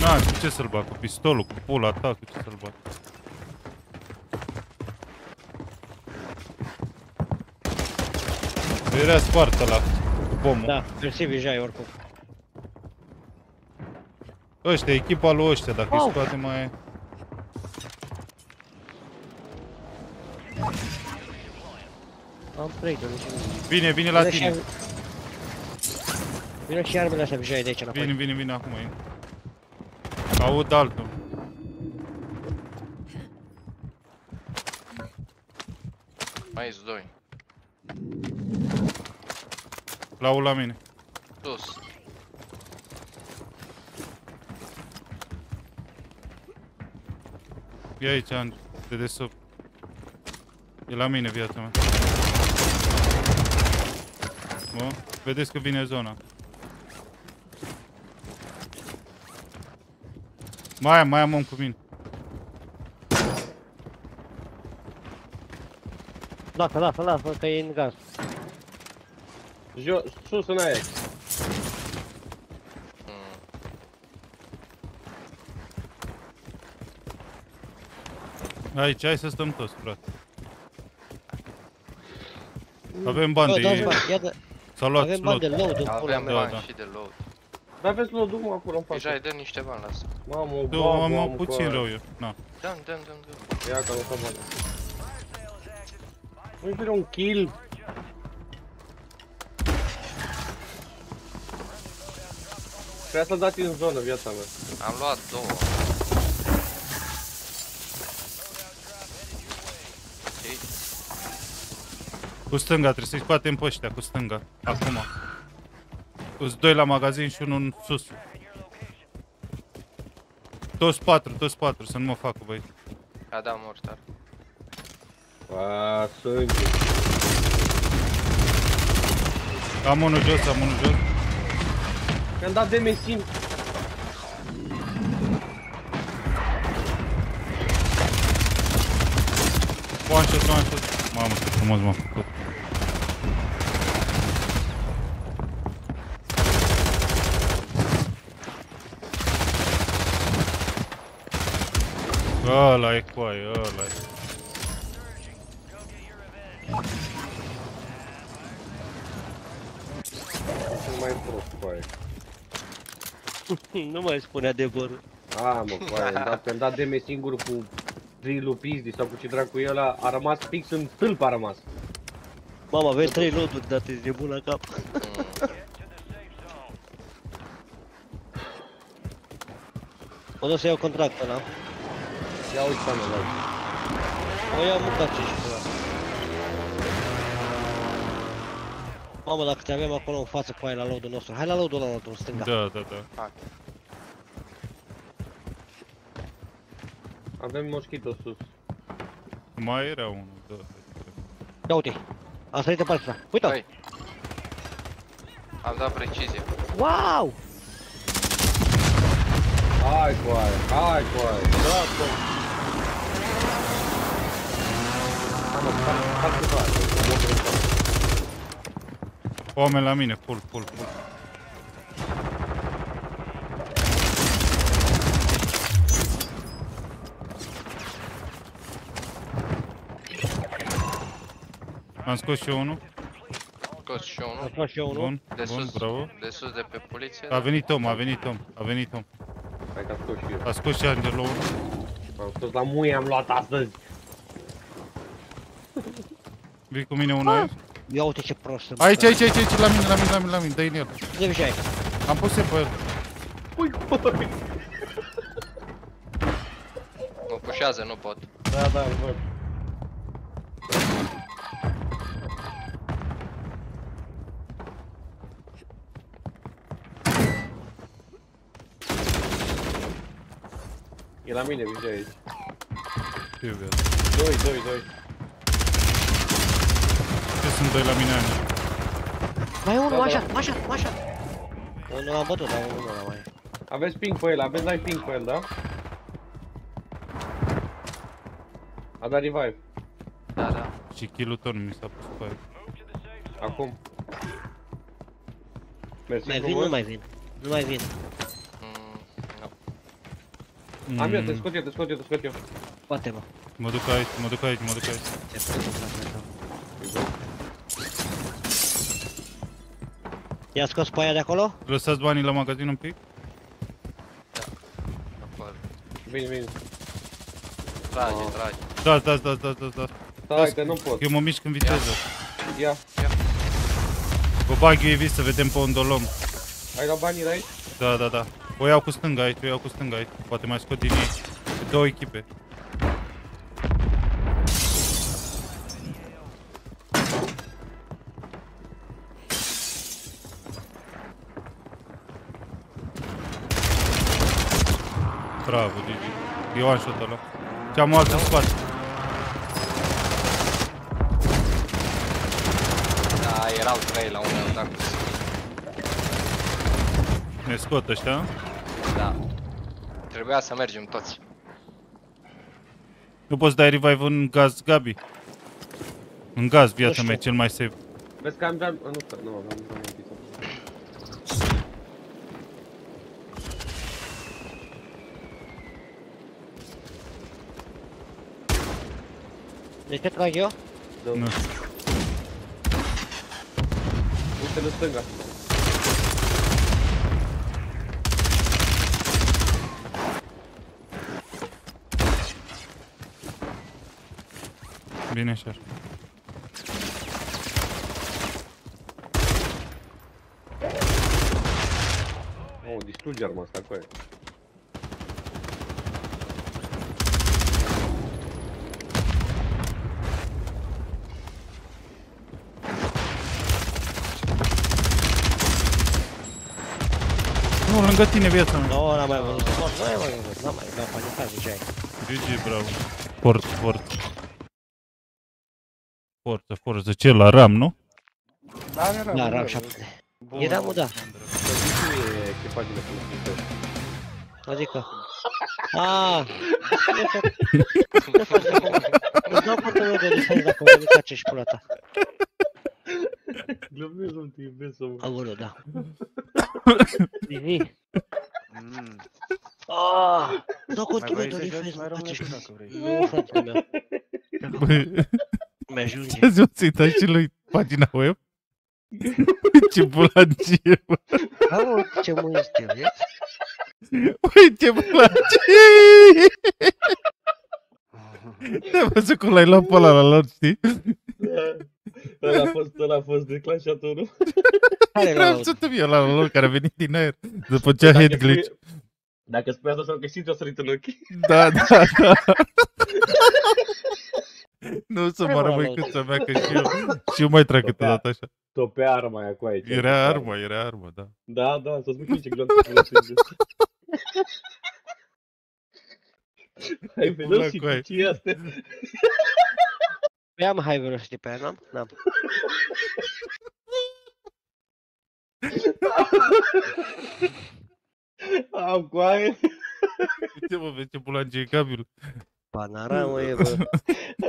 Na, cu ce să-l bag? Cu pistolul, cu pula ta, cu ce să-l bag? Era spart ăla, cu pomul. Da, mersi Vijay oricum. Ăștia, echipa lui ăștia, dacă îi Au. scoate mai e... Am play de nici nu. Vine, vine la Vină și tine. ar- Vină și armele astea Vijay de aici înapoi. Vine, vine, vine acum. e. Aud altul. Mai sunt doi. L-au la mine. Sus. E aici, Ange, de desubt. E la mine viața mea. Bun, vedeți că vine zona. Mai am, mai am om cu mine. Lasă, lasă, lasă, că e în gaz. Jo, sus în aia. Aici, hai să stăm toți, frate. Avem bani Bă, de... dați bani, ia de- S-a luat avem bani de slot. load în pula Aveam mea. bani da. și de load. Dar aveți load mă acolo în față. Deja îi dă niște bani, lasă. Mamă, o Du, babă am, am am puțin cu rău aia. eu. Na. Dăm, dăm, dăm, dăm. Ia că nu s-a bani. Nu-i vine un kill. Trebuie să-l dați în zonă viața mea. Am luat două. Știi? Cu stânga, trebuie să-i scoatem pe ăștia, cu stânga. Acum. Îs doi la magazin și unul în sus. Toți patru, toți patru, să nu mă facă, băi. A dat mortar. A, sânge. Am unul jos, am unul jos. Mi-am dat de mesin. One shot, one shot. Mamă, ce frumos m-a făcut. Ăla e coaie, ăla e. Cel mai prost cu aia. Nu mai spune adevărul. A, mă, cu aia. Am dat, mi-am dat DM singur cu drill-ul pizdi sau cu ce dracu e ăla. A rămas fix în stâlp a rămas. Mama, avem trei load-uri date de bun la cap. Mă duc să iau contractul ăla. Ia uite pe mine, O iau mâncat ce și pula. Mamă, dacă te avem acolo în față cu aia la load-ul nostru. Hai la load-ul ăla în stânga. Da, da, da. Hai. Avem moschito sus. Mai era unul, da. Ia uite. A sărit în partea asta. Uite-o! Hai. Am dat precizie. Wow! Hai cu aia, hai cu aia. Da, Oameni la mine, full, full, full. Am scos și eu unul. Scos și unul. Am scos și eu unul. Bun, De bun, sus, bravo. de sus de pe poliție. A venit Tom, a venit Tom, a venit Tom. Hai că am scos și eu. A scos și Angelo unul. Am scos la muie, am luat astăzi. Vii cu mine unul aici? Ia uite ce prost sunt. Aici, aici, aici, aici, la mine, la mine, la mine, la mine, dă-i în el. De ce ai? Am pus pe el. Ui, băi. Mă pușează, nu pot. Da, da, îl văd. E la mine, vezi aici. Ce vezi? Doi, doi, doi. Ce sunt doi la mine, Angelo? Mai e unul, Da, da, așa, da. așa, așa. Unul l-am bătut, dar unul la mai e. Aveți ping pe el, aveți live ping pe el, da? A dat revive. Da, da. Și kill-ul tău nu mi s-a pus pe el. Acum. Mersi Mai vin, frumos. nu mai vin. Nu mai vin. Mm, nu. Am eu, te Mm, scot eu, te scot eu, te scot eu. Poate, mă. Mă duc aici, mă duc aici, mă duc aici. I-a scos pe aia de acolo? Lăsați banii la magazin un pic? Acolo. Vine, vine. Trage, trage. Da, da, da, da, da, da. Stai că nu pot. Eu mă mișc în viteză. Ia. Vă bag UAV să vedem pe unde o luăm. Ai luat banii de aici? Da, da, da. O iau cu stânga aici, o iau cu stânga aici. Poate mai scot din ei. Două echipe. Bravo, Gigi. E one shot ăla. Ce am altul în spate. Da, erau trei la un moment dat. Ne scot ăștia. Da. Trebuia să mergem toți. Nu poți dai revive în gaz, Gabi. În gaz, viața știu. mea, e cel mai safe. Vezi că am dat... Nu, stă- nu, am dat un pic. De ce trag eu? Da. Nu. Uite de stânga. Bine așa. Oh, distruge arma asta cu aia. Nu, lângă tine viața mea. Nu, n-am mai văzut. Nu, nu am mai văzut. N-am mai, mi-am panicat deja. GG, bravo. Forță, forță. Forță, forță. Ce, la RAM, nu? Da, Da, ram 7. Era mă, da. Să zici mie echipajele folosite. Adică... Aaa... Ce faci de acum? Îți dau contul meu de defense dacă mă duc ce și pula ta. Glumesc, mă, te iubesc, mă. Aoleu, da. Zizi. Ah, dau contul meu de defense, mă, ce și Nu, fratele meu. Bă, Mi-ajunge. ce zi o să-i dai și lui pagina web? ce bulangie, bă. Aoleu, ce mă este, vezi? Băi, ce bulangie! Te-am văzut cum l-ai luat pe ăla la lor, știi? Ăla a fost, ăla a fost declanșatorul. Care Vreau l-au să te la la lor care a venit din aer după ce a head glitch. Dacă spui asta, înseamnă că și ți-o sărit în ochi. Da, da, da. Nu să Care mă mă rămâi laud? cât mea, că și eu, și eu mai trag câteodată așa. Topea arma aia cu aici. Era armă, era armă, da. Da, da, să-ți spui ce glanță folosește. Hai, Pula vedem și cu aia. ce e asta. Păi am high velocity pe aia, n-am? N-am. Am cu aia. Uite mă, vezi ce bulangie e cabilul. Panaramă e, bă.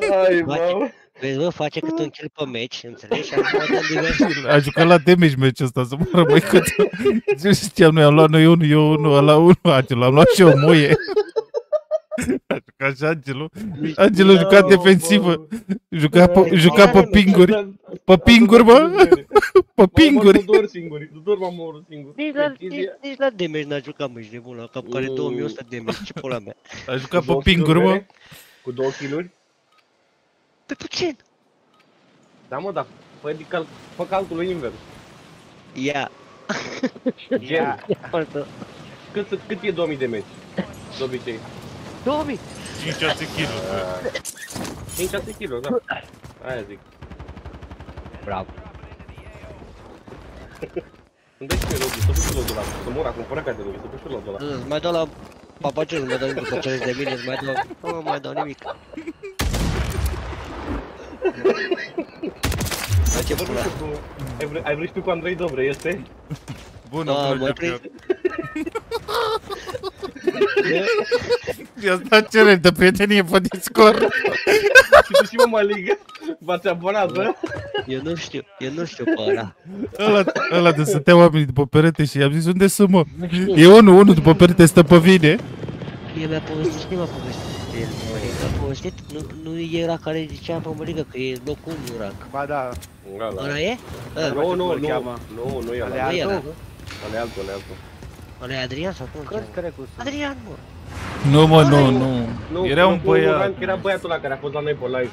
Hai, Face- mă. Vezi, bă, face cât un kill pe meci, înțelegi? Și acum dăm divers. A jucat la damage match ăsta, să mă rămâi cât. Ce știam, noi am luat noi unul, eu unul, ăla unul, Angelo, am luat și eu muie. A jucat și Angelo. Angelo juca defensivă. Juca pe, juca pe pinguri. Pe pinguri, bă. Pe pinguri. M-am doar singuri. Doar m-am omorât singur. Nici la, nici, nici la damage n-a jucat meci de bun, la cap care 2100 damage, ce pula mea. A jucat pe Două pinguri, kill-uri mă. rele, Cu două kill-uri. Pe puțin. Da, mă, da. Fă, cal- fă calculul invers. Ia. Gen. Foarte. Cât, cât e 2000 de meci? De obicei. 2000. 5-6 kg. 5-6 kg, da. Aia zic. Bravo. Îmi dai și mie lobby, să pui și lobby ăla. Să mor acum, fără ca de lobby, să pui și lobby ăla. Îți mai dau la papagel, mai dau după 50 de mine, îți mai dau... Nu mă mai dau nimic. Hai ce pula. Ai vrut, ai vrut și tu cu Andrei Dobre, este? Bun, Da, am mă plăcut. prind. I-a dat cereri de prietenie pe Discord. și tu și mă mă ligă. V-ați abonat, bă? Eu nu știu, eu nu știu pe ăla. Ăla, ăla de stătea oamenii după perete și i-am zis unde sunt mă? E unul, unul după perete stă pe vine. El mi-a povestit, cine mi-a povestit? El mi-a povestit, nu, nu era care zicea pe mărică că e locul 1 rank. Ba da. Ăla e? Ăla. Nu, nu, cum îl nu, cheamă. nu, nu e Ăla ăla. e ăla. Ăla e altul, ăla e altul. Ăla e Adrian sau cum îl cheamă? Trecut. Adrian, mă. Nu mă, nu, nu. Nu, Era un locul unu băiat. rank Era băiatul ăla care a fost la noi pe live.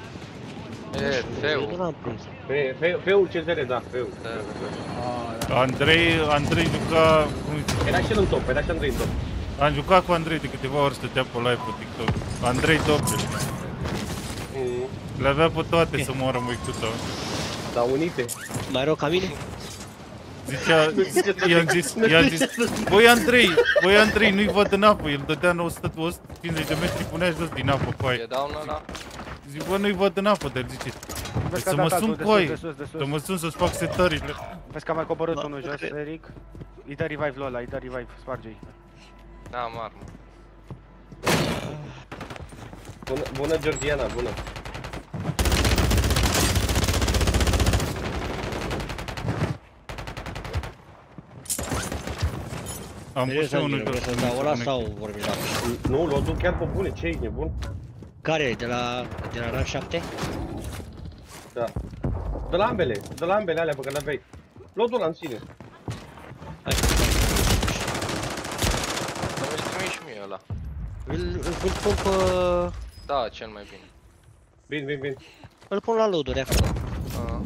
E, feu. Nu l-am prins. Fe, fe, feul CZR, da, feu. Andrei, Andrei juca... cum îi zice? Era și el în top, era și Andrei în top. Am jucat cu Andrei de câteva ori, stătea pe live pe TikTok. Andrei Dobre. Le avea pe toate să moară măicuța. Da, unite. Mai rău ca mine? Zicea, i-am zis, i-am zis, voi Andrei, voi Andrei, nu-i văd în apă, el dădea 100, 150 de metri, punea jos din apă, E coaie. down ăla? Zic, bă, nu-i văd în apă, dar zice, Vezi "Păi că a să mă dat sun de cu sus, de aia, sus, de să sus. mă sun să-ți fac setările. Vezi că a mai coborât Da, unul nu jos, cred. Eric. Îi dă revive lui ăla, îi dă revive, sparge-i. Da, am armă. Bună, bună Georgiana, bună. Am pus Serios, și unul Angelo, jos. vrei să dau ăla sau vorbim la Nu, lotul chiar pe bune, ce ești nebun? Care? De la, de la rang 7? Da. De la ambele, de la ambele alea pe care le aveai. Lotul ăla în sine. Hai să dau. Să mi-l trimiți și mie ăla. Îl, îl pun, pun pe... Da, cel mai bine. Bine, bine, bine. Îl pun la loaduri acolo. A,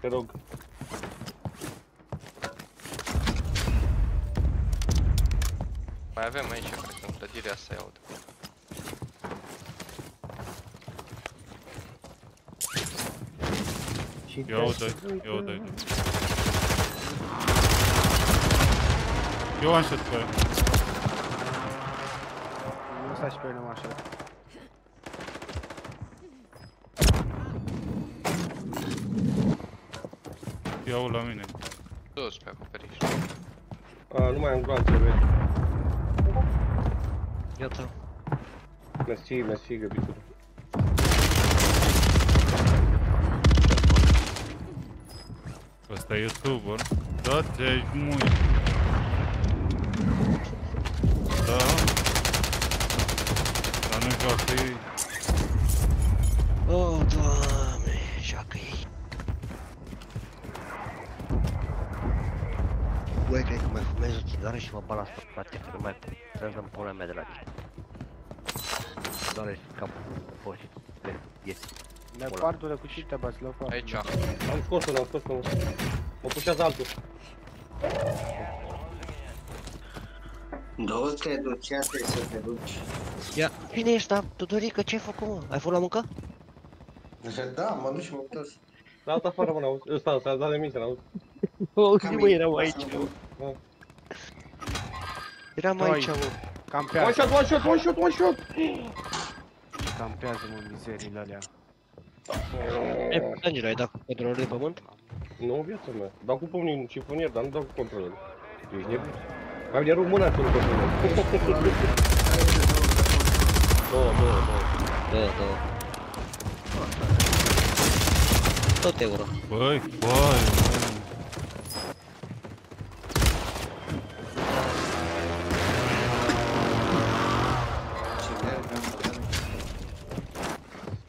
Te rog. Mai avem aici, cred că în clădirea asta iau. Ia uite, ia uite. Eu am shot pe aia. Nu stați și pe numai așa. Iau la mine. Sus pe acoperiș. A, nu mai am gloanțe, vezi. Iată. Mersi, mersi, găbitul. Ăsta e youtuber. Da, te mui. Da. Dar nu joacă ei. Oh, doamne, joacă ei. Băi, cred că mai fumez o țigară și mă bat la stop, frate, că nu mai pot să dăm pula mea de la tine. Doare capul, poți, ies. Leopardule cu cine te bați, leopardule? Aici. Am scos unul, am scos unul. Mă pușează altul. Du-te, duceate să te duci. Ia, cine ești, da? Tudorică, ce ai făcut, mă? Ai fost la muncă? Da, mă duc și mă întorc. La alta afară, mă, n-auzi. Ăsta, ăsta, da de minte, n-auzi. Oh, e-. One Campează, shot, one shot, one shot, one shot! campează mă în mizerile alea. E, Angelo, ai dat cu controlul de pământ? Nu, viața mea. Dau cu pumnii în șifonier, dar nu dau cu controlul. Tu ești nebun? Mai bine rup mâna să nu controlul. Două, două, două. Două, două. Tot euro. Băi, băi, băi.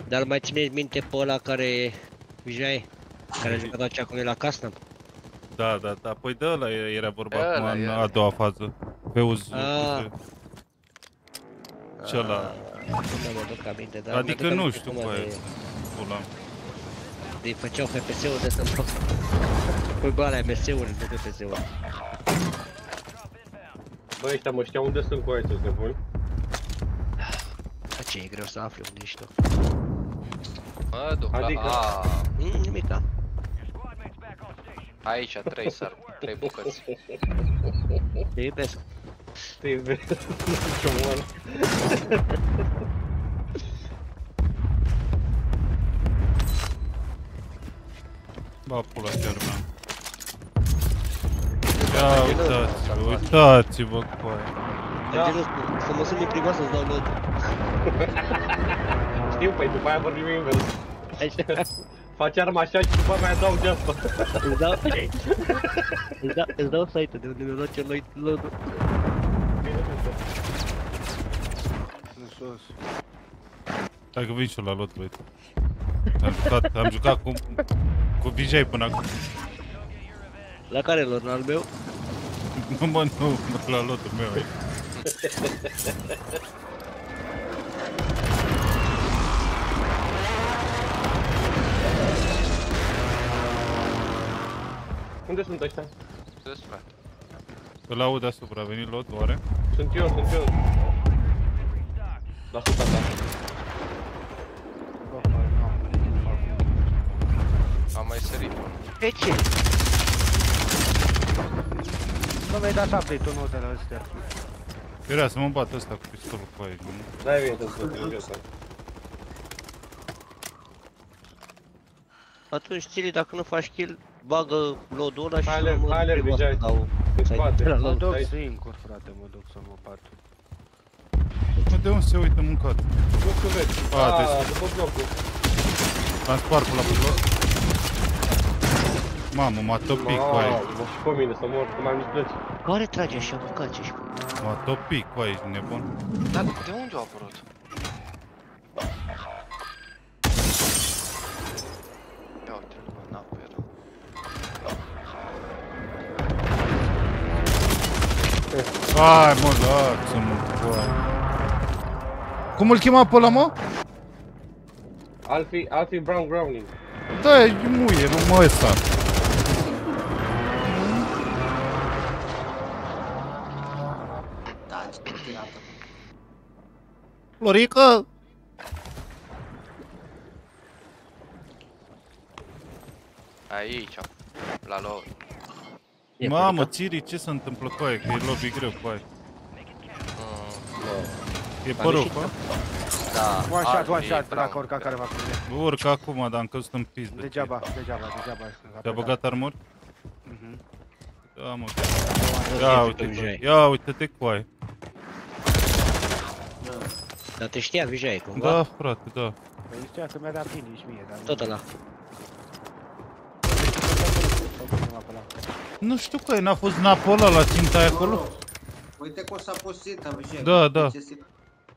Dar mai țineți minte pe ăla care... Vijay? Care a jucat acea cu noi la Casnam? Da, da, da. Păi de ăla e- era vorba Ăla, acum în ăla. a doua fază. Pe uz. Ah. Ce ăla? Nu mă duc aminte, dar Adică mi-aduc nu aminte știu, cum băi. de- Pula. De făceau FPS-ul de să-mi fac... Păi bă, alea MS-uri, nu FPS-uri. Bă, ăștia mă știau unde sunt cu aia, sunt nebuni. Da, ce e greu să afli unde ești tu. Mă duc la... Adică? A, Mm, nimic, da. aici, trei sar, trei bucăți. Te iubesc. Te iubesc, ce omor. Ba, pula chiar mea. Ia uitați-vă, uitați-vă cu aia. Angelo, să mă sun prima să-ți dau load. Știu, păi după aia vorbim invers. Așa. Faci arma așa și după aia dau de asta. Îți dau... Îți dau, îți dau site-ul de unde mi-a luat cel load În sus. Dacă vin și eu la lot, băieți. Am jucat, am jucat cu, cu Vijay până acum. La care lor, al meu? Nu mă, nu, nu la lotul meu aici. Unde sunt ăștia? Sus, frate. Îl aud deasupra, a venit lot, oare? Sunt eu, sunt eu. La suta ta. Bă, bă, nu am. Am mai sărit unul. De ce? Nu mi-ai dat update-ul nou de la astea. Era să mă bat ăsta cu pistolul cu aici, nu? Da, e bine, să-ți spun asta. Atunci, Țili, dacă nu faci kill, bagă load-ul ăla și Hai, să alerg, mă hai, alerg, trebuie să Vijay. dau. Pe Să-i spate. de la Mă load. duc Stai. singur, frate, mă duc să mă pat. Mă, de unde se uită mâncat? Nu știu, vezi. A, A, deci- după blocul. Am spart pe la bloc. Mamă, m-a topit cu aici. Mamă, și pe mine să mor, că mai mici plăci. Care trage așa, mâncați și M-a topit cu aici, nebun. Dar de unde a apărut? Hai mă, lasă-mă, bă. Cum îl chema pe ăla, mă? Alfie, Alfie Brown Browning. Da, e muie, nu mă ăsta. Da, ce pirată. Florică! Aici, la low. Mamă, Ciri, ce se întâmplă cu aia? Că e lobby greu cu aia. E pe râu, bă? Da, One shot, one Alfie shot, Brown. dacă urca careva pe mine. Urcă acum, dar am căzut în pizdă. Degeaba, degeaba, degeaba. Te-a băgat armor? Mhm. Da, mă. Ia uite-te, ia uite-te cu aia. Dar te știa Vijay, cumva? Da, frate, da. Păi știa că mi-a dat finish mie, dar... Tot ăla. Nu știu că n-a fost napă ăla la ținta aia acolo. Uite cum s-a pus ținta, Vijay. Da, da. Ce ținta?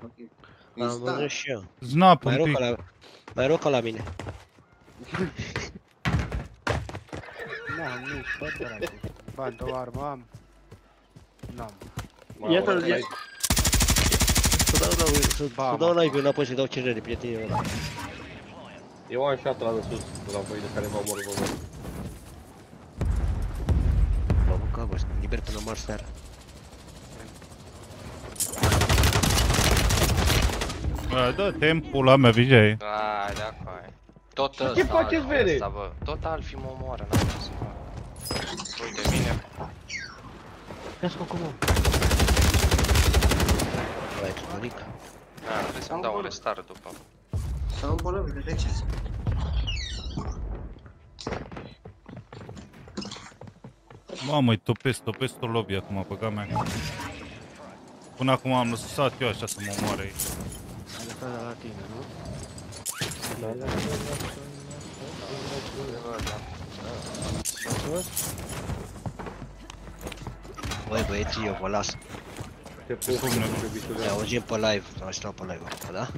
Ok. Am Instant. văzut și eu. Znap Mai un rog pic. ca la, mai rog ca la mine. N-am nici, bă, dracu. Bani, două armă am. N-am. Iată-l, ia- Să dau, dau, să, Ba, să dau mă. live înapoi să dau cerere prietenilor ăla. E one shot la de sus, de la voi de care v-am omorât vă mor. Mă mânca, bă, sunt liber până mari seara. A, da, timpul la mea, Vijay. Ai, de acolo. Tot Ce ăsta, faceți, Alfie vere? ăsta, bă. Tot Alfie mă omoară, n-am ce să fac. Uite, vine. Ia-ți cum mă. Ăla e tunoric. Da, trebuie să-mi dau un restart după. S-au îmbolnăvit, de ce? Mamă, îi topesc, topesc tot lobby acum, băga mea. Până acum am lăsat eu așa să mă omoare aici. Ai lăsat de la tine, nu? Băi, băieții, eu vă las. Te pup, Cum ne- iubitule. Ne auzim pe live, sau stau pe live acum, da?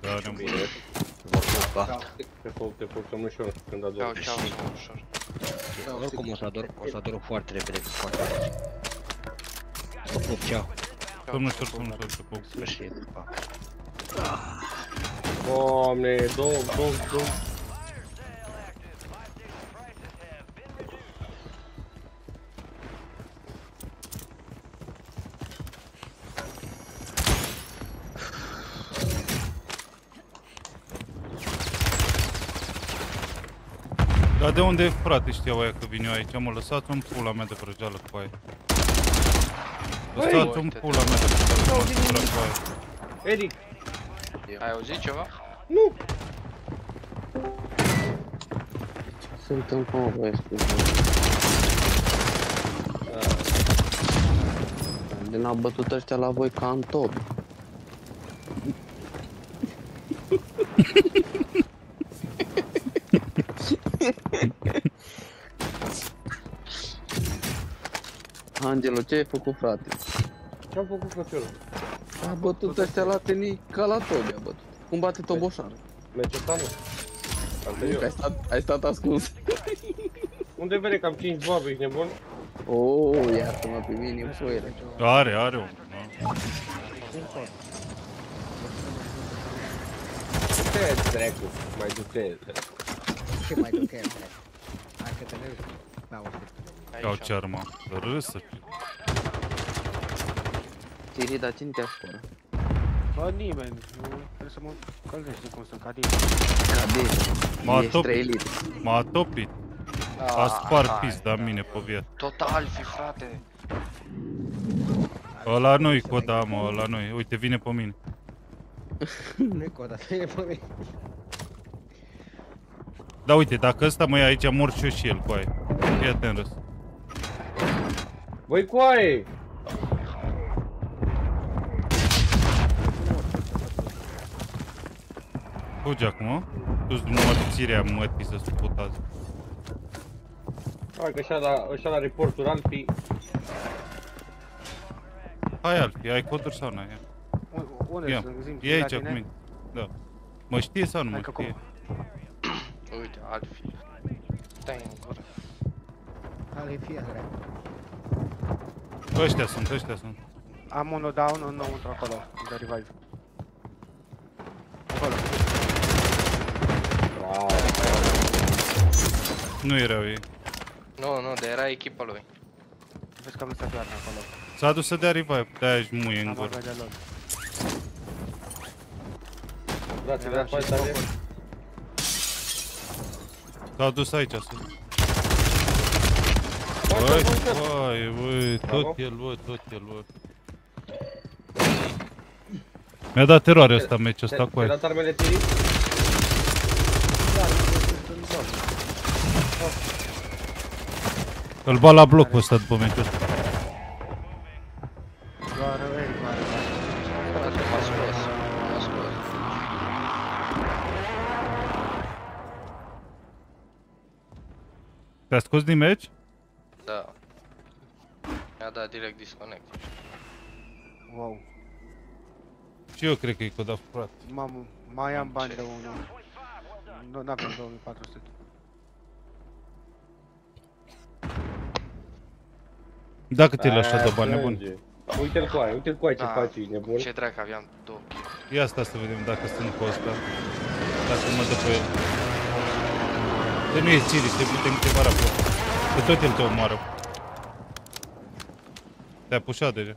Da, ne Bine. Vă pup, pa. Te pup, te pup, somn ușor când Ceau, adormi. ceau, ceau, ușor. Oricum o să ador, o să ador foarte repede, foarte repede. Vă pup, ceau. Somn ușor, somn ușor, te pup. Sfârșit, pa. Doamne, două, două, două. Dar de unde, frate, știau aia că vin eu aici? Mă, lăsați un pula mea de vrăjeală cu aia. Lăsați un pula mea de vrăjeală cu aia. Eric, Ai auzit ceva? nu! Se întâmplă, mă, băieți, cu De n-au bătut ăștia la voi ca în top. Angelo, ce ai făcut, frate? Ce-am făcut frățiorul? A bătut ăștia la tenis ca la tobi, a bătut. Cum bate toboșar. Merge ăsta, mă? Anterior. Ai stat, ai stat ascuns. Unde vede că am 5 boabe, ești nebun? Oh, iartă-mă pe mine, foiere. Are, are un. da. Du-te, dracu, mai du-te. Ce mai duc el, bre? Hai că te ne uiți. Da, o să Iau ce armă. Râsă. Siri, dar cine te-a scorat? Bă, nimeni. Nu, Trebuie să mă călzești de cum sunt cadii. M-a Ești topit. trailit. M-a topit. A Ah, spart hai, pizda în mine pe viață. Tot alfi, frate. Ăla nu-i coda, mă, ăla nu-i. Uite, vine pe mine. Nu-i coda, vine pe mine. Da, uite, dacă ăsta mă ia aici, mor și eu și el cu aia. Fii atent, răs. Băi, coaie! Fugi acum, mă. Tu-ți mărțirea mătii să sputați. Hai că ăștia la, ăștia la reporturi alții... Hai, Alfi, ai coduri sau n-ai? U- Unde Ia, sunt? Zi-mi e la aici tine? cu mine. Da. Mă știe sau nu Hai mă că știe? Uite, alfi. Stai în gură. Ale fiare. Ăștia sunt, ăștia sunt. Am unul down, înăuntru acolo, de revive. Acolo. Wow. Nu erau ei. Nu, nu, de era echipa lui. Vezi că nu se doarme acolo. S-a dus să dea revive, de-aia își muie în Am gură. avea de lor. Dați, Mi-a dat S-a dus aici sus. Băi, Băi, băi, băi, băi, băi, Bravo. tot el, bă, tot el, bă. Mi-a dat teroare ăsta meciul ăsta cu Ai aia. dat armele tiri? Îl bat la blocul ăsta după meciul ăsta. Te-a scos din meci? Da. Mi-a dat direct disconnect. Wow. Și eu cred că e codat frate. Mamă, mai am bani de unul. Nu, n-avem 2400. Dacă te lași Aia așa de bani plânge. nebun. Uite-l cu aia, uite-l cu aia ce Da. faci, ești nebun. Ce dracu, aveam două kill. Ia asta să vedem dacă sunt cu ăsta. Dacă mă dă pe el. Că nu e Siri, te putem chema raport. Că tot el te omoară. Te-a pușat deja.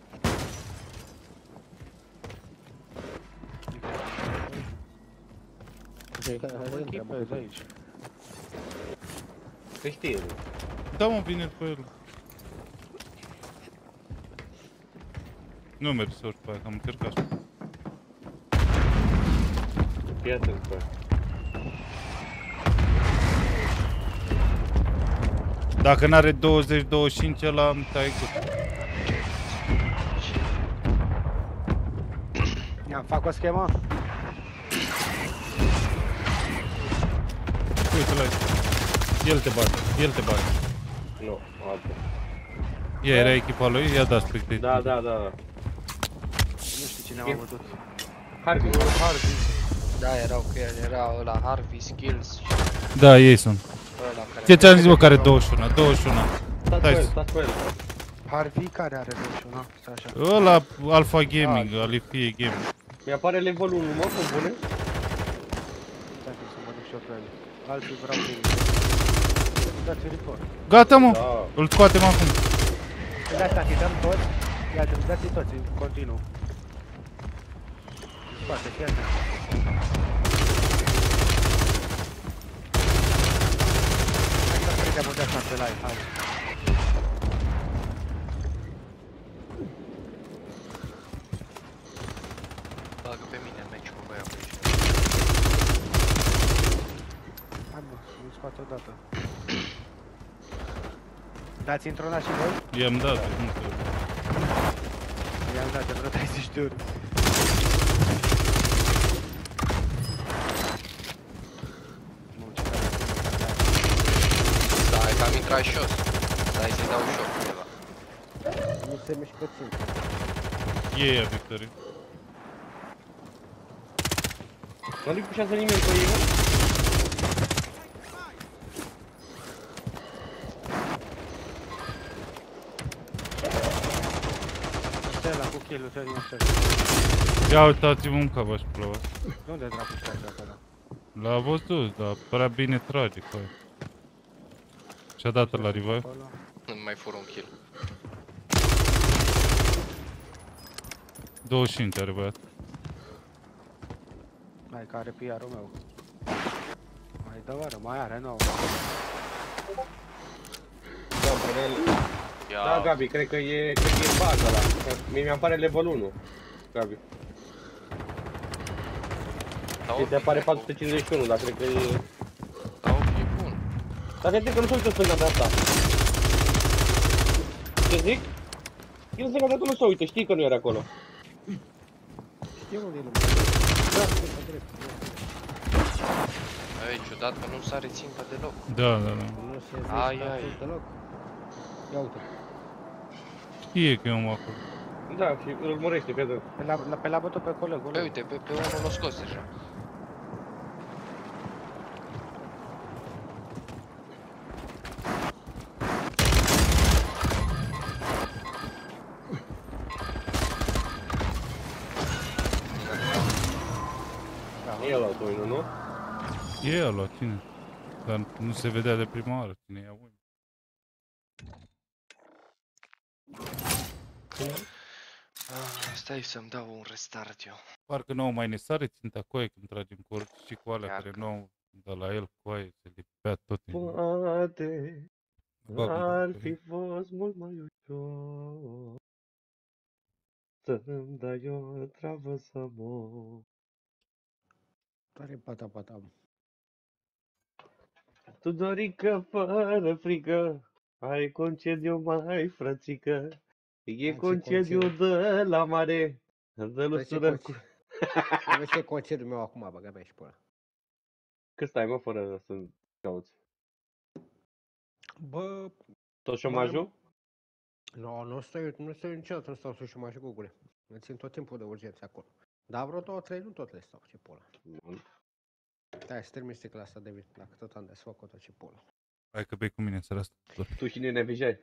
Echipezi aici. Că știe. Da, mă, vine pe el. Nu mergi să urci pe aia, că am încercat și Fii atent cu aia. Dacă n-are 20-25 ăla îmi tai gut. Ia, fac o schemă? Uite la El te bate, el te bate. Nu, altă. Ea era echipa lui, i-a dat spectate. Da, da, da. da. Nu știu cine am văzut. Harvey. Harvey. Da, erau cu el, era ăla Harvey, Skills și Da, ei sunt. Ăla care... Ce ți-am zis, bă, care 21? 21. Stați cu Stai, el, stați cu el. Harvey care are 21, stai așa. ăla Alpha Gaming, Alifie Gaming. Mi-apare levelul 1, mă, pe bune? Stai să mă duc și eu pe el. Alții vreau să Dați report. Gata, mă, Da. îl scoatem acum. Păi de asta îi dăm toți. Ia, dați-i toți, în continuu. Scoate, fii atent. Hai să prindem unde așa pe live, hai. Bagă pe mine în meci cu băiatul aici. Hai mă, nu scoate odată. Dați într-una și voi? I-am dat, nu știu. I-am dat de vreo 30 de ori. Mă, ce tare Da, hai că am intrat și eu. Stai să-i dau și eu câteva. Nu se mișcă țin. E ea, Victorie. Nu-i pușează nimeni pe ei, mă? Stella cu kill-ul, te din Stella. Ia uitați-vă un cavaș plouă. De unde dracu stai acolo? L-a văzut, dar părea bine trage cu aia. Și-a dat la revive. Acolo. Nu mai fură un kill. 25 are băiat. Mai care PR-ul meu. Mai dă oară, mai are nouă. Da, până Ia. Da, Gabi, cred că e, cred că e baza ăla. Mie mi apare level 1. Gabi. Da, Ți se apare 451, dar cred că e... Da, ok, e bun. Dar cred că nu se uită stânga de asta. Ce zic? El stânga de nu se uită, știi că nu era acolo. Știu unde e lumea. Da, drept, drept. Ai, ciudat că nu sare ținta deloc. Da, da, da. Nu se Ai, vede ai. deloc. Ia uite. Știe că e omul acolo. Da, și îl urmărește, cred Pe la, la, pe la bătut pe colegul Păi lui. uite, pe, pe unul l-a scos deja. E ăla, cine? Dar nu se vedea de prima oară cine e ui. Ah, stai să-mi dau un restart eu. Parcă nouă mai ne sare ținta coaie când tragem cu orice și cu alea Iar care nouă de la el coaie se lipea tot în Poate Bă, ar bă, fi fost mult mai ușor Să-mi dai o travă să mor Tare pata pata. Tudorică fără frică Ai concediu mai frățică E ce concediu concediu? de la mare De Bă, ce lusură cu... conce- Bă, ce concediul meu acum, băga mea și pe ăla. Cât stai mă fără să cauți? Bă, Tot șomajul? nu, nu stau, nu stau niciodată, nu stau să șomaj Google. Îmi țin tot timpul de urgență acolo. Dar vreo două, trei, nu tot le stau, ce pula. Da, să termin sticla asta, David, dacă tot am de să fac o tot ce pula. Hai că bei cu mine în seara asta. Tu și Nene Vijay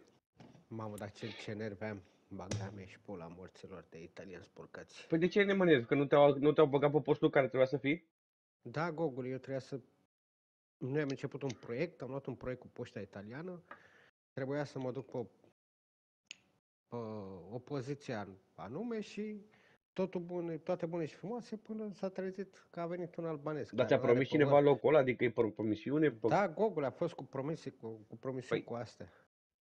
Mamă, dar ce, ce nervi am, baga mea și pula morților de italieni spurcați. Păi de ce ne mănezi? Că nu te-au, nu te-au băgat pe postul care trebuia să fii? Da, Google, eu trebuia să... Noi am început un proiect, am luat un proiect cu poșta italiană, trebuia să mă duc pe, pe o poziție anume și totul bun, toate bune și frumoase până s-a trezit că a venit un albanez. Dar care ți-a nu are promis cineva pământ. locul ăla? Adică e pe promisiune? Pe... Da, Google a fost cu promisiuni, cu, cu promisiuni Păi, cu astea.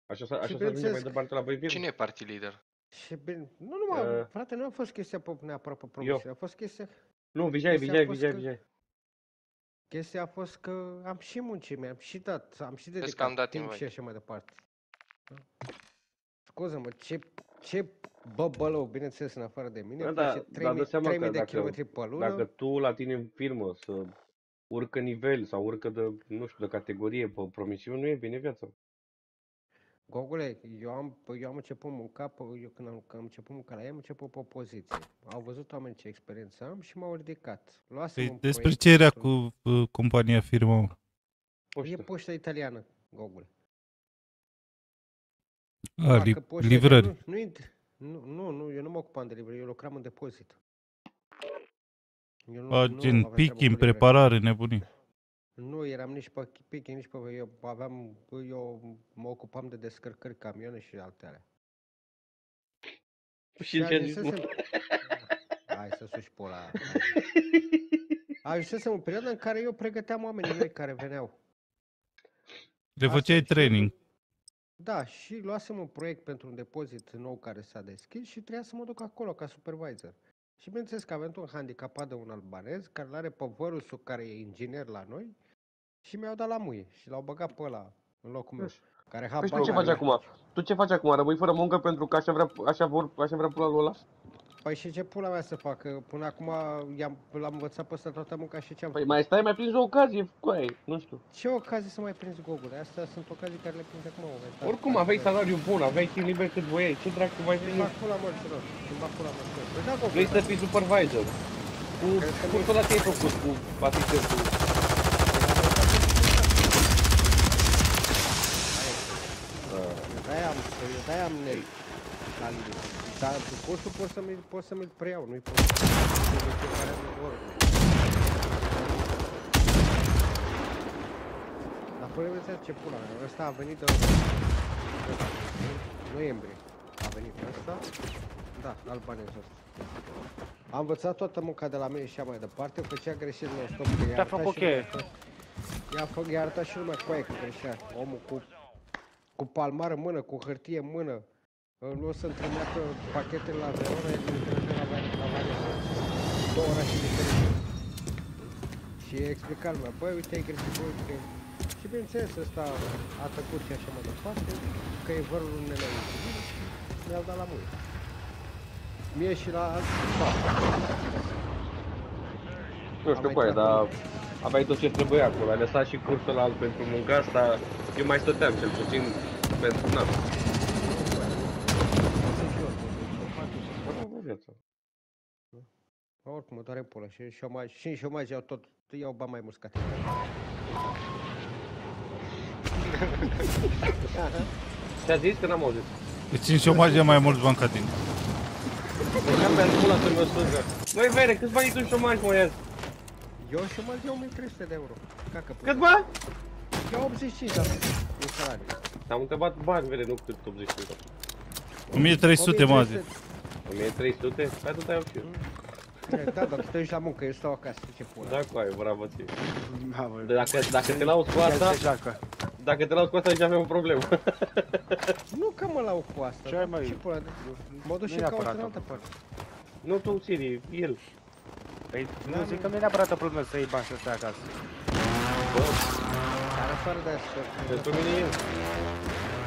Așa, s-a- așa Și să ajunge mai bineînțeles departe la Băivir? Cine e party leader? Și bine, nu numai, Uh, frate, nu a fost chestia pe, neapărat pe promisiune, a fost chestia... Nu, Vijay, chestia a Vijay, fost Vijay, că- Vijay. Chestia a fost că am și muncit, mi-am și dat, am și că am dedicat dat timp invite. și așa mai departe. Da? Scuză-mă, ce, ce băbălău, bineînțeles, în afară de mine, Da, da, da, face dar dă 3000, seama 3000 că de dacă, kilometri pe lună. dacă tu la tine în firmă să urcă nivel sau urcă de, nu știu, de categorie pe promisiuni, nu e bine viața. Gogule, eu am, eu am început munca, pe, eu când am, când am început munca la ei, am început pe o poziție. Au văzut oameni ce experiență am și m-au ridicat. Luasem Păi un despre proiect ce era pentru- cu uh, compania firmă? mă? E poșta italiană, Gogule. A, li- Parcă poșta livrări. Nu, nu, int- nu, nu, nu, eu nu mă ocupam de livrări, eu lucram în depozit. Eu A, nu gen aveam treabă picking, cu livrări. preparare, nebunii. Nu, eram nici pe picking, nici pe... Eu aveam... Eu mă ocupam de descărcări camioane și alte alea. Și ce a zis, mă? ajunsesem... Hai să suși pola. Ajunsesem în perioada în care eu pregăteam oamenii noi care veneau. Le Asta făceai și- training. Da, și luasem un proiect pentru un depozit nou care s-a deschis și trebuia să mă duc acolo ca supervisor. Și bineînțeles că avem un handicapat de un albanez care are pe vărusul care e inginer la noi și mi-au dat la muie și l-au băgat pe ăla în locul meu. Care Păi habar tu ce n-are. faci acum? Tu ce faci acum? Rămâi fără muncă pentru că așa vrea, așa vor, așa vrea pula lui ăla? Păi și ce pula mea să fac? Că Până acum i-am, l-am învățat pe ăsta toată munca și ce-am Păi făcut? mai stai, mai prins o ocazie cu aia, nu știu. Ce ocazii să mai prinzi Gogule? Astea sunt ocazii care le prind acum momentan. Oricum aveai salariu bun, aveai timp liber cât voiai, ce dracu mai Îmi veni? bag pula morților. Îmi bag pula morților. Păi da, Gogule. Vrei să fii supervisor. Cu cursul ăla ce ai făcut cu asistentul? Eu de-aia am, eu de-aia am net. La liber. Dar cursul pot să-mi, pot să mi-l preiau, nu-i pot. să-mi fiecare oră. Dar până vedeți ce pula mea, ăsta a venit de... în noiembrie. A venit ăsta. Da, albanezul ăsta. Am învățat toată munca de la mine și așa mai departe, făcea greșeli non-stop. că i-a Te-a arătat făcut și lumea cheie. că- I-a, fă, i-a arătat și lumea cu aia că greșea. Omul cu, cu palmar în mână, cu hârtie în mână. Nu o să-mi trimită pachetele la Verona, el îmi trimitea la, Var- la Varese. Două orașe diferite. Și i-a explicat lumea, băi, uite, ai greșit, băi, uite. Și bineînțeles, ăsta a tăcut și așa mai departe, că e vărul unui nenea și mi-au dat la mână. Mie și la alții, da. Nu știu cu aia, dar aveai tot ce trebuia acolo. Ai lăsat și cursul alt pentru munca asta. Eu mai stăteam cel puțin pentru na. Bă, viața. Oricum, mă doare pula și șomaj, și în șomaj iau tot, iau bani mai mulți ca tine. Ce-a zis? Că n-am auzit. Deci în șomaj e mai mulți bani ca tine. Deci am pe pula să mă sugă. Băi, vere, câți bani tu în șomaj, mă, ia Eu șomaj iau 1300 de euro. Cacă Cât, bă? Iau 85 de în salariu. Am întrebat bani, vere, nu cât 85. 1300 mă zi. 1300? Hai tu iau și eu. Da, dar tu te duci la muncă, eu stau acasă, ce pula. Da, cu aia, bravo ție. Da, bă. Dacă, dacă te lauzi cu El asta, se joacă. dacă te lauzi cu asta, deja avem o problemă. Nu că mă lau cu asta. Ce ai, mă? Ce pula? Mă duc Nu și e caut neapărat în o altă parte. Nu tu, Siri, el. Păi, nu zic că nu e neapărat o problemă să iei bani să stai acasă. Dar afară de asta. Pentru mine e el.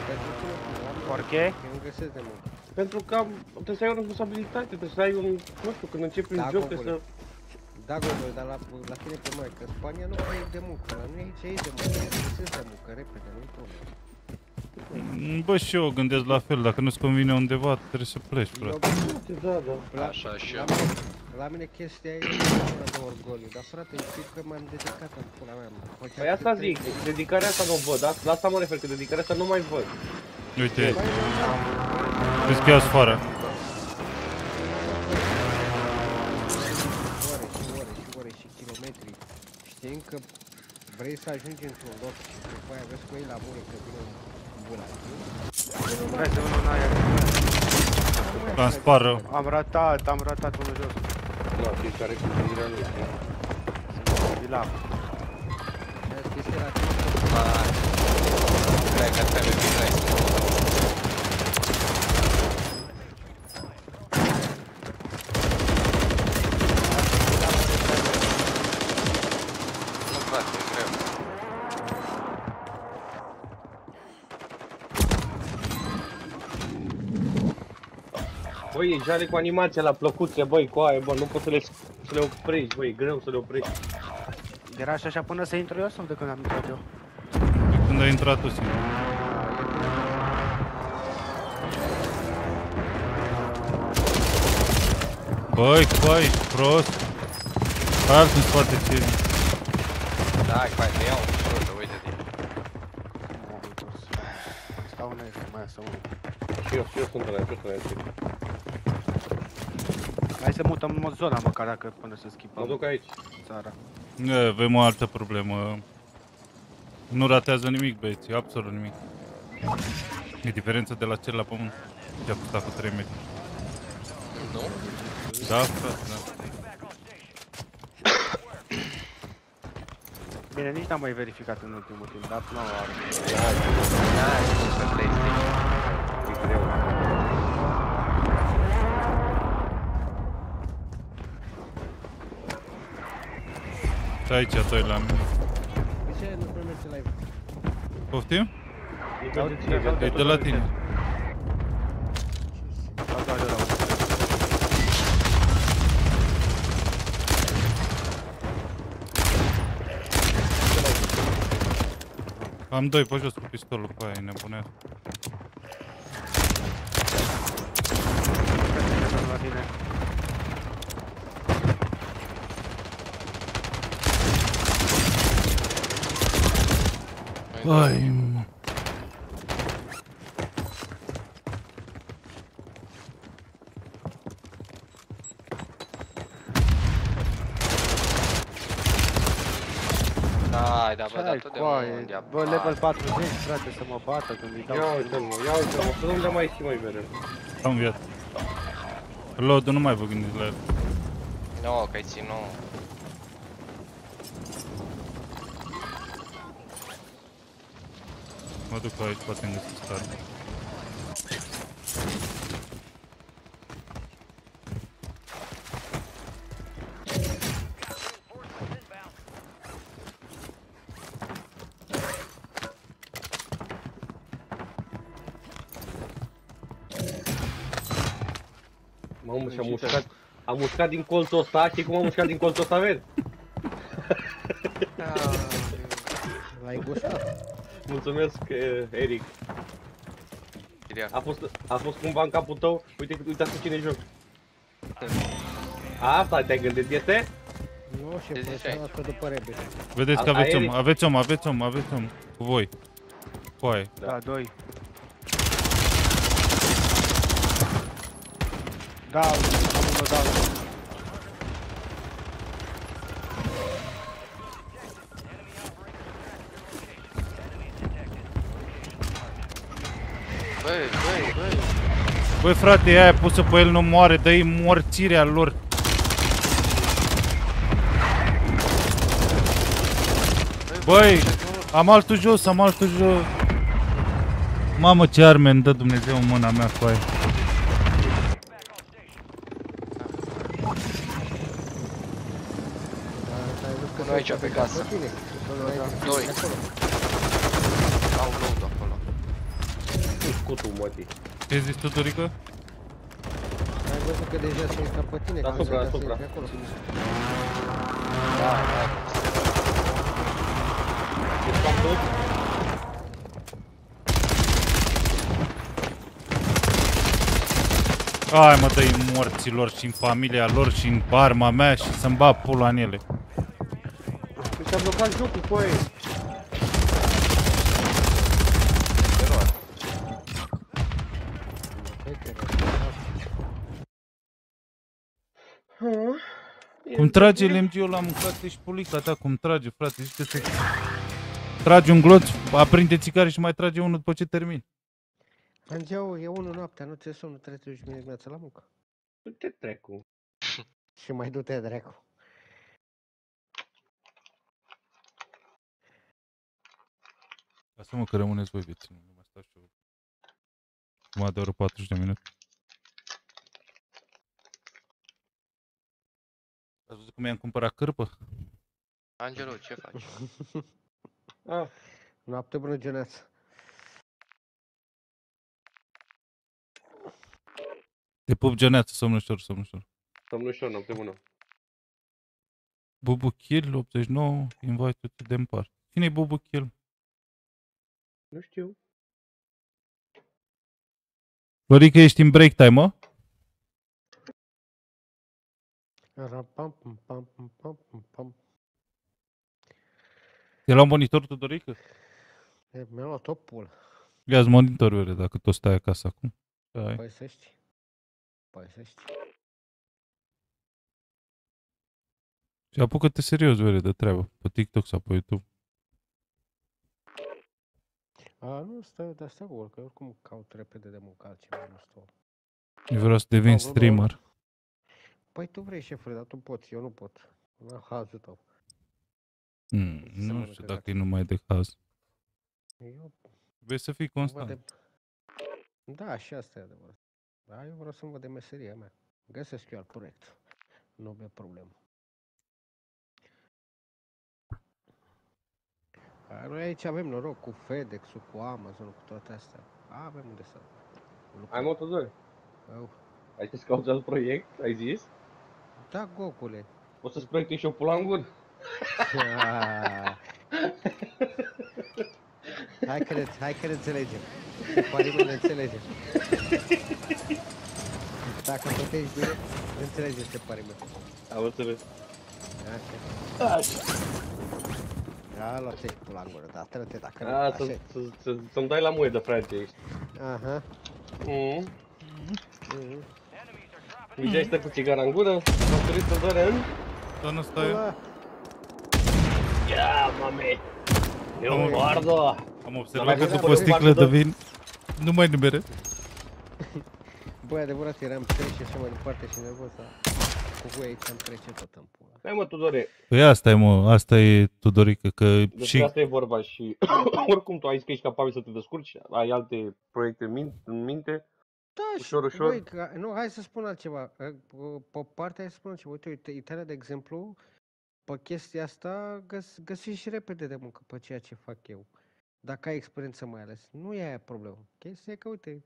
Pentru tine, la muncă. Porche? Eu îmi găsesc de muncă. Pentru că am, trebuie să ai o responsabilitate, trebuie să ai un, nu știu, când începi un Da, joc, Gogol. trebuie să... Da, Gogol, dar la, la tine pe mai, că Spania nu e de muncă, la noi aici e de muncă, eu găsesc de muncă, repede, nu-i problemă. Mm, Bă, și eu gândesc la fel, dacă nu-ți convine undeva, trebuie să pleci, frate. Da, da. La, Așa și la eu. mine, la mine chestia e una de orgoliu, dar frate, știi că m-am dedicat în pula mea. Făceam Păi asta câte zic, trei- dedicarea asta nu o văd, da? la asta mă refer, că dedicarea asta nu mai văd. Uite, Păi, da, vezi că iau afară. ore și ore și ore și kilometri, știind că vrei să ajungi într-un loc și după aia vezi cu ei la mure că vine un bunatiu. Hai să unul n-ai Am spară. Am ratat, am ratat unul jos. Nu, știi care cu gândirea nu știu. Bila. Chestia la tine, Hai. Cred că trebuie să vrei. Nu, frate, e greu. Băi, e jale cu animația la plăcuțe, băi, cu aia, bă, nu poți să le, să le oprești, băi, e greu să le oprești. Era și așa până să intru eu sau de când am intrat eu? Când ai intrat tu singur. Băi, coi, prost. Alt în spate ce Da, hai, te iau, ușor, uite-te. M-am întors. Stau în aia, mai asta unul. Și eu, și eu sunt ăla, și eu sunt ăla. Hai să mutăm în zona măcar dacă până să schimbăm Mă duc aici. țara. E, avem o altă problemă. Nu ratează nimic, băieți, absolut nimic. E diferența de la cel la pământ. Ce-a costat cu 3 metri. Nu? Da, frate, da. Bine, nici n-am mai verificat în ultimul timp, dar nu am N-ai cum să PlayStation. E greu. Și aici toi la mine. de ce nu mai merge live? Poftim? E ca de ție, E de la tine. Am doi pe jos cu pistolul pe aia, e nebunea. Ai, mă. Hai, da, bă, Ce dar ai tot de coaie? unde Bă, level 40, frate, să mă bată când îi dau. Ia uite-l, mă, ia uite-l, mă, să nu mai și mai mereu. Am viață. Load nu mai vă gândiți la el. Nu, că ai ținut. Mă duc aici, poate îmi găsesc arme. Mamă, și-a mușcat, a mușcat din colțul ăsta, știi cum a mușcat din colțul ăsta, vezi? L-ai gustat. Mulțumesc, eh, Eric. A fost, a fost cumva în capul tău? Uite, uitați cu cine joc. Asta te-ai gândit, este? Nu, și presiona că după repede. Vedeți că A- aveți aeric? om, aveți om, aveți om, aveți om. Cu voi. Foaie. Da, doi. Da, am unul, da. Băi, băi, băi. Băi frate, aia pusă pe el nu moare, dă-i morțirea lor. Băi, am altul jos, am altul jos. Mamă, ce arme îmi dă Dumnezeu în mâna mea cu aia. Unul aici pe casă. Doi. Au load acolo. Cu scutul, mătii. Ce zici tu, Dorică? Ai văzut că deja se uită pe tine, că am Deasupra, să dea să deasupra. intri acolo. Da, da. Hai mă, dă-i morților și în familia lor și în arma mea și să-mi bat pula în ele. Mi s-a blocat jocul cu aia. Cum trage LMG-ul la mâncate și pulica ta, cum trage, frate, zici că se... Trage un gloț, aprinde țigare și mai trage unul după ce termin. Angeu, e unul noaptea, nu ți-e somn, trebuie să te duci mâine dimineața la muncă. Du-te trecu. Și mai du-te dracu. Lasă-mă că rămâneți voi vieți, nu mai stau și eu. Mă de oră 40 de minute. Ați văzut cum i-am cumpărat cârpă? Angelo, ce faci? Ah, Noapte bună, Geneață. Te pup geneață, somn ușor, somn ușor. somn ușor, noapte bună. Bubu Kill 89, invite to the part. Cine-i Bubu Kill? Nu știu. Florica, ești în break time, mă? Rapam, pam, pam, pam, pam, pam, pam. Te la monitor, Tudorică? E, Mi-a luat topul. Ia-ți monitor, vere, dacă tot stai acasă acum. Ai. Păi să știi. Păi să știi. Și apucă-te serios, vere, de treabă. Pe TikTok sau pe YouTube. A, nu, stai de asta cu că oricum caut repede de muncă altceva, nu stau. Eu vreau să devin Au vrut doar- streamer. Păi tu vrei, șefule, dar tu poți, eu nu pot. La hazul tău. Mm, Să nu mănâncă știu dacă e numai de caz. Eu Vrei să fii văd constant. de... Da, și asta e adevărat. Da, eu vreau să-mi văd de meseria mea. Găsesc eu alt proiect. Nu e problemă. A, Noi aici avem noroc cu FedEx-ul, cu Amazon, cu toate astea. Avem unde să lucrăm. Ai motor Au. Ai zis că auzi alt proiect? Ai zis? Da, gocule. O să-ți proiectui și o pula în gură? Ah. Hai că ne, hai că ne înțelegem. Cu parimul ne înțelegem. Dacă plătești bine, ne înțelegem ce parimul. Am înțeles. Așa. Ia, lua-te pula în gură, da, tră-te dacă nu. A, așa să, e. să, să, să-mi dai la muie de frate ești. Aha. Mm. Mhm. Mijai stă cu țigara în gură, s-a întâlnit să doare în... Da, nu stai. Ăla. Ia, mame! Eu Am- guardo! Am mai observat că văzut după pe sticlă partea de- devin... Nu mai nimere. Băi, adevărat, eram trei și așa mai departe și nervos, dar cu voi aici am trece tot în pula. Hai mă, Tudore, Păi asta e, mă, asta e, Tudorică, că despre și... asta e vorba și oricum tu ai zis că ești capabil să te descurci, ai alte proiecte în min- în minte, Da, Ușor, și, ușor. Băi, că, nu, hai să spun altceva. Ă, Pe partea hai să spun altceva. Uite, uite, Italia, de exemplu, pe chestia asta găs, găsești repede de muncă pe ceea ce fac eu. Dacă ai experiență mai ales. Nu e aia problemă. Chestia e că, uite,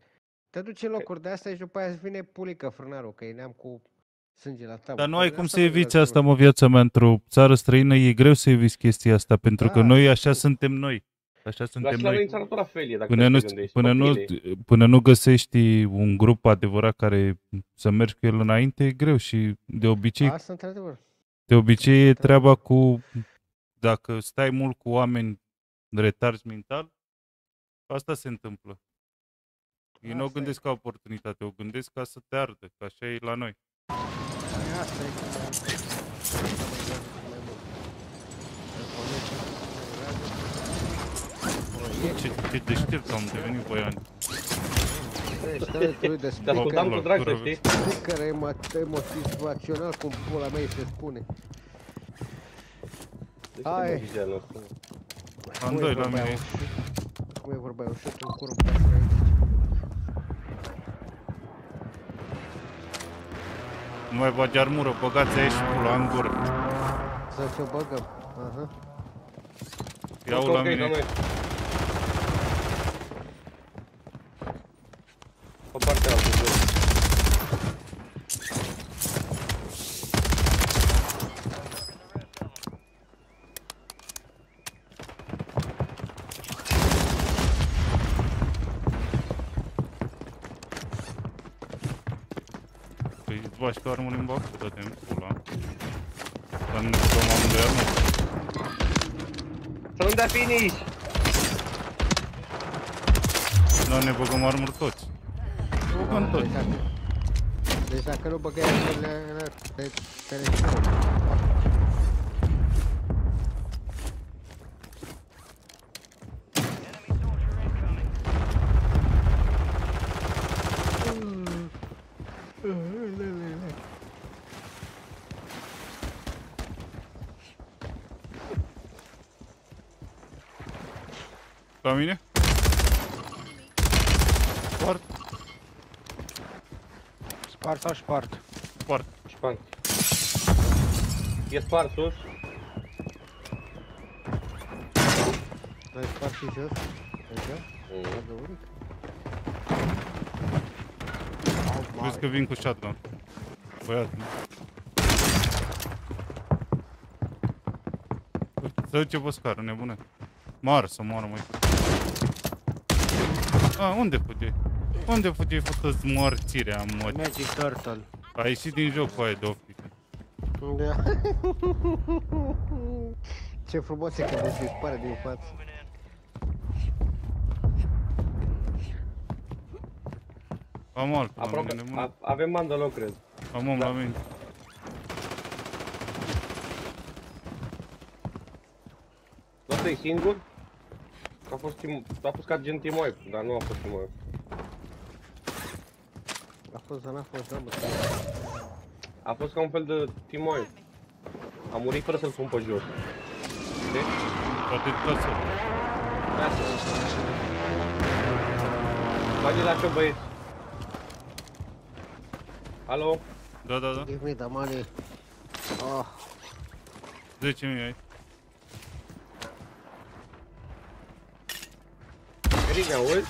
te duci în locuri de astea și după aia îți vine pulică frânarul, că e neam cu sânge la tavă. Dar nu Păi ai cum asta să nu eviți vreau asta, mă, viața mea, într-o țară străină, e greu să eviți chestia asta, pentru că Da, noi așa suntem noi. Așa dar suntem și la noi în noi. țară tot la fel e, dacă Până te nu, gândești. până, pe nu, piele. până nu găsești un grup adevărat care să mergi cu el înainte, e greu și de obicei, Asta, într-adevăr. de obicei e treaba cu, dacă stai mult cu oameni retarzi mental, asta se întâmplă. Ei nu o Asta e. gândesc ca oportunitate, o gândesc ca să te ardă, că așa e la noi. Păi Asta e că mai- asta mă enervează cel mai mult. Că pe noi ce mă enervează, Ce, ce deștept am devenit băian. Stai, stai, tu de Te ascultam cu drag, să Cură, știi? Care e emo- motivațional, cum pula mea îi se spune. De ce Hai. te bagi de anul ăsta? Am Cum e doi la vorba aia, mine. un șut- Cum e vorba aia, un șut în cur în pasăre aici. Nu mai bagi armură, băgați aici pula în gură. Să ți-o băgăm. Aha. Iau Ok, la ok, mine. la noi. Pe partea altă, jos. Păi îți bagi tu armuri în box, dă-te în pula. Dar nu ne băgăm amândoi armuri. Să nu dea finish! Nu ne băgăm armuri toți. Ne băgăm toți. Deci dacă, deci dacă nu băgai armele alea pe telefon. La mine? Spart, Spart sau spart? spart. Șpan. E spart sus. Ai spart și jos? Așa? Mm. Adăuric? Vezi că vin cu shotgun. Băiat. Să duce pe scară, nebune. Moară să moară, mai. A, unde fugeai? Unde fugeai fătă morțirea, mă? Magic Turtle. A ieșit din joc cu aia de optică. Da. Ce frumos e când îți dispare din față. Am altul la Aproape, mine, nebune. a, avem mandalon, cred. Am om da. la mine. Ăsta e singur? A fost, tim, a fost ca gen Timoev, dar nu a fost Timoev. A fost, dar n-a fost, da, mă. A fost ca un fel de Timoev. A murit fără să-l pun pe jos. Știi? Poate tot să... Lasă. Bage la șo, băieți. Alo? Da, da, da. Give me the money. Oh, 10.000 ai. Eric, ne auzi?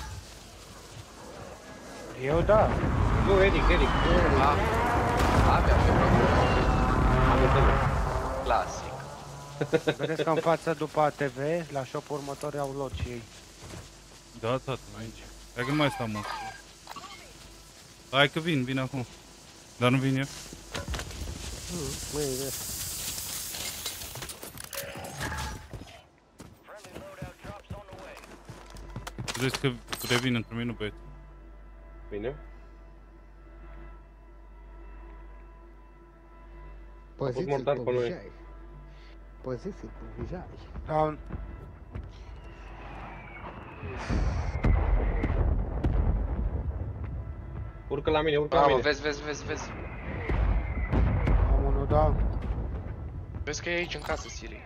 Eu da. Nu, Eric, Eric. A, abia pe Am înțeles. Clasic. Vedeți că în față după ATV, la shop-ul următor au lot și ei. Da, tată, aici. Hai că nu mai stau, mă. Hai că vin, vin acum. Dar nu vin eu. măi, da. Vedeți că revin într-un minut, băieți. Bine. Poziții mortar pe cu noi. vijai. Poziții cu vijai. Down. Urcă la mine, urcă la Bravo, mine. vezi, vezi, vezi, vezi. Am unul, da. Vezi că e aici în casă, Siri.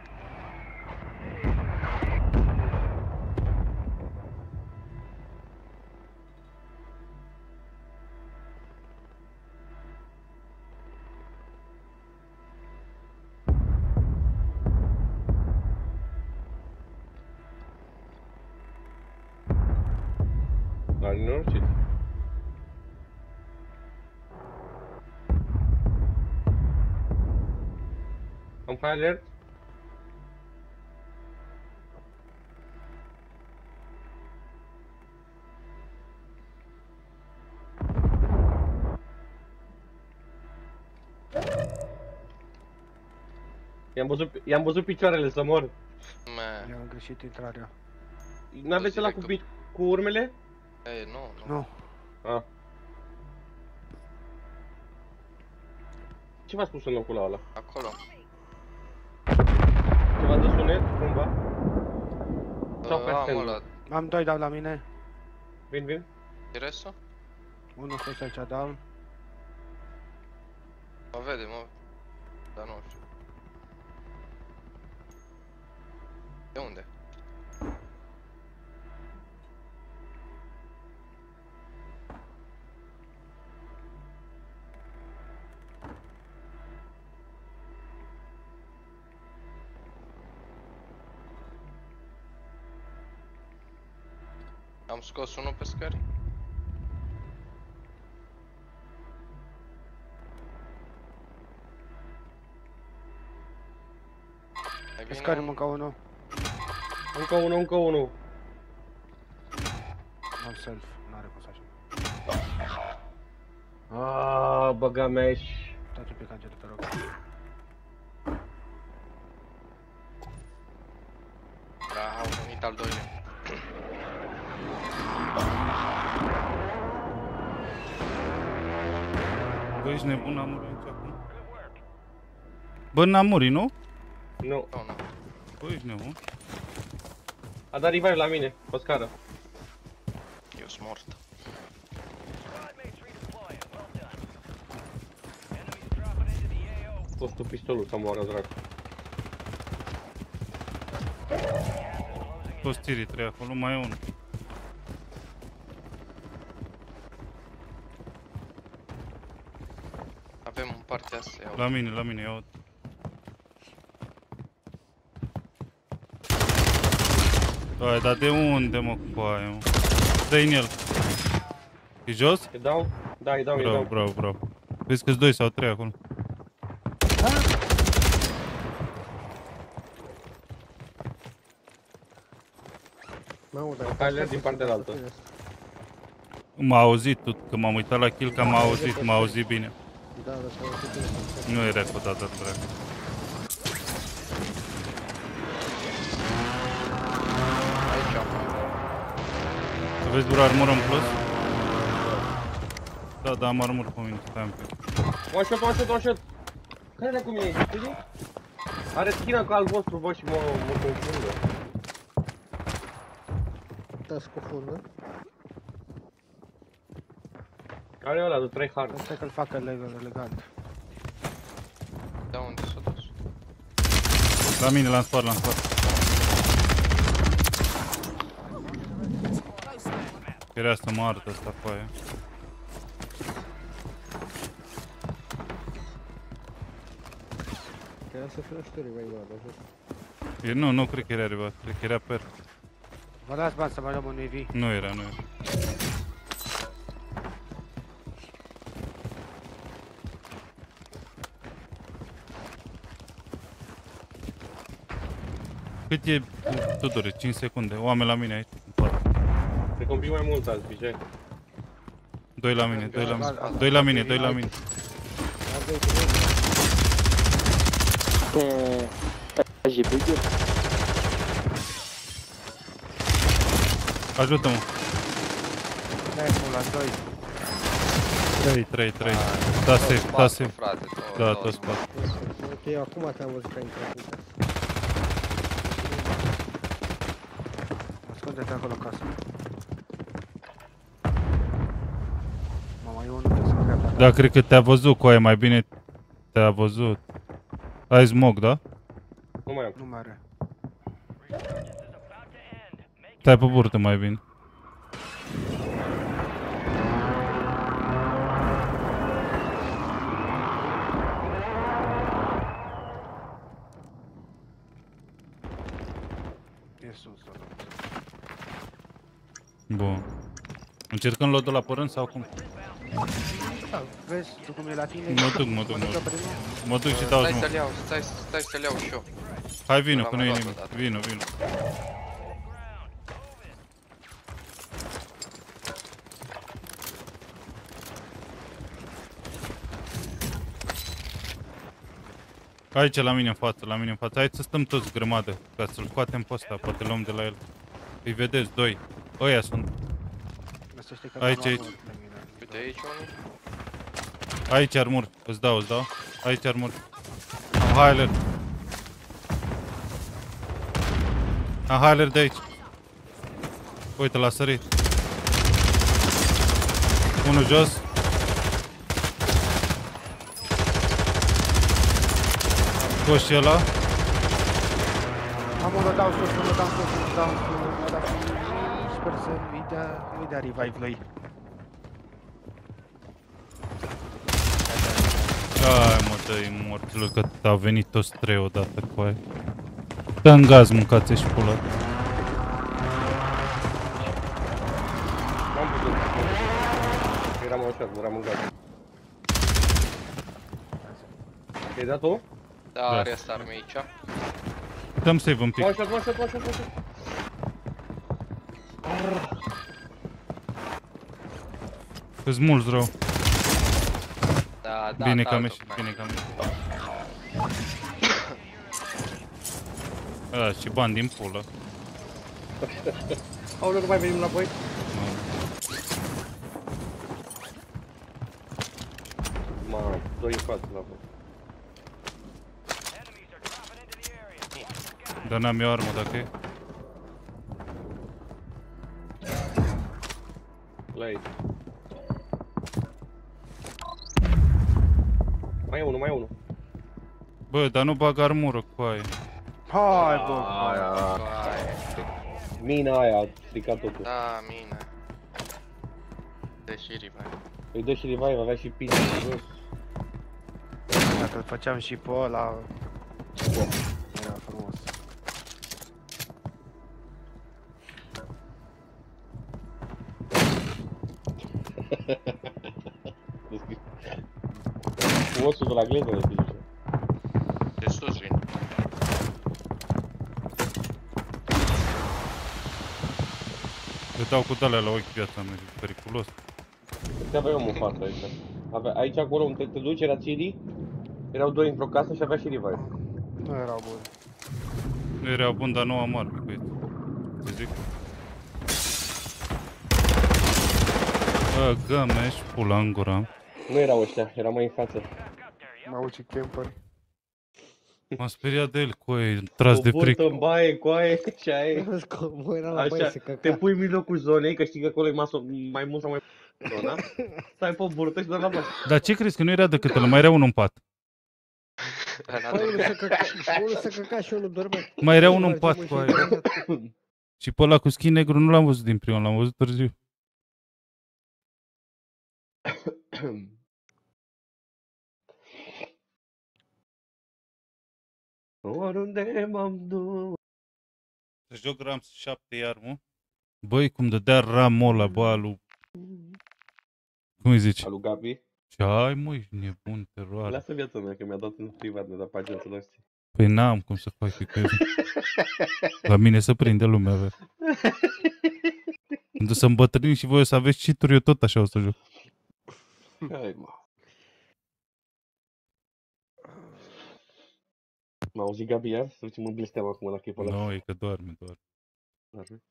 Alert. I-am văzut, i-am văzut picioarele să mor. Mă, Mi-am greșit intrarea. N-aveți ăla cu, pi- cu urmele? e, nu, nu. Nu. Ah. Ce v-a spus în locul ăla? Acolo. Ceva de sunet, cumva? Sau pe Uh, am stand? ăla. Am doi dau la mine. Vin, vin. Tiresul? Unul fost aici down. Mă vede, mă. Dar nu știu. De unde? Scos unul pe scări. Mai Pe bine scări am- încă unul. Încă unul, încă unul. Am self. N-are cum să așa. Aaaa, băga mea și... Taci un pic, Angel, te rog. Da, au venit al doilea. Ești nebun, am murit aici acum. Bă, n-am murit, nu? Nu. Nu, nu. Bă, ești nebun. A dat revive la mine, pe scară. Eu sunt mort. Fost tu pistolul să moară, dracu. Toți tirii trei acolo, mai e unul. Avem în partea asta, iau. La mine, la mine, iau. Hai, dar de unde mă cu aia, mă? Dă-i în el. E jos? Îi dau? Da, îi dau, îi Bravo, dau. bravo, bravo. Vezi că-s doi sau trei acolo. Mamă, dar Hai alert din partea altă. M-a auzit tot, că m-am uitat la kill, că m-a auzit, m-a auzit bine. Da, da, s-a auzit bine. Nu era cu data dracu. Aici am. Vezi doar armură în plus? Da, da, am armură pe mine, stai un pic. One shot, one shot, one shot. Care era cu mine aici, știi? Are skin ca al vostru, bă, și mă, mă confundă. Da, scufundă. Care e ăla de 3 hard? Asta că-l facă ele- elegant. Da, unde s-a dus? La mine, l-am spart, l-am spart. Era să mă arăt ăsta cu aia. Trebuia să fie și tu revive ăla, jos. E, nu, nu cred că era rival, cred că era per. Vă dați bani să mai luăm un EV. Nu era, nu era. Cât e, Tudore? 5 secunde. Oameni la mine aici. în față. Cred că un pic mai mult azi, Bijai. Doi la mine, doi la mine. Doi la mine, doi la mine. GPG. Ajută-mă. Snipe-ul la 2. 3, 3, 3. Da, safe, da, safe. frate, Da, două, tot spate. Ok, eu acum te-am văzut că ai intrat în casă. Ascunde-te acolo în casă. Mama, e unul. Da, cred că te-a văzut cu aia, mai bine te-a văzut. Ai smoke, da? Nu mai am. Nu mai are. Stai pe burtă mai bine. Încercăm lotul la părând sau cum? Da, vezi, tu cum e la tine? Mă duc, mă duc, mă Mănâncă duc. primul? Mă duc și dau Stai smoke. să-l iau, stai, stai să-l iau și eu. Hai vino, L-am că nu e luat nimic. odată. Vino, vino. Aici, la mine în față, la mine în față. Hai să stăm toți grămadă, ca să-l scoatem pe ăsta, poate luăm de la el. Îi vedeți, doi. Ăia sunt. Asta știi că Aici, n-am aici. luat pe mine. Uite aici unul. Aici armuri, îți dau, îți dau. Aici armuri. Am Hyler. Am Hyler de aici. Uite, l-a sărit. Unul jos. Scos și ăla. Am unul dau sus, unul dau sus, unul dau sus, unul dau sus. Sper să nu-i dea, nu-i dea revive lui. Ai mă, dă-i morților că au venit toți trei odată cu aia. Dă în gaz, mâncați și pula. M-am putut. Eram ușor, eram în gaz. Ai dat tu? Da, Da. rest arme aici. Dăm save un pic. One shot, one shot, one shot, one shot. Îs mulți rău. Da, da, Bine da, că am ieșit, tocmai. bine că am ieșit. A, și bani din pulă. Aoleu, nu mai venim la voi? Mamă, doi în față la voi. Dar n-am eu armă dacă e. Bă, dar nu bag armură cu aia. Hai, bă! Aia. Vai, Mina aia a stricat totul. Da, mine. Deși revive. Îi dă și revive, avea și pin în jos. Dacă îl făceam și pe ăla... Era frumos. Cu osul de la gleză de zice. De sus vin. Le dau cu dalea la ochi viața mea, e periculos. Te avea omul în față aici. Avea, aici acolo unde te duci era Ciri. Erau doi într-o casă și avea și revive. Nu erau buni. Nu era bun, dar nu am arme cu ei. Te zic. Bă, gămeș, pula în gura. Nu erau ăștia, era mai în față. Mă auzi ce camper. M-am speriat de el cu ei, tras de O fric. burtă în baie, coaie, și aia e. Cum era la baie Așa, să te căca. pui în mijlocul zonei, că știi că acolo e maso, mai mult sau mai zona. Stai pe burtă și dă la masă. Dar ce crezi că nu era decât ăla? Mai era unul în pat. Păi unul să căca, unul să căca și unul dormea. Mai era unul în Foarte pat mult cu și aia. dormea. Și pe ăla cu skin negru nu l-am văzut din prima, l-am văzut târziu. Oriunde m-am dus. Să joc Rams 7 iar, mă? Băi, cum dădea ramul ăla, bă, alu... Cum îi zici? Alu Gabi. Ce ai, mă, ești nebun, teroare. Lasă viața mea, că mi-a dat în privat, mi-a dat pagina să dau știi. Păi n-am cum să fac că La mine să prinde lumea, bă. Când o să îmbătrâni și voi o să aveți cheat eu tot așa o să joc. Hai, mă. M-a auzit Gabi iar? Să ducem în blestem acum la chipul ăla. Nu, e că doarme, doar. Doarme?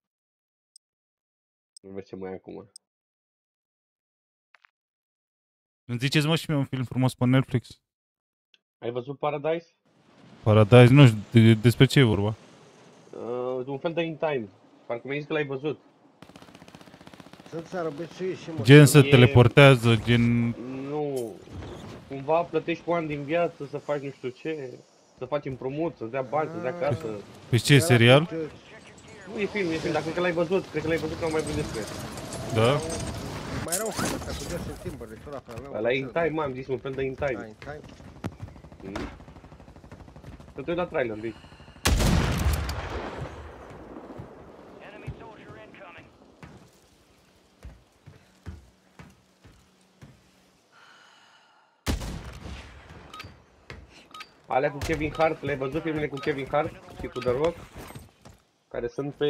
Nu vezi ce mai e acum. Îmi ziceți, mă, și mie un film frumos pe Netflix? Ai văzut Paradise? Paradise, nu știu, de, despre ce e vorba? Uh, un fel de In Time. Parcă mi-ai zis că l-ai văzut. Sunt țară bățuieți și mă. Gen se E- teleportează, gen... Nu. Cumva plătești cu ani din viață să faci nu știu ce, să faci împrumut, să dea bani, să dea casă. Păi ce, e serial? Nu e film, e film, dacă cred că l-ai văzut, cred că l-ai văzut, n-am mai văzut despre. Da? Mai erau filme ăsta cu Justin Timberlake, ăla pe ăla. Ăla e in time, mă, am zis, un fel de in time. Da, in time. Mm. Să te uiți la trailer, lui. Alea cu Kevin Hart, le-ai văzut filmele cu Kevin Hart și cu The Rock? Care sunt pe,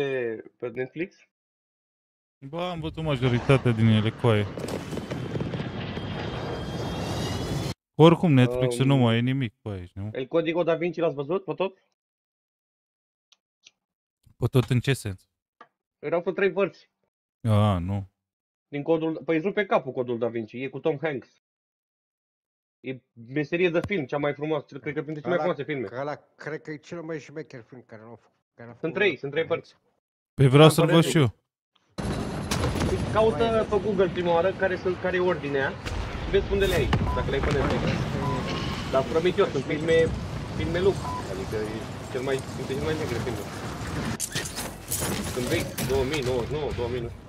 pe Netflix? Ba, am văzut majoritatea din ele, coaie. Oricum, Netflix-ul nu Um, mai e nimic pe aici, nu? El Codigo Da Vinci l-ați văzut pe tot? Pe tot în ce sens? Erau pe trei părți. A, nu. Din codul, păi îți rupe capul codul Da Vinci, e cu Tom Hanks. E meserie de film, cea mai frumoasă, cred că printre cele mai frumoase filme. Că ăla cred că e cel mai șmecher film care l-au făcut. care a Sunt făcut trei, ăla. sunt trei părți. Păi vreau Am să-l văd părere și eu. Caută pe Google prima oară care, sunt, care e ordinea și vezi unde le ai, dacă le ai pe Netflix. Dar îți promit eu, sunt filme, filme lux, adică e cel mai, dintre cele mai negre filme. Sunt vechi, 2000, 99, 2000, nu știu.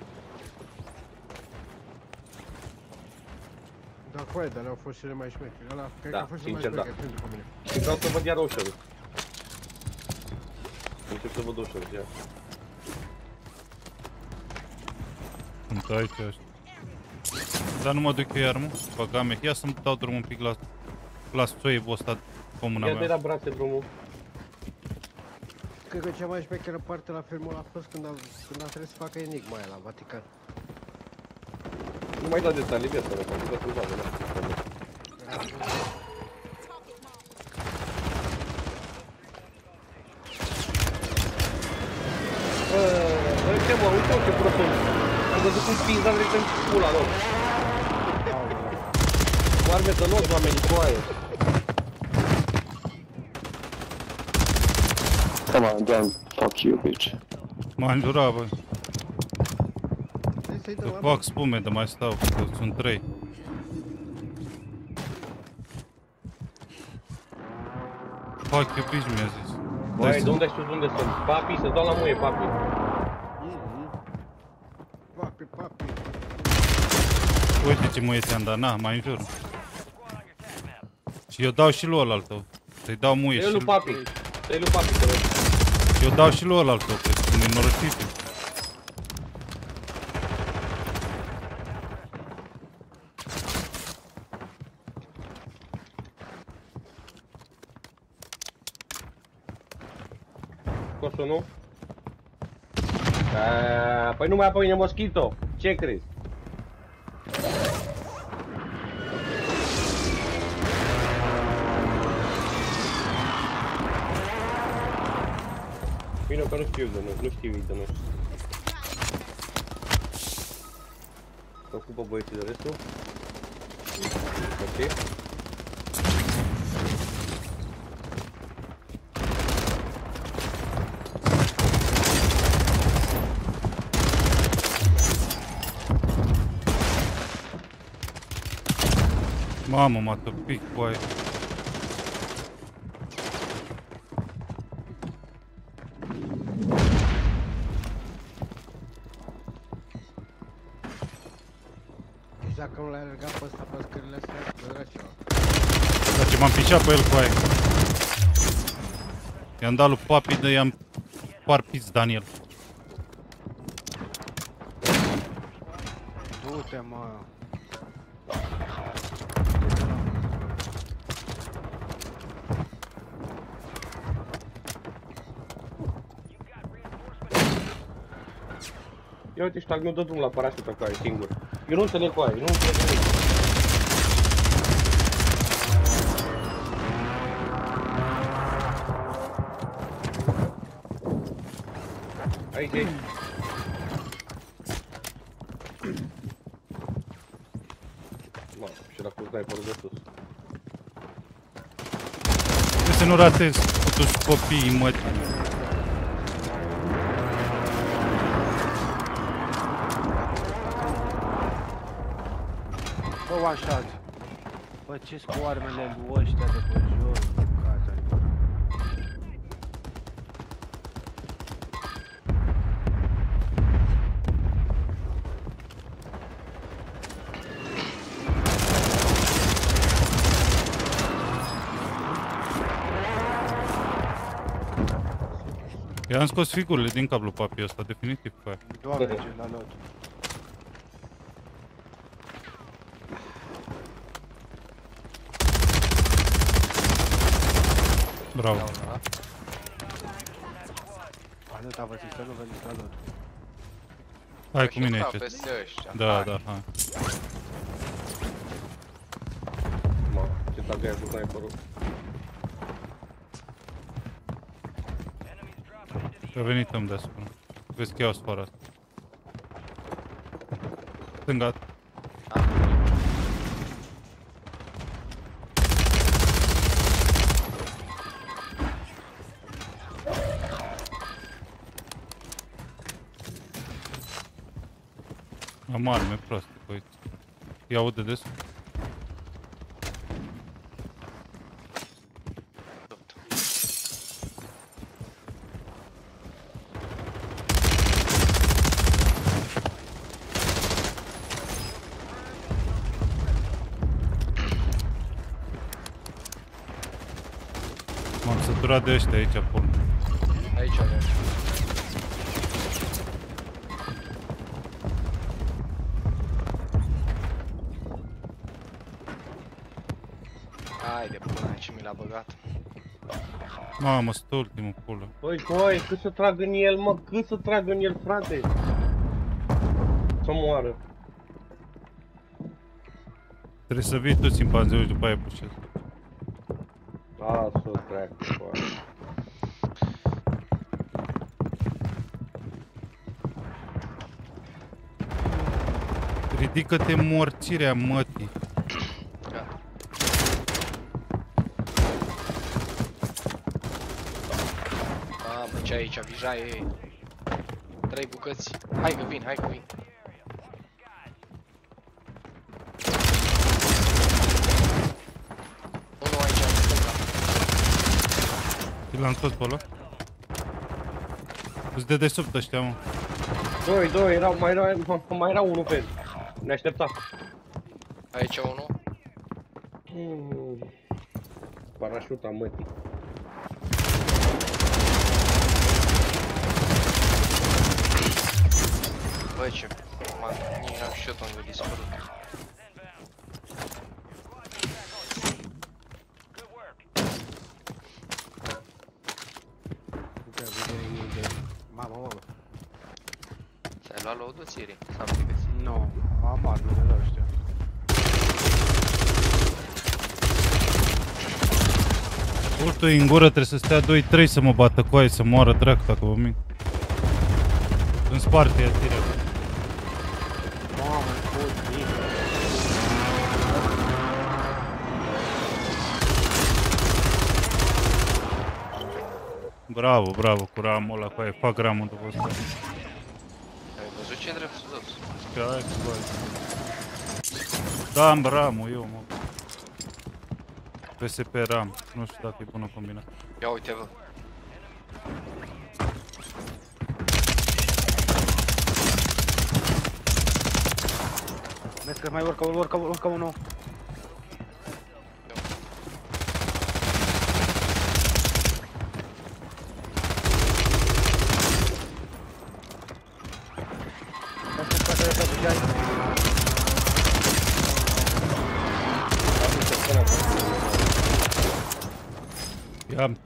Da, cu aia, dar le-au fost cele mai șmecheri. Ăla, cred Da, că a fost cel mai sincer, da. șmecher film după mine. Și vreau să văd iar Ocean. Încep să văd Ocean, iar. Sunt aici ăștia. Dar nu mă duc eu iar, mă. Băga mea. Ia să-mi dau drumul un pic la, la soievul ăsta pe mâna Ia de la mea. brațe drumul. Cred că cea mai șmecheră parte la filmul a fost când a, când a trebuit să facă enigma aia la Vatican. Nu mai da detalii, viața mea, pentru că sunt doamne, da. Bă, ce mă, uite ce prost sunt. Am văzut cum pizza direct în pula lor. Cu arme de lot, oamenii, cu aia. Come on, Dan. Fuck you, bitch. M-a înjurat, bă. Hai să-i dăm Să la fac spume de mai stau, că sunt trei. Fuck you, bitch, mi-a zis. Dai Băi, să- de unde știu de unde sunt? Papi, să dau la muie, papi. Papi, papi. Uite ce mă ți-am dat, na, mai înjur. Și eu dau și lui ăla tău. Să-i dau muie Dă-i și lui papi. Dă-i lui papi, să vezi. Eu dau și lui ăla tău, că sunt nenorocit. Cosul, nu? A, Păi nu mai apoi moschito. Ce crezi? Bine că nu știu de noi, nu știu ei de noi. Se ocupă băieții de restul. Ok. Mamă, m-a tăpit cu aia. Deci dacă nu l-ai alergat pe ăsta pe scările astea, era ceva. Dar ce m-am pișat pe el cu aia. I-am dat lui papi de i-am par pis Daniel. Du-te, mă. Ia uite, ștag, nu dă drum la parașută cu aia, singur. Eu nu înțeleg cu aia, eu nu înțeleg nimic. Aici, aici. Mă, și la cu sniperul de sus. Trebuie să nu ratez totuși copiii, mă. One shot. Bă, ce cu armele lui ăștia de pe jos, casa I-am scos figurile din cablu papi ăsta, definitiv pe aia. Doamne, ce la lot. Bravo. Atâta vă zic să nu veniți la lot. Hai cu mine Da, aici. peste ăștia. Da, Hai. da, hai. Mă, ce tagă ai cu sniperul. A venit îmi deasupra. Vezi că iau sfoara asta. Stânga. Am arme proaste, uite. Ia aude des. M-am săturat de ăștia aici, pun. Aici avem. Mamă, stă ultimul pulă. Băi, coi, cât să trag în el, mă, cât să trag în el, frate? Să moară. Trebuie să vii tu simpanzeu și după aia pușezi. Lasă-o, dracu, bă. Ridică-te morțirea mătii. Mamă, ce aici, vijaie. Trei bucăți. Hai că vin, hai că vin. Unul aici, în stânga. L-am scos pe ăla. Îți de desubt ăștia, mă. Doi, doi, erau, mai era, mai era unul pe el. Ne aștepta. Aici unul. Mm. Parașuta mătii. Băi, ce... Man, nici n-am știut unde a dispărut. Uite, vedere unde... Mamă, mamă. Ți-ai luat load-ul, Siri? Sau nu te găsi? Nu, am armele la ăștia. Urtul în gură trebuie să stea 2-3 să mă bată cu aia, să moară dracu dacă vă minc. În sparte, ea tire. Bravo, bravo, cu ramul ăla, cu aia, fac ramul după asta. Ai văzut ce drept sus? Că hai să bagi. Da, am ramul eu, mă. PSP RAM, nu știu dacă e bună combinație. Ia uite, bă. Vezi că mai urcă, urcă, urcă unul.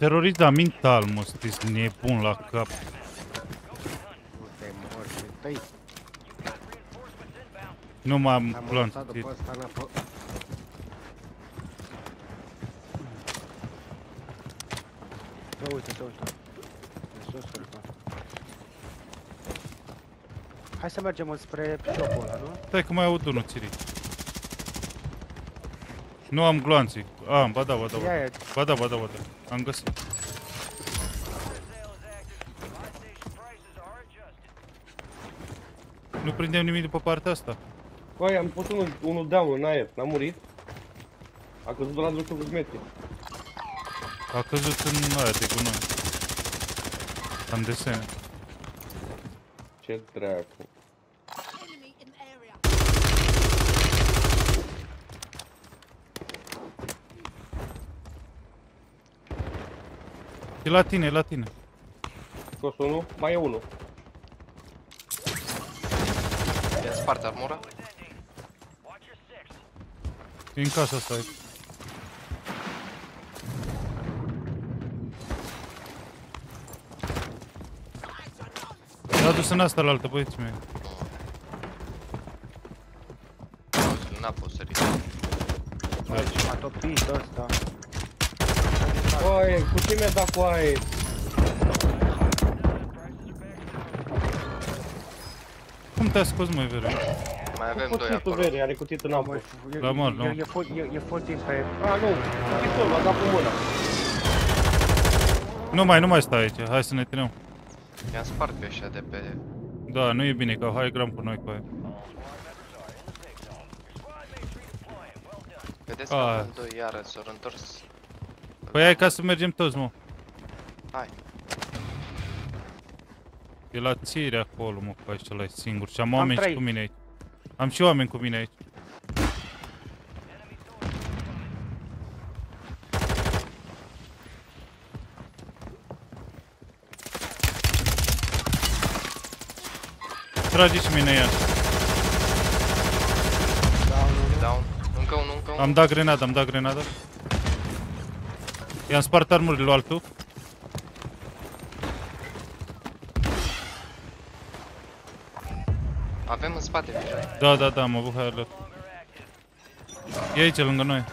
I-am terorizat mental, mă, sunteți nebun la cap. Nu te mori, tăi. Nu m-am Am plantat. lăsat după ăsta înapoi. Să uite, să uite. E sus, urcă. Hai să mergem spre shop-ul ăla, nu? Stai că mai aud unul, Țiri. Nu am gloanții. Am, ba da, ba da, ba Ia, da. ia. Ba da, ba da, ba da. Am găsit. Nu prindem nimic după partea asta. Băi, am pus unul, unul down în aer, n-a murit. A căzut de la 200 metri. A căzut în aia de gunoi. Am desene. Ce dracu. E la tine, e la tine. Scos unul, mai e unul. I-a spart armura. E în casa asta aici. S-a dus în asta la altă, băieții mei. N-a fost sărit. A topit ăsta. Băi, cu ce mi-a dat cu aia? Cum te-a scos, măi, Vere? Mai avem Cu doi cuțitul acolo. vere, are cuțitul în apă. La mor, nu. E, e, fo- e, e fotin pe... A, nu, cuțitul, l-a dat cu mâna. Nu mai, nu mai stai aici, hai să ne tirăm. I-am spart pe ăștia de pe... Da, nu e bine, că hai gram cu noi cu aia. Vedeți că Ah. avem doi iară, s-au întors. Păi hai ca să mergem toți, mă. Hai. E la țire acolo, mă, cu aici ăla singur. Și am oameni și trei. cu mine aici. Am și oameni cu mine aici. Trage și mine ea. E down. Încă unul, încă unul. Am dat grenada, am dat grenada. I-am spart armurile lui altul. Avem în spate deja. Da, da, da, am avut hai alert. E aici, lângă noi.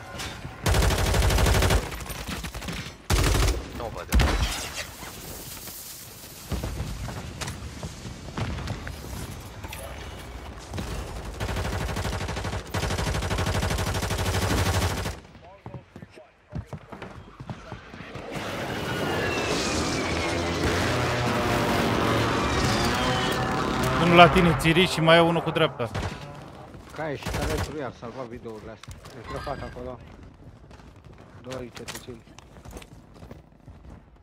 La tine, țiri și mai e unul cu dreapta. Care și care lui a salvat videourile astea. E crăpat acolo. Doi cetățeni.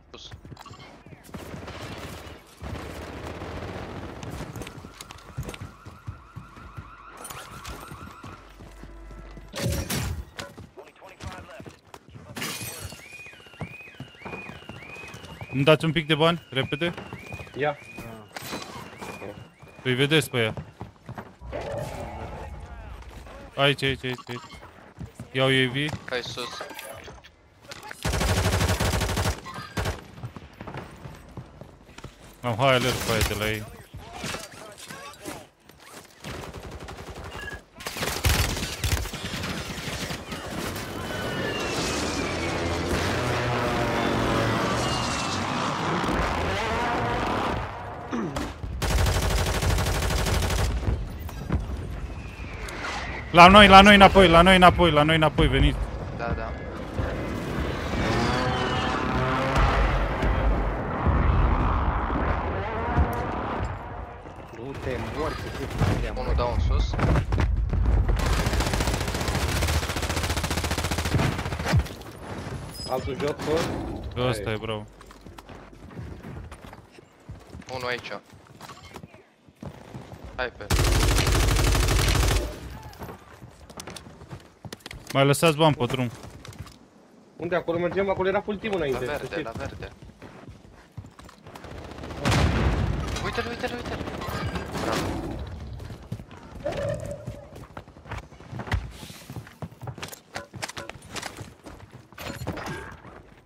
Sus. Îmi dați un pic de bani, repede? Ia. Îi vedeți pe ea. Aici, aici, aici, aici. Iau UAV. Hai sus. Am high alert pe aia de la ei. La noi, la noi înapoi, la noi înapoi, la noi înapoi, veniți. Da, da. Du-te, mor cu cât Unul down sus. Altul jos, tot. Ăsta e, bravo. Unul aici. Hai pe. Mai lăsați bani pe drum. Unde acolo mergem? Acolo era full team La înainte. să verde, știți. la verde. Uite-l, uite-l, uite-l. Bravo.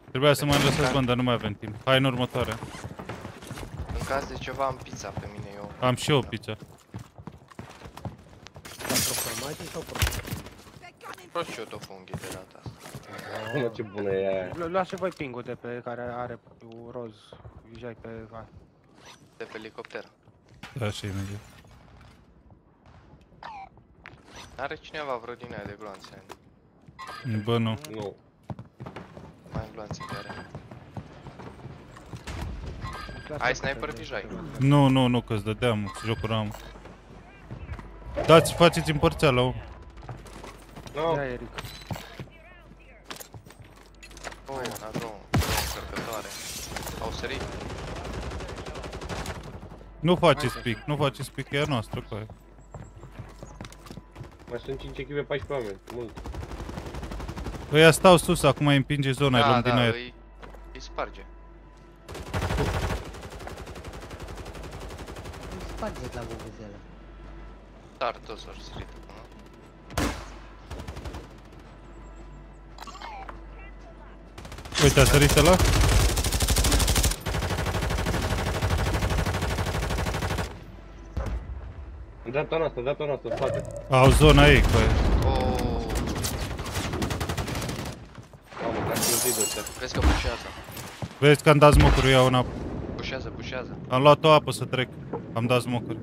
Trebuia să mai lăsați bani, dar nu mai avem timp. Hai în următoare. În caz de ceva am pizza pe mine eu. Am și eu o pizza. Proformații sau pro? Prost și eu tot funghi de data asta. Mă, ce bună e aia. Lu- Luați voi pingul de pe care are un roz. Vijai pe... va- De pe elicopter. Da, și imediat. Are cineva vreo din aia de gloanțe? Bă, nu. Nu. Mai gloanțe care. Ai sniper Vijay? Nu, nu, nu, că-ți dădeam, jocul am. Dați, faceți împărțeala. om. No. Ia, Eric. Oh, una drone, drone încărcătoare. Au sărit. Nu faceți pic, nu faceți pic, e a noastră cu aia. Mai sunt 5 echipe, 14 oameni. Mult. Ăia stau sus, acum îi împinge zona, îi Da, luăm din da, aer. îi, îi sparge. Îmi spargeți la vuvuzela. Dar toți au sărit acum. Uite, a sărit ăla? În dreapta noastră, în dreapta noastră, în spate. Au zona ei cu aia. Oh, Mamă, ca explozii de ăștia. vezi că pușează. Vezi că am dat smocuri, iau în apă. Pușează, pușează. Am luat o apă să trec. Am dat smocuri.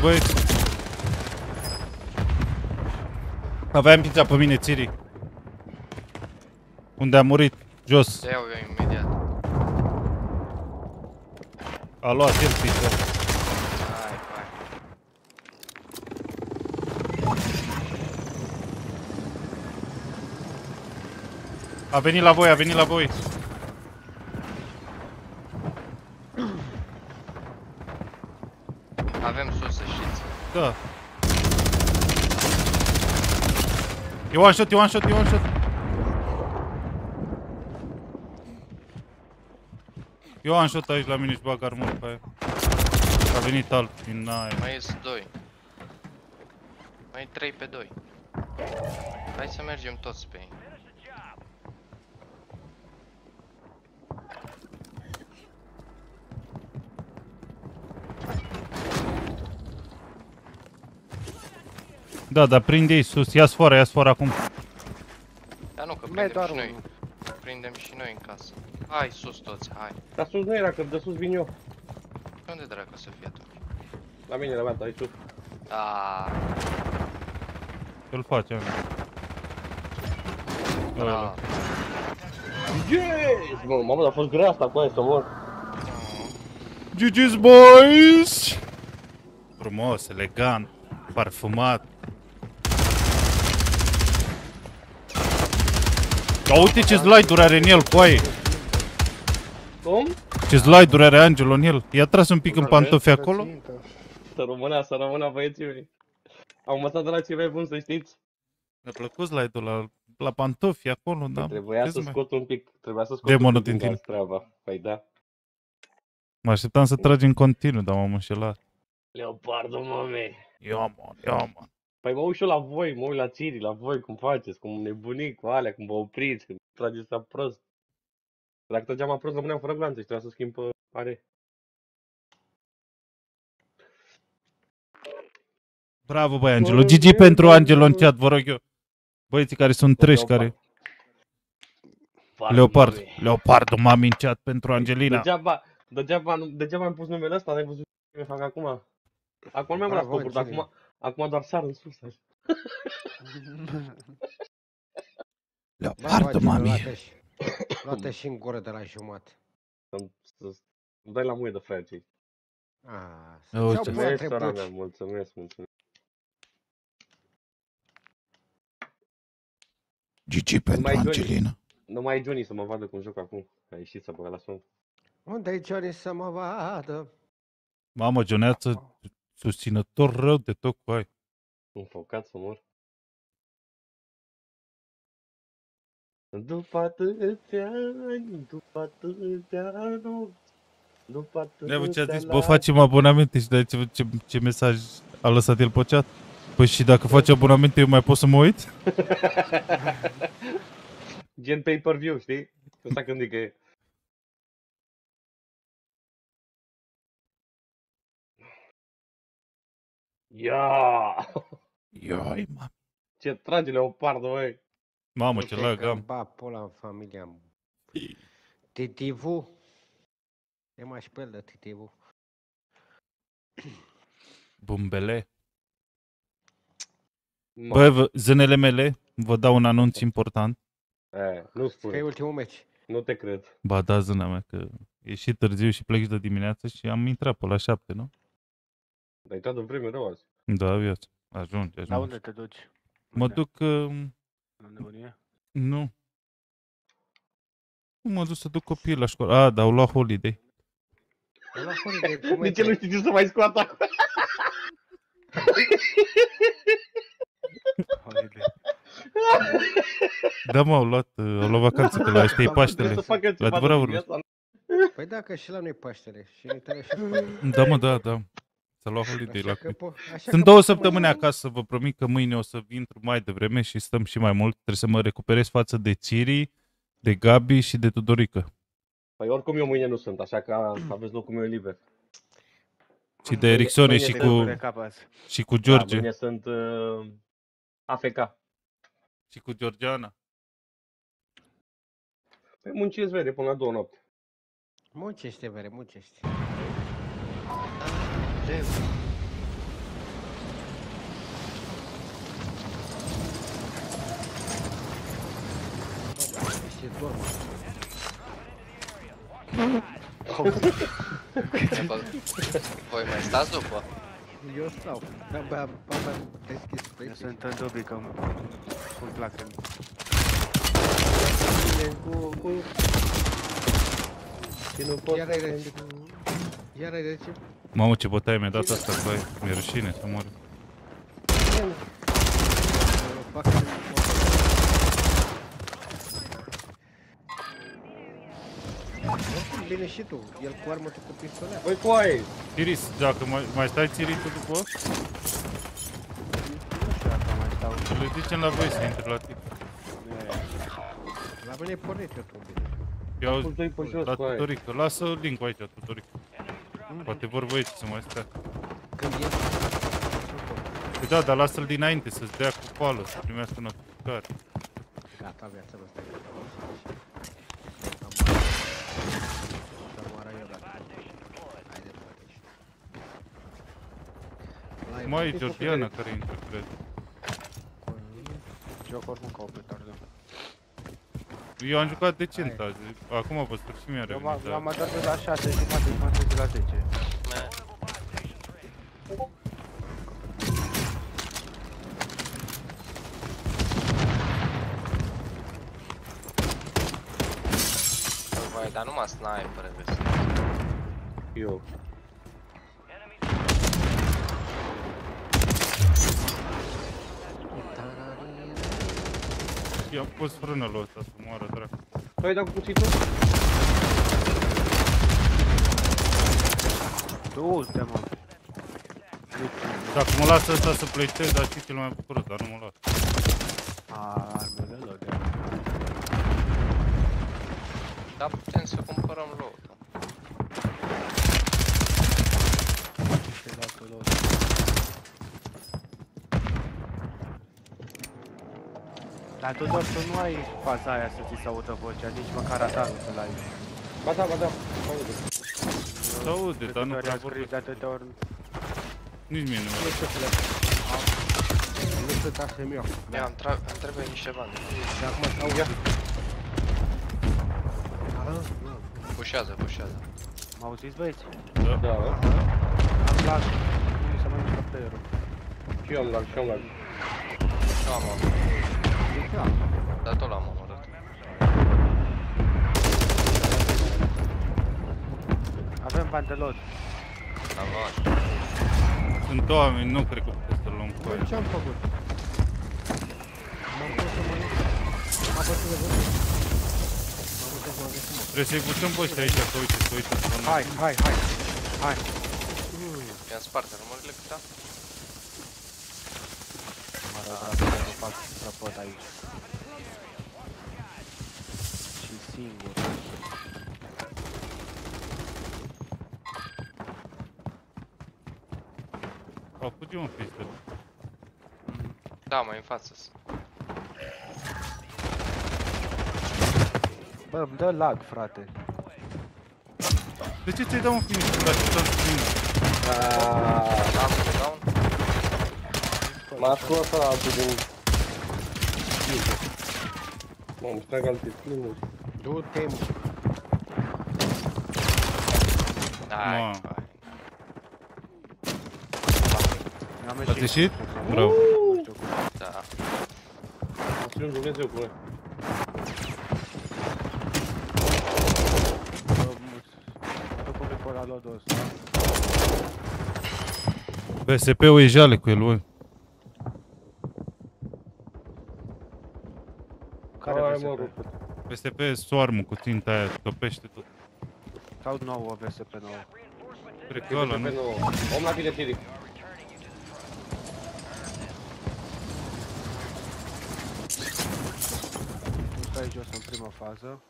Băieți. Aveam pizza pe mine, Țiri. Unde a murit? Jos. Te iau eu imediat. A luat el pizza. Hai, hai. A venit la voi, a venit la voi. Avem sus, să știți. Da. E one shot, e one shot, e one shot. E one shot aici la mine și bag armură pe aia. A venit alt din aia. Mai ies 2. Mai 3 pe 2. Hai să mergem toți pe ei. Da, dar prinde-i sus, ia sfoară, ia sfoară acum. Dar nu, că Mai e prindem doar și noi. unul. Prindem și noi în casă. Hai sus toți, hai. Dar sus nu era, că de sus vin eu. Pe unde dracu să fie atunci? La mine, la mea, aici sus. Aaaa, Îl face, am. bravo. Yes! Bă, mamă, dar a fost grea asta cu aia să mor. GG's boys! Frumos, elegant, parfumat. Dar uite ce slide-uri are în el, coaie! Cum? Ce slide-uri are Angelo în el. I-a tras un pic în pantofi acolo. Să rămână, să rămână băieții mei. Am învățat de la cei mai buni, să știți. Mi-a plăcut slide-ul la, la pantofi acolo, da. Trebuia Ce să mai- scot un pic, trebuia să scot Demonul un pic din din gas treaba. Păi da. Mă așteptam să tragi în continuu, dar m-am înșelat. Leopardul, mame. Ia, mă, ia, mă. Păi mă uit și eu la voi, mă uit la țirii, la voi, cum faceți, cum nebuniți cu alea, cum vă opriți, când trageți la prost. Dacă trăgeam la prost, rămâneam fără glanțe și trebuia să schimb pe are. Bravo, băi, Angelo. GG pentru Angelo în chat, vă rog eu. Băieții care sunt treși, care... Leopard. Leopardul mami în chat pentru Angelina. Degeaba, degeaba, nu- degeaba am pus numele ăsta, n-ai văzut ce mi fac acum. Acum nu mai am la Bravo, scopuri, dar Angelina. acum, acum doar sar în sus. așa. Leopardul mami. Luate și, luate și în gură de la jumate. Să-mi să- îmi dai la muie de fraier Ah, Uite. ce-au băiat Mulțumesc, sora mea, trebuți. mulțumesc, mulțumesc. GG Nu pentru mai Johnny. Angelina. Nu mai e Johnny să mă vadă cum joc acum. A ieșit să băga la somn. Unde-i Johnny să mă vadă? Mamă, Joneață, susținător rău de tot cu ai. Înfocat să mor. După atâția ani, după atâția nopți, după Ne ce a atâția zis, bă, facem abonamente și de ce, ce, ce mesaj a lăsat el pe chat? Păi și dacă faci abonamente, eu mai pot să mă uit? Gen pay-per-view, știi? Asta când e că e. Ia! Ioi, mă. Ce trage leopardul, băi! Mamă, ce Uite lag că am. Ba, pola în familia. Titivu. E mai spel de titivu. Bumbele. Nu. Bă, vă- zânele mele, vă dau un anunț important. E, nu Că e spune. ultimul meci. Nu te cred. Ba da, zâna mea, că e și târziu și plec și de dimineață și am intrat pe la șapte, nu? Dar ai intrat în vreme rău azi. Da, viață. Ajunge, La ajunge. unde te duci? Mă Unde? duc... Uh, La nebunie? nu. Nu mă duc să duc copiii la școală. A, dar au luat holiday. E la holiday, cum De ce nu știi ce să mai scoată acum? Holiday. Da, mă, au luat, uh, au luat vacanță, că la ăștia e Am Paștele. Trebuie să facă La ceva adevărat din vorbesc. viața. Păi da, că și la noi Paștele. Și în Italia și Spania. Da, mă, da, da. S-a luat holiday la Așa că, copii. po- așa Sunt că două poți să săptămâni mai- acasă, vă promit că mâine o să intru mai devreme și stăm și mai mult. Trebuie să mă recuperez față de Ciri, de Gabi și de Tudorică. Păi oricum eu mâine nu sunt, așa că aveți locul meu liber. Și de Ericsson mâine și te cu, Bucure capăs. și cu Da, George. mâine sunt uh, AFK. Și cu Georgiana. Păi muncesc vede până la două noapte. Muncește, vere, muncește. Ce dormă. Voi mai stați după? Eu stau. Abia, abia deschis Eu pe sunt în dubii că îmi plac în... Cu, cu... Și nu pot Iar să ai te- rece. Iar ai rece. Mamă, ce bătaie mi-a dat asta, băi. Mi-e rușine să mor. Fac Oricum, Bine și tu. El cu armă, tu cu pistolet. Băi, coaie! Ciris, dacă mai, mai stai Țiri tu după? Nu știu dacă mai stau. Le zicem la voi să intre la tine. La mine e pornit eu tu bine. Eu Am pus doi pe jos, la coaie. Tudorică. Lasă link aici, Tudorică. Poate vor voi să mai stea. Când e? Păi da, dar lasă-l dinainte să-ți dea cu pală, să primească notificare. Gata, viața mă stai. Să moară eu dacă Haide, poate. Mai e Georgiana care intră, cred. Joc oricum ca o petardă. Eu am jucat decent azi. Acum vă sfârșit și mi-a Eu revenit. m-am dar- am adormit la 6 jumate, m-am trezit la 10. Vai, dar numai sniper vezi. Eu. I-am pus frână la ăsta să moară, dracu. Păi, dar cu cuțitul? Du-te, mă. Dacă mă lasă ăsta să plătesc, dar știi cel mai bucuros, dar nu mă las. A, armele lor de Dar putem să cumpărăm lot. ce datul lor. Dar tu doar tu nu ai faza aia să ți se audă vocea, nici măcar radarul să-l ai. Ba da, ba da. Aude. Se aude, dar nu Câte ori prea a scris vorbesc. de atâtea ori. Nici mie nu Nu știu să le... Nu sunt așa meu. Mi-am tra- îmi trebuie niște bani. Și acum se aude. Ah, nu. Pușează, pușează. Mă auziți băieți? Da. Da, Am lag. Nu se mai mișcă playerul. și eu am lag, și eu am lag. Nu am omorât. Dar tot l-am omorât. Avem bani de lot. Am luat. Sunt oameni, nu cred că puteți să-l luăm cu aia. Ce-am făcut? M-am pus să mănânc. M-a bătut de vânt. M-am pus să mă găsim. Trebuie să-i putem pe ăștia aici, să uite, să uite. să nu- Hai, hai, hai. Hai. I-am spart armorile cât am. Mă rog, dracu, că nu fac prăpăt aici. Și singur. Au fugit un pistol. Da, mai în față. Bă, îmi dă lag, frate. De ce ți-ai dat un finish când aș putea să prindă? Down pe down. M-a scos ăla altul din... Mamă, își trag alte skin-uri. Du-te, mă. Hai, Mă. hai. Am Ați ieșit? Bravo. Da. Mă strâng Dumnezeu cu noi. Bă, După pe ăla lodul ăsta. VSP-ul e jale cu el, băi. Care Hai, VSP? mă, rupe. VSP e soarmul cu ținta aia, topește tot. Sau nouă VSP nouă. Cred că ăla, nu? Pe nouă. Om la tine, Tiri. Nu stai jos în prima fază.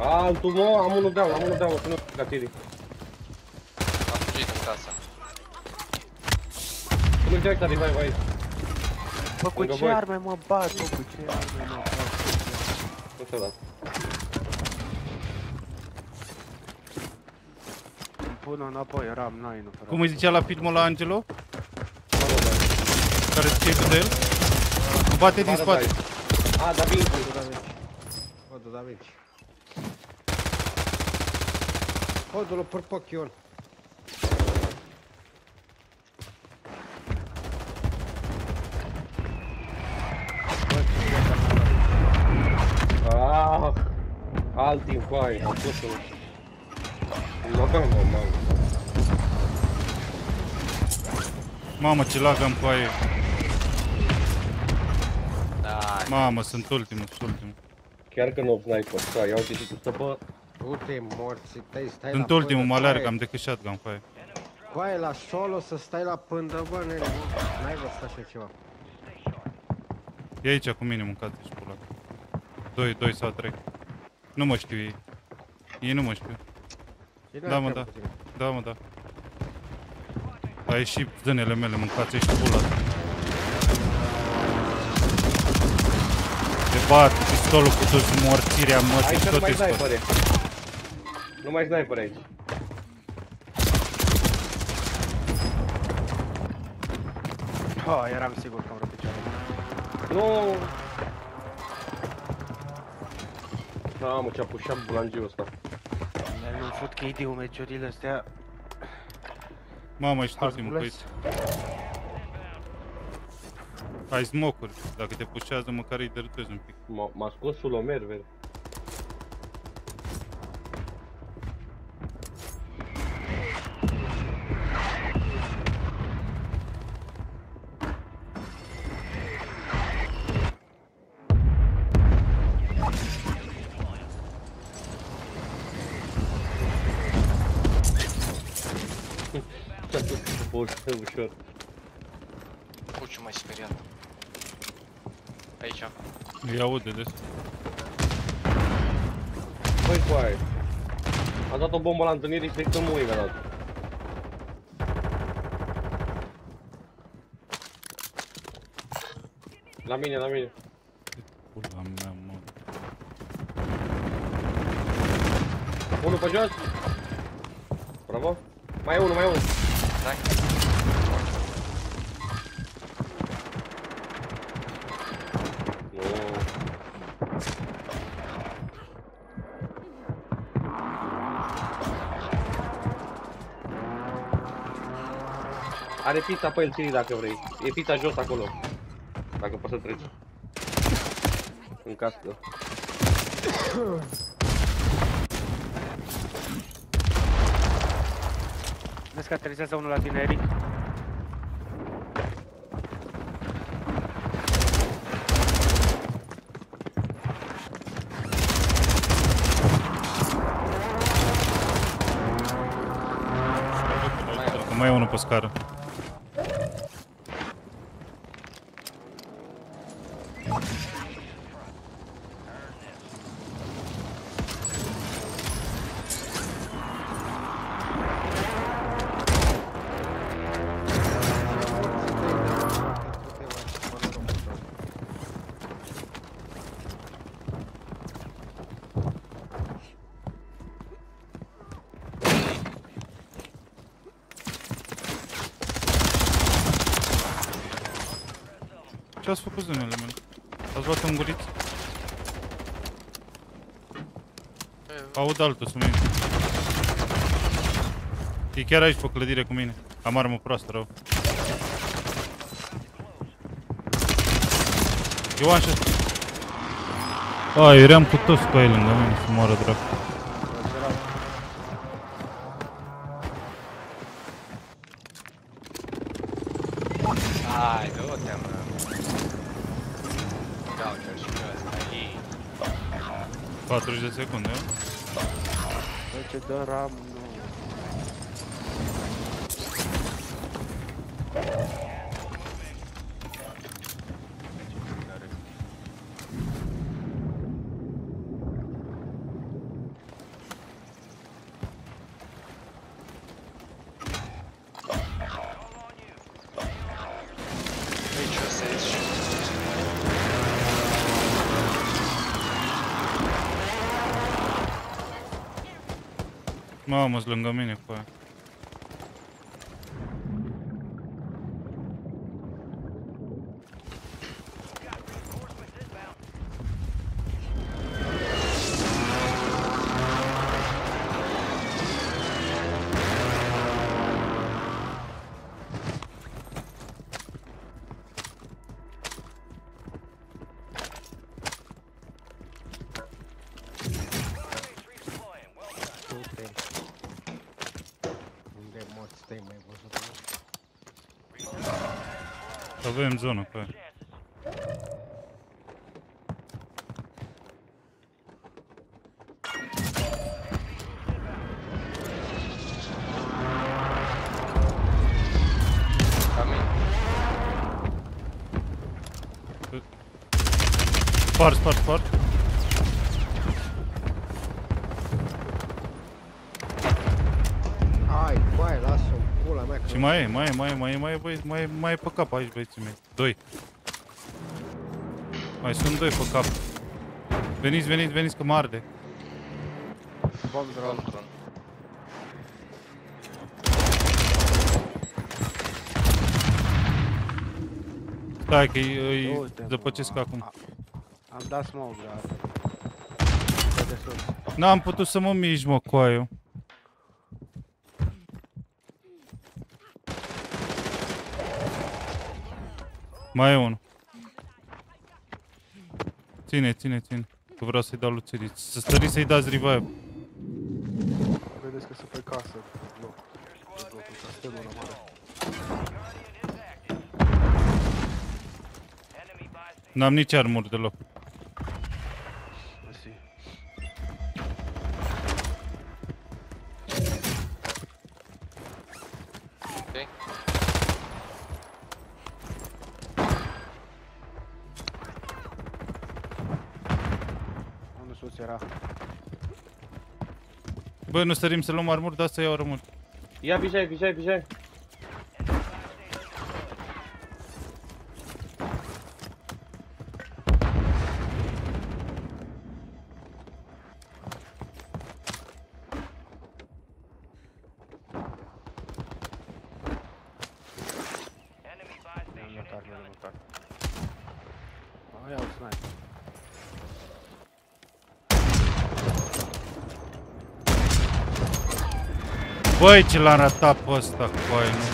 Altul, mă, am unul down, am unul down, să nu la Tiri. Am fugit în casa. Să nu direct la revive aici. Bă, cu Lângă ce voi. arme mă bat, bă, cu ce arme mă bat? Nu s-a dat. Îmi pun înapoi, eram 9 frate. Cum îi zicea la filmul la Angelo? Care ziceai tu de el? Îmi bate din spate. A, da Vinci. Vado da Vinci. Codolo per pocchione. Ah, alt din foaie, am pus-o. Mă, mă, mă. Mamă, ce lag am cu aia. Da. Mamă, sunt ultimul, sunt ultimul. Chiar că nu sniper, stai, ia uite și tu stăpă. Du-te, morți, stai, stai Sunt la ultimul, pândă, mă alerg, coaie. am decât shotgun cu aia. Coaie la solo să stai la pândă, bă, nene, bă. N-ai văzut așa ceva. E aici cu mine, mâncați și pula. 2, 2 sau 3. Nu mă știu ei. Ei nu mă știu. Cine Da, are mă, treabă da. cu tine? Da, mă, da. A ieșit zânele mele, mâncați și pula. Te bat cu pistolul cu toți morțirea măsii Aici și nu tot mai îi scot. snipere. Nu mai sniper aici. Ha, eram sigur că am rupt picioarele. Nu. Mamă, ce-a pușat bulangiul ăsta. El nu-mi fut KD-ul meciurile astea. Mamă, ești Ați ultimul pe aici. bules? Ai smoke-uri. Dacă te pușează, măcar îi derutezi un pic. M-a- M-a scos Sulomer, vezi. Poți ușor. Puciu mai speriat. Aici. Îi aude des. Băi, coaie. A dat o bombă la întâlnire și să mui mi-a dat. La mine, la mine. Pula mea, mă. Unul pe jos. Bravo. Mai e unul, mai e unul. Stai. Are pizza pe el, Siri, dacă vrei. E pizza jos acolo. Dacă poți să treci. În cască. Vezi că aterizează unul la tine, Eric? Că mai e unul pe scară. Altul sub mine. E chiar aici pe clădire cu mine. Am armă proastă rău. Eu am și A, eram cu toți cu ei lângă mine să moară dracu. Hai, du-te, mă. Da, uite și pe ăsta. Ii. 40 de secunde, eu? Mamă, sunt lângă mine mă? Avem zonă pe aia. Camin. Mai e, mai e, mai e, mai e, mai e, băieți, mai e, mai e pe cap aici, băieții mei. Doi. Mai sunt doi pe cap. Veniți, veniți, veniți că mă arde. Bomb drone. Control. Stai că îi, îi Du-te, mă. zăpăcesc acum. Am dat smoke, dar... Pe de sus. N-am putut să mă mișc, mă, cu Mai e unul. Ține, ține, ține. Că vreau să-i dau luțerii. Să stări să-i dați revive. Vedeți că sunt pe casă. Nu. Pe blocul castelul ăla mare. N-am nici armuri deloc. Nu stărim să luăm armuri, dar să iau armuri. Ia vijay, vijay, vijay. Băi, ce l-am ratat pe ăsta cu aia, nu?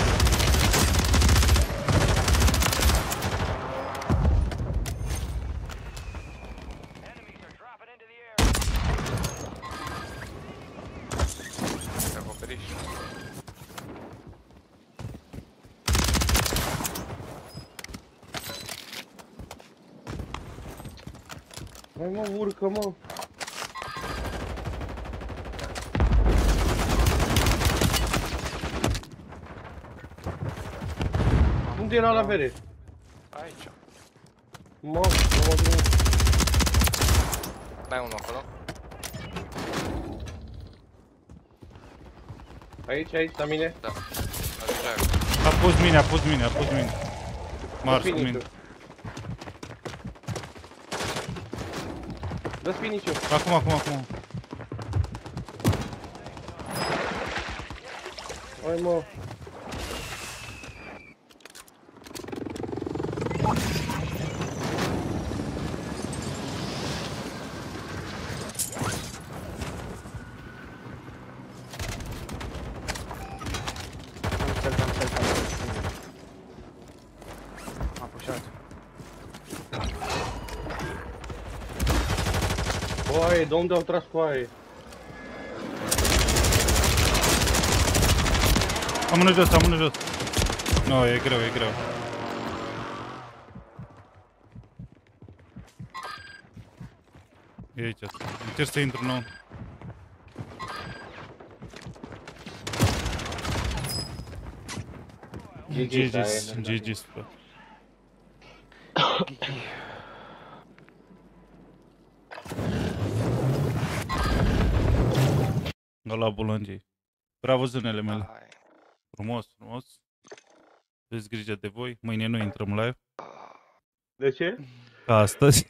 Pe acoperiș. Hai mă, urcă mă. Unde era la bere? Aici. Mă, mă, mă, Mai e unul acolo. Aici, aici, la mine. Da. Ajungea. A pus mine, a pus mine, a pus mine. Mars cu mine. Dă spiniciu. Acum, acum, acum. Hai mă. Aie, de unde au tras cu aie? Am unul jos, am unul jos. Nu, no, e greu, e greu. E aici. Încerc să intru nou. GG, da, GG's, e, da. GG's, bă. Ăla bulangii. Bravo, zânele mele. Frumos, frumos. Aveți grijă de voi. Mâine nu intrăm live. De ce? Ca astăzi.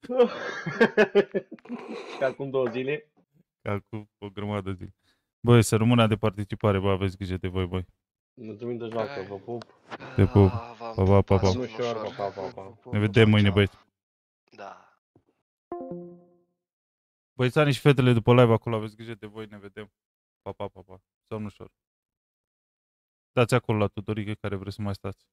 Ca acum două zile. Ca cu o grămadă de... Băi, să rămână de participare, bă, aveți grijă de voi, băi. Mulțumim de joacă, vă pup. Te pup. Pa, pa, pa, pa. Nu ușor, pa, pa, pa, pa. Ne vedem mâine, băieți. Băiețanii și fetele după live acolo, aveți grijă de voi, ne vedem. Pa, pa, pa, pa. Somn ușor. Dați acolo la Tudorică care vreți să mai stați.